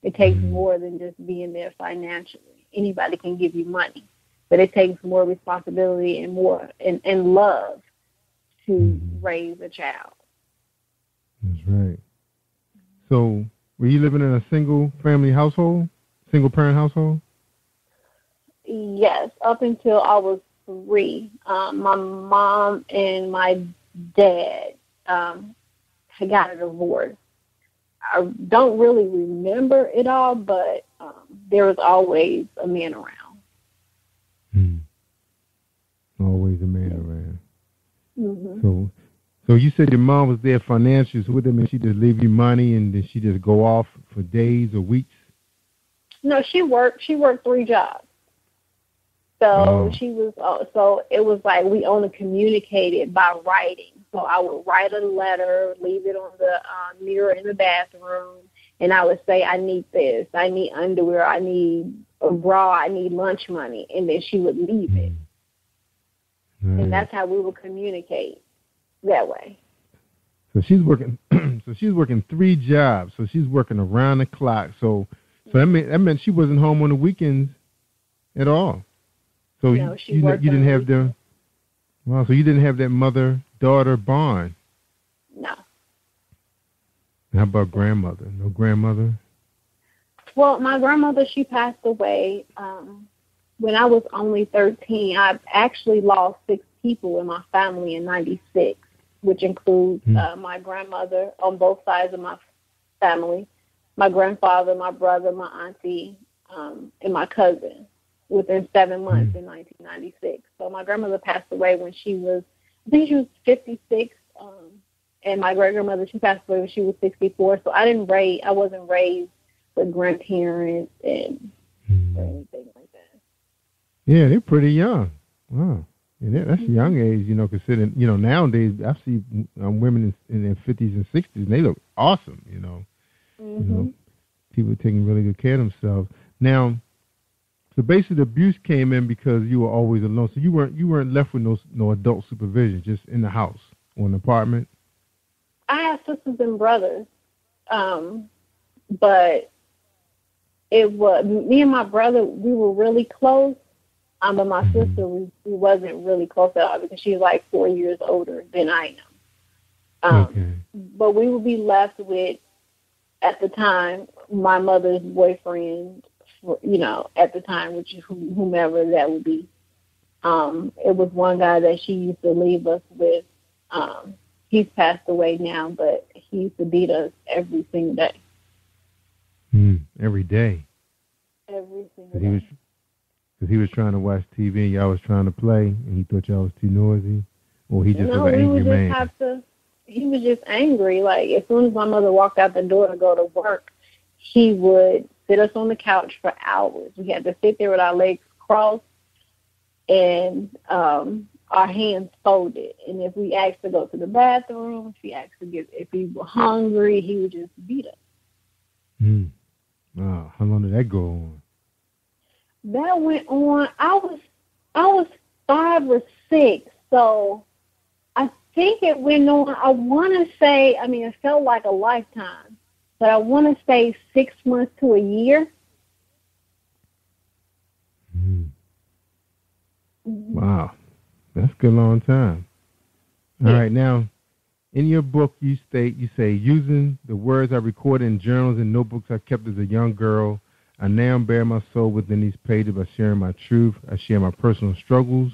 It takes more than just being there financially. Anybody can give you money, but it takes more responsibility and more and, and love to raise a child. That's right. So were you living in a single family household? Single parent household? Yes, up until I was three, um, my mom and my dad um, had got a divorce. I don't really remember it all, but um, there was always a man around. Always a man around. hmm So so you said your mom was there financially, with what and she just leave you money and then she just go off for days or weeks? No, she worked. She worked three jobs. So Oh. she was. Uh, so it was like we only communicated by writing. So I would write a letter, leave it on the uh, mirror in the bathroom, and I would say, "I need this. I need underwear. I need a bra. I need lunch money," and then she would leave it. And that's how we would communicate that way. So she's working. so she's working three jobs. So she's working around the clock. So so that meant that meant she wasn't home on the weekends at all. So No, you she you, you didn't have the wow. So you didn't have that mother daughter bond. No. How about grandmother? No grandmother? Well, my grandmother, she passed away um, when I was only 13. I actually lost six people in my family in 96, which includes Hmm. uh, my grandmother on both sides of my family, my grandfather, my brother, my auntie, um, and my cousin within seven months in 1996. So my grandmother passed away when she was, I think she was 56. Um, and my great grandmother, she passed away when she was 64. So I didn't raise, I wasn't raised with grandparents and or anything like that. Yeah, they're pretty young. Wow. Yeah, that- that's a young age, you know, considering, you know, nowadays I see um, women in, in their 50s and 60s, and they look awesome, you know. You know, people taking really good care of themselves. Now, so basically the abuse came in because you were always alone. So you weren't you weren't left with no no adult supervision, just in the house or an apartment. I have sisters and brothers, um, but it was me and my brother. We were really close, um, but my sister we, we wasn't really close at all because she's like four years older than I am. Um, okay. But we would be left with, at the time, my mother's boyfriend. For, you know, at the time, which is whomever that would be. Um, it was one guy that she used to leave us with. Um, he's passed away now, but he used to beat us every single day. Mm, every day. Every single he was because he was trying to watch TV and y'all was trying to play, and he thought y'all was too noisy, or he just no, was an angry just man. have to. He was just angry. Like as soon as my mother walked out the door to go to work, he would sit us on the couch for hours. We had to sit there with our legs crossed and um our hands folded. And if we asked to go to the bathroom, if he asked to get, if we were hungry, he would just beat us. Mm. Wow, how long did that go on? That went on. I was I was five or six, so I think it went on. I want to say. I mean, it felt like a lifetime, but I want to say six months to a year. Mm-hmm. Wow, that's a good long time. All right, now, in your book, you state you say using the words I recorded in journals and notebooks I kept as a young girl, I now bear my soul within these pages by sharing my truth. I share my personal struggles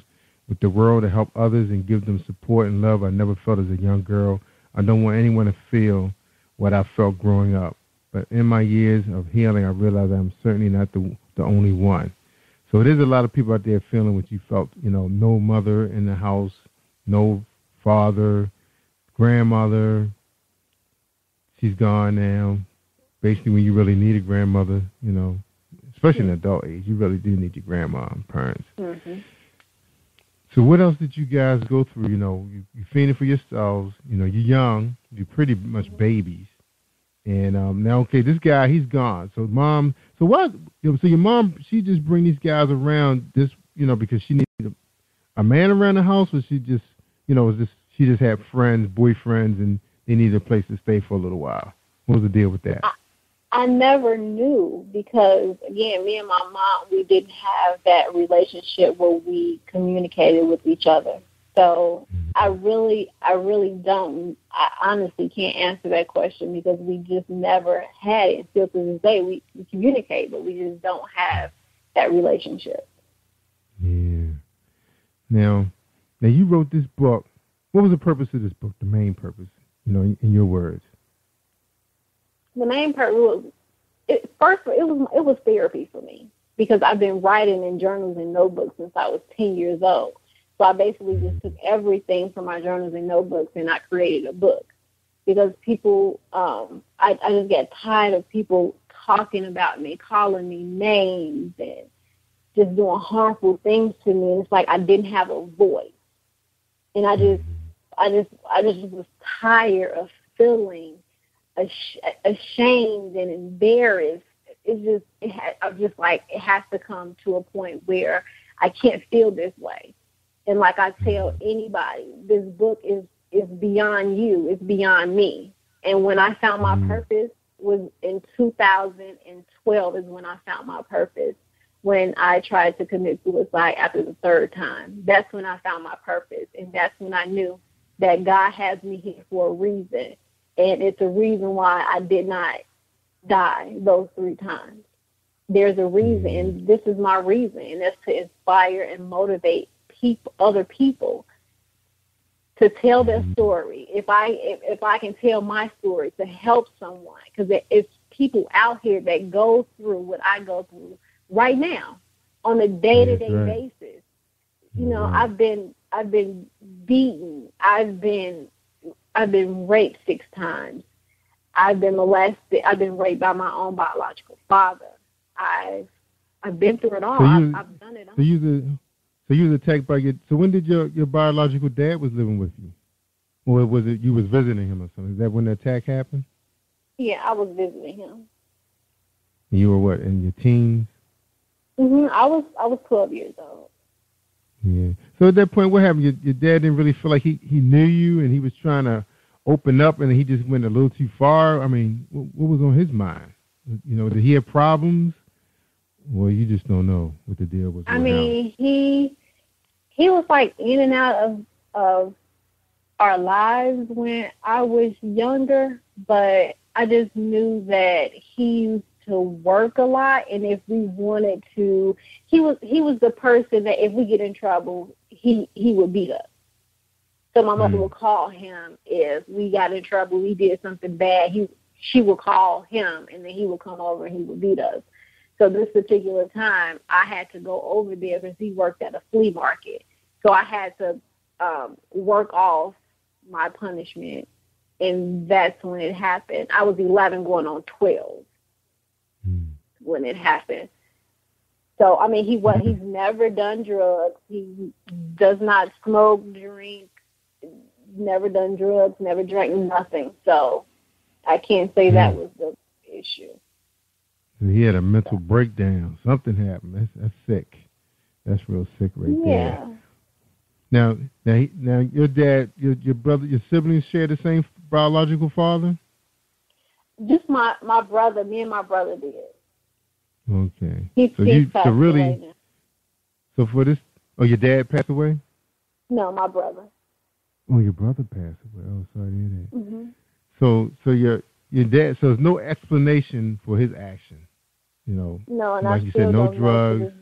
with the world to help others and give them support and love I never felt as a young girl. I don't want anyone to feel what I felt growing up. But in my years of healing, I realized I'm certainly not the the only one. So there's a lot of people out there feeling what you felt. You know, no mother in the house, no father, grandmother. She's gone now. Basically, when you really need a grandmother, you know, especially in adult age, you really do need your grandma and parents. Mm-hmm. So what else did you guys go through? You know, you, you're feeding for yourselves. You know, you're young. You're pretty much babies. And um, now, okay, this guy, he's gone. So mom, so what? You know, so your mom, she just bring these guys around this, you know, because she needed a, a man around the house, or she just, you know, was just she just had friends, boyfriends, and they needed a place to stay for a little while. What was the deal with that? I never knew because again, me and my mom, we didn't have that relationship where we communicated with each other. So mm-hmm. I really, I really don't. I honestly can't answer that question because we just never had it. Still to this day, we, we communicate, but we just don't have that relationship. Yeah. Now, now you wrote this book. What was the purpose of this book? The main purpose, you know, in, your words. The main part was it, first. It was it was therapy for me because I've been writing in journals and notebooks since I was ten years old. So I basically just took everything from my journals and notebooks and I created a book because people, um, I, I just get tired of people talking about me, calling me names and just doing harmful things to me. And it's like I didn't have a voice. And I just, I just, I just was tired of feeling ash- ashamed and embarrassed. It's just, it ha- I'm just like, it has to come to a point where I can't feel this way. And like I tell anybody, this book is is beyond you. It's beyond me. And when I found my mm-hmm. purpose was in 2012 is when I found my purpose. When I tried to commit suicide after the third time, that's when I found my purpose, and that's when I knew that God has me here for a reason. and it's a reason why I did not die those three times. There's a reason, and this is my reason, and that's to inspire and motivate people, other people, to tell their mm-hmm. story. If I if, if I can tell my story to help someone, because it's people out here that go through what I go through right now on a day to day basis. You know, I've been I've been beaten. I've been I've been raped six times. I've been molested. I've been raped by my own biological father. I've I've been through it all. So I've, I've done it all. So you the so you was attacked by your so when did your your biological dad was living with you? Or was it you was visiting him or something? Is that when the attack happened? Yeah, I was visiting him. And you were what, in your teens? hmm I was I was twelve years old. Yeah. So at that point what happened? Your your dad didn't really feel like he, he knew you and he was trying to open up and he just went a little too far. I mean, what, what was on his mind? You know, did he have problems? Well, you just don't know what the deal was. I mean, he he was like in and out of of our lives when I was younger, but I just knew that he used to work a lot and if we wanted to he was he was the person that if we get in trouble he he would beat us. So my mother hmm. would call him if we got in trouble, we did something bad, he she would call him and then he would come over and he would beat us. So this particular time, I had to go over there because he worked at a flea market. So I had to um, work off my punishment, and that's when it happened. I was 11, going on 12 when it happened. So I mean, he was he's never done drugs. He does not smoke, drink, never done drugs, never drank nothing. So I can't say that was the issue. So he had a mental breakdown. Something happened. That's that's sick. That's real sick right there. Yeah. Now, now, he- now, your dad, your your brother, your siblings share the same biological father. Just my my brother, me and my brother did. Okay. He's so he's you, so really, away so for this, oh, your dad passed away. No, my brother. Oh, your brother passed away. Oh, sorry to hear that. hmm So, so your your dad, so there's no explanation for his action. You know, No, and like I you said, no drugs, know to this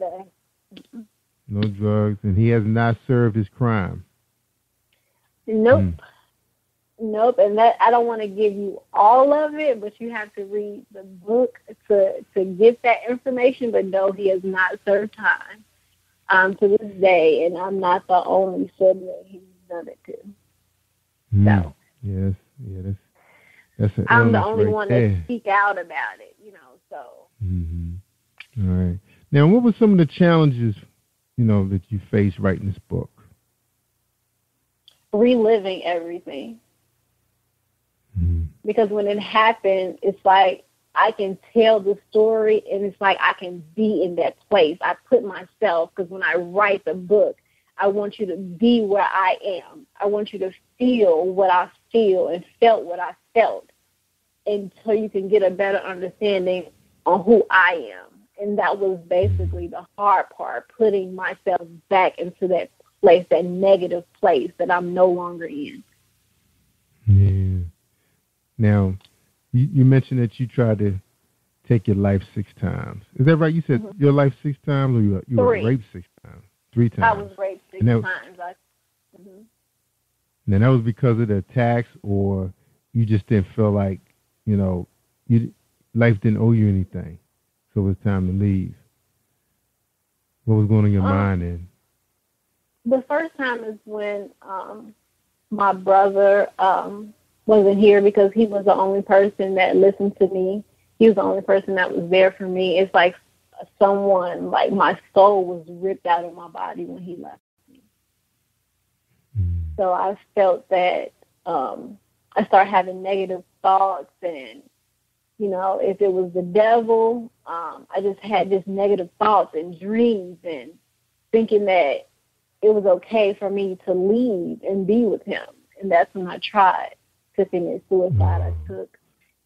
day. no drugs, and he has not served his crime. Nope. Mm. Nope, and that I don't want to give you all of it, but you have to read the book to to get that information. But no, he has not served time um, to this day, and I'm not the only sibling he's done it to. No. Yes. Yeah. That's that's I'm the only right one there. that speak out about it, you know. So hmm All right. Now, what were some of the challenges, you know, that you faced writing this book? reliving everything. Mm-hmm. Because when it happened, it's like I can tell the story and it's like I can be in that place. I put myself, because when I write the book, I want you to be where I am. I want you to feel what I feel and felt what I felt. until you can get a better understanding on who I am. And that was basically the hard part, putting myself back into that place, that negative place that I'm no longer in. Yeah. Now, you, you mentioned that you tried to take your life six times. Is that right? You said your life six times, or you were, you were Mm-hmm. Raped six times? Three times. I was raped six times. I, mhm. And that was because of the attacks, or you just didn't feel like, you know, you life didn't owe you anything, so it was time to leave. What was going on in your Um, mind then? The first time is when um, my brother um, wasn't here because he was the only person that listened to me. He was the only person that was there for me. It's like someone, like my soul was ripped out of my body when he left me. So I felt that um, I started having negative thoughts and you know, if it was the devil, um, I just had just negative thoughts and dreams and thinking that it was okay for me to leave and be with him. And that's when I tried to commit suicide. I took,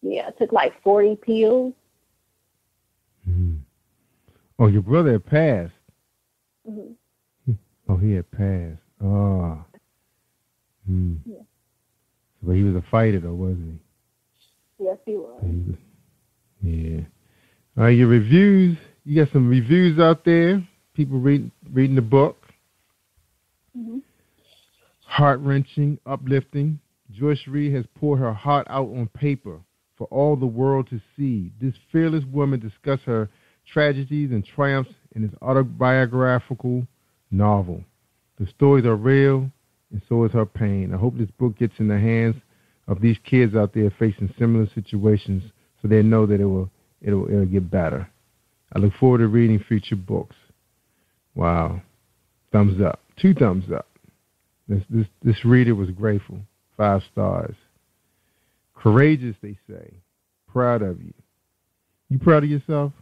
yeah, I took like 40 pills. Oh, your brother had passed. hmm Oh, he had passed. Oh. Hmm. Yeah. But he was a fighter, though, wasn't Yes, he was. Yeah. All right, your reviews. You got some reviews out there. People reading reading the book. Mm-hmm. Heart wrenching, uplifting. Joyce Reed has poured her heart out on paper for all the world to see. This fearless woman discusses her tragedies and triumphs in this autobiographical novel. The stories are real, and so is her pain. I hope this book gets in the hands of these kids out there facing similar situations, so they know that it will it'll it'll get better. I look forward to reading future books. Wow, thumbs up, two thumbs up. This this this reader was grateful, five stars. Courageous, they say. Proud of you. You proud of yourself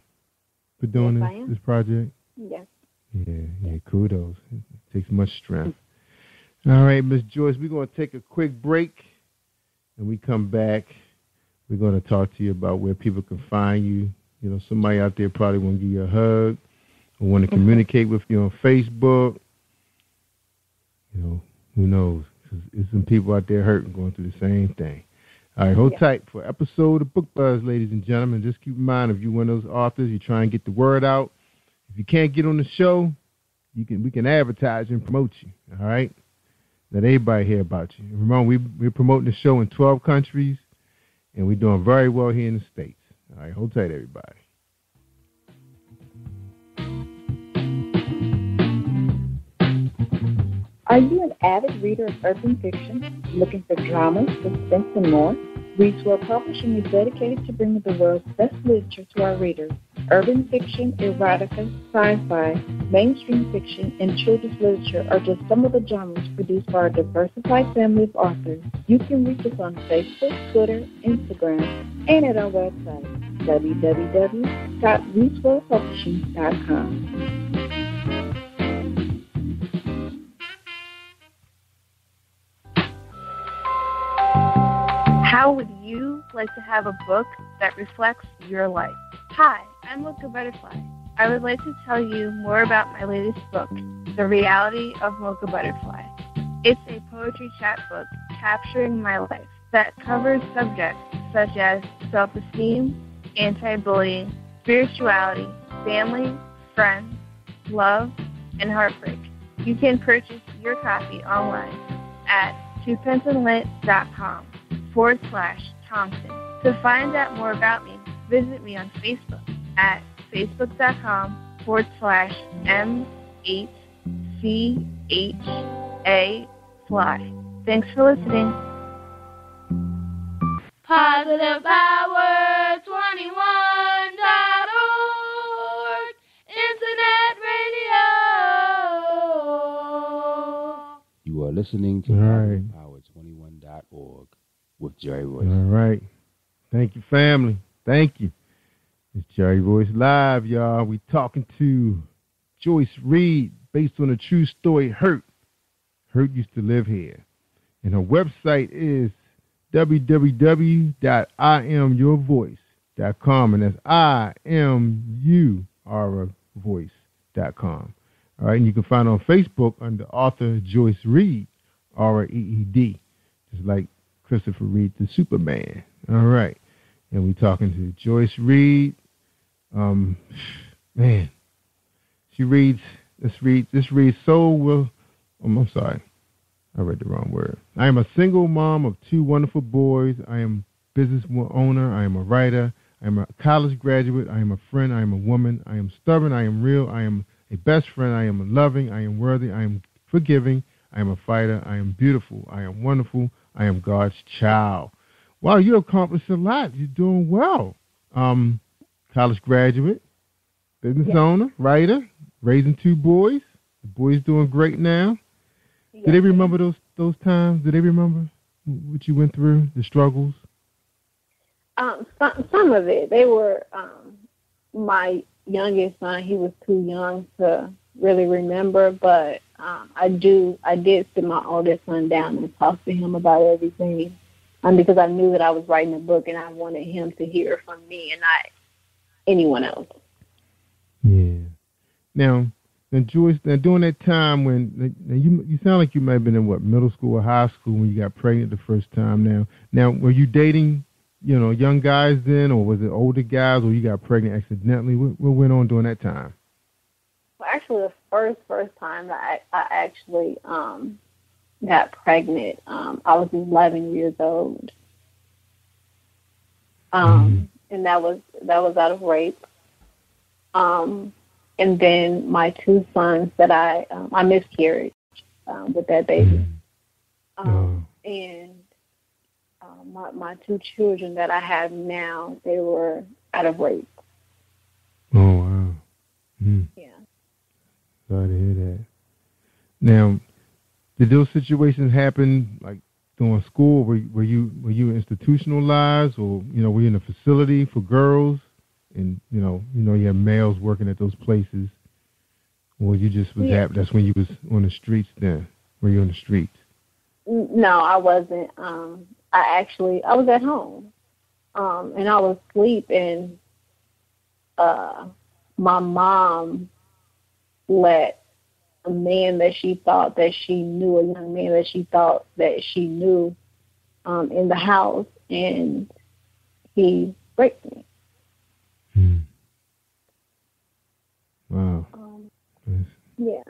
for doing Yes, this this project? Yes. Yeah, yeah, kudos. It takes much strength. All right, Miss Joyce, we're going to take a quick break and we come back. We're going to talk to you about where people can find you. You know, somebody out there probably want to give you a hug or want to mm-hmm. communicate with you on Facebook. You know, who knows? There's some people out there hurting, going through the same thing. All right, hold Yeah. tight for episode of Book Buzz, ladies and gentlemen. Just keep in mind, if you're one of those authors, you try and get the word out. If you can't get on the show, you can we can advertise and promote you. All right, let everybody hear about you. Remember, we we're promoting the show in 12 countries, and we're doing very well here in the states. All right, hold tight, everybody. Are you an avid reader of urban fiction, looking for drama, suspense, and more? Reach World Publishing is dedicated to bringing the world's best literature to our readers. Urban fiction, erotica, sci-fi, mainstream fiction, and children's literature are just some of the genres produced by our diversified family of authors. You can reach us on Facebook, Twitter, Instagram, and at our website, www.reachworldpublishing.com. How would you like to have a book that reflects your life? Hi, I'm Mocha Butterfly. I would like to tell you more about my latest book, The Reality of Mocha Butterfly. It's a poetry chapbook capturing my life that covers subjects such as self-esteem, anti-bullying, spirituality, family, friends, love, and heartbreak. You can purchase your copy online at twopenceandlit.com forward slash Thompson. To find out more about me, visit me on Facebook at facebook.com forward slash M8CHA Fly. Thanks for listening. Positive Power 21.org Internet Radio. You are listening to All right. Power21.org with Jerry Royce. All right, thank you, family. Thank you. It's Jerry Royce live, y'all. We talking to Joyce Reed, based on a true story. Hurt. Hurt used to live here, and her website is www.iamyourvoice.com, and that's I M U R voice.com. All right, and you can find on Facebook under author Joyce Reed, R E E D, just like Christopher Reed, the Superman. All right, and we talking to Joyce Reed. Um, man, she reads. This reads. This reads so well. Um, I'm sorry, I read the wrong word. I am a single mom of two wonderful boys. I am business owner. I am a writer. I am a college graduate. I am a friend. I am a woman. I am stubborn. I am real. I am a best friend. I am loving. I am worthy. I am forgiving. I am a fighter. I am beautiful. I am wonderful. I am God's child. Wow, you accomplished a lot. You're doing well. Um, college graduate, business Yes. owner, writer, raising two boys. The boys doing great now. Yes. Do they remember those those times? Do they remember what you went through, the struggles? Um, some, some of it. They were um, my youngest son. He was too young to really remember, but um, I do. I did sit my oldest son down and talk to him about everything, um, because I knew that I was writing a book and I wanted him to hear from me and not anyone else. Yeah. Now, now Joyce, now during that time when now you you sound like you might have been in what middle school or high school when you got pregnant the first time. Now, now were you dating you know young guys then, or was it older guys, or you got pregnant accidentally? What, what went on during that time? Well, actually, the first first time that I, I actually um got pregnant, um, I was 11 years old, um, and that was that was out of rape. Um, and then my two sons that I um, I miscarried um, with that baby, um, and um, my my two children that I have now they were out of rape. Oh wow. Mm. Yeah. Sorry to hear that. Now, did those situations happen like during school? Were were you were you institutionalized, or you know, were you in a facility for girls? And you know, you know, you have males working at those places, or you just was Yeah. hap- That's when you was on the streets. Then were you on the streets? No, I wasn't. Um, I actually I was at home, um, and I was asleep, and uh, my mom let a man that she thought that she knew, a young man that she thought that she knew, um, in the house, and he raped me. Wow. Um, Yeah.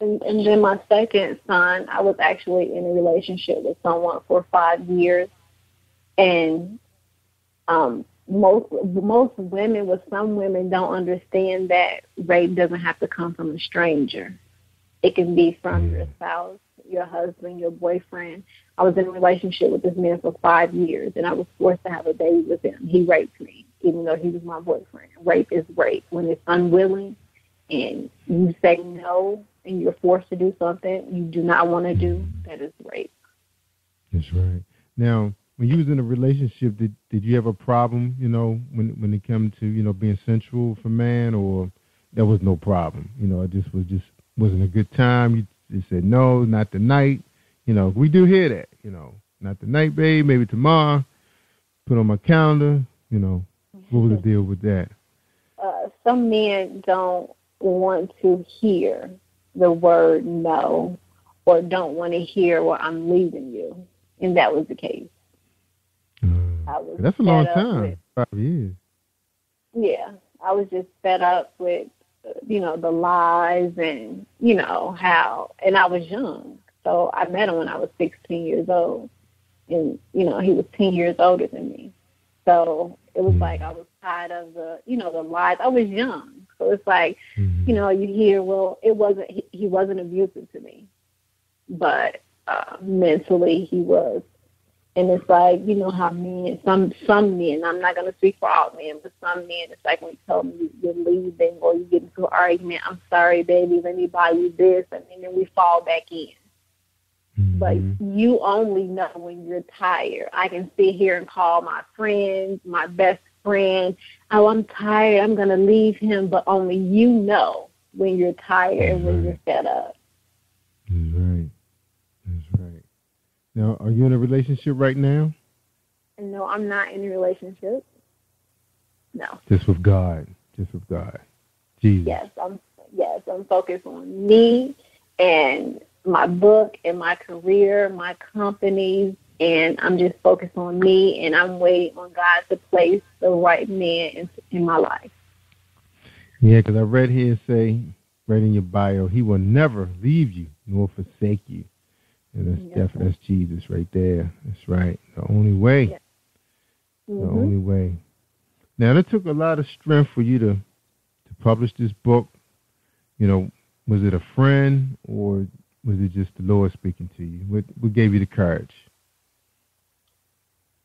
And, and then my second son, I was actually in a relationship with someone for five years, and um, most most women, with some women, don't understand that rape doesn't have to come from a stranger. It can be from mm. your spouse, your husband, your boyfriend. I was in a relationship with this man for five years, and I was forced to have a baby with him. He raped me, even though he was my boyfriend. Rape is rape when it's unwilling and you say no and you're forced to do something you do not want to do, that is rape. That's right. Now, when you was in a relationship, did did you have a problem? You know, when when it came to you know being sensual for man, or there was no problem? You know, it just was just wasn't a good time. You said no, not tonight. You know, we do hear that. You know, not tonight, babe. Maybe tomorrow. Put on my calendar. You know, what was the deal with that? Uh, some men don't want to hear the word no or don't want to hear well I'm leaving you. And that was the case. Was That's a long time. with- Five years. yeah, I was just fed up with, you know, the lies and, you know, how, and I was young. So I met him when I was 16 years old. And, you know, he was 10 years older than me. So it was like I was tired of the, you know, the lies. I was young. So it's like, you know, you hear, well, it wasn't, he, he wasn't abusive to me. But uh, mentally he was. And it's like, you know how men, some some men, I'm not going to speak for all men, but some men, it's like when you tell them you- you're leaving or you get into an argument, I'm sorry, baby, let me buy you this, and, then we fall back in. Mm-hmm. But you only know when you're tired. I can sit here and call my friends, my best friend, oh, I'm tired, I'm going to leave him, but only you know when you're tired and when you're fed up. Right. Now, are you in a relationship right now? No, I'm not in a relationship. No. Just with God. Just with God. Jesus. Yes, I'm yes, I'm focused on me and my book and my career, my companies, and I'm just focused on me and I'm waiting on God to place the right man in, in my life. Yeah, because I read here say, right in your bio, he will never leave you nor forsake you. And that's definitely that's Jesus right there. That's right. The only way. The Mhm. only way. Now it took a lot of strength for you to to publish this book. You know, was it a friend or was it just the Lord speaking to you? What what gave you the courage?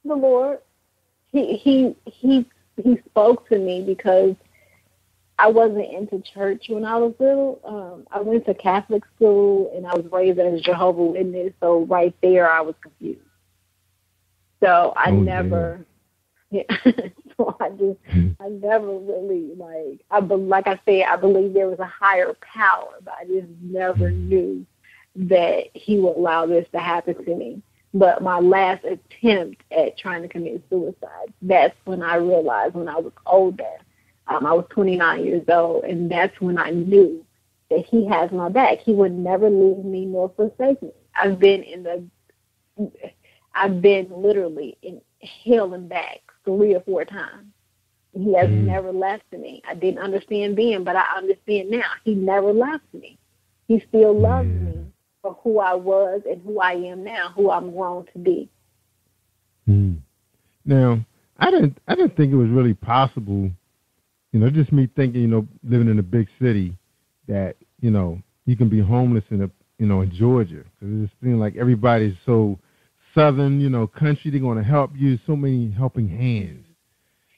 The Lord, he he he he spoke to me because I wasn't into church when I was little. Um, I went to Catholic school and I was raised as a Jehovah Witness, so right there I was confused. So I Oh, never, yeah. so I just I never really like I be, like I said I believe there was a higher power, but I just never knew that he would allow this to happen to me. But my last attempt at trying to commit suicide, that's when I realized when I was older. Um, I was 29 years old, and that's when I knew that he has my back. He would never leave me nor forsake me. I've been in the I've been literally in hell and back three or four times. He has Mm. never left me. I didn't understand then, but I understand now. He never left me. He still loves me for who I was and who I am now, who I'm grown to be. Hmm. Now, I didn't I didn't think it was really possible, you know, just me thinking, you know, living in a big city, that you know you can be homeless in a you know in Georgia because it just seems like everybody's so southern, you know, country. They're going to help you. So many helping hands.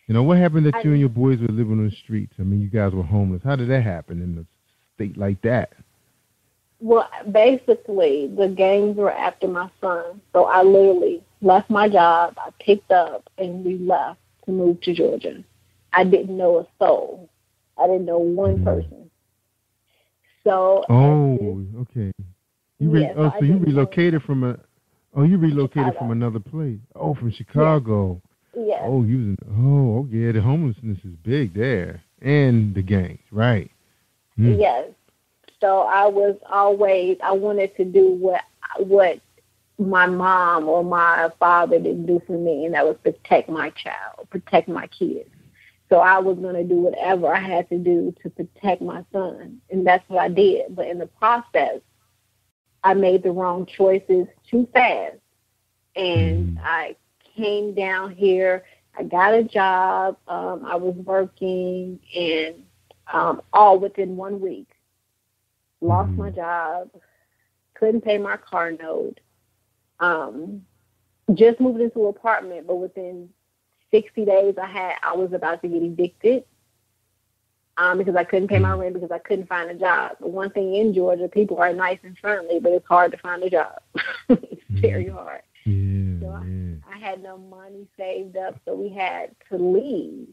You know, what happened that I- you and your boys were living on the streets? I mean, you guys were homeless. How did that happen in a state like that? Well, basically, the gangs were after my son. So I literally left my job, I picked up, and we left to move to Georgia. I didn't know a soul. I didn't know one person. So Oh, okay. You re- Yes, oh, I so you didn't know. relocated from a oh you relocated Chicago. from another place. Oh, from Chicago. yes, Oh, you was in, oh, oh yeah, the homelessness is big there, and the gangs, right? Mm. yes. So I was always I wanted to do what what my mom or my father didn't do for me, and that was protect my child, protect my kids. So I was going to do whatever I had to do to protect my son, and that's what I did. But in the process, I made the wrong choices too fast, and I came down here. I got a job. Um, I was working, and um, all within one week, lost my job, couldn't pay my car note. Um, just moved into an apartment, but within 60 days, I had I was about to get evicted um, because I couldn't pay my rent because I couldn't find a job. But one thing in Georgia, people are nice and friendly, but it's hard to find a job. it's very hard. Yeah, So I, I had no money saved up, so we had to leave.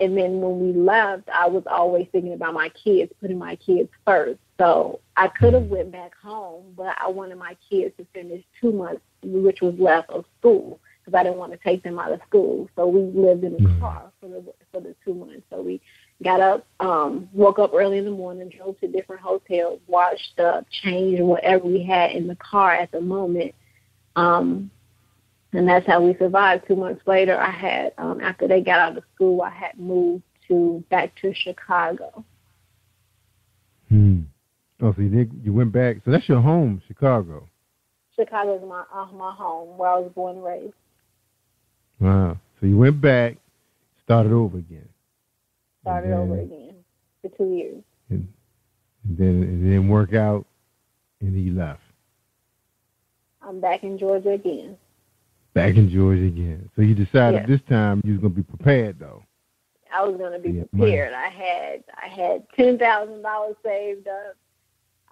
And then when we left, I was always thinking about my kids, putting my kids first. So I could have went back home, but I wanted my kids to finish two months, which was left of school, because I didn't want to take them out of school. So we lived in a car for the for the two months. So we got up, um, woke up early in the morning, drove to different hotels, washed up, changed whatever we had in the car at the moment. Um, and that's how we survived. Two months later, I had um, after they got out of school, I had moved to back to Chicago. Hmm. Oh, so you did, you went back. So that's your home, Chicago. Chicago is my uh, my home where I was born and raised. Wow. So you went back, started over again, Started And over again for two years. and then it didn't work out, and he left. I'm back in Georgia again. Back in Georgia again. So you decided Yes. this time you was gonna be prepared though. I was going to be Yeah, money. prepared. I had I had ten thousand dollars saved up.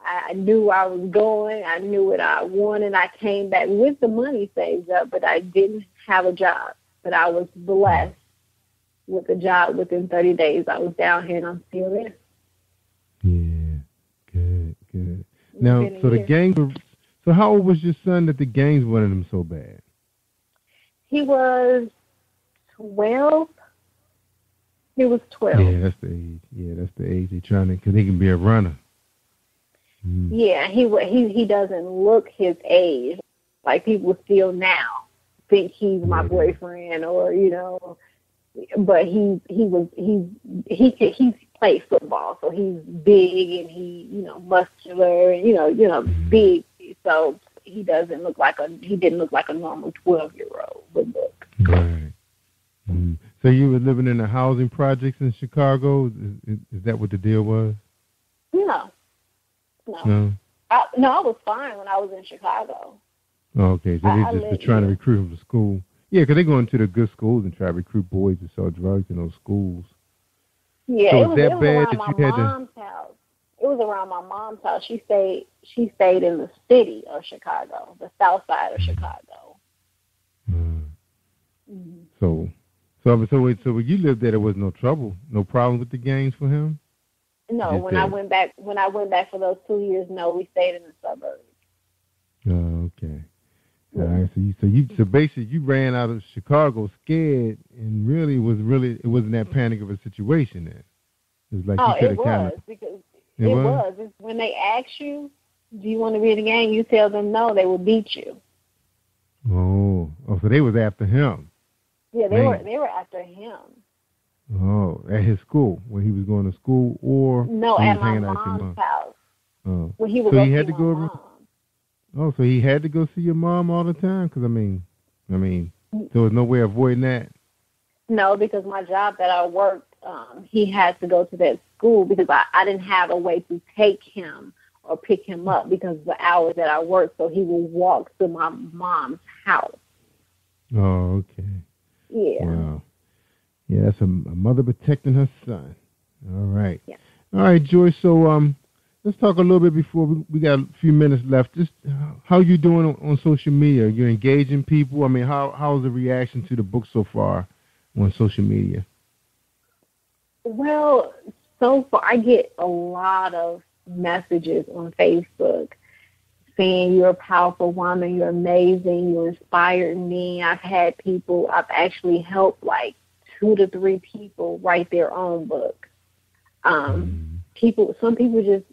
I I knew where I was going. I knew what I wanted. I came back with the money saved up, but I didn't have a job. But I was blessed with a job within 30 days. I was down here and I'm still there. Yeah. Good. Good. Now, so the gangs were. So how old was your son that the gangs wanted him so bad? He was 12. He was 12. Yeah, that's the age. Yeah, that's the age they trying to, cause he can be a runner. Mm. Yeah, he he he doesn't look his age. Like people still now think he's my boyfriend or you know, but he he was he he could- he played football, so he's big and he you know muscular and you know you know big. So he doesn't look like a he didn't look like a normal twelve year old would look. Right. Mm. So you were living in the housing projects in Chicago. Is, is, is that what the deal was? No, no, No. I, no. I was fine when I was in Chicago. Okay. So I- they I just trying to recruit them to school. Yeah, because they go into the good schools and try to recruit boys to sell drugs in those schools. Yeah, So it was that it was bad around that my you had to- mom's house. It was around my mom's house. She stayed she stayed in the city of Chicago, the south side of Chicago. Mhm. So, so so wait, so when you lived there, there was no trouble, no problem with the gangs for him. No, Just when I went back when I went back for those two years, no, we stayed in the suburbs. Oh, okay. All right. So you, so you, so basically, you ran out of Chicago scared, and really was really it wasn't that panic of a situation then. It was like oh, you could it have was kind of. because It it, was? was. It's when they ask you, "Do you want to be in the game?" You tell them no, they will beat you. Oh, Oh, so they was after him. Yeah, they Man. were they were after him. Oh, at his school when he was going to school, or No, at my hanging out with your mom's house. Oh, When he was so he had to go. mom. Oh, so he had to go see your mom all the time. Because I mean, I mean, there was no way of avoiding that. No, because my job that I worked, um, he had to go to that school because I, I didn't have a way to take him or pick him up because of the hours that I worked. So he would walk to my mom's house. Oh, okay. Yeah. Wow. Yeah, that's a, a mother protecting her son. All right. Yeah. All right, Joyce. So um, let's talk a little bit before we, we got a few minutes left. Just how you doing on, on social media? Are You're engaging people. I mean, how how's the reaction to the book so far on social media? Well, so far I get a lot of messages on Facebook saying you're a powerful woman, you're amazing, you inspired me. I've had people, I've actually helped like two to three people write their own book. Um, people, some people just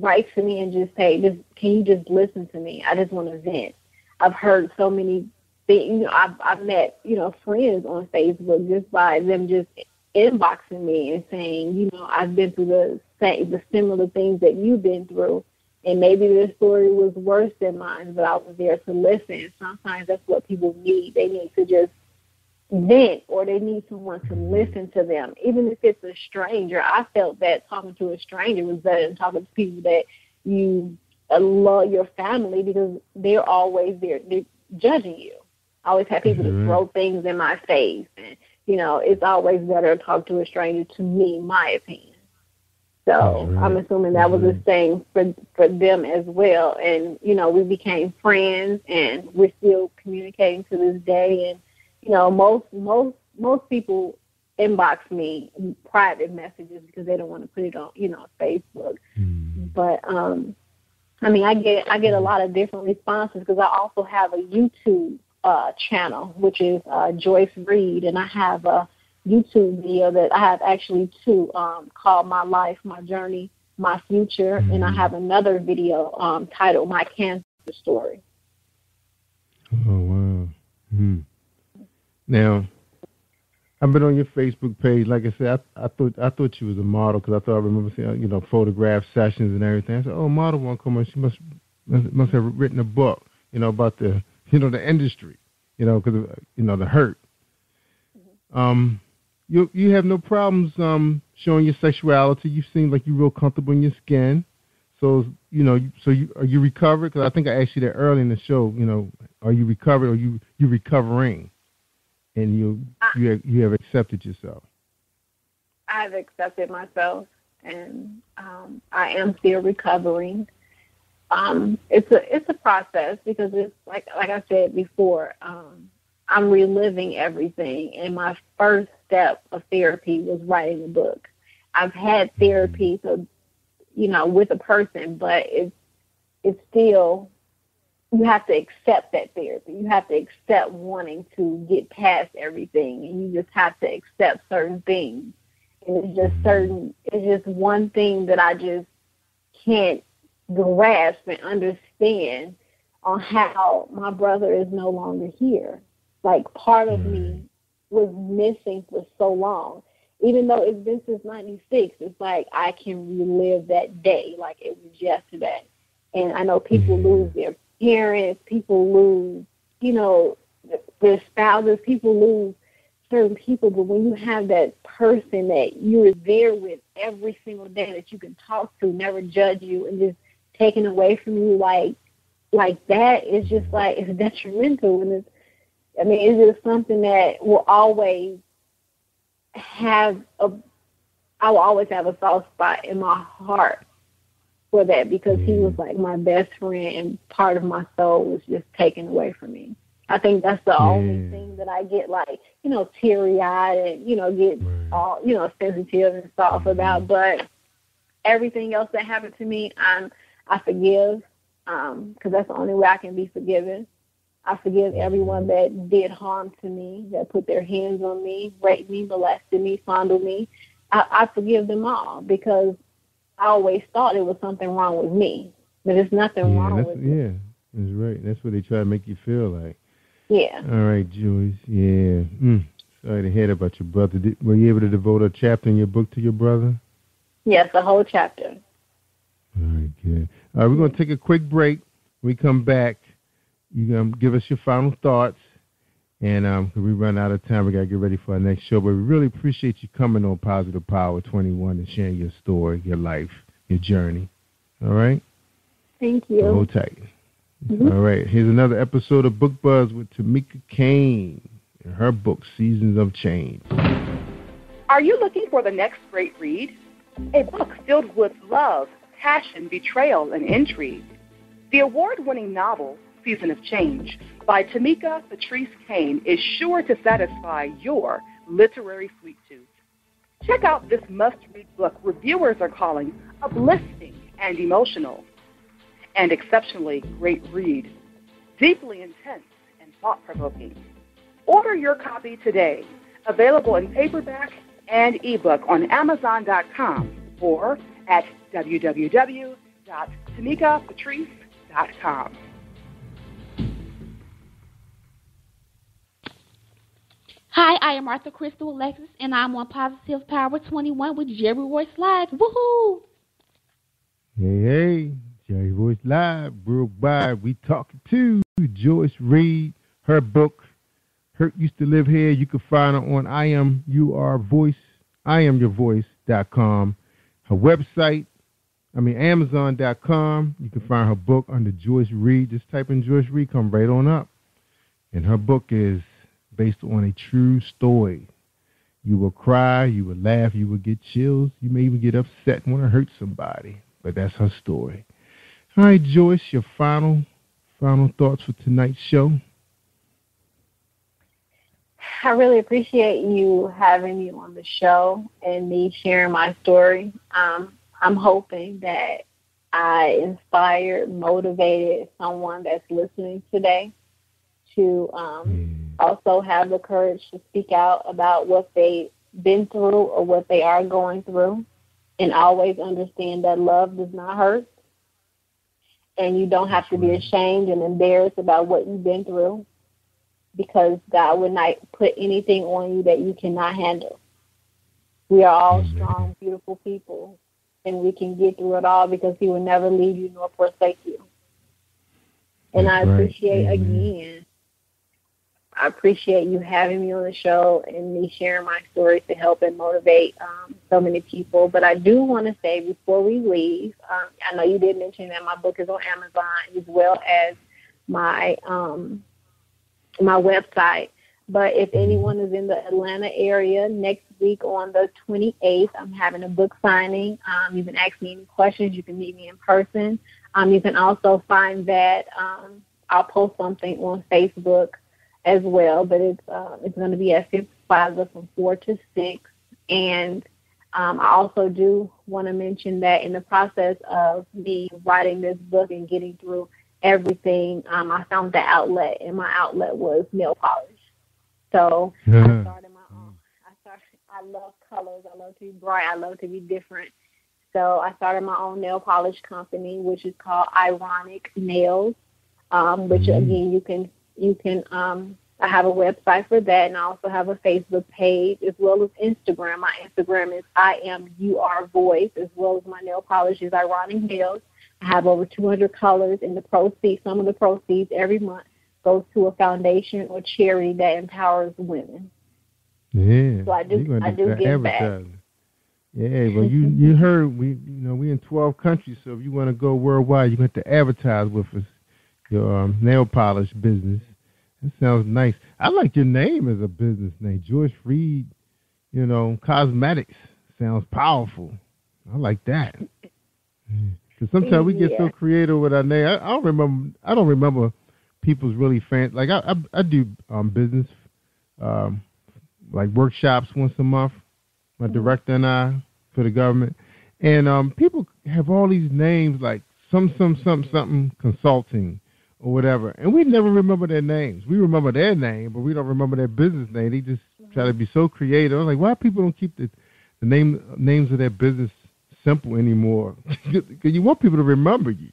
write to me and just say, just can you just listen to me? I just want to vent. I've heard so many things. You know, I've I've met you know friends on Facebook just by them just inboxing me and saying, you know, I've been through the same, the similar things that you've been through, and maybe their story was worse than mine, but I was there to listen. Sometimes that's what people need. They need to just vent, or they need someone to listen to them, even if it's a stranger. I felt that talking to a stranger was better than talking to people that you uh, love your family because they're always there, they're judging you. I always have people to Mhm. throw things in my face, and you know, it's always better to talk to a stranger. To me, my opinion. So. I'm assuming that was the same for for them as well. And you know, we became friends, and we're still communicating to this day. And you know, most most most people inbox me private messages because they don't want to put it on, you know, Facebook. But um, I mean, I get I get a lot of different responses because I also have a YouTube uh, channel, which is uh, Joyce Reed, and I have a YouTube video that I have actually two um, called "My Life, My Journey, My Future," and I have another video um, titled "My Cancer Story." Oh wow. Hmm. Now, I've been on your Facebook page. Like I said, I, I thought I thought she was a model because I thought I remember seeing you know photograph sessions and everything. I said, oh, model won't come on. She must must have written a book, you know, about the you know the industry, you know, because you know the hurt. Um, you you have no problems um showing your sexuality. You seem like you're real comfortable in your skin. So you know, so you are you recovered? Because I think I asked you that early in the show. You know, are you recovered or you you recovering? And you you have, you have accepted yourself. I've accepted myself, and um, I am still recovering. Um, it's a it's a process because it's like like I said before. Um, I'm reliving everything, and my first step of therapy was writing a book. I've had therapy, so you know, with a person, but it's it's still you have to accept that therapy. You have to accept wanting to get past everything, and you just have to accept certain things. And it's just certain. It's just one thing that I just can't grasp and understand on how my brother is no longer here. Like part of me mm. was missing for so long. Even though it's been since '96, it's like I can relive that day like it was yesterday. And I know people mm. lose their parents, people lose, you know, their spouses, people lose certain people. But when you have that person that you're there with every single day that you can talk to, never judge you, and just taken away from you like like that is just like it's detrimental and it's I mean it's just something that will always have a I will always have a soft spot in my heart for that because he was like my best friend and part of my soul was just taken away from me. I think that's the only thing that I get like, you know, teary eyed and, you know, get all you know, sensitive and soft about. But everything else that happened to me, I'm I forgive, um, because that's the only way I can be forgiven. I forgive everyone that did harm to me, that put their hands on me, raped me, molested me, fondled me. I, I forgive them all because I always thought it was something wrong with me, but it's nothing Yeah, wrong that's with me. yeah, that's right. That's what they try to make you feel like. Yeah. All right, Joyce. Yeah. Mm. Sorry to hear about your brother. Did, were you able to devote a chapter in your book to your brother? Yes, the whole chapter. All right, good. All right, we're going to take a quick break. When we come back, you going to give us your final thoughts. And um, we run out of time, we got to get ready for our next show. But we really appreciate you coming on Positive Power 21 and sharing your story, your life, your journey. All right? Thank you. Hold tight. Mhm. All right, here's another episode of Book Buzz with Tamika Kane and her book, Seasons of Change. Are you looking for the next great read? A book filled with love, passion, betrayal, and intrigue. The award winning novel, Season of Change, by Tamika Patrice Kane, is sure to satisfy your literary sweet tooth. Check out this must read book reviewers are calling uplifting and emotional, and exceptionally great read, deeply intense and thought provoking. Order your copy today. Available in paperback and ebook on Amazon.com or at www.tamikapatrice.com. Hi, I am Martha Crystal Alexis, and I'm on Positive Power 21 with Jerry Royce Live. Woohoo! Hey, hey, Jerry Royce Live, worldwide. We talking to Joyce Reed, her book, Hurt Used to Live Here. You can find her on I Am You Are Voice, I Am Your Voice.com. Her website, I mean Amazon.com. You can find her book under Joyce Reed. Just type in Joyce Reed, come right on up. And her book is based on a true story. You will cry, you will laugh, you will get chills, you may even get upset and want to hurt somebody. But that's her story. All right, Joyce, your final final thoughts for tonight's show. I really appreciate you having me on the show and me sharing my story. Um, I'm hoping that I inspired, motivated someone that's listening today to um, also have the courage to speak out about what they've been through or what they are going through, and always understand that love does not hurt. And you don't have to be ashamed and embarrassed about what you've been through because God would not put anything on you that you cannot handle. We are all strong, beautiful people, and we can get through it all because He will never leave you nor forsake you. And I appreciate again, I appreciate you having me on the show and me sharing my story to help and motivate um, so many people. But I do want to say before we leave, um, I know you did mention that my book is on Amazon as well as my um, my website. But if anyone is in the Atlanta area next week on the 28th, I'm having a book signing. Um, you can ask me any questions. You can meet me in person. Um, you can also find that um, I'll post something on Facebook as well. But it's uh, it's going to be at Fifth Plaza from four to six. And um, I also do want to mention that in the process of me writing this book and getting through everything, um, I found the outlet, and my outlet was nail polish. So I started my own. I started. I love colors. I love to be bright. I love to be different. So I started my own nail polish company, which is called Ironic Nails. Um, which again, you can you can. Um, I have a website for that, and I also have a Facebook page as well as Instagram. My Instagram is I am you are voice, as well as my nail polish is Ironic Nails. I have over 200 colors, and the proceeds, some of the proceeds every month goes to a foundation or charity that empowers women. Yeah. So I do- I do give back. Yeah, well, you you heard we you know we in twelve countries, so if you want to go worldwide, you have to advertise with us your um, nail polish business. That sounds nice. I like your name as a business name, Joyce Reed. You know, cosmetics sounds powerful. I like that. Because sometimes we get so creative with our name. I, I don't remember. I don't remember people's really fan. Like I, I, I do um, business, um, like workshops once a month. My director and I for the government, and um, people have all these names like some, some, some, something consulting or whatever, and we never remember their names. We remember their name, but we don't remember their business name. They just try to be so creative. Like, why people don't keep the the name names of their business simple anymore? Because you want people to remember you,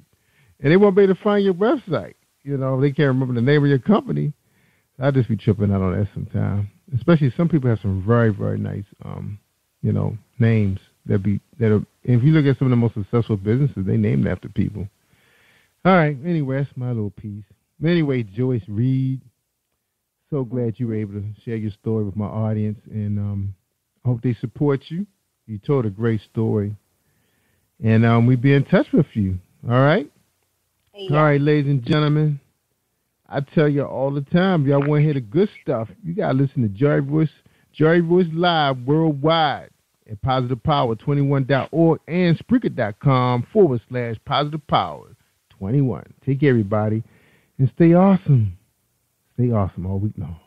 and they won't be able to find your website. You know, they can't remember the name of your company. I just be tripping out on that sometimes. Especially some people have some very very nice um you know names that be that are. If you look at some of the most successful businesses, they named after people. All right. Anyway, that's my little piece. Anyway, Joyce Reed, so glad you were able to share your story with my audience, and um, I hope they support you. You told a great story, and um, we be in touch with you. All right. Yeah. All right, ladies and gentlemen. I tell you all the time, if y'all want to hear the good stuff, you gotta listen to Jerry Royce, Jerry Royce Live worldwide at positivepower21.org and Spreaker.com forward slash positive power 21. Take care, everybody, and stay awesome. Stay awesome all week long.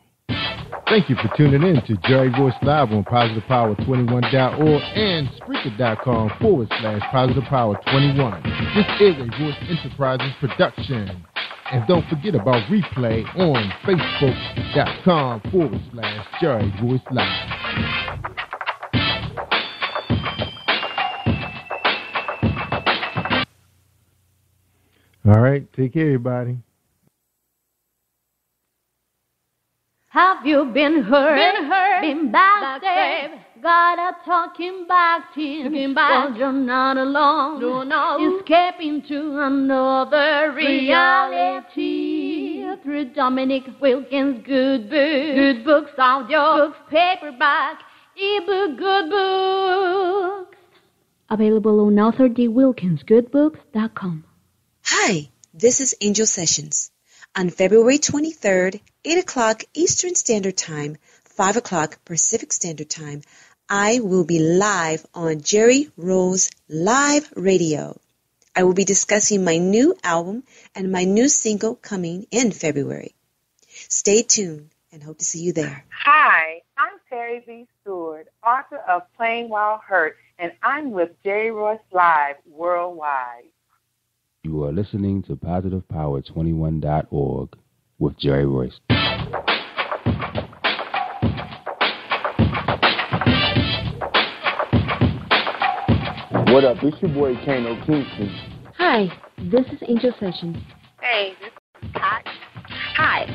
Thank you for tuning in to Jerry Royce Live on positivepower21.org and Spreaker.com forward slash positive power 21. This is a Royce Enterprises production. And don't forget about replay on Facebook.com forward slash Jerry Royce Live. All right, take care, everybody. Have you been hurt? Been hurt? Been backstabbed? Got a talking back team. Talking back. Well, you're not alone. No, no. Escaping to another reality. Through Dominic Wilkins' good books. Good books, audio books, paperback, ebook, good books. Available on authordwilkinsgoodbooks.com. Hi, this is Angel Sessions. On February 23rd, 8 o'clock Eastern Standard Time, 5 o'clock Pacific Standard Time, I will be live on Jerry Royce Live Radio. I will be discussing my new album and my new single coming in February. Stay tuned and hope to see you there. Hi, I'm Terry B. Stewart, author of Playing While Hurt, and I'm with Jerry Royce Live worldwide. You are listening to PositivePower21.org with Jerry Royce. What up? It's your boy Kano Kingston. Hi, this is Angel Sessions. Hey, this is Pat. Hi,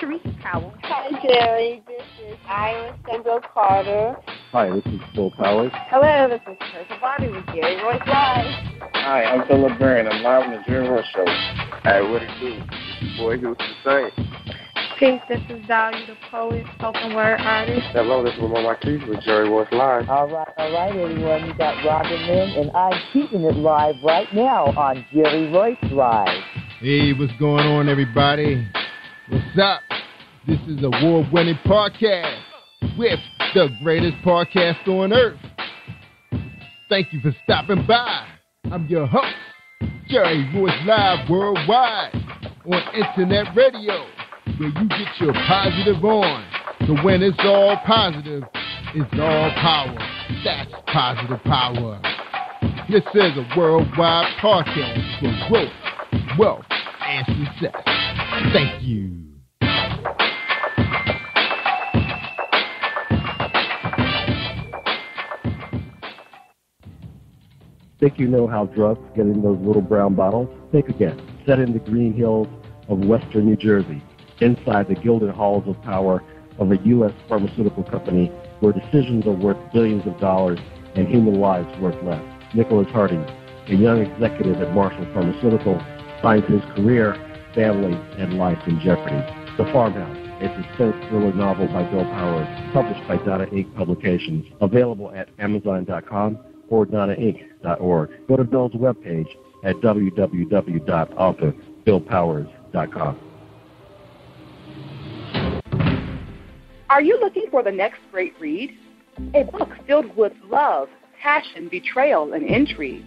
I'm Powell. Hi, Jerry. This is Ira Kendall Carter. Hi, this is Phil Powers. Hello, this is Teresa Bobby with Jerry Royce Live. Hi, I'm Philip Barron. I'm live on the Jerry Royce Show. Hey, what it do? Boy, he was the same. Peace, this is Dolly, the poet, spoken word artist. Hello, this is Lamar Marquise with Jerry Royce Live. All right, all right, everyone. You got Robin Lynn, and I'm keeping it live right now on Jerry Royce Live. Hey, what's going on, everybody? What's up? This is award winning podcast with the greatest podcast on earth. Thank you for stopping by. I'm your host, Jerry Royce Live Worldwide on Internet Radio, where you get your positive on. So when it's all positive, it's all power. That's positive power. This is a worldwide podcast for growth, wealth, and success. Thank you. Think you know how drugs get in those little brown bottles? Think again. Set in the green hills of western New Jersey, inside the gilded halls of power of a U.S. pharmaceutical company where decisions are worth billions of dollars and human lives worth less. Nicholas Harding, a young executive at Marshall Pharmaceutical, finds his career, family, and life in jeopardy. The Farmhouse, It's a suspense thriller novel by Bill Powers, published by Donna Inc. Publications, available at Amazon.com or DonnaInc.org. Go to Bill's webpage at www.authorBillPowers.com. Are you looking for the next great read? A book filled with love, passion, betrayal, and intrigue.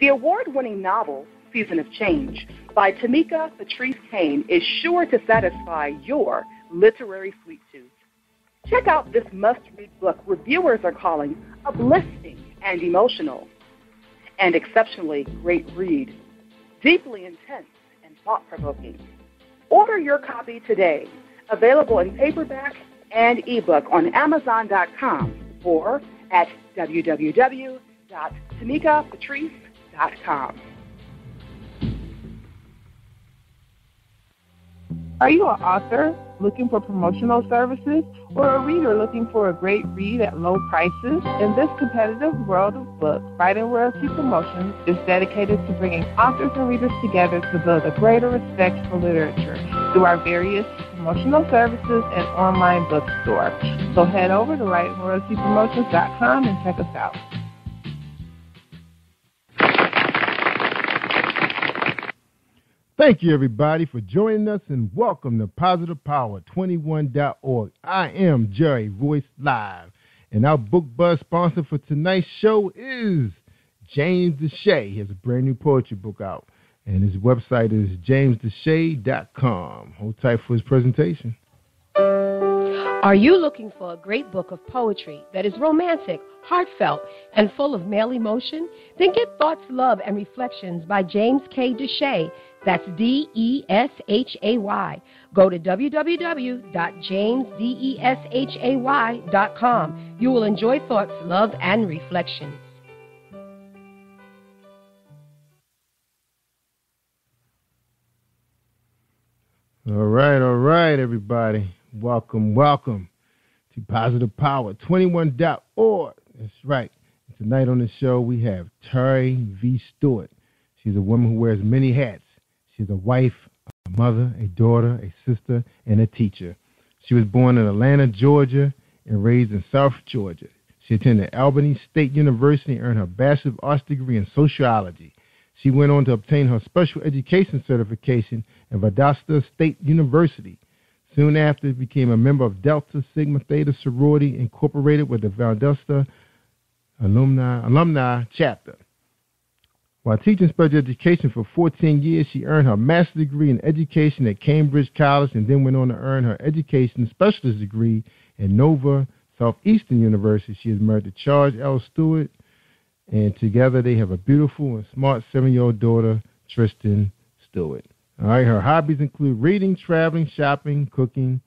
The award winning novel, Season of Change, by Tamika Patrice Kane, is sure to satisfy your literary sweet tooth. Check out this must read book reviewers are calling uplifting and emotional, and exceptionally great read, deeply intense and thought provoking. Order your copy today, available in paperback and ebook on Amazon.com or at www.tamikapatrice.com. Are you an author looking for promotional services, or a reader looking for a great read at low prices? In this competitive world of books, Writing Royalty Promotions is dedicated to bringing authors and readers together to build a greater respect for literature through our various promotional services and online bookstore. So head over to writingroyaltypromotions.com and check us out. Thank you, everybody, for joining us, and welcome to Positive Power 21.org. I am Jerry Royce Live, and our book buzz sponsor for tonight's show is James Deshay. He has a brand new poetry book out, and his website is jamesdeshay.com. Hold tight for his presentation. Are you looking for a great book of poetry that is romantic, heartfelt, and full of male emotion? Then get Thoughts, Love, and Reflections by James K. Deshay. That's D E S H A Y. Go to www.jamesdeshay.com. You will enjoy Thoughts, Love, and Reflections. All right, all right, everybody. Welcome, welcome to Positive Power 21.org. That's right. Tonight on the show, we have Terry V. Stewart. She's a woman who wears many hats. She's a wife, a mother, a daughter, a sister, and a teacher. She was born in Atlanta, Georgia, and raised in South Georgia. She attended Albany State University and earned her Bachelor of Arts degree in sociology. She went on to obtain her special education certification at Valdosta State University. Soon after, she became a member of Delta Sigma Theta Sorority Incorporated with the Valdosta Alumni, Alumni Chapter. While teaching special education for 14 years, she earned her master's degree in education at Cambridge College and then went on to earn her education specialist degree at Nova Southeastern University. She is married to Charles L. Stewart, and together they have a beautiful and smart seven year old daughter, Tristan Stewart. All right, her hobbies include reading, traveling, shopping, cooking,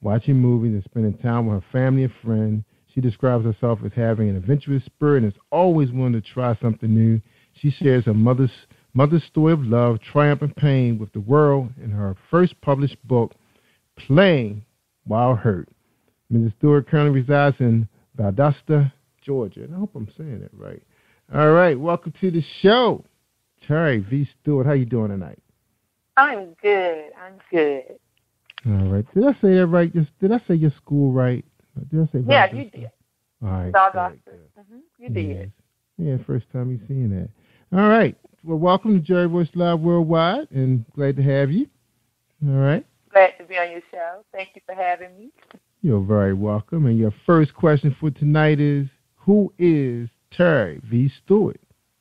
watching movies, and spending time with her family and friends. She describes herself as having an adventurous spirit and is always willing to try something new. She shares her mother's mother's story of love, triumph, and pain with the world in her first published book, Playing While Hurt. Mrs. Stewart currently resides in Valdosta, Georgia. And I hope I'm saying that right. All right, welcome to the show. Terry V. Stewart, how you doing tonight? I'm good. I'm good. All right. Did I say that right? Did I say your school right? Did I say Yeah, Valdosta? you did. All right. Valdosta. good, good. hmm You did. Yeah, first time you've seen that. All right. Well, welcome to Jerry Royce Live Worldwide, and glad to have you. All right. Glad to be on your show. Thank you for having me. You're very welcome. And your first question for tonight is Who is Terry V. Stewart?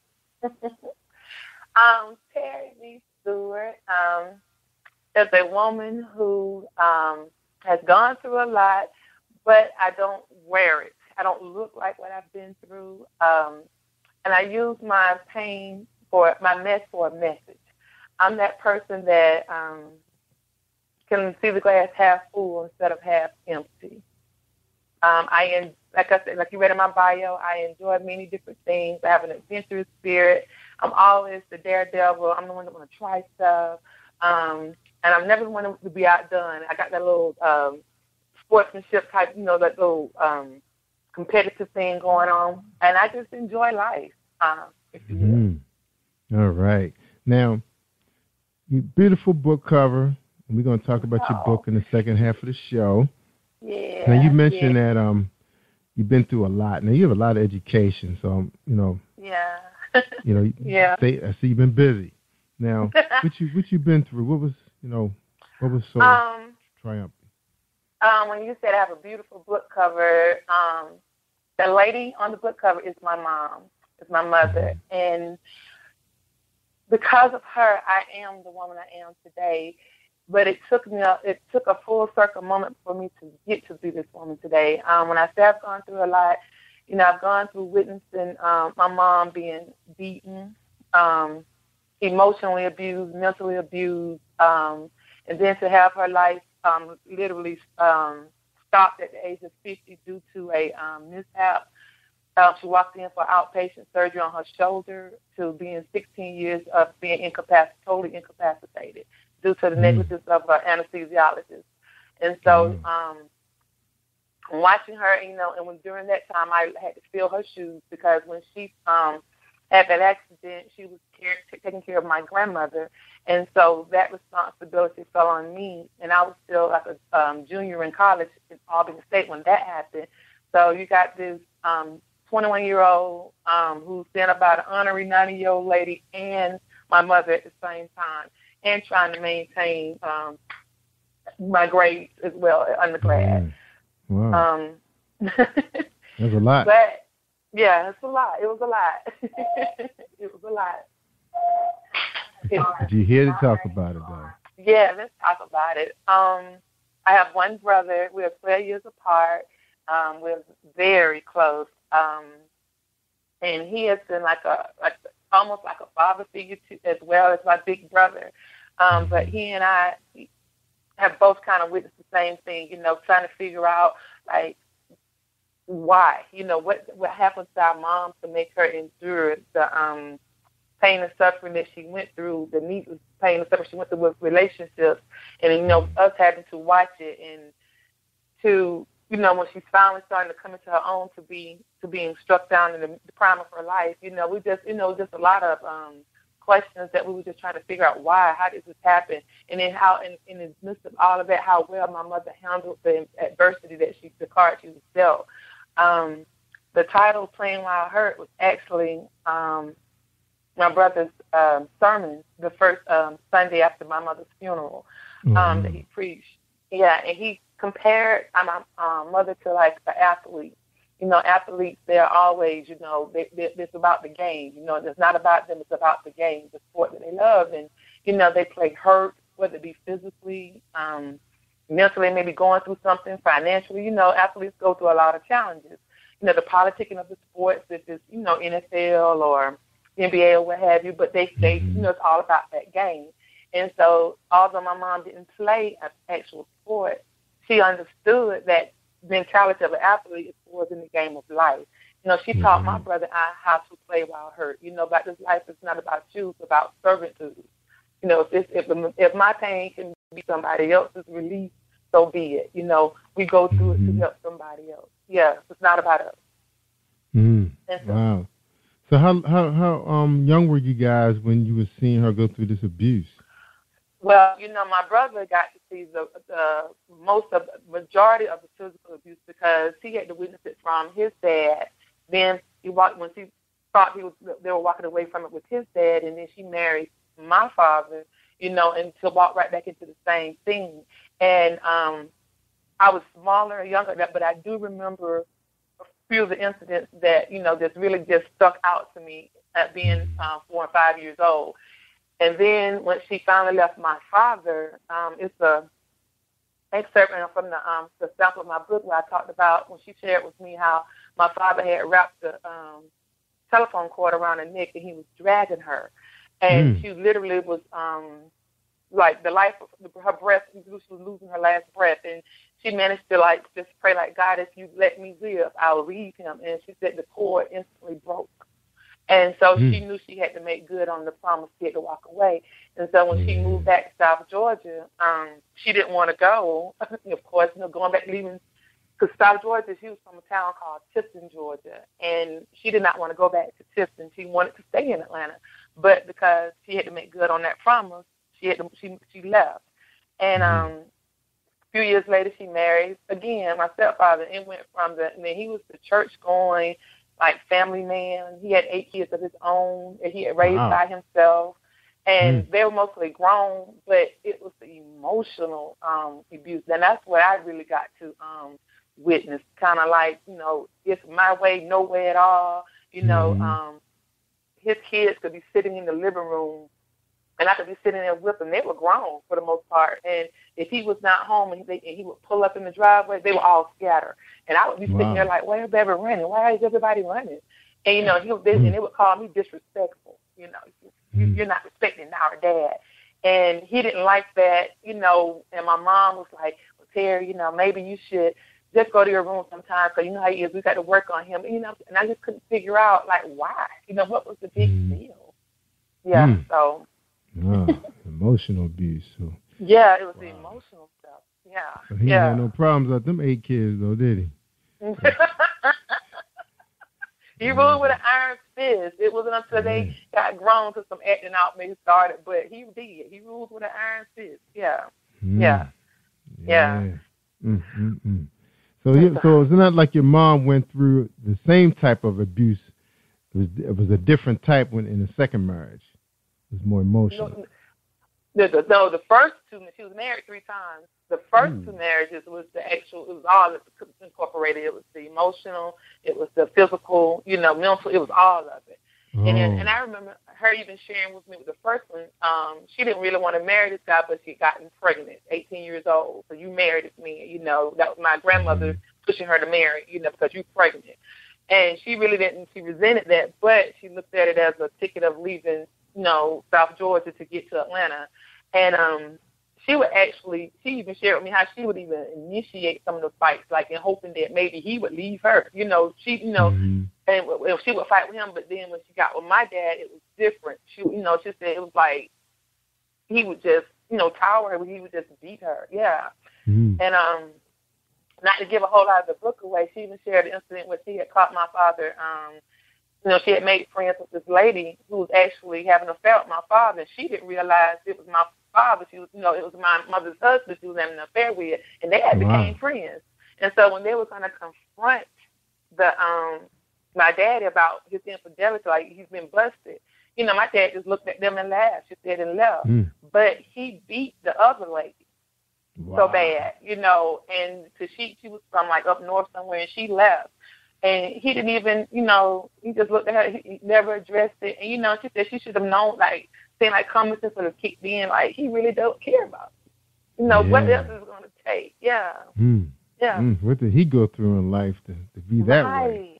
um, Terry V. Stewart um, is a woman who um, has gone through a lot, but I don't wear it. I don't look like what I've been through. Um, and I use my pain for my mess for a message. I'm that person that um, can see the glass half full instead of half empty. Um, I like I said, like you read in my bio, I enjoy many different things. I have an adventurous spirit. I'm always the daredevil. I'm the one that want to try stuff, um, and I'm never one to be outdone. I got that little um, sportsmanship type, you know, that little um, competitive thing going on, and I just enjoy life. Um, if you will. Mhm. All right. Now, beautiful book cover. We're going to talk about your book in the second half of the show. Yeah. Now, you mentioned yeah. that um, you've been through a lot. Now, you have a lot of education. So, um, you know, Yeah. you know, Yeah. I see you've been busy. Now, what you what you been through? What was you know, what was so Um, triumphant? um, when you said I have a beautiful book cover, um, the lady on the book cover is my mom, is my mother, and because of her, I am the woman I am today. But it took me a, it took a full circle moment for me to get to be this woman today. Um, when I say I've gone through a lot, you know, I've gone through witnessing um, my mom being beaten, um, emotionally abused, mentally abused, um, and then to have her life um, literally um, stopped at the age of 50 due to a um, mishap. Uh, she walked in for outpatient surgery on her shoulder to being 16 years of being incapacitated, totally incapacitated due to the negligence of her anesthesiologist. And so, um, watching her, you know, and when during that time I had to fill her shoes because when she um had that accident, she was care, taking care of my grandmother, and so that responsibility fell on me. And I was still like a um, junior in college in Albany State when that happened. So you got this um 21 year old um who's then about an honorary 90 year old lady and my mother at the same time, and trying to maintain um my grades as well at undergrad. Mm. Wow. Um, That's a lot. but yeah, it's a lot. It was a lot. it was a lot. Did you hear to talk about it, though. yeah, let's talk about it. Um, I have one brother. We're 12 years apart. Um, we're very close. Um, and he has been like a like almost like a father figure to, as well as my big brother. Um, but he and I have both kind of witnessed the same thing. You know, trying to figure out like why. You know, what what happened to our mom to make her endure the um pain and suffering that she went through, the needless pain and suffering she went through with relationships, and you know us having to watch it and to you know when she's finally starting to come into her own to be to being struck down in the, the prime of her life. You know, we just you know just a lot of um questions that we were just trying to figure out why, how did this happen, and then how in, in the midst of all of that, how well my mother handled the adversity that she the card she was dealt. Um, the title "Playing While Hurt" was actually um, my brother's um, sermon the first um, Sunday after my mother's funeral um, that he preached. Yeah, and he compared my um, mother to like an athlete. You know, athletes they're always, you know, they, they, it's about the game. You know, it's not about them; it's about the game, the sport that they love, and you know, they play hurt, whether it be physically, um, mentally, maybe going through something financially. You know, athletes go through a lot of challenges. You know, the politicking of the sports, if it's you know NFL or NBA or what have you, but they they you mm-hmm. know it's all about that game. And so, although my mom didn't play an actual sport, she understood that mentality of an athlete was in the game of life. You know, she taught my mm-hmm. brother and I how to play while hurt. You know, about this life is not about you, it's about servitude. You know, if this, if if my pain can be somebody else's relief, so be it. You know, we go through it to help somebody else. Yeah, it's not about us. Mm. So, Wow. So how how how um young were you guys when you were seeing her go through this abuse? Well, you know, my brother got to see the the most of majority of the physical abuse because he had to witness it from his dad. Then he walked when she thought he was they were walking away from it with his dad, and then she married my father. You know, and to walk right back into the same thing. And um, I was smaller, and younger, but I do remember a few of the incidents that you know just really just stuck out to me at being um, four and five years old. And then when she finally left my father, um, it's a excerpt from the um, the sample of my book where I talked about when she shared with me how my father had wrapped the um, telephone cord around her neck and he was dragging her, and Mm. she literally was um, like the life of her breath. She was losing her last breath, and she managed to like just pray like God, if you let me live, I'll leave him. And she said the cord instantly broke. And so Mm. she knew she had to make good on the promise she had to walk away. And so when she moved back to South Georgia, um, she didn't want to go. of course, you know, going back leaving because South Georgia, she was from a town called Tifton, Georgia, and she did not want to go back to Tifton. She wanted to stay in Atlanta, but because she had to make good on that promise, she had to, she she left. And um, a few years later, she married again my stepfather, and went from the. And then he was the church going, like family man. He had eight kids of his own that he had raised Wow. by himself, and Mm. they were mostly grown, but it was the emotional um abuse, and that's what I really got to um witness. Kind of like you know, it's my way, no way at all. You know, Mhm. um, his kids could be sitting in the living room and I could be sitting there with them. They were grown for the most part, and if he was not home and, they, and he would pull up in the driveway, they would all scatter, and I would be sitting Wow. there like, "Where's everybody running? Why is everybody running?" And you know, he would, and they would call me disrespectful. You know, you, you're not respecting our dad, and he didn't like that. You know, and my mom was like, "Well, Terry, you know, maybe you should." Just go to your room sometimes, because you know how he is. We got to work on him, you know. And I just couldn't figure out like why, you know, what was the big deal. Yeah, Mm. so Ah, emotional abuse. So Yeah, it was the emotional stuff. Yeah. So he yeah. had no problems with them eight kids, though, did he? he ruled with an iron fist. It wasn't until they got grown to some acting out maybe started, but he did. He ruled with an iron fist. Yeah. Mm. Yeah. Yeah. Mm, mm, mm. So, you, so it's not like your mom went through the same type of abuse. It was, it was a different type when in the second marriage. Was more emotional. No, the, the, no, the first two, she was married three times. The first Mm. two marriages was the actual, it was all incorporated. It was the emotional, it was the physical, you know, mental, it was all of it. And then, Oh. and I remember her even sharing with me with the first one. Um, she didn't really want to marry this guy, but she gotten pregnant, 18 years old. So you married man, you know. That was my grandmother pushing her to marry, you know, because you're pregnant. And she really didn't. She resented that, but she looked at it as a ticket of leaving, you know, South Georgia to get to Atlanta. And um, she would actually, she even shared with me how she would even initiate some of the fights, like in hoping that maybe he would leave her. You know, she, you know, Mm-hmm. and w- w- she would fight with him. But then when she got with my dad, it was different. She, you know, she said it was like he would just, you know, tower her, he would just beat her. Yeah. Mm-hmm. And um, not to give a whole lot of the book away, she even shared an incident where she had caught my father. Um, you know, she had made friends with this lady who was actually having an affair with my father. She didn't realize it was my father. She was, you know, it was my mother's husband she was having an affair with, and they had Wow. became friends. And so when they were going to confront the um my daddy about his infidelity, like he's been busted, you know, my dad just looked at them and laughed. She said and left. Mm. But he beat the other lady Wow. so bad, you know, and cause she she was from like up north somewhere, and she left, and he didn't even, you know, he just looked at her, he, never addressed it, and you know, she said she should have known, like, seemed like common sense would have kicked in, like he really don't care about, it. you know, what else is it going to take? Yeah, Mm. yeah, Mm. What did he go through in life to, to be that way? right,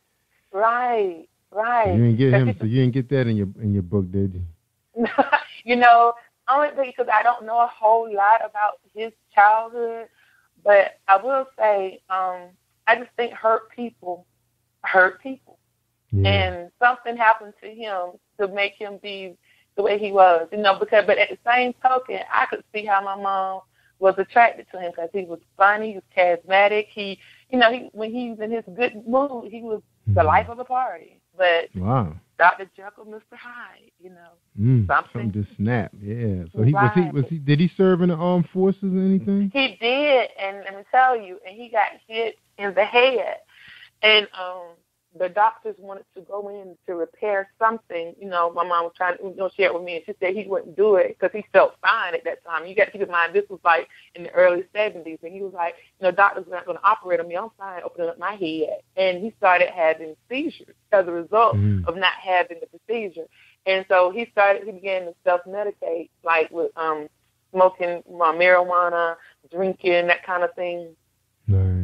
right, right. You didn't get him, so you didn't get that in your in your book, did you? you know, only because I don't know a whole lot about his childhood, but I will say, um, I just think hurt people hurt people. And something happened to him to make him be the way he was, you know, because, but at the same token, I could see how my mom was attracted to him because he was funny, he was charismatic. He, you know, he, when he was in his good mood, he was the life of the party. But Wow. Dr. Jekyll, Mr. Hyde, you know. Mm. Something. Something just snapped. Yeah. So he was he was he did he serve in the armed forces or anything? He did, and let me tell you, and he got hit in the head, and um, the doctors wanted to go in to repair something. You know, my mom was trying to you know, share it with me, and she said he wouldn't do it because he felt fine at that time. You got to keep in mind this was like in the early '70s, and he was like, you know, doctors were not going to operate on me. I'm fine, opening up my head, and he started having seizures as a result Mm. of not having the procedure. And so he started, he began to self-medicate, like with um smoking uh, marijuana, drinking, that kind of thing.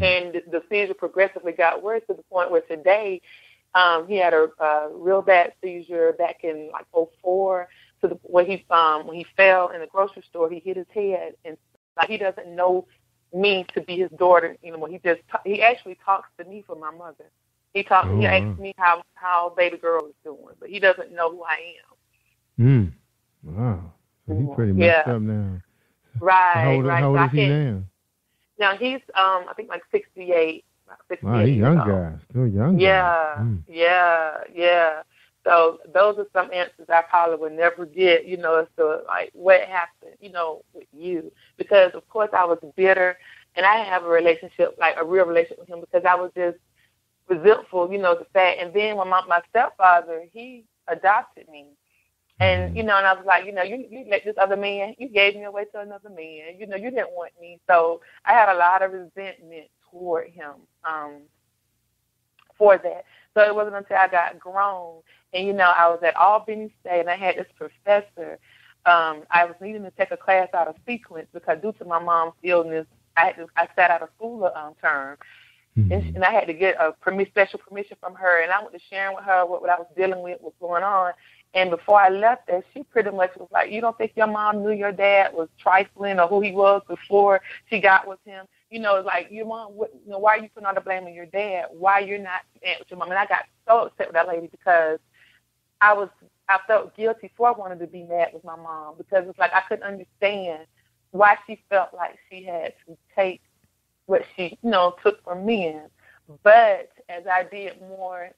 And the, seizure progressively got worse to the point where today um, he had a, a real bad seizure back in like '04 to the where he um when he fell in the grocery store, he hit his head, and like he doesn't know me to be his daughter anymore. He just ta- he actually talks to me for my mother. He talks. Oh, he asks me how how baby girl is doing, but he doesn't know who I am. Mm. Wow. So he pretty messed Yeah. up now. Right, how old, right. how old So is he now? Now he's um I think like 68. about 68 Wow, he's young old. guy. Still young guy. Yeah, Mm. yeah, yeah. So those are some answers I probably would never get, you know, as to like what happened, you know, with you. Because of course I was bitter and I didn't have a relationship, like a real relationship with him because I was just resentful, you know, the fact and then when my my stepfather, he adopted me. And you know, and I was like, you know, you you let this other man, you gave me away to another man. You know, you didn't want me, so I had a lot of resentment toward him um, for that. So it wasn't until I got grown, and you know, I was at Albany State, and I had this professor. Um, I was needing to take a class out of sequence because due to my mom's illness, I had to, I sat out of school a um, term, and, and I had to get a permi- special permission from her, and I went to sharing with her what, what I was dealing with, what's going on. And before I left there, she pretty much was like, "You don't think your mom knew your dad was trifling or who he was before she got with him? You know, like your mom. What, you know, why are you putting all the blame on your dad? Why you're not with your mom?" And I got so upset with that lady because I was I felt guilty for wanting to be mad with my mom because it's like I couldn't understand why she felt like she had to take what she, you know, took from men. But as I did more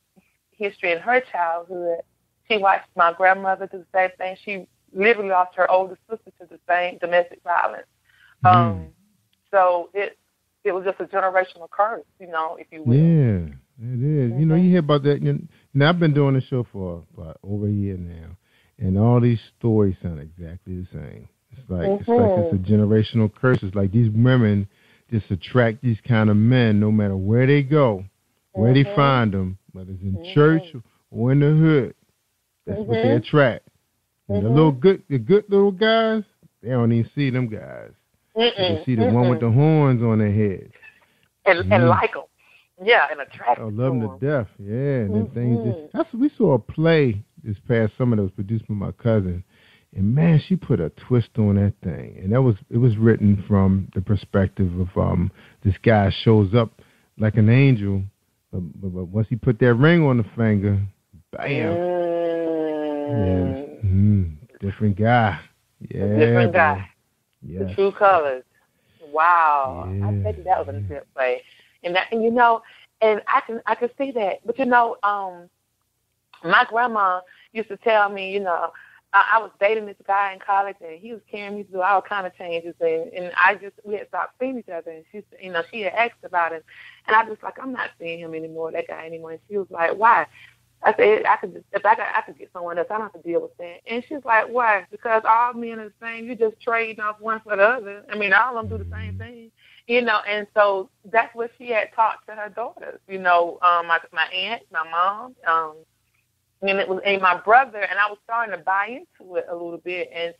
history in her childhood, she watched my grandmother do the same thing. She literally lost her older sister to the same domestic violence. Mm. Um, so it it was just a generational curse, you know, if you will. Yeah, it is. You know, you hear about that. You know, now I've been doing the show for about over a year now, and all these stories sound exactly the same. It's like it's like it's a generational curse. It's like these women just attract these kind of men, no matter where they go, where they find them, whether it's in church or in the hood. That's what they Mhm. attract. And the little good, the good little guys, they don't even see them guys. They Mm-mm, see the one with the horns on their head. and and Mm. like them, yeah, and attract I love them to death. Yeah, and then things. Just, that's we saw a play this past summer that was produced by my cousin, and man, she put a twist on that thing. And that was it was written from the perspective of um this guy shows up like an angel, but, but, but once he put that ring on the finger, bam, mm, different guy. Yeah, A different guy. Yes. The true colors. Wow, I bet you that was a good play. And that, and you know, and I can I can see that. But you know, um, my grandma used to tell me, you know, I, I was dating this guy in college, and he was carrying me through all kind of changes, and and I just we had stopped seeing each other, and she, you know, she had asked about him, and I was like, I'm not seeing him anymore, that guy anymore. And she was like, Why? I said, I could just, if I could, I could get someone else. I don't have to deal with that. And she's like, why? Because all men are the same. You just trading off one for the other. I mean, all of them do the same thing, you know. And so that's what she had taught to her daughters. You know, um, my my aunt, my mom, um, and it was and my brother. And I was starting to buy into it a little bit. And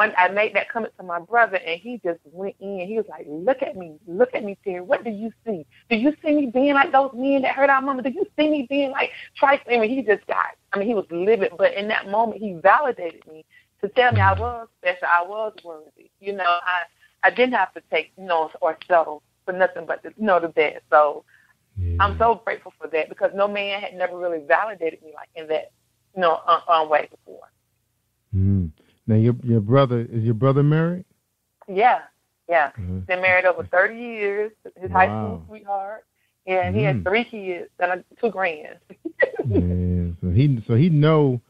when I made that comment to my brother, and he just went in. He was like, "Look at me, look at me, Terry. What do you see? Do you see me being like those men that hurt our mama? Do you see me being like Trice?" I mean, he just got. I mean, he was livid, but in that moment, he validated me to tell me I was special, I was worthy. You know, I I didn't have to take you know or settle for nothing but the, you know the best. So I'm so grateful for that because no man had never really validated me like in that you know uh, uh, way before. Mm. Now your your brother is your brother married? Yeah, yeah. Mhm. Been married over 30 years. His high school Wow. sweetheart, and he has Mm. three kids and two grands. Yeah. So he so he know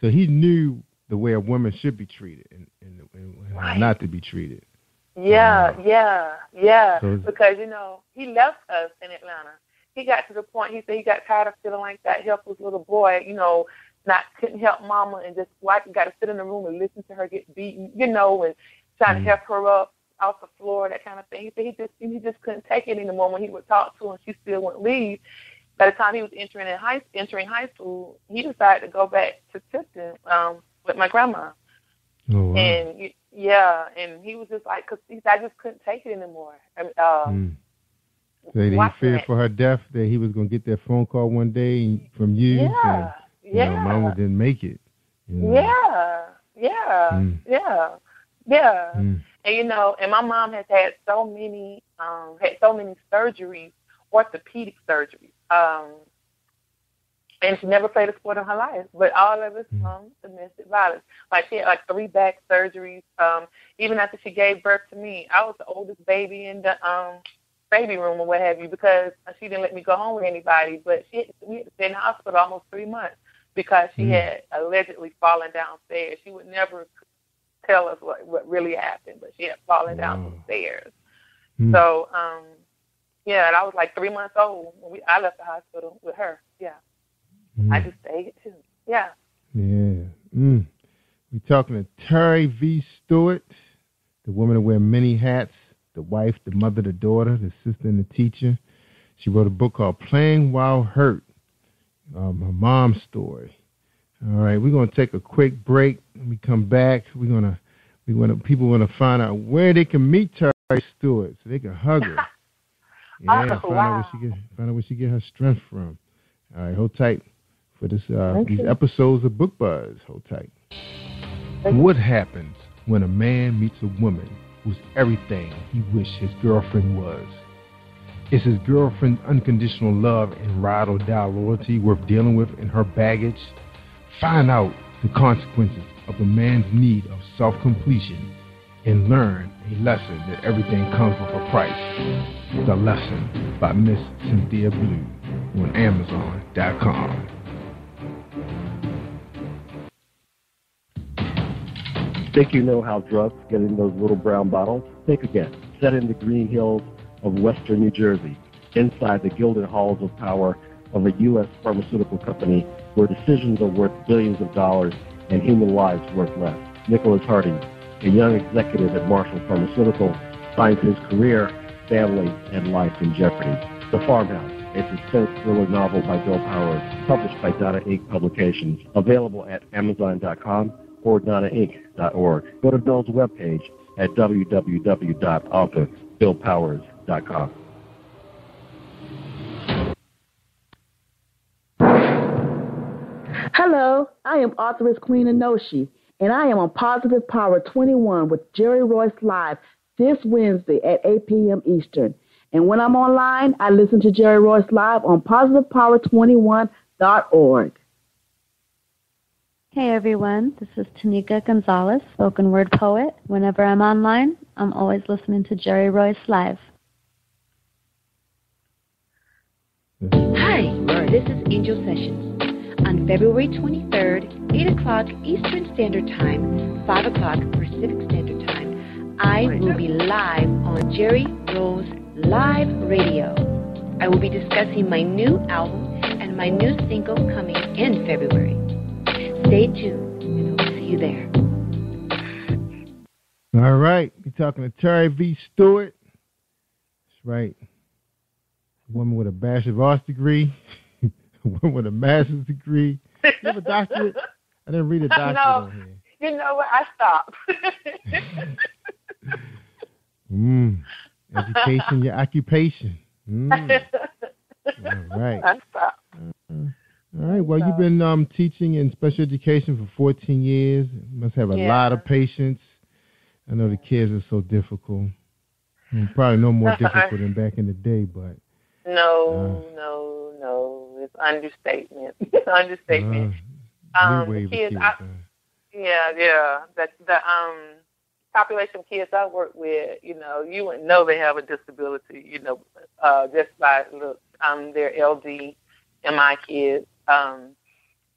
so he knew the way a woman should be treated and, and, and how not to be treated. Yeah, yeah, yeah. So because you know he left us in Atlanta. He got to the point. He said he got tired of feeling like that helpless little boy. You know, not couldn't help mama and just watch. Got to sit in the room and listen to her get beaten. You know, and trying to help her up off the floor, that kind of thing. He he just he just couldn't take it anymore. When he would talk to her, and she still wouldn't leave. By the time he was entering in high entering high school, he decided to go back to Tifton um, with my grandma. Oh, wow. And yeah, and he was just like, cause he I just couldn't take it anymore. I mean, uh, Mm. So he feared it. for her death that he was going to get that phone call one day from you. Yeah, saying, you know, yeah. Mama didn't make it. You know. Yeah, yeah, Mm. yeah, yeah. Mm. And you know, and my mom has had so many, um, had so many surgeries, orthopedic surgeries. Um, and she never played a sport in her life, but all of it from domestic violence. Like she had like three back surgeries. Um, even after she gave birth to me, I was the oldest baby in the um baby room or what have you because she didn't let me go home with anybody. But she had, we had to stay in the hospital almost three months because she Mm. had allegedly fallen downstairs. She would never tell us what what really happened, but she had fallen down some stairs. Mm. So, um, yeah, and I was like three months old when we I left the hospital with her. Yeah, I Mm. just stayed too. Yeah. Yeah. Mm. We're talking to Terry V. Stewart, the woman who wears many hats, the wife, the mother, the daughter, the sister, and the teacher. She wrote a book called Playing While Hurt, um, her mom's story. All right, we're gonna take a quick break. When we come back, we're gonna we wanna people wanna find out where they can meet Terry Stewart so they can hug her. Yeah, Oh, find out where she get find out where she get her strength from. All right, hold tight for this uh, these episodes of Book Buzz. Hold tight. What happens when a man meets a woman who's everything he wished his girlfriend was? Is his girlfriend's unconditional love and ride or die loyalty worth dealing with in her baggage? Find out the consequences of a man's need of self completion and learn a lesson that everything comes with a price. The Lesson by Miss Cynthia Blue on Amazon.com. Think you know how drugs get in those little brown bottles? Think again. Set in the green hills of western New Jersey, inside the gilded halls of power of a U.S. pharmaceutical company where decisions are worth billions of dollars and human lives worth less. Nicholas Harding, a young executive at Marshall Pharmaceutical, finds his career, family, and life in jeopardy. The Farmhouse, a suspense thriller novel by Bill Powers, published by Donna Inc. Publications, available at Amazon.com or DonnaInc.org. Go to Bill's webpage at www.author.billpowers.com. Hello, I am authoress Queen Enoshi, and I am on Positive Power 21 with Jerry Royce Live this Wednesday at 8 p.m. Eastern. And when I'm online, I listen to Jerry Royce Live on positivepower21.org. Hey everyone, this is Tanika Gonzalez, spoken word poet. Whenever I'm online, I'm always listening to Jerry Royce Live. Hi, uh, this is Angel Sessions. On February 23rd, 8 o'clock Eastern Standard Time, 5 o'clock Pacific Standard Time, I will be live on Jerry Royce Live Radio. I will be discussing my new album and my new single coming in February. Stay tuned, and I'll see you there. All right. We're talking to Terry V. Stewart. That's right. Woman with a Bachelor of Arts degree, woman with a master's degree. You have a doctorate? I didn't read a doctorate no, on here. you know what? I stopped. Mm. Education, your occupation. Mm. All right. I stopped. All right. Well, you've been um, teaching in special education for 14 years. You must have a Yeah. lot of patience. I know the kids are so difficult. Mm, Probably no more difficult than back in the day, but No, no, no. It's understatement. It's understatement. uh, um, the kids, I, yeah, yeah. The the um population of kids I work with, you know, you wouldn't know they have a disability, you know, uh, just by look. Um, they're LD and my kids. Um,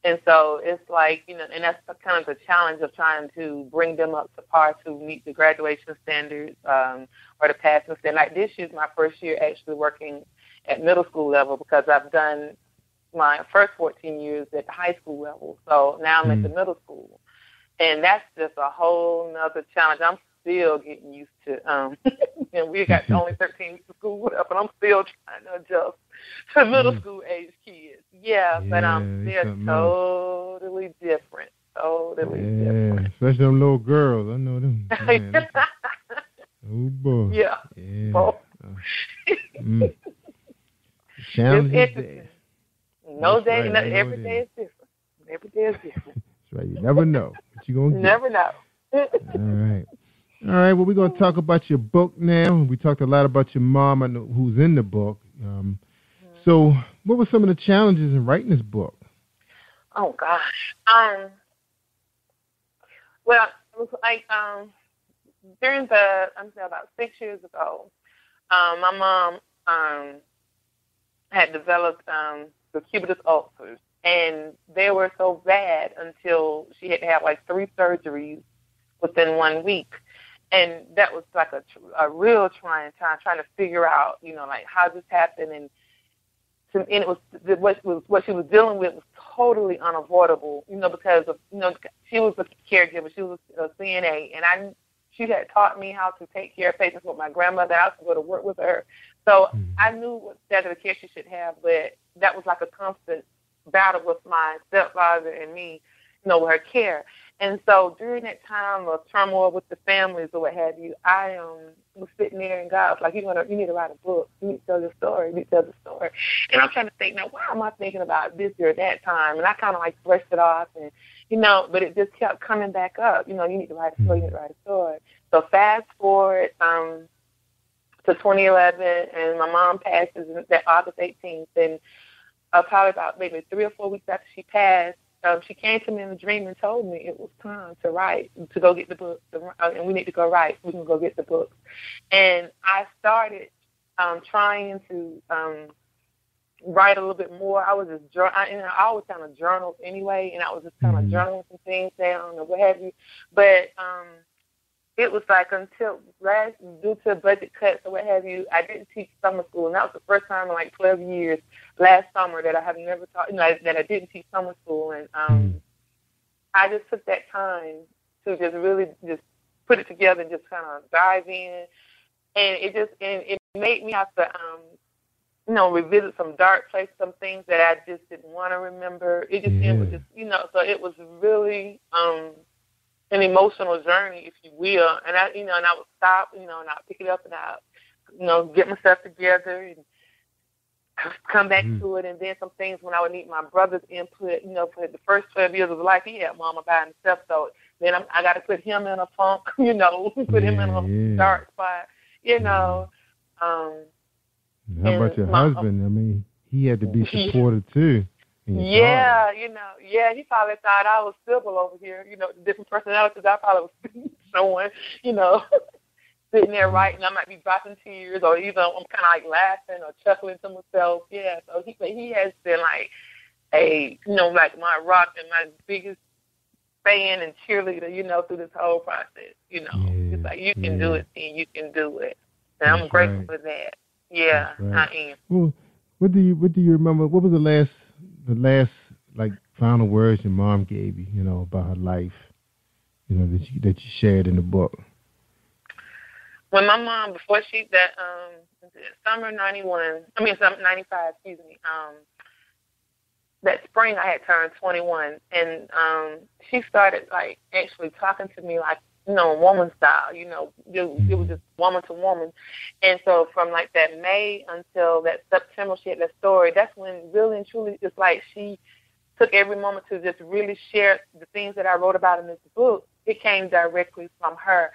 and so it's like, you know, and that's the, kind of the challenge of trying to bring them up to par to meet the graduation standards um, or the passing standard. Like this year's my first year actually working at middle school level because I've done my first 14 years at the high school level. So now I'm at the middle school. And that's just a whole nother challenge. I'm still getting used to, um, and we got only 13 weeks of school left, and I'm still trying to adjust to middle school age kids. Yeah, but um, they they're something else. totally different. Totally yeah, especially them little girls. I know them. Man, oh boy. yeah. Yeah. Oh. Mm. Challenge It's is interesting. No That's day, right, no, I know day is different. Every day is different. That's right. You never know what you gonna get. never know. All right. All right. Well, we're going to talk about your book now. We talked a lot about your mom and who's in the book. Um, so, what were some of the challenges in writing this book? Oh gosh. Um. Well, it was like um during the I'm saying about six years ago, um, my mom um had developed um decubitus ulcers, and they were so bad until she had have like three surgeries within one week. And that was like a, a real trying time, trying to figure out, you know, like how this happened, and to, and it was what was what she was dealing with was totally unavoidable, you know, because of you know she was a caregiver, she was a CNA, and I she had taught me how to take care of patients with my grandmother. I used to go to work with her, so I knew what standard of care she should have, but that was like a constant battle with my stepfather and me, you know, with her care. And so during that time of turmoil with the families or what have you, I um was sitting there and God was like, You gonna you need to write a book. You need to tell your story, you need to tell the story. And I'm trying to think now, why am I thinking about this or that time? And I kinda like brushed it off and you know, but it just kept coming back up. You know, you need to write a story, you need to write a story. So fast forward um to 2011, and my mom passes that August 18th, and uh, probably about maybe three or four weeks after she passed, um, she came to me in a dream and told me it was time to write, to go get the book, to, uh, and we need to go write. We can go get the book. And I started um, trying to um, write a little bit more. I was just, I, and I always kind of journal anyway, and I was just kind of journaling some things down and what have you. But um, it was like until last due to budget cuts or what have you, I didn't teach summer school, and that was the first time in like 12 years last summer that I have never taught, you know, that I didn't teach summer school, and um, I just took that time to just really just put it together and just kind of dive in, and it just and it made me have to um, you know, revisit some dark places, some things that I just didn't want to remember. It just, yeah. it was just, you know, so it was really um an emotional journey, if you will. And I, you know, and I would stop, you know, and I'd pick it up and I, you know, get myself together and come back mm. to it. And then some things when I would need my brother's input, you know, for the first 12 years of life, he had mama by himself. So then I'm, I got to put him in a funk, you know, put yeah, him in a yeah. dark spot, you know. Um, How about your my, husband? I mean, he had to be supported too. Yeah, you know, yeah, he probably thought I was civil over here, you know, different personalities I probably was showing, you know, sitting there mm-hmm. writing. I might be dropping tears or even I'm kind of like laughing or chuckling to myself. Yeah, so he he has been like a, you know, like my rock and my biggest fan and cheerleader, you know, through this whole process. You know, yeah, it's like you can yeah. do it, and you can do it, and I'm grateful right. for that. Yeah, right. I am. Well, what do you what do you remember? What was the last the last like final words your mom gave you? You know about her life. You know that you that you shared in the book. when my mom before she that um summer ninety one I mean summer ninety five, excuse me, um that spring I had turned twenty one and um she started like actually talking to me like, you know, woman style, you know, it, it was just woman to woman. And so from like that May until that September she had that story, that's when really and truly it's like she took every moment to just really share the things that I wrote about in this book. It came directly from her.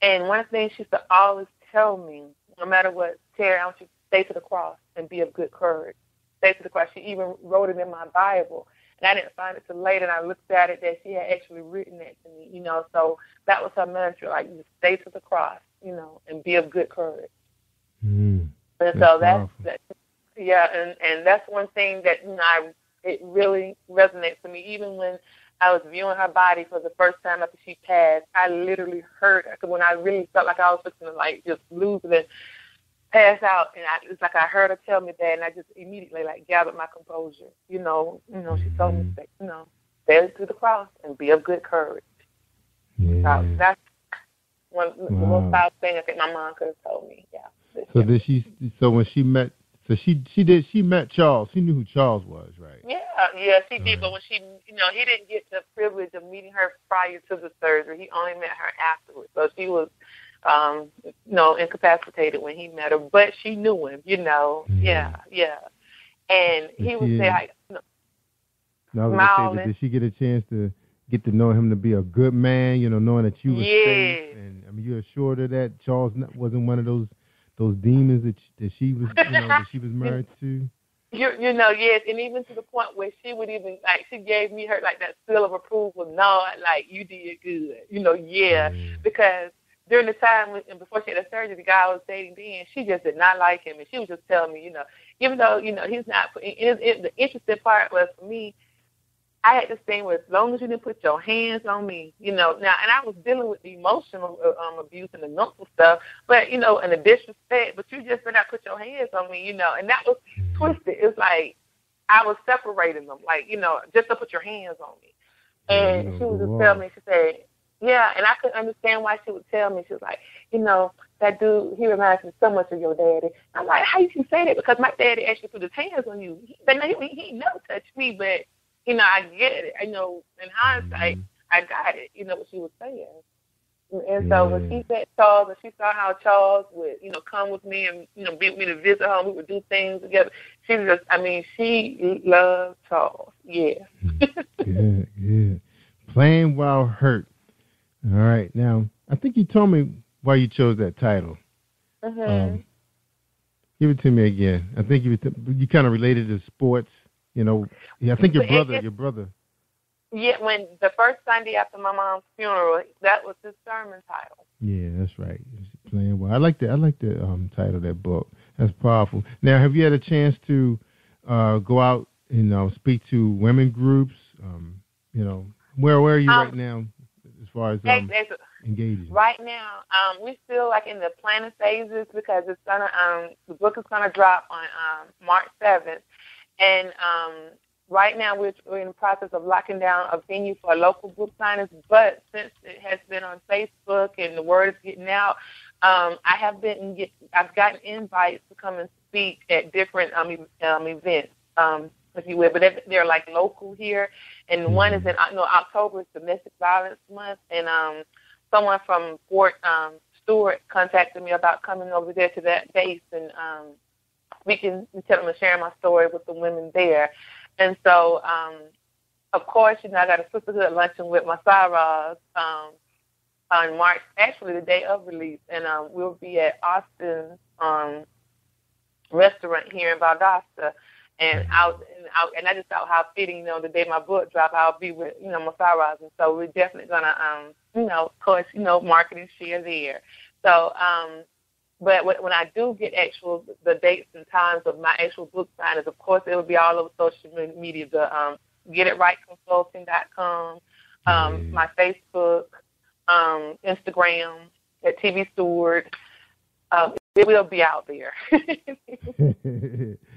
And one thing she used to always tell me, no matter what, Terry, I want you to stay to the cross and be of good courage. Stay to the cross. She even wrote it in my Bible. And I didn't find it till later, and I looked at it that she had actually written that to me, you know. So that was her mantra, like, just stay to the cross, you know, and be of good courage. Mm, And so that's, that, yeah, and and that's one thing that you know I it really resonates to me. Even when I was viewing her body for the first time after she passed, I literally heard when I really felt like I was fixing to like just lose it and pass out, and I, it's like I heard her tell me that, and I just immediately like gathered my composure. You know, you know, she told me, that, you know, stay to the cross and be of good courage. Yeah. So that's one the most powerful thing I think my mom could have told me. Yeah. So did she? So when she met, so she she did she met Charles. She knew who Charles was, right? Yeah, yeah, she did. But when she, you know, he didn't get the privilege of meeting her prior to the surgery. He only met her afterwards. So she was, um, you know, incapacitated when he met her. But she knew him. You know, yeah, yeah. And he Did was she- there. Like, you know, No, gonna say, Smiling. did she get a chance to get to know him to be a good man? You know, knowing that you were safe, Yeah. and I mean, you assured her that Charles wasn't one of those those demons that that she was, you know, that she was married to. you, you know, yes, and even to the point where she would even like she gave me her like that seal of approval. No, like you did good. You know, yeah, because during the time when, and before she had the surgery, the guy I was dating then, she just did not like him, and she was just telling me, you know, even though you know he's not. It, it, it, the interesting part was for me. I had this thing where as long as you didn't put your hands on me, you know, now, and I was dealing with the emotional uh, um, abuse and the mental stuff, but, you know, and the disrespect, but you just did not put your hands on me, you know, and that was twisted. It's like I was separating them, like, you know, just to put your hands on me. And she was just telling me, she said, yeah, and I couldn't understand why she would tell me. She was like, you know, that dude, he reminds me so much of your daddy. I'm like, how you can say that? Because my daddy actually put his hands on you. He, but he, he never touched me, but you know, I get it. I know in hindsight, mm-hmm. I got it. You know what she was saying. And so when she met Charles and she saw how Charles would, you know, come with me and, you know, be with me to visit her and we would do things together. She was just, I mean, she loved Charles. Yeah. Mm-hmm. Good, good. Playing while hurt. All right. Now, I think you told me why you chose that title. hmm Um, give it to me again. I think you you kind of related to sports. You know, yeah, I think your brother, your brother. Yeah, when the first Sunday after my mom's funeral, that was his sermon title. Yeah, that's right. Playing well. I like the I like the um, title of that book. That's powerful. Now, have you had a chance to uh, go out and uh, speak to women groups? Um, you know, where where are you Um, right now far as um, engaging? Right now, um, we're still like in the planning phases because it's gonna um the book is gonna drop on um March seventh, and um right now we're, we're in the process of locking down a venue for local book signings. But since it has been on Facebook and the word is getting out, um, I have been get, I've gotten invites to come and speak at different um, um events. Um, if you will, but they're, they're like local here, and one is in uh, no October is Domestic Violence Month, and um, someone from Fort um, Stewart contacted me about coming over there to that base. And um, speaking, and telling and sharing my story with the women there. And so, um, of course, you know, I got a sisterhood luncheon with my Sarahs um, on March, actually the day of release, and um, we'll be at Austin's um, restaurant here in Valdosta. And I and I, and I just thought how fitting, you know, the day my book drop, I'll be with, you know, my Sarahs. And so we're definitely gonna, um, you know, of course, you know, marketing share there. So, um, but when I do get actual the dates and times of my actual book signings, of course, it will be all over social media. The um, GetItRightConsulting.com, um, my Facebook, um, Instagram, at TV Stewart. Um, it will be out there.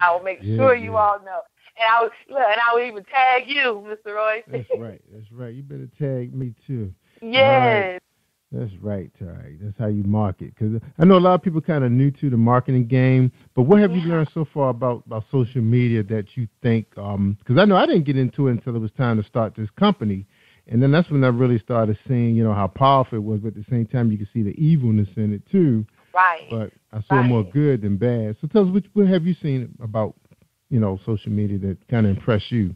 I will make Yeah, sure you yeah. all know. And I will, look, and I will even tag you, Mr. Roy. That's right. That's right. You better tag me too. yes. That's right, Ty. That's how you market. Because I know a lot of people kind of new to the marketing game. But what have you learned so far about, about social media that you think? Um, because I know I didn't get into it until it was time to start this company, and then that's when I really started seeing, you know, how powerful it was. But at the same time, you could see the evilness in it too. Right. But I saw more good than bad. So tell us, what, what have you seen about, you know, social media that kind of impressed you?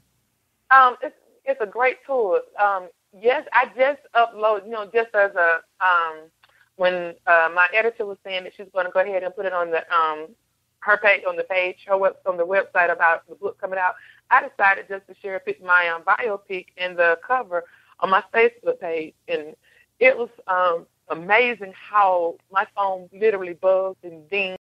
Um, it's it's a great tool. Um, yes, I just upload. You know, just as a um, when uh, my editor was saying that she's going to go ahead and put it on the um her page on the page, her web on the website about the book coming out. I decided just to share a pic my um, biopic and the cover on my Facebook page, and it was um amazing how my phone literally buzzed and dinged